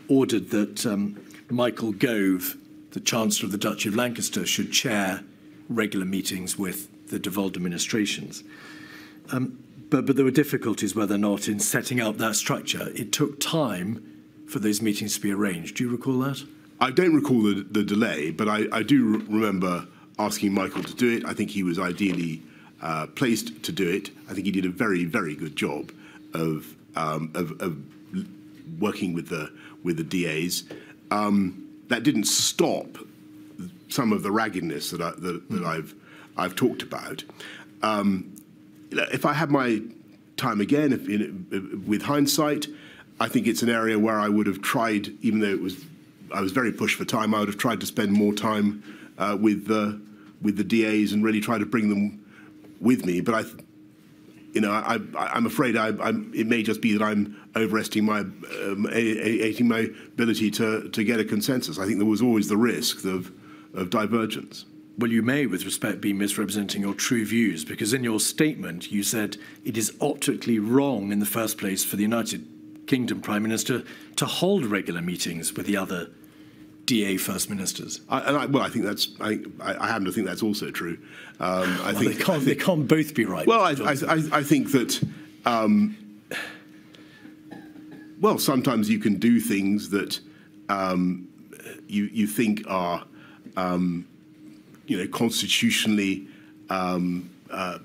ordered that um, Michael Gove, the Chancellor of the Duchy of Lancaster, should chair regular meetings with the devolved administrations. Um, but, but there were difficulties, whether or not, in setting up that structure. It took time for those meetings to be arranged. Do you recall that? I don't recall the, the delay, but I, I do re- remember asking Michael to do it. I think he was ideally uh, placed to do it. I think he did a very, very good job of, um, of, of working with the with the DAs. Um, that didn't stop some of the raggedness that, I, that, that I've I've talked about. Um, if I had my time again, if in, with hindsight, I think it's an area where I would have tried, even though it was I was very pushed for time. I would have tried to spend more time uh, with the with the DAs and really try to bring them with me. But I, you know, I, I'm afraid I, it may just be that I'm overestimating my um, my ability to to get a consensus. I think there was always the risk of of divergence. Well, you may, with respect, be misrepresenting your true views because in your statement you said it is optically wrong in the first place for the United Kingdom Prime Minister to hold regular meetings with the other DA First Ministers. I, and I, well, I think that's I, I, I happen to think that's also true. Um, I Well, think they, can't, they can't both be right. Well, I, I, I, I think that, um, well, sometimes you can do things that um, you, you think are, um, you know, constitutionally um, uh,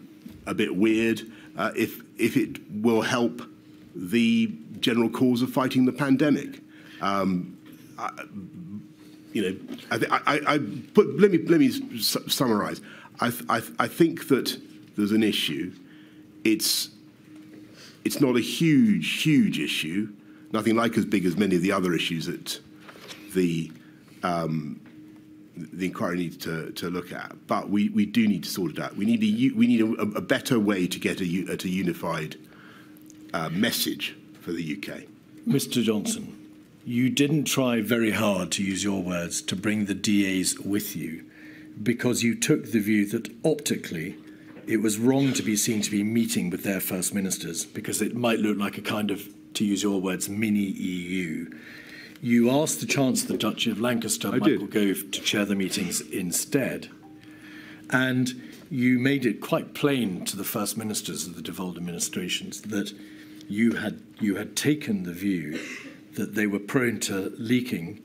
a bit weird uh, if, if it will help the general cause of fighting the pandemic. Um, I, you know, I, I, I put, let me let me summarize. I, I, I think that there's an issue. It's it's not a huge, huge issue. Nothing like as big as many of the other issues that the um, the inquiry needs to, to look at. But we, we do need to sort it out. We need a we need a, a better way to get a, a unified uh, message for the UK. Mr. Johnson, you didn't try very hard, to use your words, to bring the DAs with you because you took the view that optically it was wrong to be seen to be meeting with their first ministers because it might look like a kind of, to use your words, mini EU. You asked the Chancellor of the Duchy of Lancaster, I Michael did. Gove, to chair the meetings instead. And you made it quite plain to the first ministers of the devolved administrations that you had you had taken the view that they were prone to leaking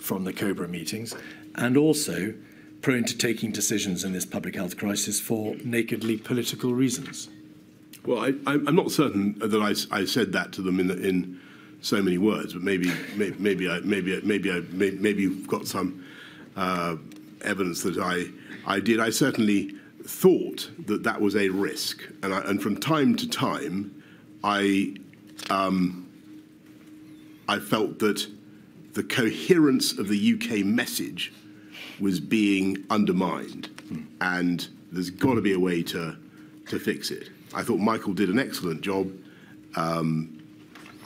from the Cobra meetings and also prone to taking decisions in this public health crisis for nakedly political reasons. Well, I, I'm I'm not certain that I said that to them in, in so many words, but maybe maybe maybe I, maybe maybe I, may- maybe you've got some uh, evidence that I I did. I certainly thought that that was a risk, and I, and from time to time, I um, I felt that the coherence of the UK message was being undermined, and there's got to be a way to to fix it. I thought Michael did an excellent job. Um,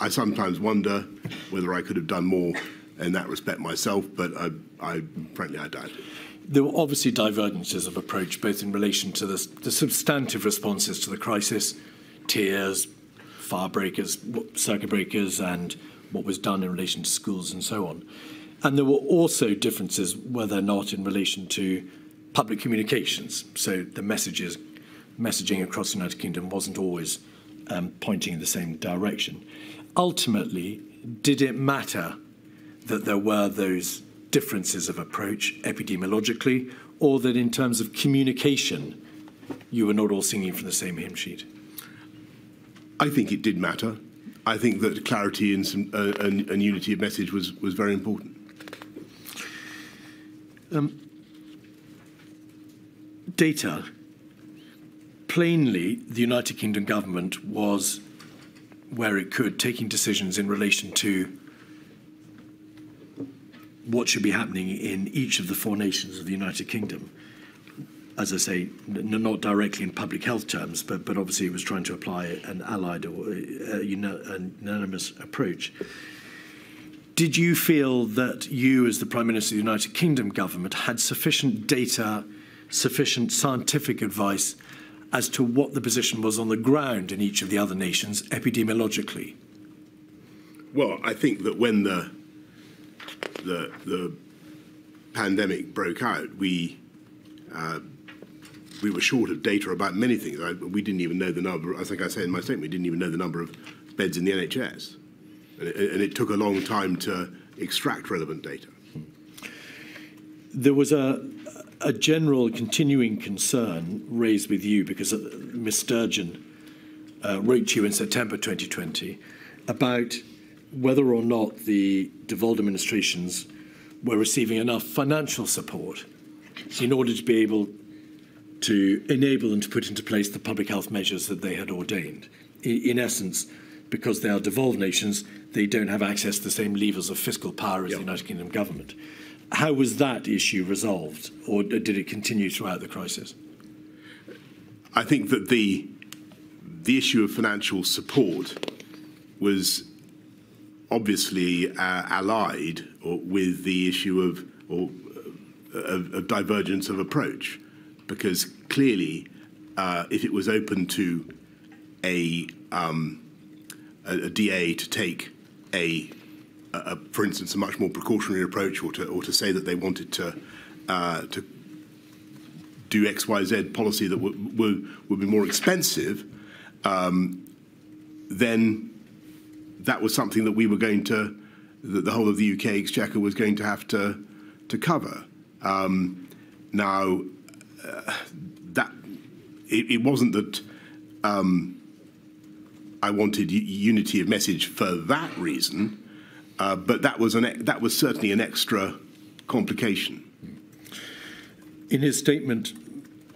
I sometimes wonder whether I could have done more in that respect myself, but I, I frankly I doubt it. There were obviously divergences of approach, both in relation to the, the substantive responses to the crisis, tears, fire breakers, circuit breakers, and what was done in relation to schools and so on. And there were also differences, whether or not in relation to public communications. So the messages, messaging across the United Kingdom wasn't always um, pointing in the same direction. Ultimately, did it matter that there were those differences of approach epidemiologically, or that in terms of communication, you were not all singing from the same hymn sheet? I think it did matter. I think that clarity and, some, uh, and, and unity of message was, was very important. Data. Plainly, the United Kingdom government was, where it could, taking decisions in relation to what should be happening in each of the four nations of the United Kingdom. As I say, not directly in public health terms, but, but obviously it was trying to apply an allied or uh, unanimous approach. Did you feel that you, as the Prime Minister of the United Kingdom government, had sufficient data, sufficient scientific advice as to what the position was on the ground in each of the other nations epidemiologically? Well, I think that when the the, the pandemic broke out, we uh, we were short of data about many things. I, we didn't even know the number. I think I said in my statement, we didn't even know the number of beds in the NHS, and it, and it took a long time to extract relevant data. There was a a general continuing concern raised with you because uh, Ms Sturgeon uh, wrote to you in September 2020 about whether or not the devolved administrations were receiving enough financial support in order to be able to enable them to put into place the public health measures that they had ordained. In, in essence, because they are devolved nations, they don't have access to the same levers of fiscal power as yep. the United Kingdom government. How was that issue resolved, or did it continue throughout the crisis? I think that the the issue of financial support was obviously uh, allied or, with the issue of, or, uh, of, of divergence of approach, because clearly, uh, if it was open to a, um, a, a DA to take a, a, for instance, a much more precautionary approach, or to, or to say that they wanted to uh, to do X, Y, Z policy that would be more expensive, um, then that was something that we were going to, that the whole of the UK exchequer was going to have to, to cover. Um, now, uh, that it, it, wasn't that um, I wanted unity of message for that reason, uh, but that was an that was certainly an extra complication. In his statement,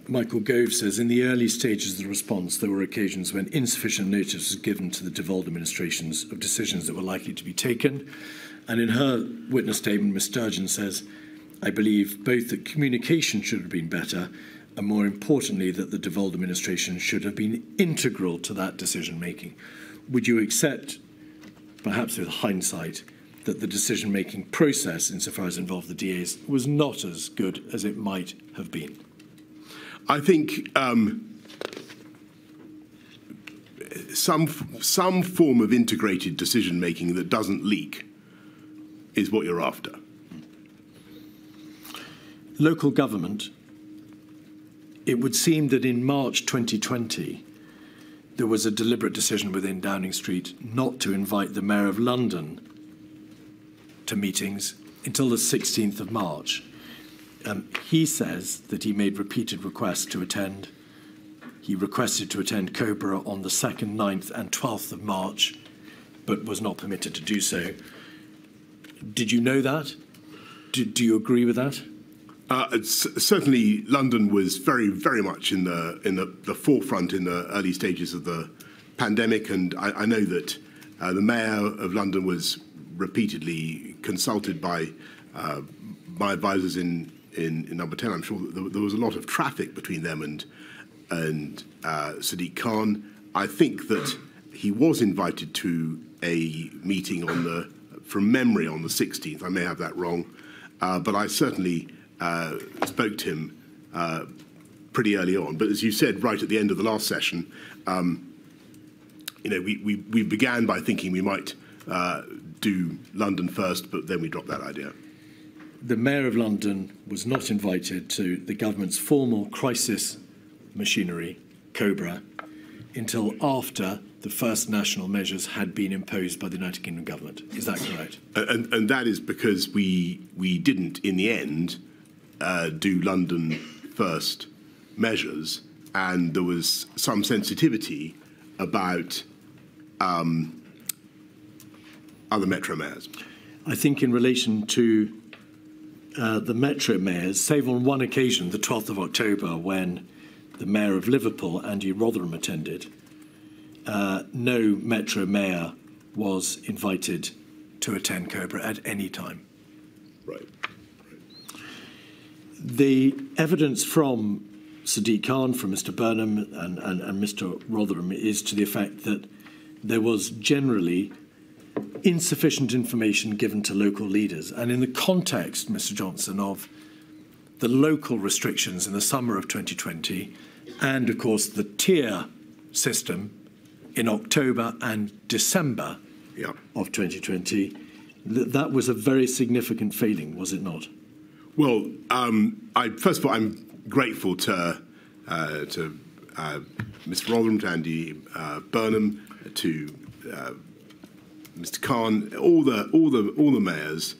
Michael Gove says in the early stages of the response, there were occasions when insufficient notice was given to the devolved administrations of decisions that were likely to be taken. And in her witness statement, Ms. Sturgeon says, I believe both that communication should have been better and more importantly, that the devolved administration should have been integral to that decision making. Would you accept, perhaps with hindsight, that the decision making process, insofar as involved the DAs, was not as good as it might have been? I think um, some some form of integrated decision making that doesn't leak is what you're after. Local government. It would seem that in March 2020, there was a deliberate decision within Downing Street not to invite the Mayor of London to meetings until the 16th of March. Um, he says that he made repeated requests to attend. He requested to attend Cobra on the 2nd, 9th, and 12th of March, but was not permitted to do so. Did you know that? Do, do you agree with that? Uh, certainly, London was very, very much in the in the, the, forefront in the early stages of the pandemic, and I, I know that uh, the mayor of London was repeatedly consulted by uh, my advisors in in, in number 10, I'm sure there, there, was a lot of traffic between them and, and uh, Sadiq Khan. I think that he was invited to a meeting on the, from memory, on the 16th. I may have that wrong, uh, but I certainly spoke to him uh, pretty early on. But as you said right at the end of the last session, um, you know, we, we, we began by thinking we might uh, do London first, but then we dropped that idea the Mayor of London was not invited to the government's formal crisis machinery, COBRA, until after the first national measures had been imposed by the United Kingdom government. Is that correct? And, and that is because we, we didn't, in the end, uh, do London first measures, and there was some sensitivity about um, other metro mayors. I think in relation to uh, the metro mayors, save on one occasion, the 12th of October, when the mayor of Liverpool, Andy Rotheram, attended, uh, no metro mayor was invited to attend Cobra at any time. Right. The evidence from Sadiq Khan, from Mr. Burnham, and, and, and Mr. Rotheram is to the effect that there was generally insufficient information given to local leaders. And in the context, Mr. Johnson, of the local restrictions in the summer of 2020, and of course the tier system in October and December Yeah. of 2020, th- that was a very significant failing, was it not? Well, um, I, first of all, I'm grateful to uh, to uh, Mr. Rotheram, to Andy uh, Burnham, to uh, Mr. Khan, all the all the all the mayors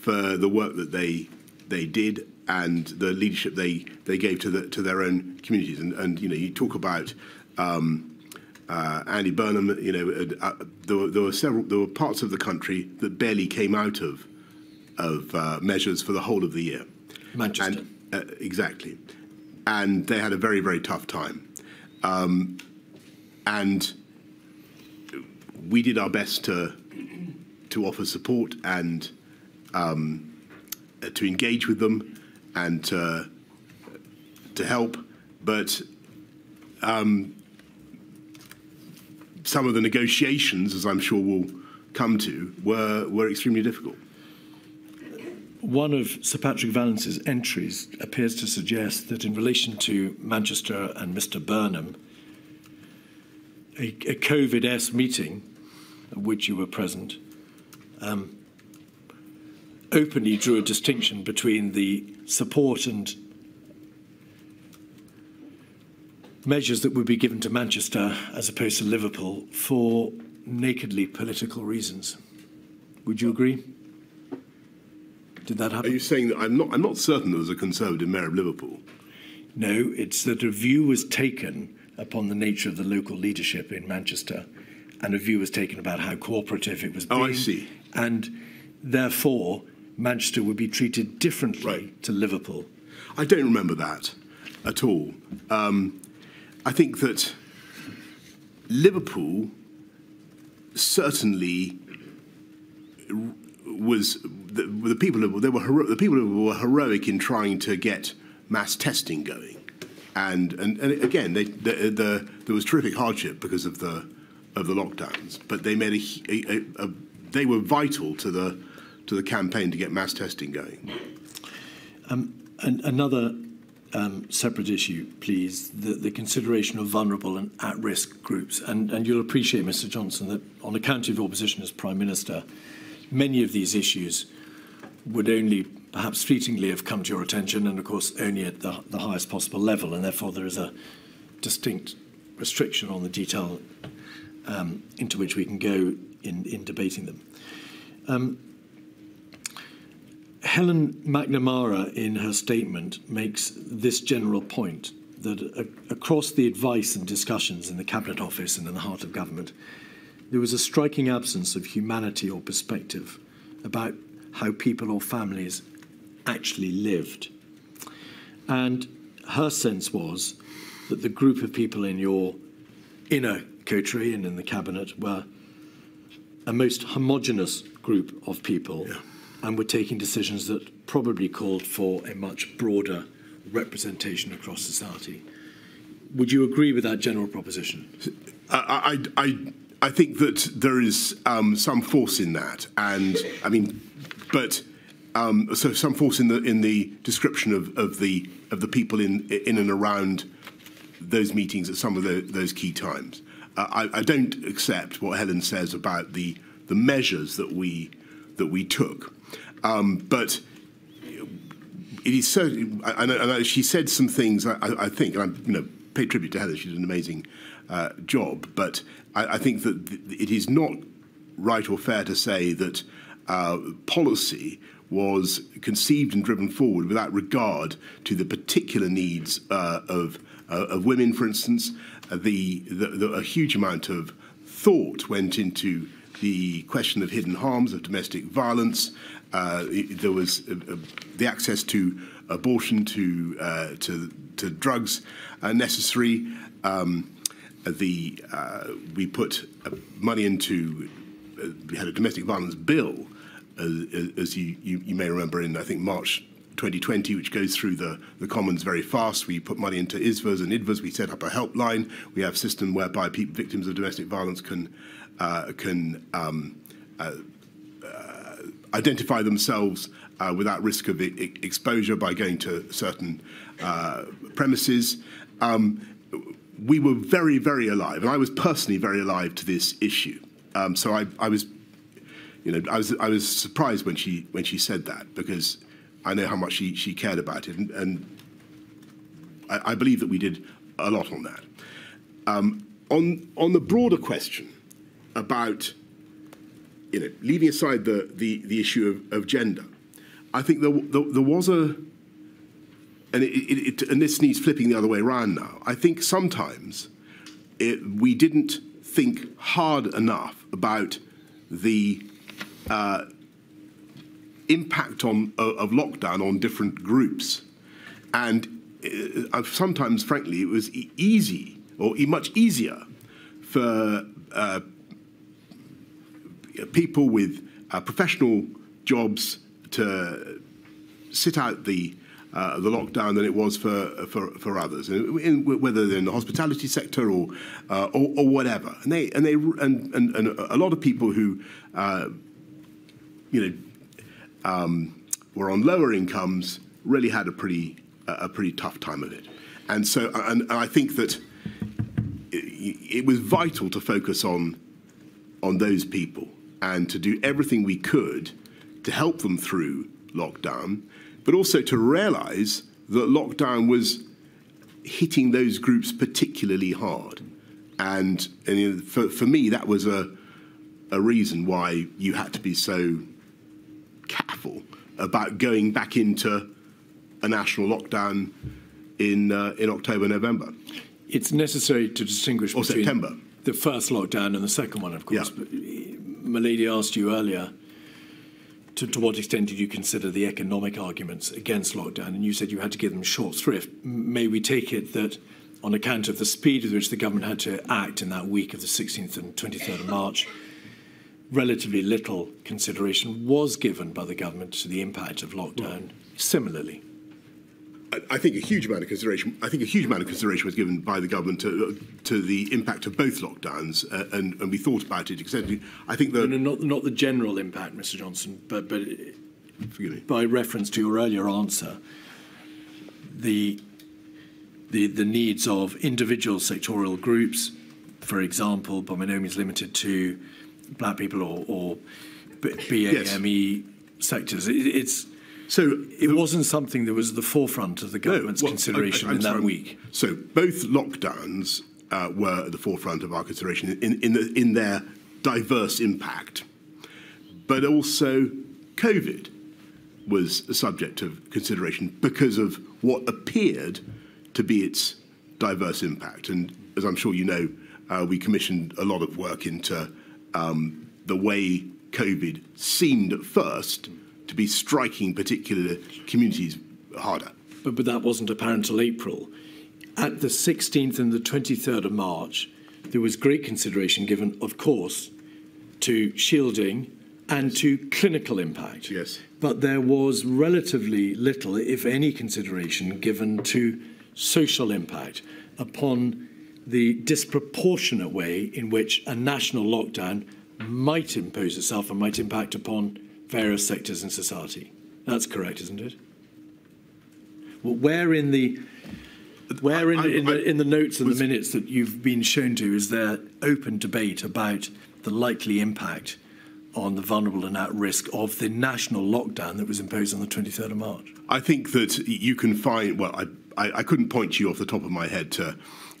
for the work that they they did and the leadership they they gave to the to their own communities. And, and you know, you talk about. Um, uh, Andy Burnham, you know, uh, uh, there, were, there were several, there were parts of the country that barely came out of of uh, measures for the whole of the year. Manchester. And, uh, exactly. And they had a very, very tough time. Um, and we did our best to to offer support and um, uh, to engage with them and to, to help. But um, some of the negotiations, as I'm sure we'll come to, were, were extremely difficult. One of Sir Patrick Vallance's entries appears to suggest that in relation to Manchester and Mr. Burnham, a, a COVID S meeting, at which you were present, um, openly drew a distinction between the support and measures that would be given to Manchester as opposed to Liverpool for nakedly political reasons. Would you agree? Did that happen? Are you saying that I'm not? I'm not certain there was a Conservative mayor of Liverpool. No, it's that a view was taken upon the nature of the local leadership in Manchester, and a view was taken about how cooperative it was being. Oh, I see. And therefore, Manchester would be treated differently Right. to Liverpool. I don't remember that at all. Um, I think that Liverpool certainly was the, the people who were hero, the people who were heroic in trying to get mass testing going, and and, and again they, the, the, there was terrific hardship because of the of the lockdowns, but they made a, a, a, they were vital to the to the campaign to get mass testing going. And another um, separate issue, please, the, the consideration of vulnerable and at-risk groups. And, and you'll appreciate, Mr Johnson, that on account of your position as Prime Minister, many of these issues would only perhaps fleetingly have come to your attention and, of course, only at the, the highest possible level. And therefore, there is a distinct restriction on the detail um, into which we can go in, in debating them. Um, Helen MacNamara, in her statement, makes this general point that a- across the advice and discussions in the Cabinet Office and in the heart of government, there was a striking absence of humanity or perspective about how people or families actually lived. And her sense was that the group of people in your inner coterie and in the cabinet were a most homogenous group of people and were taking decisions that probably called for a much broader representation across society. Would you agree with that general proposition? I, I, I, I think that there is um, some force in that, and I mean, but um, so some force in the in the description of, of the of the people in in and around those meetings at some of the, those key times. Uh, I, I don't accept what Helen says about the the measures that we that we took, um, but it is certainly, I, I I she said some things. I, think, and I you know pay tribute to Heather. She did an amazing uh, job, but I, think that th- it is not right or fair to say that uh, policy was conceived and driven forward without regard to the particular needs uh, of uh, of women, for instance. Uh, the, the, the a huge amount of thought went into the question of hidden harms of domestic violence. Uh, it- there was uh, uh, the access to abortion, to uh, to, to drugs uh, necessary. Um, the uh, we put uh, money into uh, we had a domestic violence bill, uh, as you, you, you may remember in I think March 2020, which goes through the, the commons very fast. We put money into ISVAs and IDVAs. We set up a helpline. We have a system whereby people, victims of domestic violence can, uh, can um, uh, uh, identify themselves uh, without risk of exposure by going to certain uh, premises. Um, we were very, very alive, and I was personally very alive to this issue. Um, so I, I was you know, I was I was surprised when she when she said that because I know how much she, she cared about it, and, and I, I, believe that we did a lot on that. Um, on on the broader question about you know leaving aside the the, the issue of, of gender, I think there, there, there was a and it, it, it, and this needs flipping the other way around now. I think sometimes we didn't think hard enough about the uh, impact on, uh, of lockdown on different groups. And uh, sometimes, frankly, it was easy or much easier for uh, people with uh, professional jobs to sit out the uh, the lockdown than it was for for, for others, in, whether they're in the hospitality sector or, uh, or, or whatever. And they and they and, and, and a lot of people who uh, you know, um, were on lower incomes really had a pretty a pretty tough time of it. And so, and, and I think that it, it was vital to focus on on those people and to do everything we could to help them through lockdown, but also to realise that lockdown was hitting those groups particularly hard. And, and for, for me, that was a, a reason why you had to be so about going back into a national lockdown in uh, in October, November. It's necessary to distinguish or between September. the first lockdown and the second one, of course. Yeah. But Milady asked you earlier. To, to what extent did you consider the economic arguments against lockdown? And you said you had to give them short shrift. May we take it that, on account of the speed with which the government had to act in that week of the 16th and 23rd of March, relatively little consideration was given by the government to the impact of lockdown similarly. I think a huge amount of consideration. I think a huge amount of consideration was given by the government to, to the impact of both lockdowns, uh, and, and we thought about it extensively. I think the no, no, not not the general impact, Mr. Johnson, but but by reference to your earlier answer, the the the needs of individual sectorial groups, for example, by no means limited to black people or, or BAME yes. sectors. It, it's so it wasn't something that was at the forefront of the government's no, well, consideration I, I, in that sorry. week. So both lockdowns uh, were at the forefront of our consideration in, in, the, in their diverse impact, but also COVID was a subject of consideration because of what appeared to be its diverse impact. And as I'm sure you know, uh, we commissioned a lot of work into um, the way COVID seemed at first to be striking particular communities harder. But, but that wasn't apparent until April. At the 16th and the 23rd of March, there was great consideration given, of course, to shielding and to clinical impact. Yes. But there was relatively little, if any, consideration given to social impact upon the disproportionate way in which a national lockdown might impose itself and might impact upon various sectors in society. That's correct, isn't it? Well, where in the where in, I, I, in, the, in the notes and the minutes that you've been shown to is there open debate about the likely impact on the vulnerable and at risk of the national lockdown that was imposed on the 23rd of March? I think that you can find, well, I, I, I couldn't point you off the top of my head to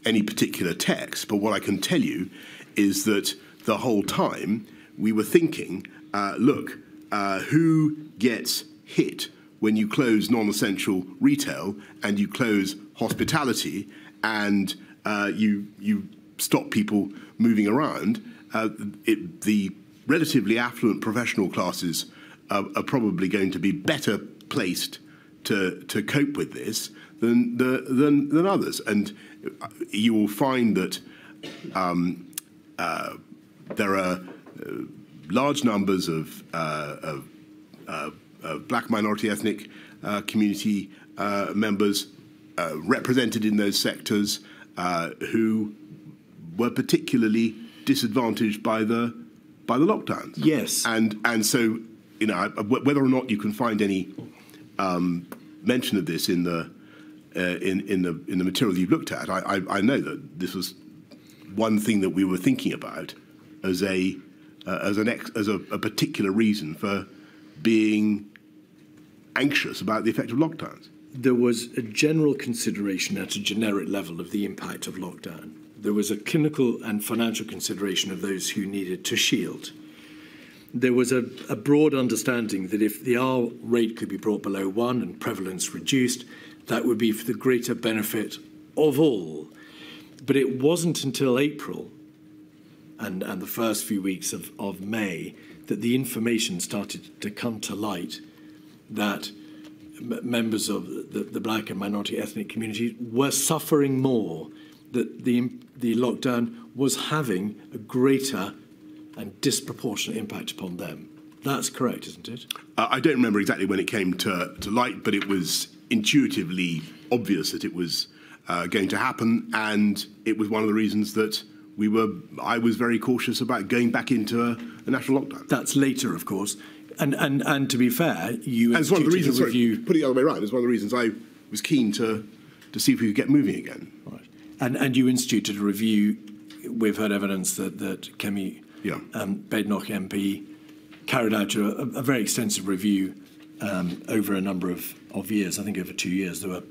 any particular text, but what I can tell you is that the whole time we were thinking, uh, look, uh, who gets hit when you close non essential retail and you close hospitality and uh, you, you stop people moving around? Uh, it, the relatively affluent professional classes are, are probably going to be better placed to, to cope with this than, than, than others. And you will find that um, uh, there are uh, large numbers of, uh, of uh, uh, black minority ethnic uh, community uh, members uh, represented in those sectors uh, who were particularly disadvantaged by the by the lockdowns. Yes, and and so you know whether or not you can find any um, mention of this in the in in the in the material you've looked at, I, I, I know that this was one thing that we were thinking about as a uh, as an ex, as a, a particular reason for being anxious about the effect of lockdowns. There was a general consideration at a generic level of the impact of lockdown. There was a clinical and financial consideration of those who needed to shield. There was a, a broad understanding that if the R rate could be brought below one and prevalence reduced, that would be for the greater benefit of all. But it wasn't until April and, and the first few weeks of, of May that the information started to come to light that members of the, the black and minority ethnic community were suffering more, that the, the lockdown was having a greater and disproportionate impact upon them. That's correct, isn't it? Uh, I don't remember exactly when it came to, to light, but it was intuitively obvious that it was uh, going to happen, and it was one of the reasons that we were. I was very cautious about going back into a, a national lockdown. That's later, of course, and and and to be fair, you as one of the reasons. Sorry, put it the other way around. It's one of the reasons I was keen to to see if we could get moving again. Right, and and you instituted a review. We've heard evidence that that Kemi yeah. um, MP carried out a, a very extensive review um, over a number of, of years. I think over two years there were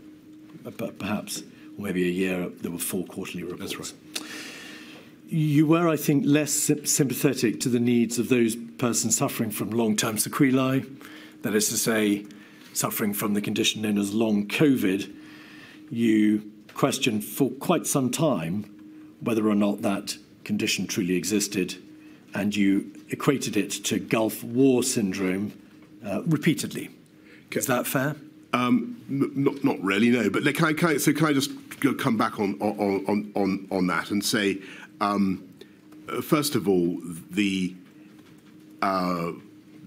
uh, perhaps maybe a year there were four quarterly reports. That's right. You were, I think, less sympathetic to the needs of those persons suffering from long-term sequelae, that is to say, suffering from the condition known as long COVID. You questioned for quite some time whether or not that condition truly existed, and you equated it to Gulf War syndrome uh, repeatedly. Okay. Is that fair? Um, not, not really, no. But can I, can I, so can I just come back on, on, on, on that and say um, uh, first of all, the uh,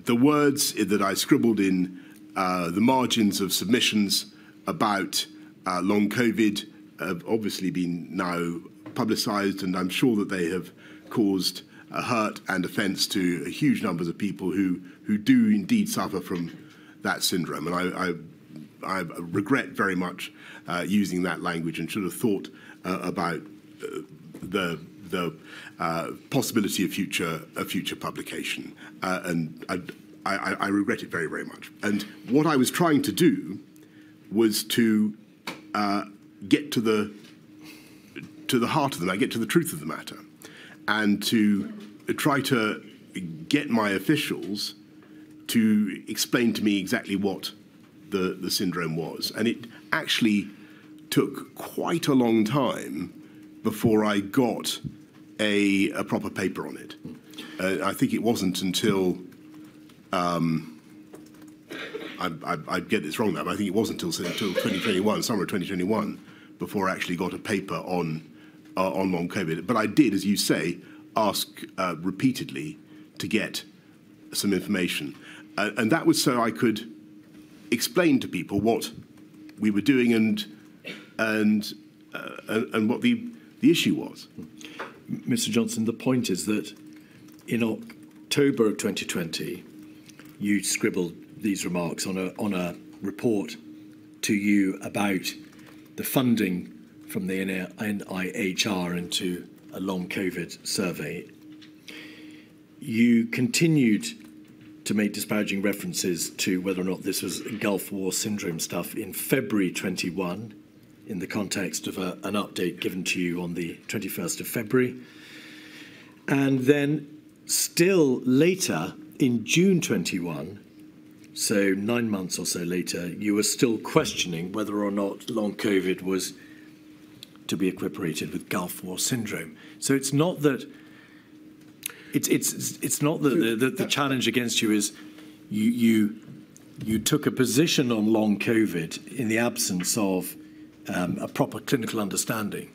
the words that I scribbled in uh, the margins of submissions about uh, long COVID have obviously been now publicised, and I'm sure that they have caused hurt and offence to huge numbers of people who who do indeed suffer from that syndrome. And I, I, I regret very much uh, using that language and should have thought uh, about the the uh, possibility of future of future publication, uh, and I, I, I, regret it very very much. And what I was trying to do was to uh, get to the to the heart of the matter, get to the truth of the matter, and to try to get my officials to explain to me exactly what the, the syndrome was. And it actually took quite a long time before I got a, a proper paper on it. Uh, I think it wasn't until um, I, I, I, get this wrong now, but I think it wasn't until, until 2021, summer of 2021, before I actually got a paper on uh, on long COVID. But I did, as you say, ask uh, repeatedly to get some information, uh, and that was so I could explain to people what we were doing and and uh, and, what the the issue was. Mr. Johnson, the point is that in October of 2020, you scribbled these remarks on a, on a report to you about the funding from the NIHR into a long COVID survey. You continued to make disparaging references to whether or not this was Gulf War syndrome stuff in February 21 in the context of a, an update given to you on the 21st of February. And then, still later, in June 21, so nine months or so later, you were still questioning whether or not long COVID was to be equiparated with Gulf War syndrome. So it's not that it's it's it's not that the, the, the challenge against you is you you you took a position on long COVID in the absence of um, a proper clinical understanding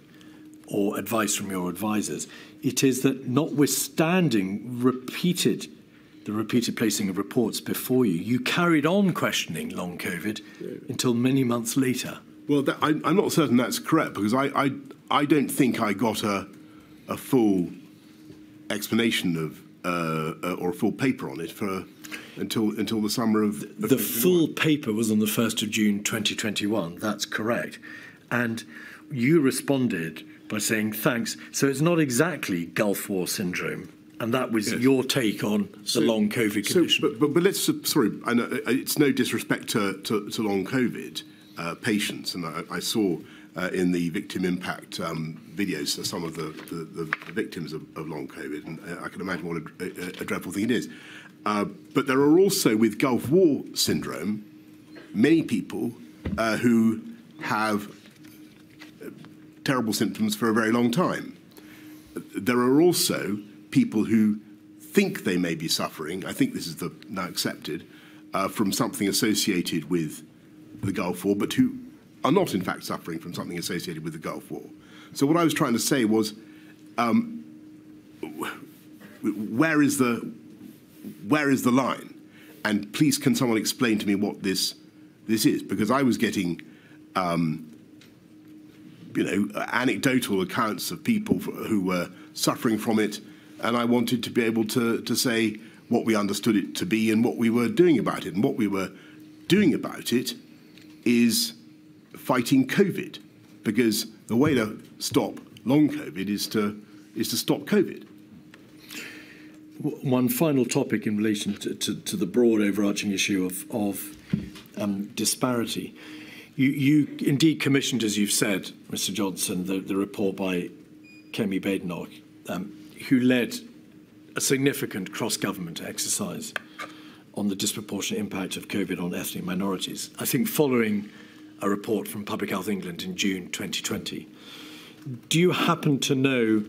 or advice from your advisors. It is that notwithstanding repeated the repeated placing of reports before you, you carried on questioning long COVID yeah. until many months later. Well, that, I, am not certain that's correct because I, I, I don't think I got a, a full explanation of uh, uh or a full paper on it for until until the summer of. of the full paper was on the first of June 2021. That's correct, and you responded by saying thanks. So it's not exactly Gulf War syndrome. And that was yes. your take on the long COVID condition. So, but, but, but let's, sorry, I know, uh, it's no disrespect to, to, to long COVID uh, patients. And I, I saw uh, in the victim impact um, videos some of the, the, the victims of, of, long COVID. And uh, I can imagine what a, a, a dreadful thing it is. Uh, but there are also, with Gulf War syndrome, many people uh, who have terrible symptoms for a very long time. There are also people who think they may be suffering, I think this is the, now accepted, uh, from something associated with the Gulf War, but who are not in fact suffering from something associated with the Gulf War. So what I was trying to say was, um, where is the where is the line? And please, can someone explain to me what this this is? Because I was getting um, you know, anecdotal accounts of people who were suffering from it, and I wanted to be able to, to say what we understood it to be and what we were doing about it. And what we were doing about it is fighting COVID, because the way to stop long COVID is to, is to stop COVID. One final topic in relation to, to, to the broad overarching issue of, of um, disparity. You, you indeed commissioned, as you've said, Mr. Johnson, the, the report by Kemi Badenoch, um, who led a significant cross-government exercise on the disproportionate impact of COVID on ethnic minorities. I think following a report from Public Health England in June 2020. Do you happen to know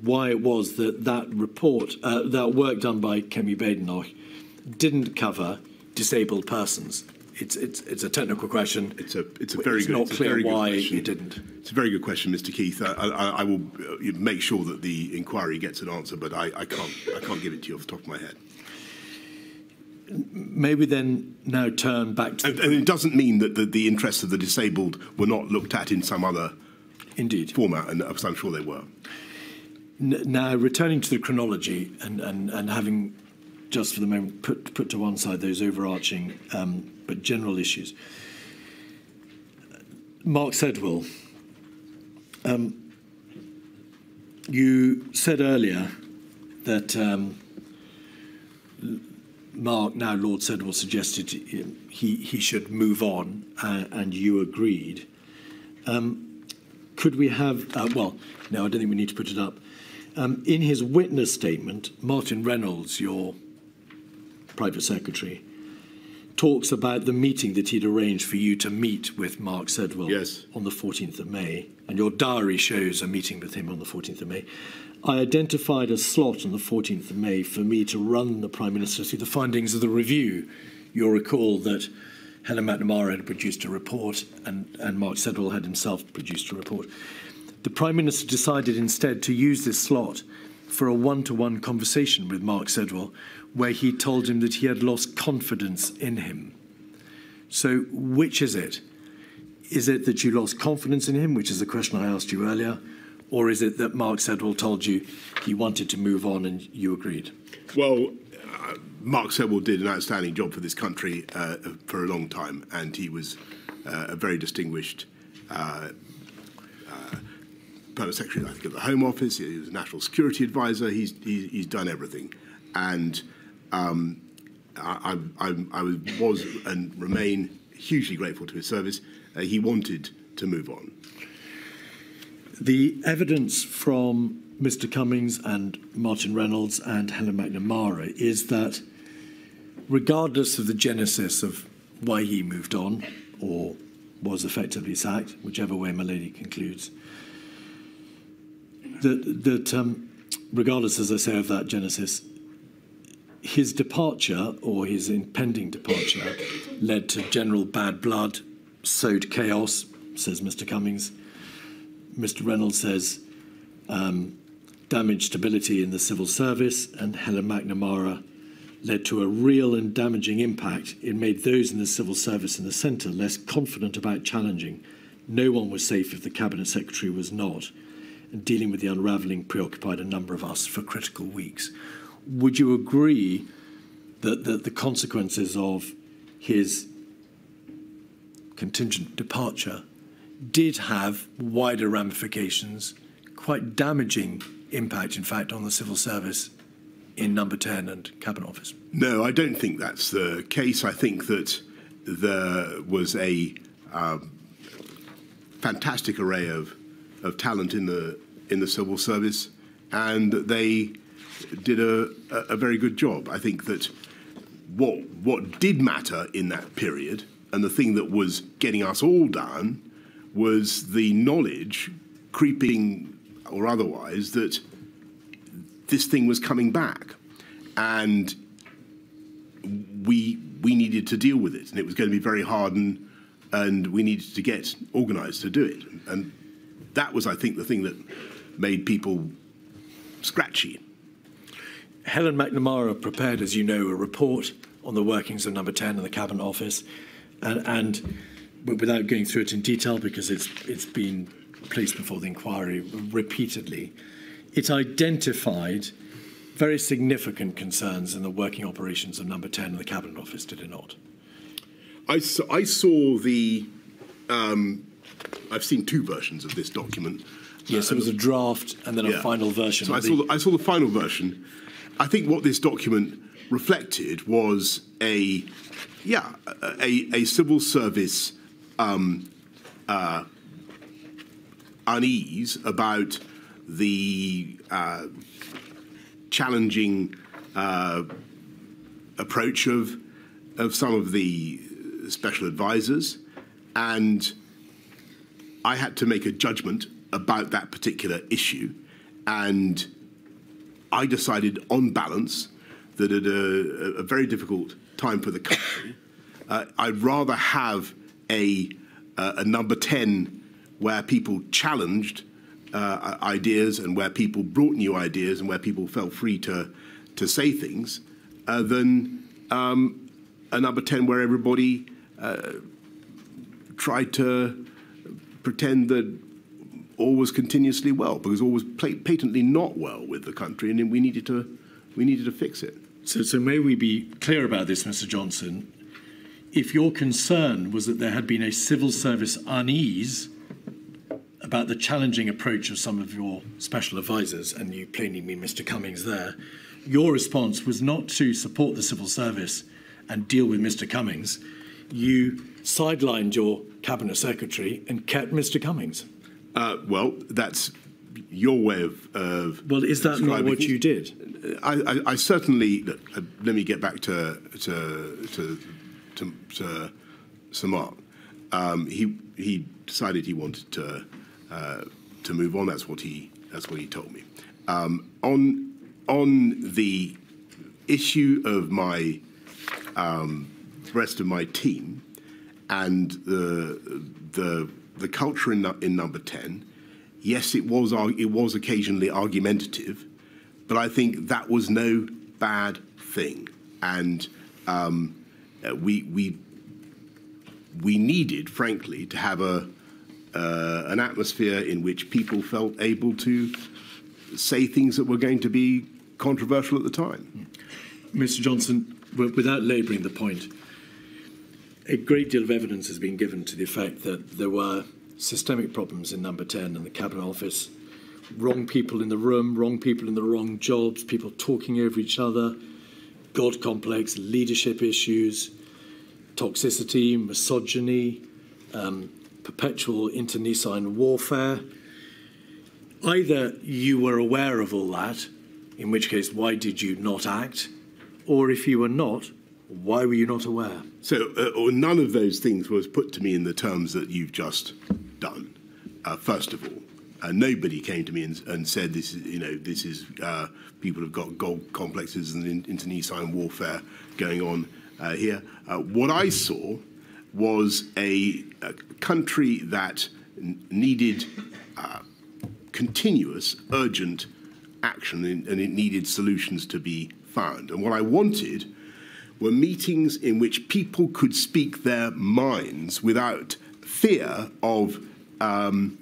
why it was that that report, uh, that work done by Kemi Badenoch, didn't cover disabled persons? it's it's it's a technical question. It's a it's a very it's good. Not it's clear why it didn't. It's a very good question, Mr. Keith. I, I, I will uh, make sure that the inquiry gets an answer, but I, I can't I can't give it to you off the top of my head. Maybe then now turn back to. And, and it doesn't mean that the, the interests of the disabled were not looked at in some other indeed format, and I'm sure they were. Now, returning to the chronology and, and, and having just for the moment put, put to one side those overarching um, but general issues. Mark Sedwill, um, you said earlier that um, Mark, now Lord Sedwill, suggested he, he should move on, uh, and you agreed. Um, could we have, uh, well, no, I don't think we need to put it up. Um, in his witness statement, Martin Reynolds, your private secretary, talks about the meeting that he'd arranged for you to meet with Mark Sedwill yes. on the 14th of May, and your diary shows a meeting with him on the 14th of May. I identified a slot on the 14th of May for me to run the Prime Minister through the findings of the review. You'll recall that Helen MacNamara had produced a report and, and Mark Sedwill had himself produced a report. The Prime Minister decided instead to use this slot for a one to one conversation with Mark Sedwill where he told him that he had lost confidence in him. So, which is it? Is it that you lost confidence in him, which is the question I asked you earlier, or is it that Mark Sedwill told you he wanted to move on and you agreed? Well, uh, Mark Sedwill did an outstanding job for this country uh, for a long time, and he was uh, a very distinguished uh, uh, permanent secretary, I think, of the Home Office. He was a national security advisor. He's, he, he's done everything. And um, I, I, I, was and remain hugely grateful to his service. Uh, he wanted to move on. The evidence from Mr. Cummings and Martin Reynolds and Helen MacNamara is that, regardless of the genesis of why he moved on or was effectively sacked, whichever way my lady concludes, that, that um, regardless, as I say, of that genesis, his departure or his impending departure led to general bad blood, sowed chaos, says Mr. Cummings. Mr. Reynolds says um, damaged stability in the civil service, and Helen MacNamara led to a real and damaging impact. It made those in the civil service in the centre less confident about challenging. No one was safe if the Cabinet Secretary was not. And dealing with the unravelling preoccupied a number of us for critical weeks. Would you agree that, that the consequences of his contingent departure did have wider ramifications, quite damaging impact, in fact, on the civil service in number 10 and Cabinet Office? No, I don't think that's the case. I think that there was a um, fantastic array of, of talent in the, in the civil service, and they did a, a very good job. I think that what, what did matter in that period, and the thing that was getting us all down, was the knowledge, creeping or otherwise, that this thing was coming back, and we we needed to deal with it, and it was going to be very hard, and and we needed to get organised to do it, and that was, I think, the thing that made people scratchy. Helen MacNamara prepared, as you know, a report on the workings of Number 10 in the Cabinet Office, and, and without going through it in detail because it's it's been placed before the inquiry repeatedly it identified very significant concerns in the working operations of Number 10 in the Cabinet Office, did it not? I saw, I saw the. Um, I've seen two versions of this document. Yes, uh, there was a draft and then yeah. a final version. So I, saw the, I saw the final version. I think what this document reflected was a, yeah, a, a civil service um, uh, unease about the uh, challenging uh, approach of of some of the special advisors, and I had to make a judgment about that particular issue, and I decided, on balance, that at a, a very difficult time for the country, uh, I'd rather have a a number ten where people challenged uh, ideas and where people brought new ideas and where people felt free to to say things uh, than um, a number 10 where everybody uh, tried to pretend that all was continuously well because all was patently not well with the country and we needed to we needed to fix it. So, so may we be clear about this, Mr. Johnson? If your concern was that there had been a civil service unease about the challenging approach of some of your special advisors, and you plainly mean Mr. Cummings there, your response was not to support the civil service and deal with Mr. Cummings. You sidelined your cabinet secretary and kept Mr. Cummings. Uh, well, that's your way of. of well, is that not what you did? I, I, I certainly. Look, uh, let me get back to to to to, to. Um, he he decided he wanted to uh, to move on. That's what he that's what he told me. Um, on on the issue of my um, rest of my team and the the the culture in in number ten. Yes, it was it was occasionally argumentative, but I think that was no bad thing, and um, we we we needed, frankly, to have a uh, an atmosphere in which people felt able to say things that were going to be controversial at the time. Mr. Johnson, without labouring the point, a great deal of evidence has been given to the effect that there were systemic problems in number 10 and the Cabinet Office. Wrong people in the room, wrong people in the wrong jobs, people talking over each other, God complex, leadership issues, toxicity, misogyny, um, perpetual internecine warfare. Either you were aware of all that, in which case, why did you not act? Or if you were not, why were you not aware? So, uh, none of those things was put to me in the terms that you've just done. Uh, first of all, uh, nobody came to me and, and, said this is, you know, this is uh, people have got gold complexes and internecine warfare going on here. Uh, what I saw was a, a country that needed uh, continuous, urgent action, and it needed solutions to be found. And what I wanted were meetings in which people could speak their minds without fear of um,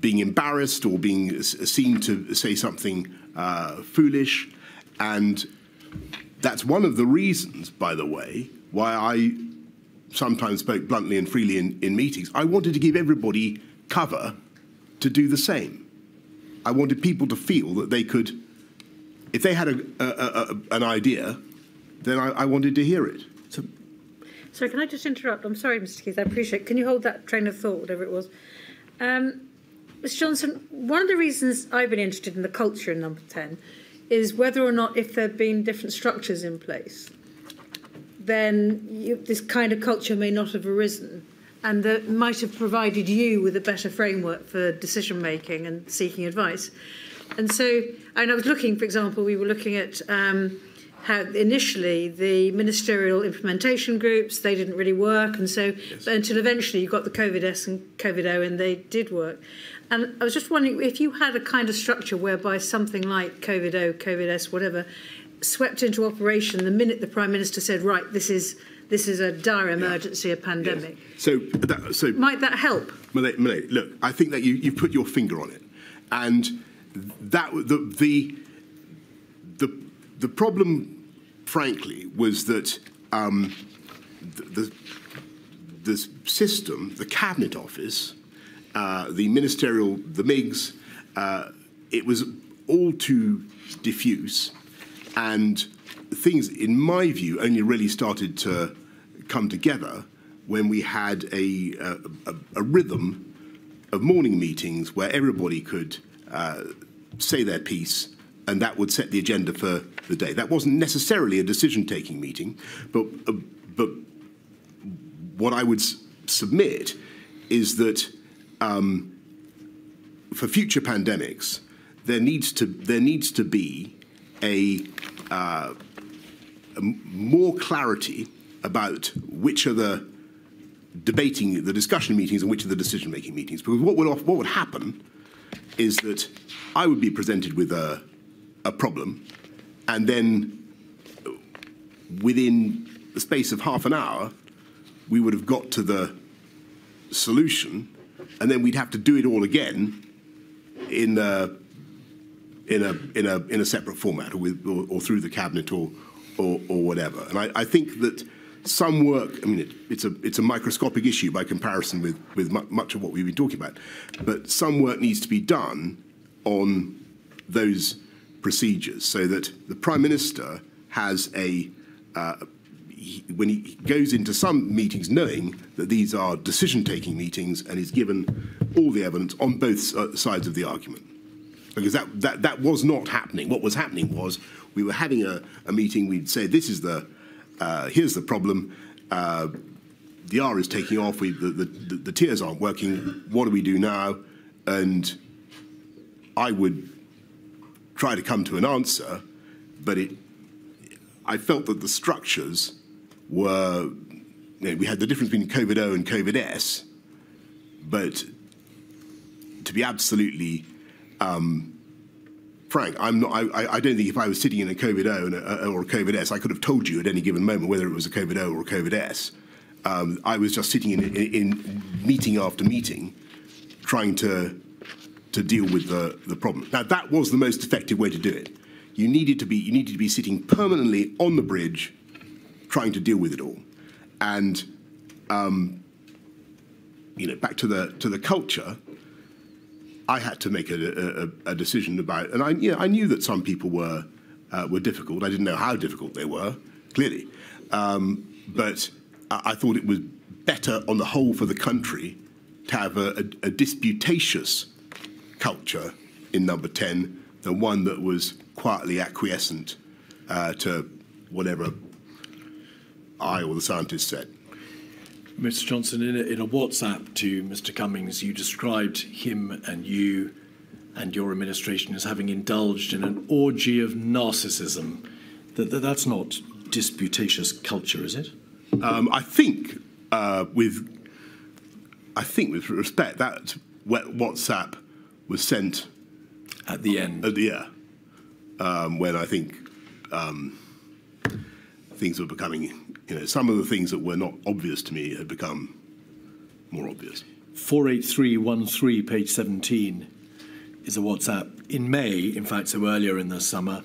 being embarrassed or being seen to say something uh, foolish. And that's one of the reasons, by the way, why I sometimes spoke bluntly and freely in, in meetings. I wanted to give everybody cover to do the same. I wanted people to feel that they could, if they had a, a, a, an idea, then I, I, wanted to hear it. So, sorry, can I just interrupt? I'm sorry, Mr. Keith. I appreciate. It. Can you hold that train of thought, whatever it was? Um, Ms. Johnson, one of the reasons I've been interested in the culture in Number Ten is whether or not, if there have been different structures in place, then you, this kind of culture may not have arisen and that might have provided you with a better framework for decision making and seeking advice. And so, and I was looking, for example, we were looking at um, how initially the ministerial implementation groups they didn't really work, and so yes. until eventually you got the COVID S and COVID O, and they did work. And I was just wondering if you had a kind of structure whereby something like COVID O, COVID S, whatever, swept into operation the minute the Prime Minister said, right, this is this is a dire emergency, yeah. a pandemic. Yes. So, that, so might that help? Milady, look, I think that you you put your finger on it, and that the the the, the problem, frankly, was that um, the, the the system, the cabinet office, uh, the ministerial, the MIGs, uh, it was all too diffuse and things, in my view, only really started to come together when we had a, a, a rhythm of morning meetings where everybody could uh, say their piece and that would set the agenda for the day. That wasn't necessarily a decision taking meeting, but, uh, but what I would submit is that um, for future pandemics, there needs to, there needs to be a, uh, a more clarity about which are the debating, the discussion meetings, and which are the decision-making meetings. Because what would what would happen is that I would be presented with a a problem, and then within the space of half an hour, we would have got to the solution, and then we'd have to do it all again in the in a in a in a separate format or with or, or through the cabinet or or, or whatever. And I, I, think that some work. I mean, it, it's a it's a microscopic issue by comparison with with much of what we've been talking about. But some work needs to be done on those procedures so that the prime minister has a uh, he, when he goes into some meetings knowing that these are decision taking meetings and is given all the evidence on both uh, sides of the argument because that, that, that was not happening. What was happening was we were having a, a meeting, we'd say, this is the, uh, here's the problem, uh, the R is taking off, we, the, the, the tiers aren't working, what do we do now? And I would try to come to an answer, but it, I felt that the structures were, you know, we had the difference between COVID O and COVID S, but to be absolutely um, Frank, I'm not, I, I, don't think if I was sitting in a COVID O a, or a COVID S, I could have told you at any given moment whether it was a COVID O or a COVID S. Um, I was just sitting in, in, in, meeting after meeting, trying to to deal with the, the problem. Now that was the most effective way to do it. You needed to be you needed to be sitting permanently on the bridge, trying to deal with it all, and um, you know back to the to the culture. I had to make a, a, a decision about, and I, yeah, I knew that some people were uh, were difficult. I didn't know how difficult they were, clearly, um, but I, I, thought it was better on the whole for the country to have a, a, disputatious culture in Number Ten than one that was quietly acquiescent uh, to whatever I or the scientists said. Mr. Johnson, in a, in a WhatsApp to Mr. Cummings, you described him and you and your administration as having indulged in an orgy of narcissism. That, that that's not disputatious culture, is it? Um, I think uh, with I think with respect that WhatsApp was sent at the end. At the yeah, um, when I think um, things were becoming, you know, some of the things that were not obvious to me had become more obvious. 48313, page 17, is a WhatsApp. In May, in fact, so earlier in the summer,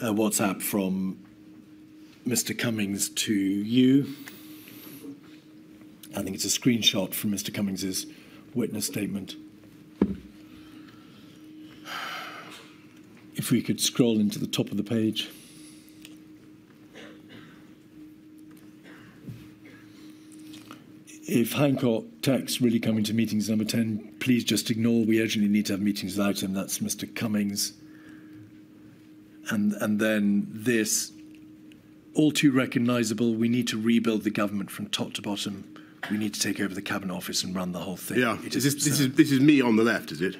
a WhatsApp from Mr. Cummings to you. I think it's a screenshot from Mr. Cummings's witness statement. If we could scroll into the top of the page. If Hancock text really coming to meetings number 10, please just ignore. We urgently need to have meetings without him. That's Mr. Cummings. And, and then this, all too recognisable, we need to rebuild the government from top to bottom. We need to take over the cabinet office and run the whole thing. Yeah, is this, this, is, this is me on the left, is it?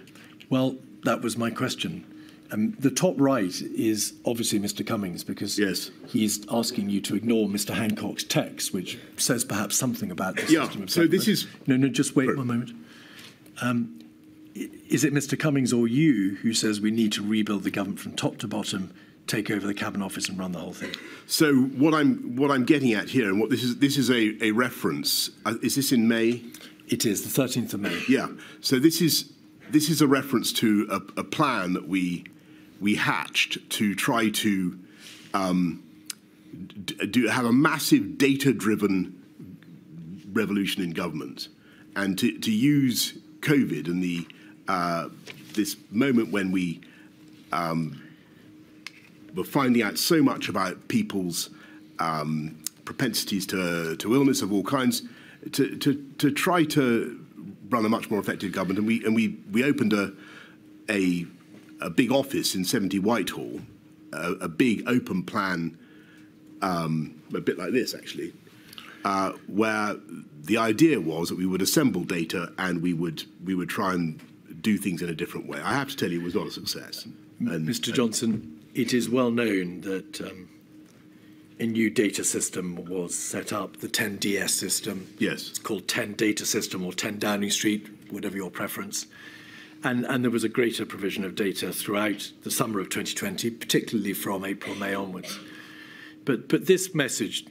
Well, that was my question. Um, the top right is obviously Mr. Cummings because Yes. he's asking you to ignore Mr. Hancock's text, which says perhaps something about the Yeah, system of so this is- no, no. Just wait one moment. Um, is it Mr. Cummings or you who says we need to rebuild the government from top to bottom, take over the cabinet office, and run the whole thing? So what I'm what I'm getting at here, and what this is this is a, a reference. Uh, is this in May? It is the 13th of May. Yeah. So this is this is a reference to a, a plan that we we hatched to try to um, do have a massive data-driven revolution in government, and to, to use COVID and the uh, this moment when we um, were finding out so much about people's um, propensities to, to illness of all kinds, to, to, to try to run a much more effective government. And we, and we, we opened a, a, a big office in 70 Whitehall, a, a big open plan, um, a bit like this actually, uh, where the idea was that we would assemble data and we would, we would try and do things in a different way. I have to tell you, it was not a success. And, Mr. Johnson, it is well known that um, a new data system was set up, the 10DS system. Yes. It's called 10 Data System or 10 Downing Street, whatever your preference. And, and there was a greater provision of data throughout the summer of 2020, particularly from April, May onwards. But, but this message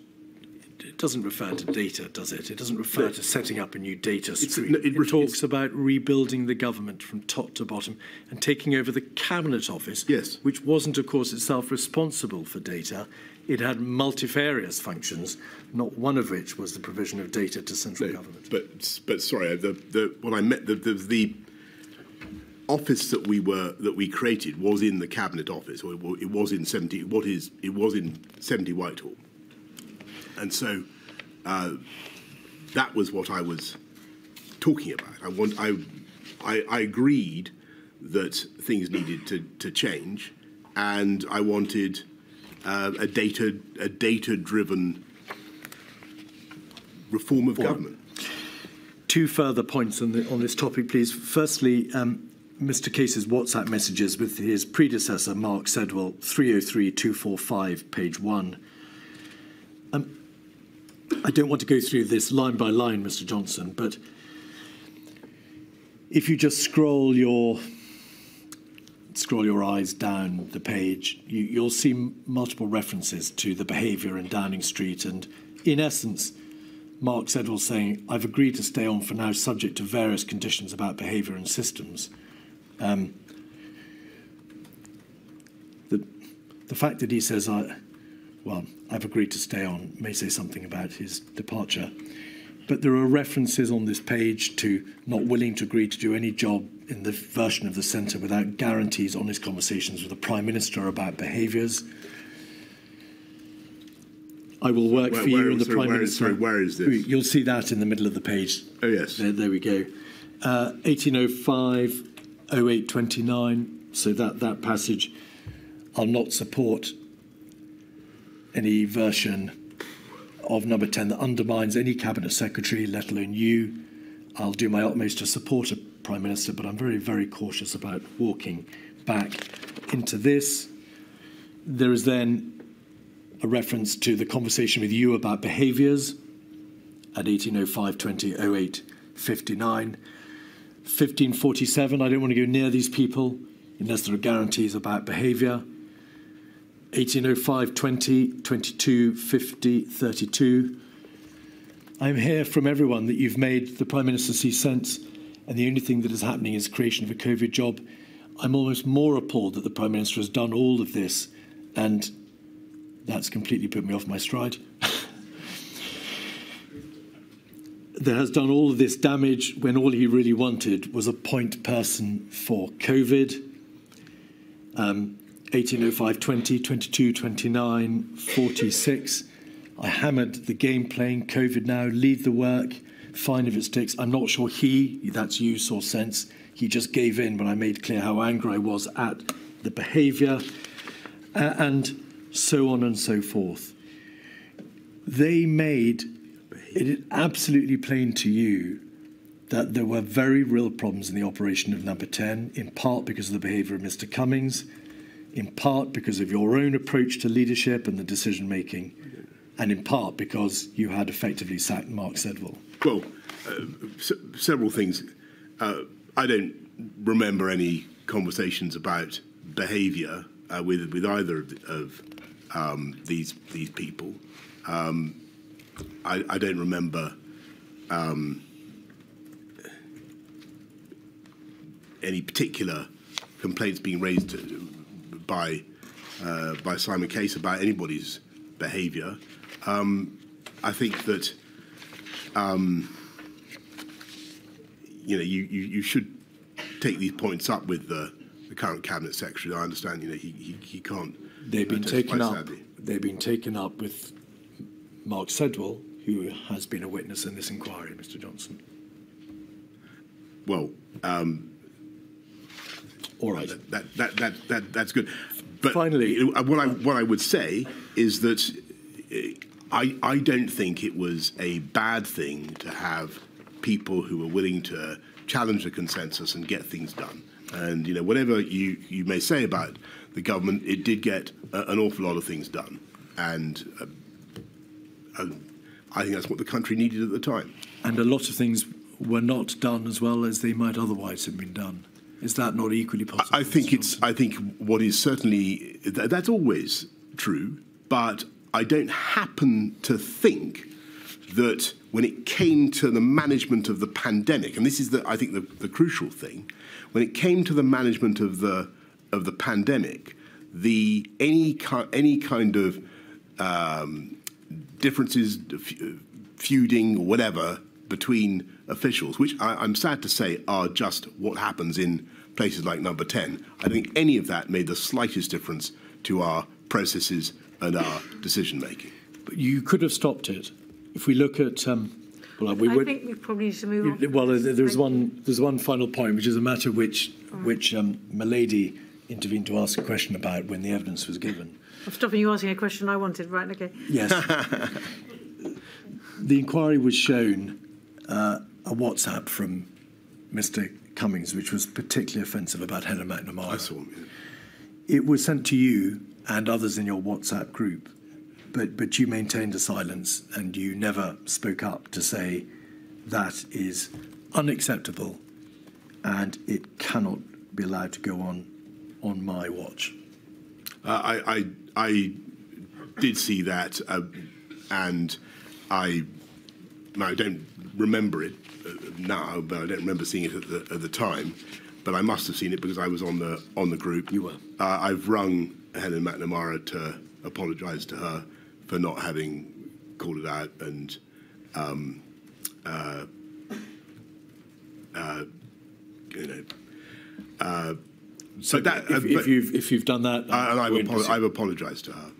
it doesn't refer to data, does it? It doesn't refer to setting up a new data stream. no, it it, talks about rebuilding the government from top to bottom and taking over the cabinet office, Yes. which wasn't, of course, itself responsible for data. It had multifarious functions, not one of which was the provision of data to central government. But but sorry, the, the what I meant the, the the office that we were that we created was in the cabinet office, or it it was in seventy. What is it was in seventy Whitehall, and so uh, that was what I was talking about. I want I I, I agreed that things needed to, to change, and I wanted uh, a data a data driven reform of government. Two further points on, the, on this topic, please. Firstly, um, Mr. Case's WhatsApp messages with his predecessor, Mark Sedwill, 303245, page 1. Um, I don't want to go through this line by line, Mr. Johnson, but if you just scroll your scroll your eyes down the page, you, you'll see multiple references to the behaviour in Downing Street, and in essence, Mark Sedwill saying, I've agreed to stay on for now, subject to various conditions about behaviour and systems. Um, the, the fact that he says, I, well, I've agreed to stay on may say something about his departure. But there are references on this page to not willing to agree to do any job in the version of the centre without guarantees on his conversations with the Prime Minister about behaviours. I will work Where- for where- you and the sorry, Prime where is- Minister. sorry, where is this? You'll see that in the middle of the page. Oh yes. There, there we go. Uh, 1805, 0829. So that, that passage, I'll not support any version of number 10 that undermines any cabinet secretary, let alone you. I'll do my utmost to support a prime minister, but I'm very, very cautious about walking back into this. There is then a reference to the conversation with you about behaviours at 1805 20 08 59. 1547, I don't want to go near these people. unless there are guarantees about behaviour. 1805 20, 22, 50, 32. I'm here from everyone that you've made the Prime Minister see sense, and the only thing that is happening is creation of a COVID job. I'm almost more appalled that the Prime Minister has done all of this, and that's completely put me off my stride. That has done all of this damage when all he really wanted was a point person for COVID. Um, 1805 20, 22, 29, 46. I hammered the game playing COVID now, lead the work, fine if it sticks. I'm not sure he, that's you, saw sense. He just gave in when I made clear how angry I was at the behaviour uh, and so on and so forth. They made it absolutely plain to you that there were very real problems in the operation of number 10, in part because of the behaviour of Mr. Cummings, in part because of your own approach to leadership and the decision making, and in part because you had effectively sacked Mark Sedwill? Well, uh, several things. Uh, I don't remember any conversations about behaviour uh, with with either of, of um, these these people. Um, I, I, don't remember um, any particular complaints being raised by uh, by Simon Case about anybody's behaviour. Um, I think that um, you know you, you, you, should take these points up with the, the current cabinet secretary. I understand you know he he, he can't. They've been taken up. Sadly. They've been taken up with Mark Sedwill, who has been a witness in this inquiry, Mr. Johnson. Well, um, all right. That, that, that, that, that's good. But finally, what I, what I would say is that uh, I, I don't think it was a bad thing to have people who were willing to challenge the consensus and get things done. And you know, whatever you, you may say about the government, it did get a, an awful lot of things done, and, uh, and I think that's what the country needed at the time. And a lot of things were not done as well as they might otherwise have been done. Is that not equally possible? I think it's. I think what is certainly that's always true, but I don't happen to think that when it came to the management of the pandemic, and this is the I think the, the crucial thing, when it came to the management of the of the pandemic, the any any kind of um, differences, feuding, or whatever between officials, which I, am sad to say are just what happens in places like Number 10. I think any of that made the slightest difference to our processes and our decision making. But you could have stopped it. If we look at. Um, well, we I would, think we probably need to move on. Well, there's one, there's one final point, which is a matter which, right. which um, Milady intervened to ask a question about when the evidence was given. I'm stopping you asking a question I wanted, right? Okay. Yes. the inquiry was shown uh, a WhatsApp from Mr. Cummings, which was particularly offensive about Helen MacNamara. I saw him. It was sent to you and others in your WhatsApp group, but but you maintained a silence and you never spoke up to say that is unacceptable and it cannot be allowed to go on on my watch. Uh, I, I, I did see that, uh, and I I don't remember it uh, now, but I don't remember seeing it at the, at the time. But I must have seen it because I was on the on the group. You were. Uh, I've rung Helen MacNamara to apologise to her for not having called it out and. Um, uh, uh, you know, so that, if, uh, if, you've if you've done that, and I've, apolo- I've apologised to her.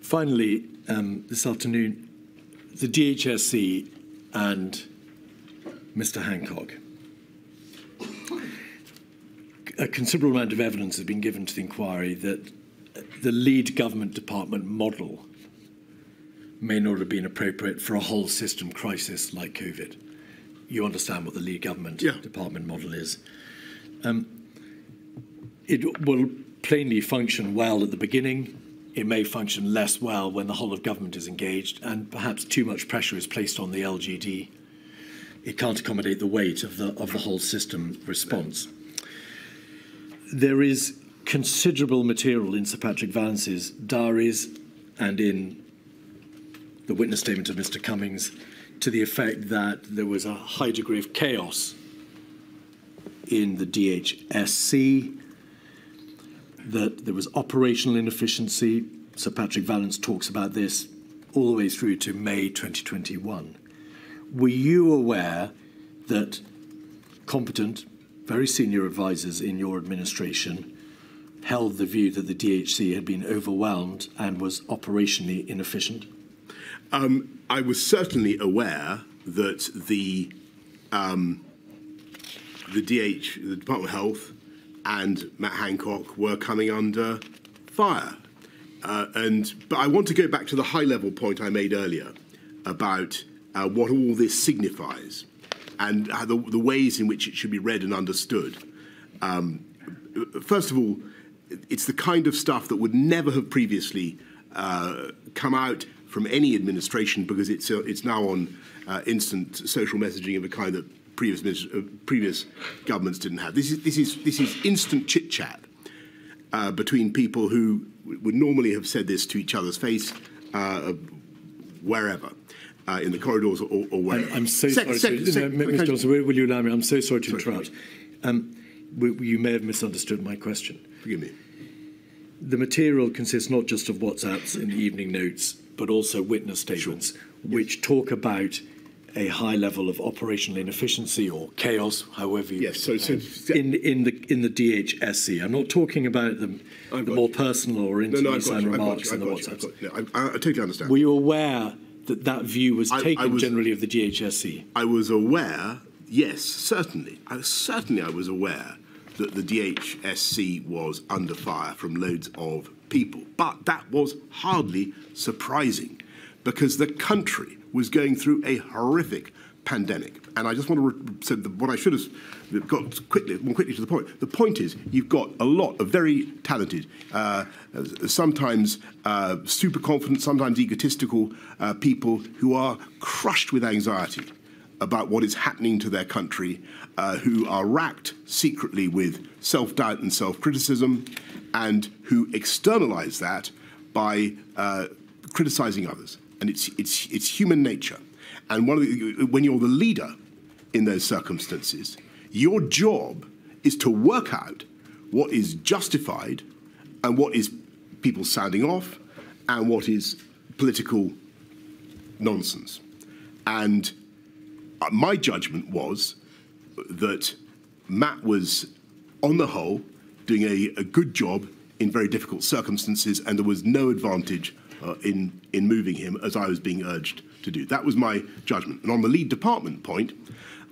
Finally, um, this afternoon, the DHSC and Mr. Hancock. A considerable amount of evidence has been given to the inquiry that the lead government department model may not have been appropriate for a whole system crisis like COVID. You understand what the lead government yeah. department model is. Um, it will plainly function well at the beginning it may function less well when the whole of government is engaged and perhaps too much pressure is placed on the LGD. It can't accommodate the weight of the, of the whole system response. there is considerable material in Sir Patrick Vallance's diaries and in the witness statement of Mr. Cummings to the effect that there was a high degree of chaos in the DHSC, that there was operational inefficiency. Sir Patrick Vallance talks about this all the way through to May 2021. Were you aware that competent, very senior advisors in your administration held the view that the DHC had been overwhelmed and was operationally inefficient? Um, I was certainly aware that the um, the DH, the Department of Health, and Matt Hancock were coming under fire. Uh, and but I want to go back to the high level point I made earlier about uh, what all this signifies and the, the, ways in which it should be read and understood. Um, first of all, it's the kind of stuff that would never have previously uh, come out from any administration because it's uh, it's now on uh, instant social messaging of a kind that previous uh, previous governments didn't have. This is this is this is instant chit chat uh, between people who would normally have said this to each other's face uh, wherever. Uh, in the corridors or, or wherever. I'm so sec, sorry, sec, to, sec, no, Mr. Johnson, will, will you allow me? I'm so sorry to interrupt. Um, you may have misunderstood my question. Forgive me. The material consists not just of WhatsApps and evening notes, but also witness statements, sure. which yes. talk about a high level of operational inefficiency or chaos, however you yes. So, so in in the in the DHSC. I'm not talking about the, the more you. personal or intimate no, no, remarks in the WhatsApp. No, I, I, totally understand. Were you aware that that view was taken I, I was, generally of the DHSC? I was aware. Yes, certainly. I, certainly, I was aware that the DHSC was under fire from loads of people. But that was hardly surprising because the country was going through a horrific pandemic. And I just want to say what I should have got quickly, more quickly to the point. The point is, you've got a lot of very talented, uh, sometimes uh, super confident, sometimes egotistical uh, people who are crushed with anxiety about what is happening to their country, uh, who are racked secretly with self doubt and self criticism, and who externalize that by uh, criticizing others. And it's, it's, it's human nature. And one of the, when you're the leader in those circumstances, your job is to work out what is justified and what is people sounding off and what is political nonsense. And uh, my judgment was that Matt was, on the whole, doing a, a good job in very difficult circumstances, and there was no advantage uh, in, in moving him as I was being urged to do. That was my judgment. And on the lead department point,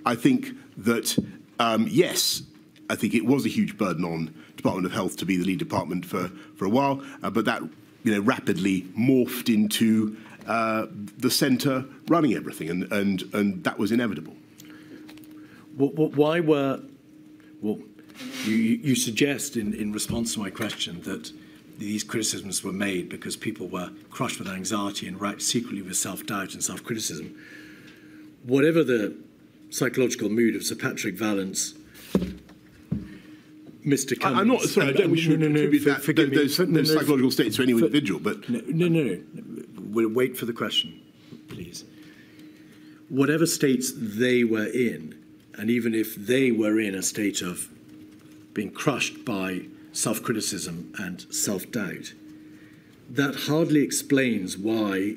I think that, um, yes, I think it was a huge burden on Department of Health to be the lead department for, for a while, uh, but that you know, rapidly morphed into uh, the centre running everything, and, and, and that was inevitable. Why were, well, you, you suggest in, in response to my question that these criticisms were made because people were crushed with anxiety and racked secretly with self-doubt and self-criticism. Whatever the psychological mood of Sir Patrick Vallance, Mr. Cummings... I'm not sorry. I don't wish to no, no, attribute that, those, those, those psychological states to any for, individual, but no, no, no, no. We'll wait for the question, please. Whatever states they were in, and even if they were in a state of being crushed by self criticism and self doubt, that hardly explains why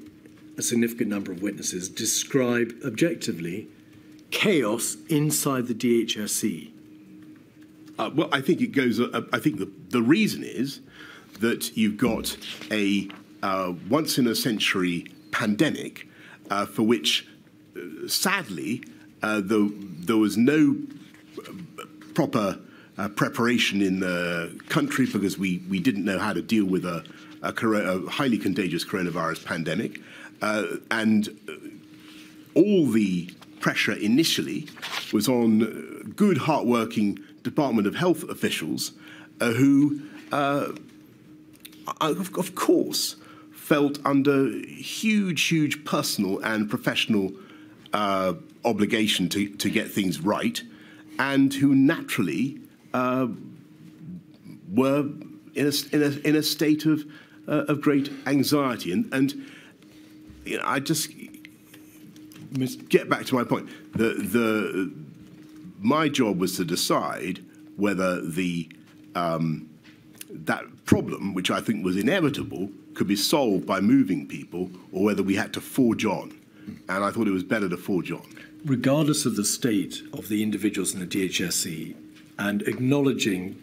a significant number of witnesses describe objectively chaos inside the DHSC. Uh, well, I think it goes. Uh, I think the, the reason is that you've got a uh, once in a century pandemic uh, for which, uh, sadly, uh, the, there was no proper uh, preparation in the country because we, we didn't know how to deal with a, a, a highly contagious coronavirus pandemic. Uh, and uh, all the pressure initially was on uh, good, hardworking Department of Health officials uh, who, uh, of, of, course, felt under huge, huge personal and professional obligation to, to get things right, and who naturally uh, were in a, in a, in a state of, uh, of great anxiety. And, and you know, I just get back to my point. The, the, my job was to decide whether the, um, that problem, which I think was inevitable, could be solved by moving people or whether we had to forge on. And I thought it was better to forge on. Regardless of the state of the individuals in the DHSC and acknowledging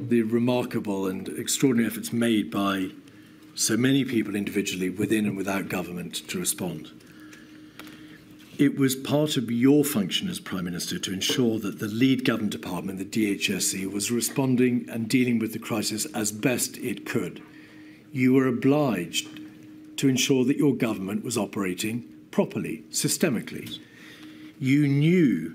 the remarkable and extraordinary efforts made by so many people individually within and without government to respond. It was part of your function as Prime Minister to ensure that the lead government department, the DHSC, was responding and dealing with the crisis as best it could. You were obliged to ensure that your government was operating properly, systemically. You knew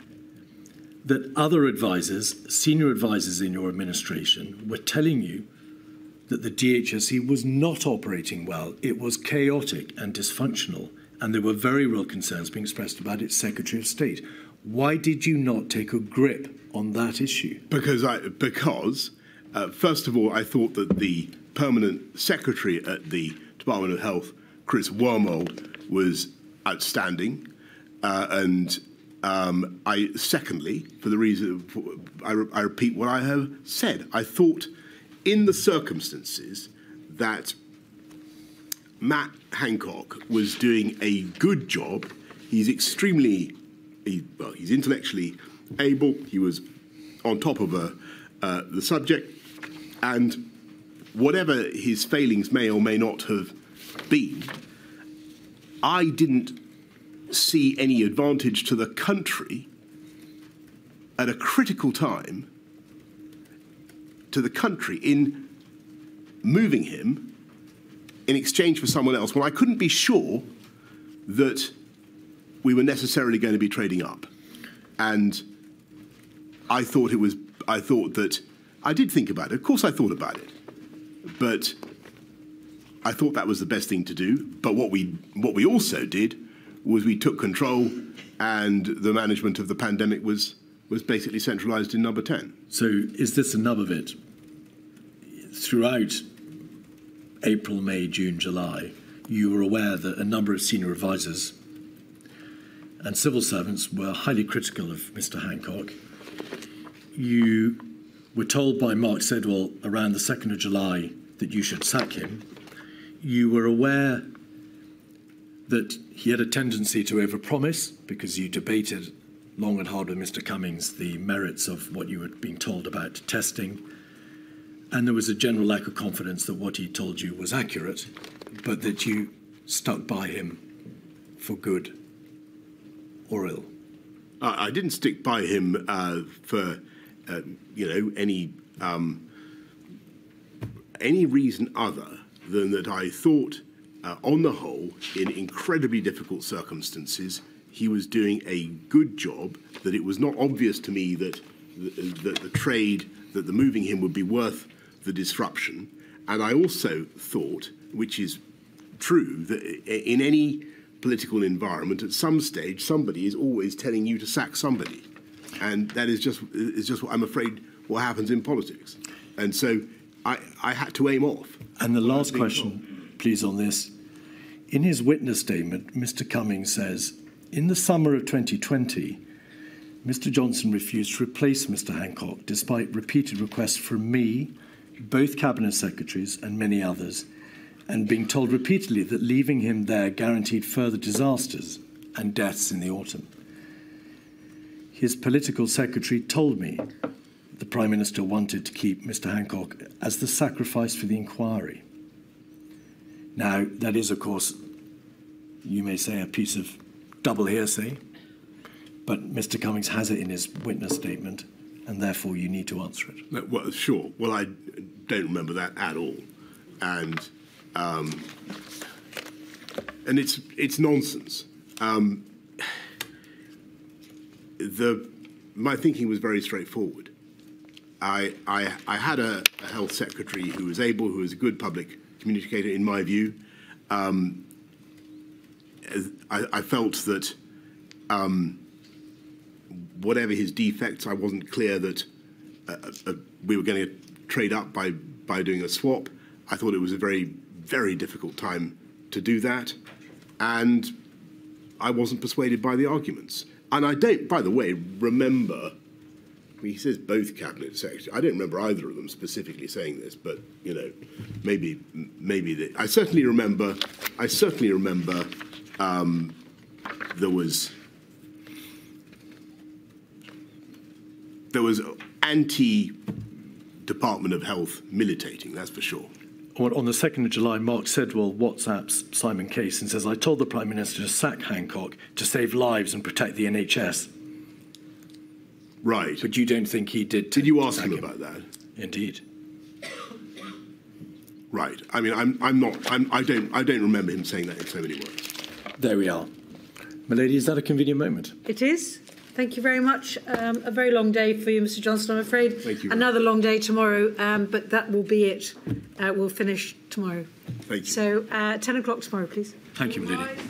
that other advisors, senior advisors in your administration, were telling you that the DHSC was not operating well. It was chaotic and dysfunctional, and there were very real concerns being expressed about its Secretary of State. Why did you not take a grip on that issue? Because I because uh, first of all, I thought that the permanent secretary at the Department of Health, Chris Wormald, was outstanding, uh, and um, I, secondly, for the reason, I, I repeat what I have said. I thought, in the circumstances, that Matt Hancock was doing a good job. He's extremely, he, well, he's intellectually able. He was on top of a, uh, the subject, and whatever his failings may or may not have been, I didn't see any advantage to the country at a critical time to the country in moving him in exchange for someone else when I couldn't be sure that we were necessarily going to be trading up. And I thought it was, I thought that, I did think about it. Of course, I thought about it. But I thought that was the best thing to do. But what we, what we also did was we took control and the management of the pandemic was, was basically centralised in number 10. So is this a nub of it? Throughout April, May, June, July, you were aware that a number of senior advisors and civil servants were highly critical of Mr. Hancock. You were told by Mark Sedwill around the 2nd of July that you should sack him. You were aware that he had a tendency to overpromise because you debated long and hard with Mr. Cummings the merits of what you had been told about testing. And there was a general lack of confidence that what he told you was accurate, but that you stuck by him for good or ill. I didn't stick by him uh, for, uh, you know, any um, any reason other than that I thought uh, on the whole, in incredibly difficult circumstances, he was doing a good job, that it was not obvious to me that, that the trade, that the moving him would be worth the disruption. And I also thought, which is true, that in any political environment, at some stage, somebody is always telling you to sack somebody. And that is just, is just what I'm afraid what happens in politics. And so I, I had to aim off. And the last question, told. please, on this. In his witness statement, Mr. Cummings says, in the summer of 2020, Mr. Johnson refused to replace Mr. Hancock despite repeated requests from me, both cabinet secretaries, and many others, and being told repeatedly that leaving him there guaranteed further disasters and deaths in the autumn. His political secretary told me the Prime Minister wanted to keep Mr. Hancock as the sacrifice for the inquiry. Now, that is, of course, you may say, a piece of double hearsay, but Mr. Cummings has it in his witness statement, and therefore you need to answer it. Well, sure. Well, I don't remember that at all, and um, and it's it's nonsense. Um, the my thinking was very straightforward. I I, I had a, a health secretary who was able, who was a good public communicator, in my view. Um, I, I, felt that um, whatever his defects, I wasn't clear that uh, uh, we were going to trade up by, by doing a swap. I thought it was a very, very difficult time to do that. And I wasn't persuaded by the arguments. And I don't, by the way, remember. He says both cabinet secretaries. I don't remember either of them specifically saying this, but you know, maybe, maybe they, I certainly remember. I certainly remember um, there was there was anti Department of Health militating. That's for sure. On on the 2nd of July, Mark Sedwill WhatsApps Simon Case and says, I told the Prime Minister to sack Hancock to save lives and protect the NHS. Right. But you don't think he did. Did you ask sack him about that? Indeed. Right. I mean, I'm, I'm not. I'm, I don't. I don't remember him saying that in so many words. There we are. Milady, is that a convenient moment? It is. Thank you very much. Um, a very long day for you, Mr. Johnson, I'm afraid. Thank you. Another long day tomorrow, um, but that will be it. Uh, we'll finish tomorrow. Thank you. So, uh, 10 o'clock tomorrow, please. Thank you, Milady.